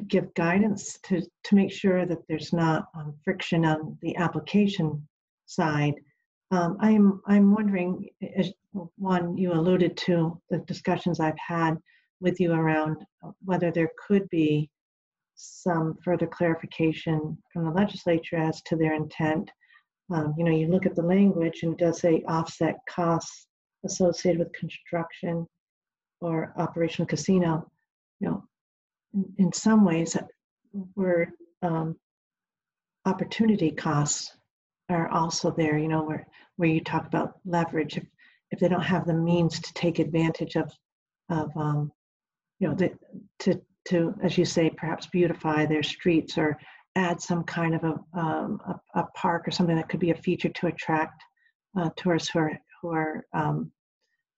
S1: give guidance to to make sure that there's not um, friction on the application side. Um, I'm I'm wondering, as one you alluded to the discussions I've had with you around whether there could be some further clarification from the legislature as to their intent um, you know, you look at the language and it does say offset costs associated with construction or operational casino. You know, in, some ways, where um, opportunity costs are also there. You know, where where you talk about leverage. If if they don't have the means to take advantage of of um, you know the, to to as you say perhaps beautify their streets or add some kind of a, um, a, a, park or something that could be a feature to attract uh, tourists who are, who are um,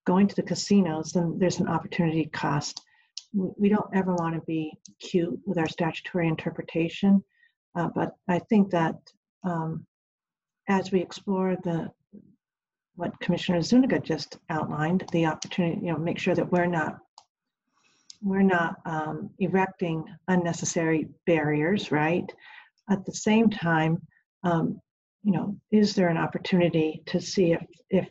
S1: going to the casinos, then there's an opportunity cost. We don't ever want to be cute with our statutory interpretation, uh, but I think that um, as we explore the what Commissioner Zuniga just outlined, the opportunity, you know, make sure that we're not we're not um, erecting unnecessary barriers, right? at the same time, um, you know, is there an opportunity to see if, if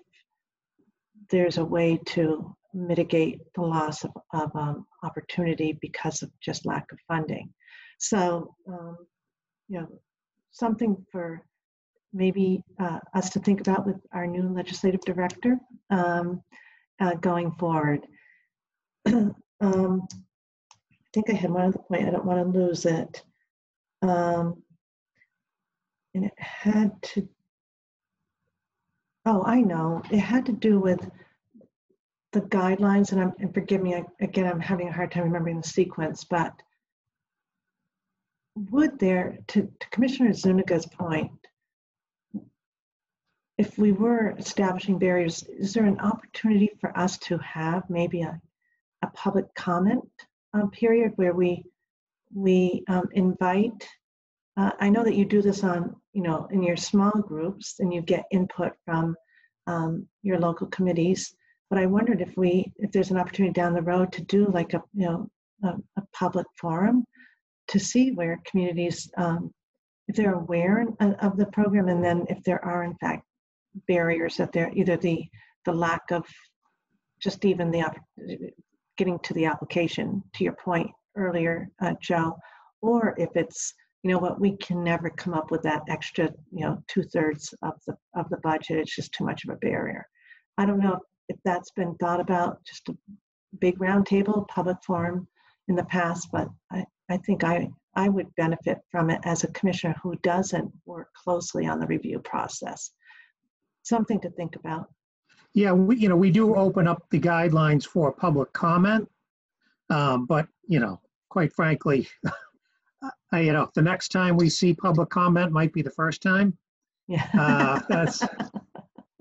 S1: there's a way to mitigate the loss of, of um, opportunity because of just lack of funding? So, um, you know, something for maybe uh, us to think about with our new legislative director um, uh, going forward. um, I think I had one other point. I don't want to lose it. Um, and it had to, oh, I know. It had to do with the guidelines, and I'm, and forgive me, I, again, I'm having a hard time remembering the sequence, but would there, to, to Commissioner Zuniga's point, if we were establishing barriers, is there an opportunity for us to have maybe a, a public comment um, period where we we um, invite? Uh, I know that you do this on you know in your small groups and you get input from um, your local committees. But I wondered if we if there's an opportunity down the road to do like a you know a, a public forum to see where communities um, if they're aware of the program and then if there are in fact barriers that they're either the the lack of just even the getting to the application to your point earlier uh, joe or if it's you know what we can never come up with that extra you know two-thirds of the of the budget. It's just too much of a barrier. I don't know if that's been thought about just a big roundtable public forum in the past but i i think i i would benefit from it as a commissioner who doesn't work closely on the review process something to think about.
S9: Yeah, we, you know, we do open up the guidelines for public comment. Um, but, you know, quite frankly, I, you know, the next time we see public comment might be the first time.
S1: Yeah.
S9: Uh, that's,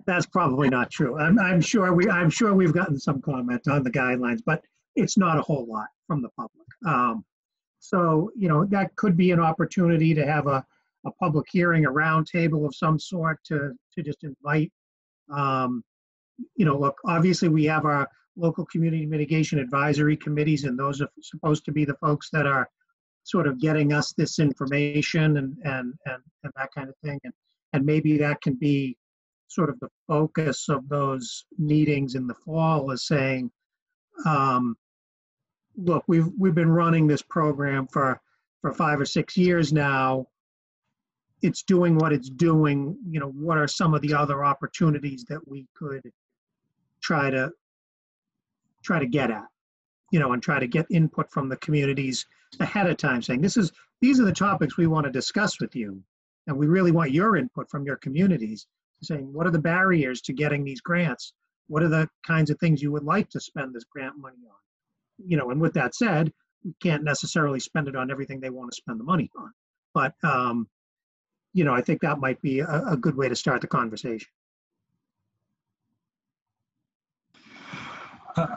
S9: that's probably not true. I'm, I'm sure we, I'm sure we've gotten some comment on the guidelines, but it's not a whole lot from the public. Um, so, you know, that could be an opportunity to have a, a public hearing, a roundtable of some sort to, to just invite, um, you know, look, obviously we have our local community mitigation advisory committees and those are supposed to be the folks that are sort of getting us this information and, and, and, and that kind of thing. And, and maybe that can be sort of the focus of those meetings in the fall is saying, um, look, we've, we've been running this program for, for five or six years now. It's doing what it's doing, you know, what are some of the other opportunities that we could try to try to get at, you know, and try to get input from the communities ahead of time, saying this is these are the topics we want to discuss with you, and we really want your input from your communities, saying what are the barriers to getting these grants, what are the kinds of things you would like to spend this grant money on, you know, and with that said, we can't necessarily spend it on everything they want to spend the money on, but um, you know, I think that might be a, a good way to start the conversation.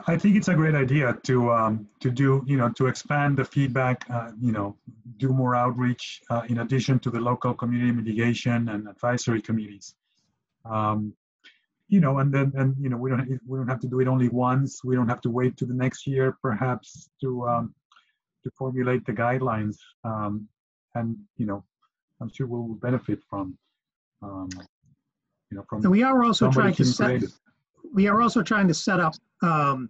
S4: I think it's a great idea to um, to do you know to expand the feedback uh, you know do more outreach uh, in addition to the local community mitigation and advisory committees. Um, you know, and then and you know we don't we don't have to do it only once. We don't have to wait to the next year perhaps to um, to formulate the guidelines. Um, and you know I'm sure we'll benefit from, um, you know, from.
S9: And we are also trying to set, we are also trying to set up um,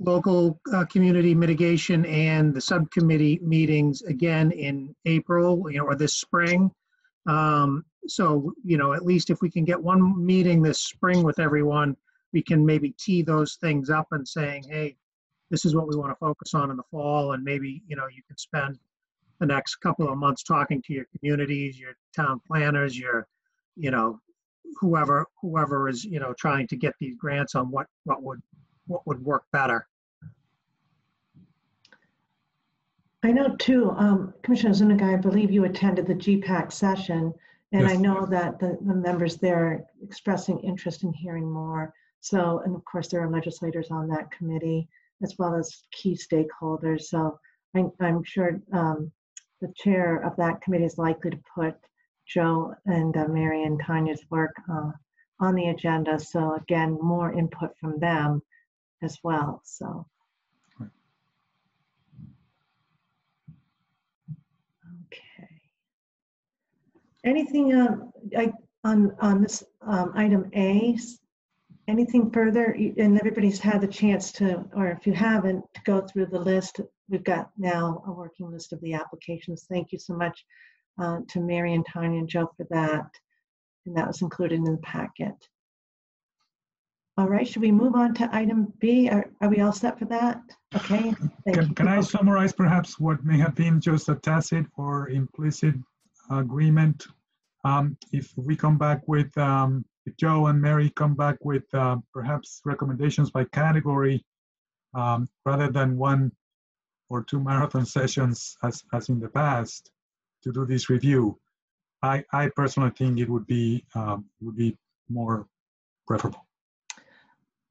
S9: local uh, community mitigation and the subcommittee meetings again in April, you know, or this spring. Um, so, you know, at least if we can get one meeting this spring with everyone, we can maybe tee those things up and saying, hey, this is what we want to focus on in the fall, and maybe, you know, you can spend the next couple of months talking to your communities, your town planners, your, you know, whoever whoever is you know trying to get these grants on what what would what would work better.
S1: I know too, um, Commissioner Zuniga, I believe you attended the GPAC session, and I
S4: Yes.
S1: know that the, the members there are expressing interest in hearing more. So, and of course, there are legislators on that committee as well as key stakeholders. So I'm, I'm sure um, the chair of that committee is likely to put Joe and uh, Mary and Tanya's work uh, on the agenda. So again, more input from them as well. So. Anything um, I- on, on this um, item A, anything further? You- And everybody's had the chance to, or if you haven't, to go through the list. We've got now a working list of the applications. Thank you so much uh, to Mary and Tanya and Joe for that. And that was included in the packet. All right, should we move on to item B? Are, are we all set for that? Okay. thank
S4: Can,
S1: you.
S4: can I summarize perhaps what may have been just a tacit or implicit agreement? Um, If we come back with, um, if Joe and Mary come back with uh, perhaps recommendations by category, um, rather than one or two marathon sessions as, as in the past to do this review, I, I personally think it would be, um, would be more preferable.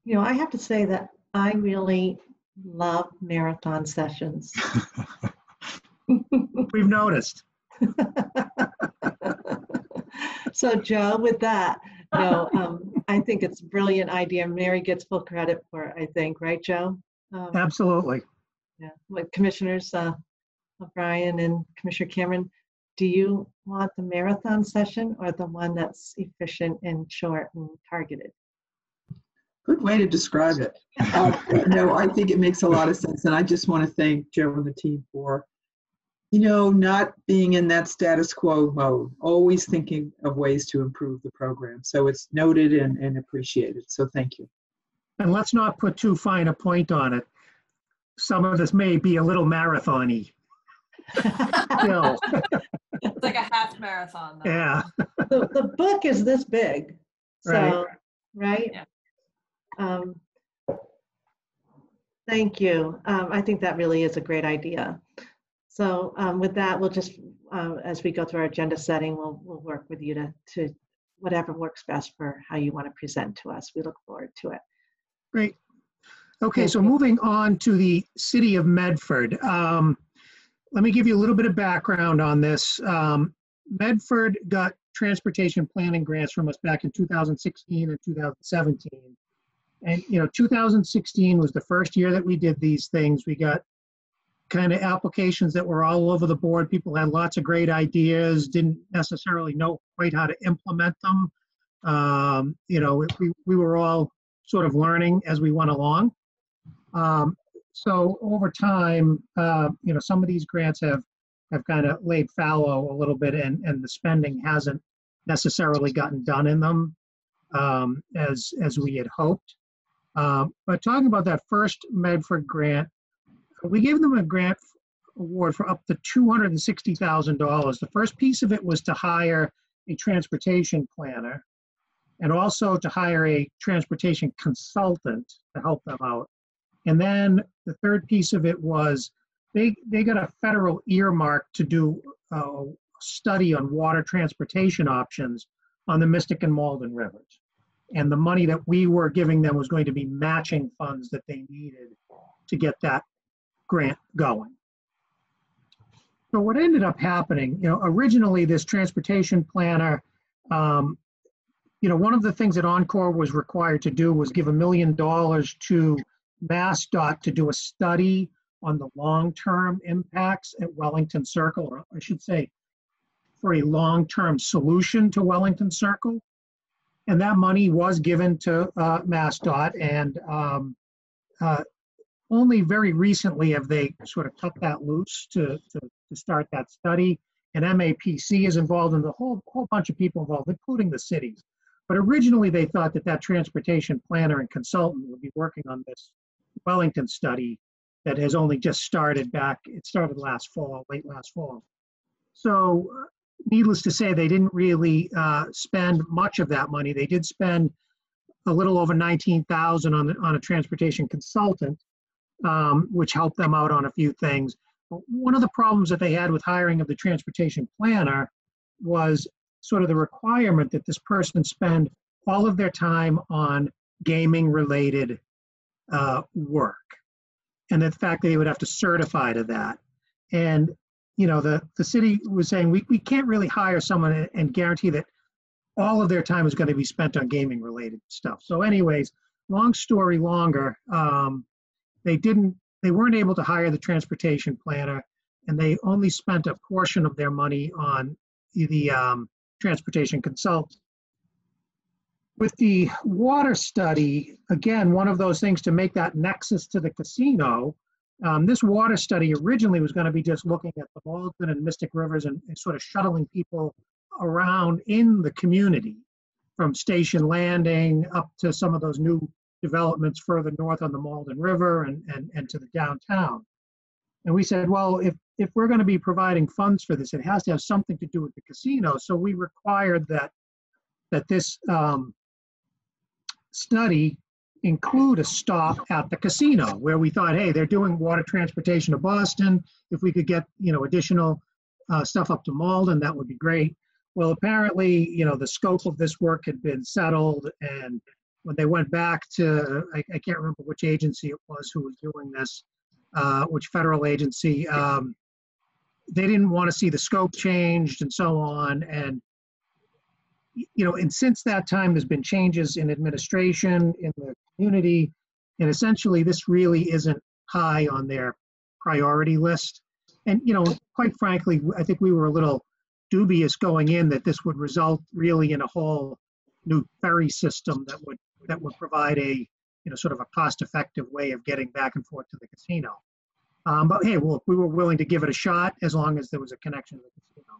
S1: You know, I have to say that I really love marathon sessions.
S9: We've noticed.
S1: So Joe, with that, no, um, I think it's a brilliant idea. Mary gets full credit for it, I think, right, Joe? Um,
S9: Absolutely.
S1: Yeah, with Commissioners uh, O'Brien and Commissioner Cameron, do you want the marathon session or the one that's efficient and short and targeted?
S2: Good way to describe it. Uh, No, I think it makes a lot of sense, and I just want to thank Joe and the team for, you know, not being in that status quo mode, always thinking of ways to improve the program. So it's noted and, and appreciated, so thank you.
S9: And let's not put too fine a point on it. Some of this may be a little marathon-y. Still,
S3: It's like a half marathon. though.
S9: yeah.
S1: The, the book is this big,
S9: Right.
S1: so, right? Um, Thank you. Um, I think that really is a great idea. So um, with that, we'll just, uh, as we go through our agenda setting, we'll, we'll work with you to, to whatever works best for how you want to present to us. We look forward to it.
S9: Great. Okay, so moving on to the city of Medford. Um, let me give you a little bit of background on this. Um, Medford got transportation planning grants from us back in 2016 and 2017. And, you know, 2016 was the first year that we did these things. We got kind of applications that were all over the board. People had lots of great ideas, didn't necessarily know quite how to implement them. Um, you know, we, we were all sort of learning as we went along. Um, so over time, uh, you know, some of these grants have have kind of laid fallow a little bit, and and the spending hasn't necessarily gotten done in them um, as as we had hoped. Um, but talking about that first Medford grant, we gave them a grant award for up to two hundred and sixty thousand dollars. The first piece of it was to hire a transportation planner and also to hire a transportation consultant to help them out. And then the third piece of it was they, they got a federal earmark to do a study on water transportation options on the Mystic and Malden rivers. And the money that we were giving them was going to be matching funds that they needed to get that grant going. So what ended up happening, you know, originally this transportation planner, um, you know, one of the things that Encore was required to do was give a million dollars to MassDOT to do a study on the long-term impacts at Wellington Circle, or I should say, for a long-term solution to Wellington Circle. And that money was given to uh, MassDOT, and um, uh, only very recently have they sort of cut that loose to, to, to start that study. And MAPC is involved, and the whole whole bunch of people involved, including the cities. But originally, they thought that that transportation planner and consultant would be working on this Wellington study that has only just started back. It started last fall, late last fall. So, uh, needless to say, they didn't really uh, spend much of that money. They did spend a little over 19,000 on on a transportation consultant, um, which helped them out on a few things. One of the problems that they had with hiring of the transportation planner was sort of the requirement that this person spend all of their time on gaming related uh, work and the fact that they would have to certify to that and you know the the city was saying we, we can't really hire someone and guarantee that all of their time is going to be spent on gaming related stuff so anyways long story longer um, they didn't they weren't able to hire the transportation planner and they only spent a portion of their money on the um, transportation consultant. With the water study, again, one of those things to make that nexus to the casino, um, this water study originally was going to be just looking at the Malden and Mystic Rivers and, and sort of shuttling people around in the community from Station Landing up to some of those new developments further north on the Malden River and, and, and to the downtown. And we said, well, if, if we're going to be providing funds for this, it has to have something to do with the casino. So we required that that this um, study include a stop at the casino where we thought, hey, they're doing water transportation to Boston. If we could get you know additional uh, stuff up to Malden, that would be great. Well, apparently, you know, the scope of this work had been settled, and when they went back to, I, I can't remember which agency it was who was doing this, uh, which federal agency, um, they didn't want to see the scope changed and so on. And you know, and since that time, there's been changes in administration in the community, and essentially, this really isn't high on their priority list. And you know, quite frankly, I think we were a little dubious going in that this would result really in a whole new ferry system that would that would provide a you know sort of a cost-effective way of getting back and forth to the casino. Um, but hey, well, we were willing to give it a shot as long as there was a connection to the casino.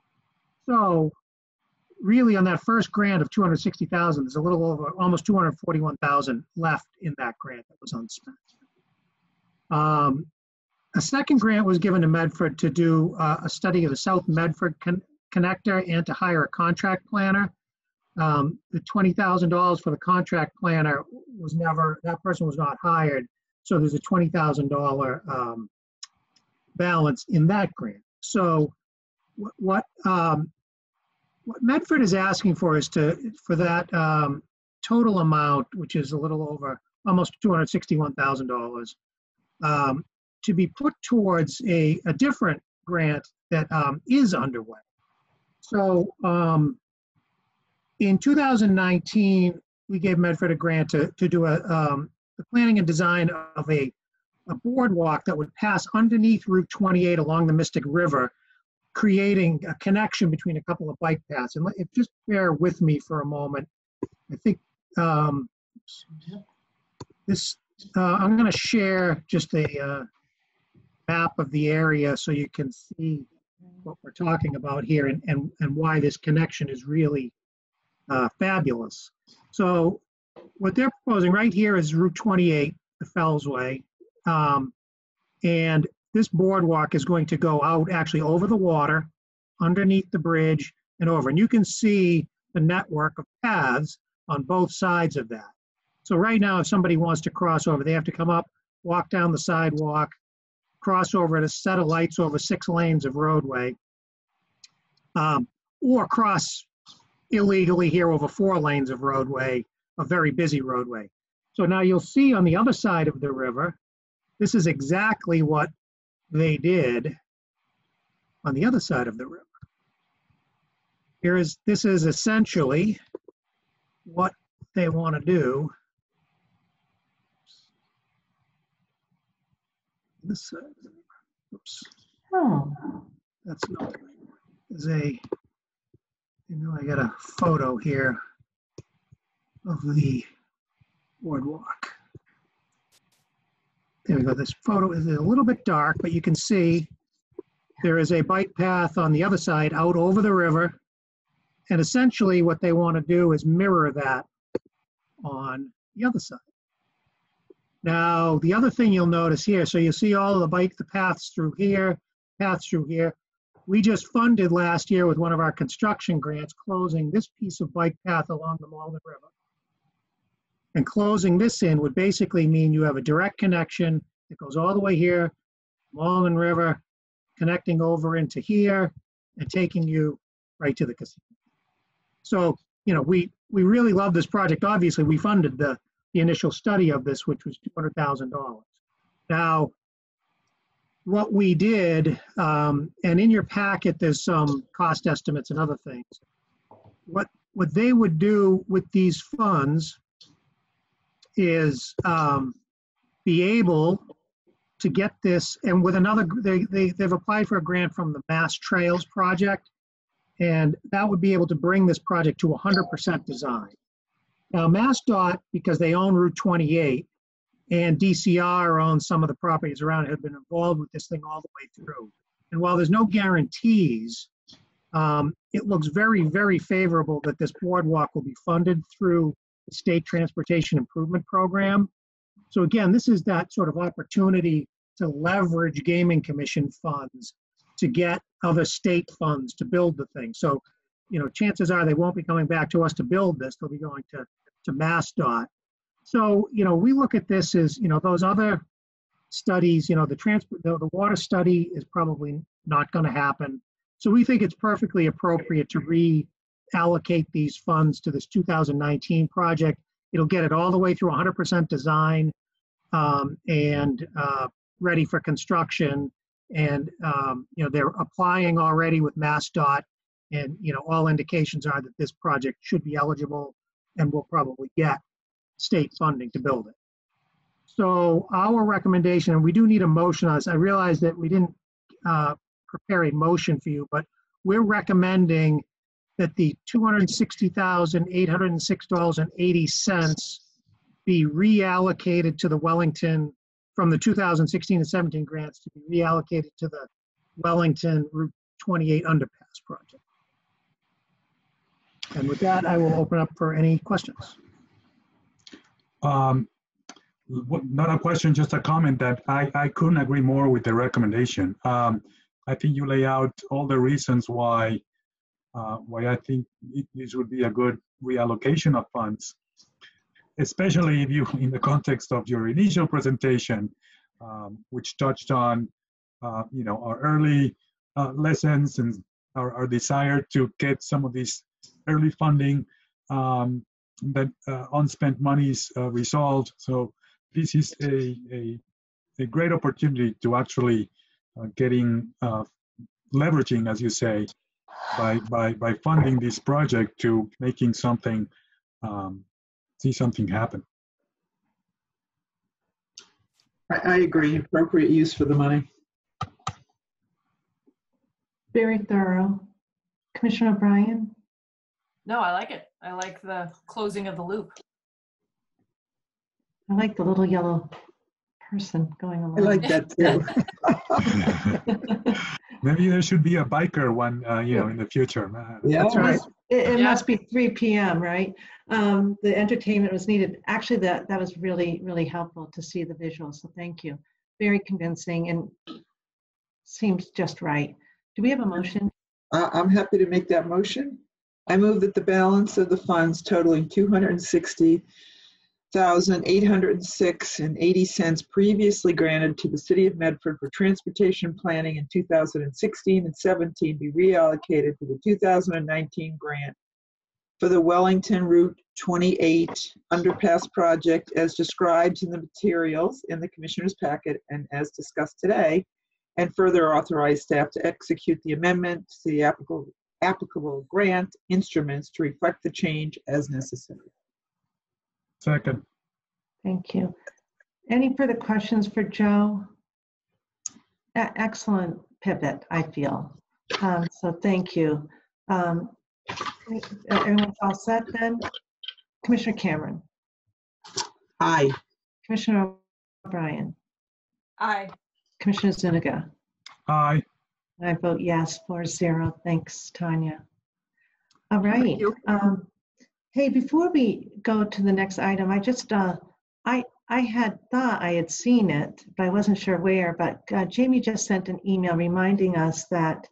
S9: So really on that first grant of 260,000, there's a little over almost 241,000 left in that grant that was unspent. Um, a second grant was given to Medford to do uh, a study of the South Medford con connector and to hire a contract planner. Um, the $20,000 for the contract planner was never, that person was not hired. So there's a $20,000 um, balance in that grant. So what, what, um, what Medford is asking for is to, for that um, total amount, which is a little over almost $261,000, um, to be put towards a, a different grant that um, is underway. So um, in 2019, we gave Medford a grant to, to do a, um, the planning and design of a, a boardwalk that would pass underneath Route 28 along the Mystic River, creating a connection between a couple of bike paths. And let, just bear with me for a moment. I think um, this, uh, I'm going to share just a uh, map of the area so you can see what we're talking about here and, and, and why this connection is really uh, fabulous. So what they're proposing right here is Route 28, the Fells Way. Um, and this boardwalk is going to go out actually over the water, underneath the bridge and over. And you can see the network of paths on both sides of that. So right now, if somebody wants to cross over, they have to come up, walk down the sidewalk, cross over at a set of lights over six lanes of roadway, um, or cross illegally here over four lanes of roadway, a very busy roadway. So now you'll see on the other side of the river, this is exactly what they did on the other side of the river. Here is, this is essentially what they want to do. This side, oops.
S1: Oh.
S9: That's not, is a you know, I got a photo here of the boardwalk. There we go. This photo is a little bit dark, but you can see there is a bike path on the other side out over the river. And essentially what they want to do is mirror that on the other side. Now, the other thing you'll notice here, so you see all the bike, the paths through here, paths through here we just funded last year with one of our construction grants closing this piece of bike path along the Malden River. And closing this in would basically mean you have a direct connection that goes all the way here, Malden River, connecting over into here and taking you right to the casino. So, you know, we, we really love this project. Obviously, we funded the, the initial study of this, which was $200,000. Now, what we did, um, and in your packet, there's some cost estimates and other things. What, what they would do with these funds is um, be able to get this, and with another, they, they, they've applied for a grant from the Mass Trails Project. And that would be able to bring this project to 100% design. Now, MassDOT, because they own Route 28, and DCR owns some of the properties around have been involved with this thing all the way through. And while there's no guarantees, um, it looks very, very favorable that this boardwalk will be funded through the State Transportation Improvement Program. So again, this is that sort of opportunity to leverage gaming commission funds to get other state funds to build the thing. So, you know, chances are they won't be coming back to us to build this. They'll be going to, to MassDOT. So, you know, we look at this as, you know, those other studies, you know, the transport, the, the water study is probably not going to happen. So we think it's perfectly appropriate to reallocate these funds to this 2019 project. It'll get it all the way through 100% design um, and uh, ready for construction. And, um, you know, they're applying already with MassDOT. And, you know, all indications are that this project should be eligible and will probably get state funding to build it. So our recommendation, and we do need a motion on this. I realize that we didn't uh, prepare a motion for you, but we're recommending that the $260,806.80 be reallocated to the Wellington from the 2016 and 17 grants to be reallocated to the Wellington Route 28 underpass project. And with that, I will open up for any questions.
S4: Um, Not a question, just a comment that I, I couldn't agree more with the recommendation. Um, I think you lay out all the reasons why, uh, why I think it- this would be a good reallocation of funds. Especially if you, in the context of your initial presentation, um, which touched on, uh, you know, our early uh, lessons and our, our desire to get some of these early funding um, that uh, unspent monies uh, resolved. So this is a, a, a great opportunity to actually uh, getting uh, leveraging, as you say, by, by, by funding this project to making something, um, see something happen.
S2: I, I agree, appropriate use for the money.
S1: Very thorough. Commissioner O'Brien?
S3: No, I like it. I like the closing of the loop.
S1: I like the little yellow person going along.
S2: I like that too.
S4: Maybe there should be a biker one, uh, you know, in the future. Uh,
S1: That's right. It, it must be 3 p.m., right? Um, the entertainment was needed. Actually, that, that was really, really helpful to see the visuals, so thank you. Very convincing and seems just right. Do we have a motion?
S2: I- I'm happy to make that motion. I move that the balance of the funds totaling 260,806 and 80 cents previously granted to the city of Medford for transportation planning in 2016 and 17 be reallocated to the 2019 grant for the Wellington Route 28 underpass project as described in the materials in the commissioner's packet and as discussed today, and further authorize staff to execute the amendment to the applicable, applicable grant instruments to reflect the change as necessary.
S4: Second.
S1: Thank you. Any further questions for Joe? E- Excellent pivot, I feel. Um, So thank you. Um, Everyone's all set then? Commissioner Cameron?
S2: Aye.
S1: Commissioner O'Brien?
S3: Aye.
S1: Commissioner Zuniga?
S4: Aye.
S1: I vote yes, four zero. Thanks, Tanya. All right. Um, Hey, before we go to the next item, I just, uh, I, I had thought I had seen it, but I wasn't sure where, but uh, Jamie just sent an email reminding us that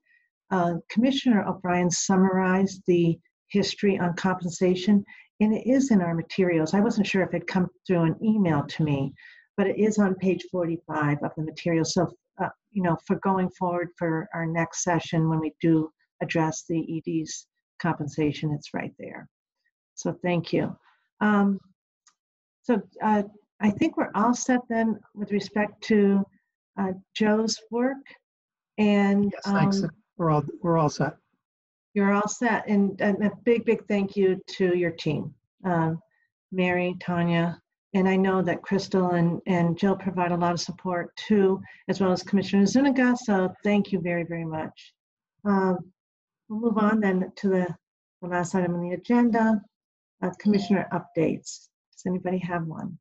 S1: uh, Commissioner O'Brien summarized the history on compensation, and it is in our materials. I wasn't sure if it come through an email to me, but it is on page 45 of the material. So, you know, for going forward for our next session, when we do address the ED's compensation, it's right there. So thank you. Um, so uh, I think we're all set then with respect to uh, Joe's work. And
S9: Thanks.
S1: um,
S9: We're all, we're all set.
S1: you're all set. And, and a big, big thank you to your team, um, Mary, Tanya. And I know that Crystal and, and Jill provide a lot of support too, as well as Commissioner Zuniga. So thank you very, very much. Um, we'll move on then to the, the last item on the agenda, uh, commissioner updates. Does anybody have one?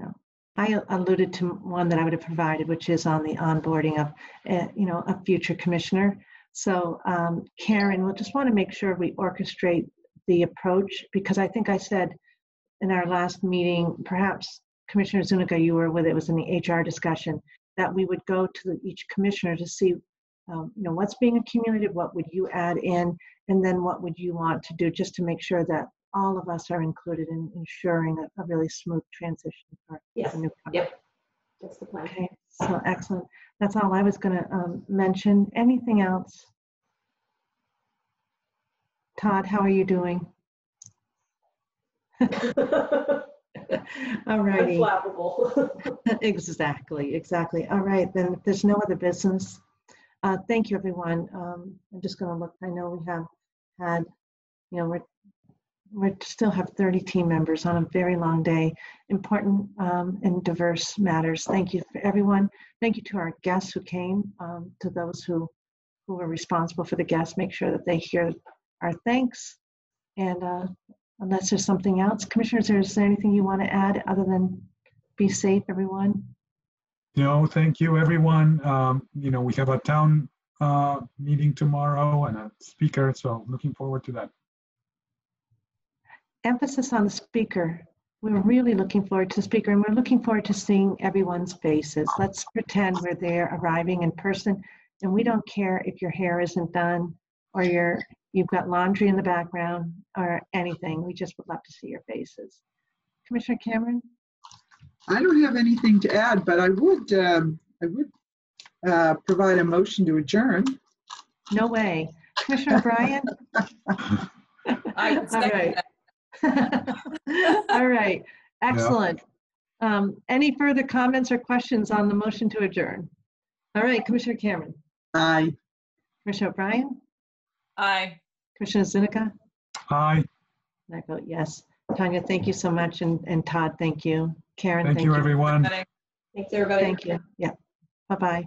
S1: No. I alluded to one that I would have provided, which is on the onboarding of, uh, you know, a future commissioner. So um, Karen, we'll just want to make sure we orchestrate the approach because I think I said in our last meeting, perhaps Commissioner Zuniga, you were with it, was in the HR discussion, that we would go to the- each commissioner to see, um, you know, what's being accumulated, what would you add in, and then what would you want to do, just to make sure that all of us are included in ensuring a, a really smooth transition for
S5: Yes,
S1: the newcomer.
S5: yep. That's the plan.
S1: Okay, so excellent. That's all I was going to um, mention. Anything else? Todd, how are you doing? All righty.
S5: Unflappable.
S1: Exactly, exactly. All right, then if there's no other business, uh, thank you, everyone. Um, I'm just gonna look, I know we have had, you know, we're, we still have 30 team members on a very long day, important um, and diverse matters. Thank you for everyone. Thank you to our guests who came, um, to those who, who were responsible for the guests, make sure that they hear our thanks. And uh, unless there's something else, commissioners, is there anything you want to add other than be safe, everyone?
S4: No, thank you, everyone. Um, you know, we have a town uh, meeting tomorrow and a speaker, so looking forward to that.
S1: Emphasis on the speaker. We're really looking forward to the speaker and we're looking forward to seeing everyone's faces. Let's pretend we're there arriving in person and we don't care if your hair isn't done or you're, you've got laundry in the background or anything. We just would love to see your faces. Commissioner Cameron?
S2: I don't have anything to add, but I would, um, I would uh, provide a motion to adjourn.
S1: No way. Commissioner Bryan?
S3: I
S1: All right. All right, excellent. Um, Any further comments or questions on the motion to adjourn? All right, Commissioner Cameron.
S2: Aye.
S1: Commissioner O'Brien?
S3: Aye.
S1: Commissioner Zuniga?
S4: Hi,
S1: And I vote yes. Tanya, thank you so much, and and Todd, thank you. Karen,
S4: thank you, everyone.
S5: Thanks, everybody.
S1: Thank you. Yeah, bye-bye.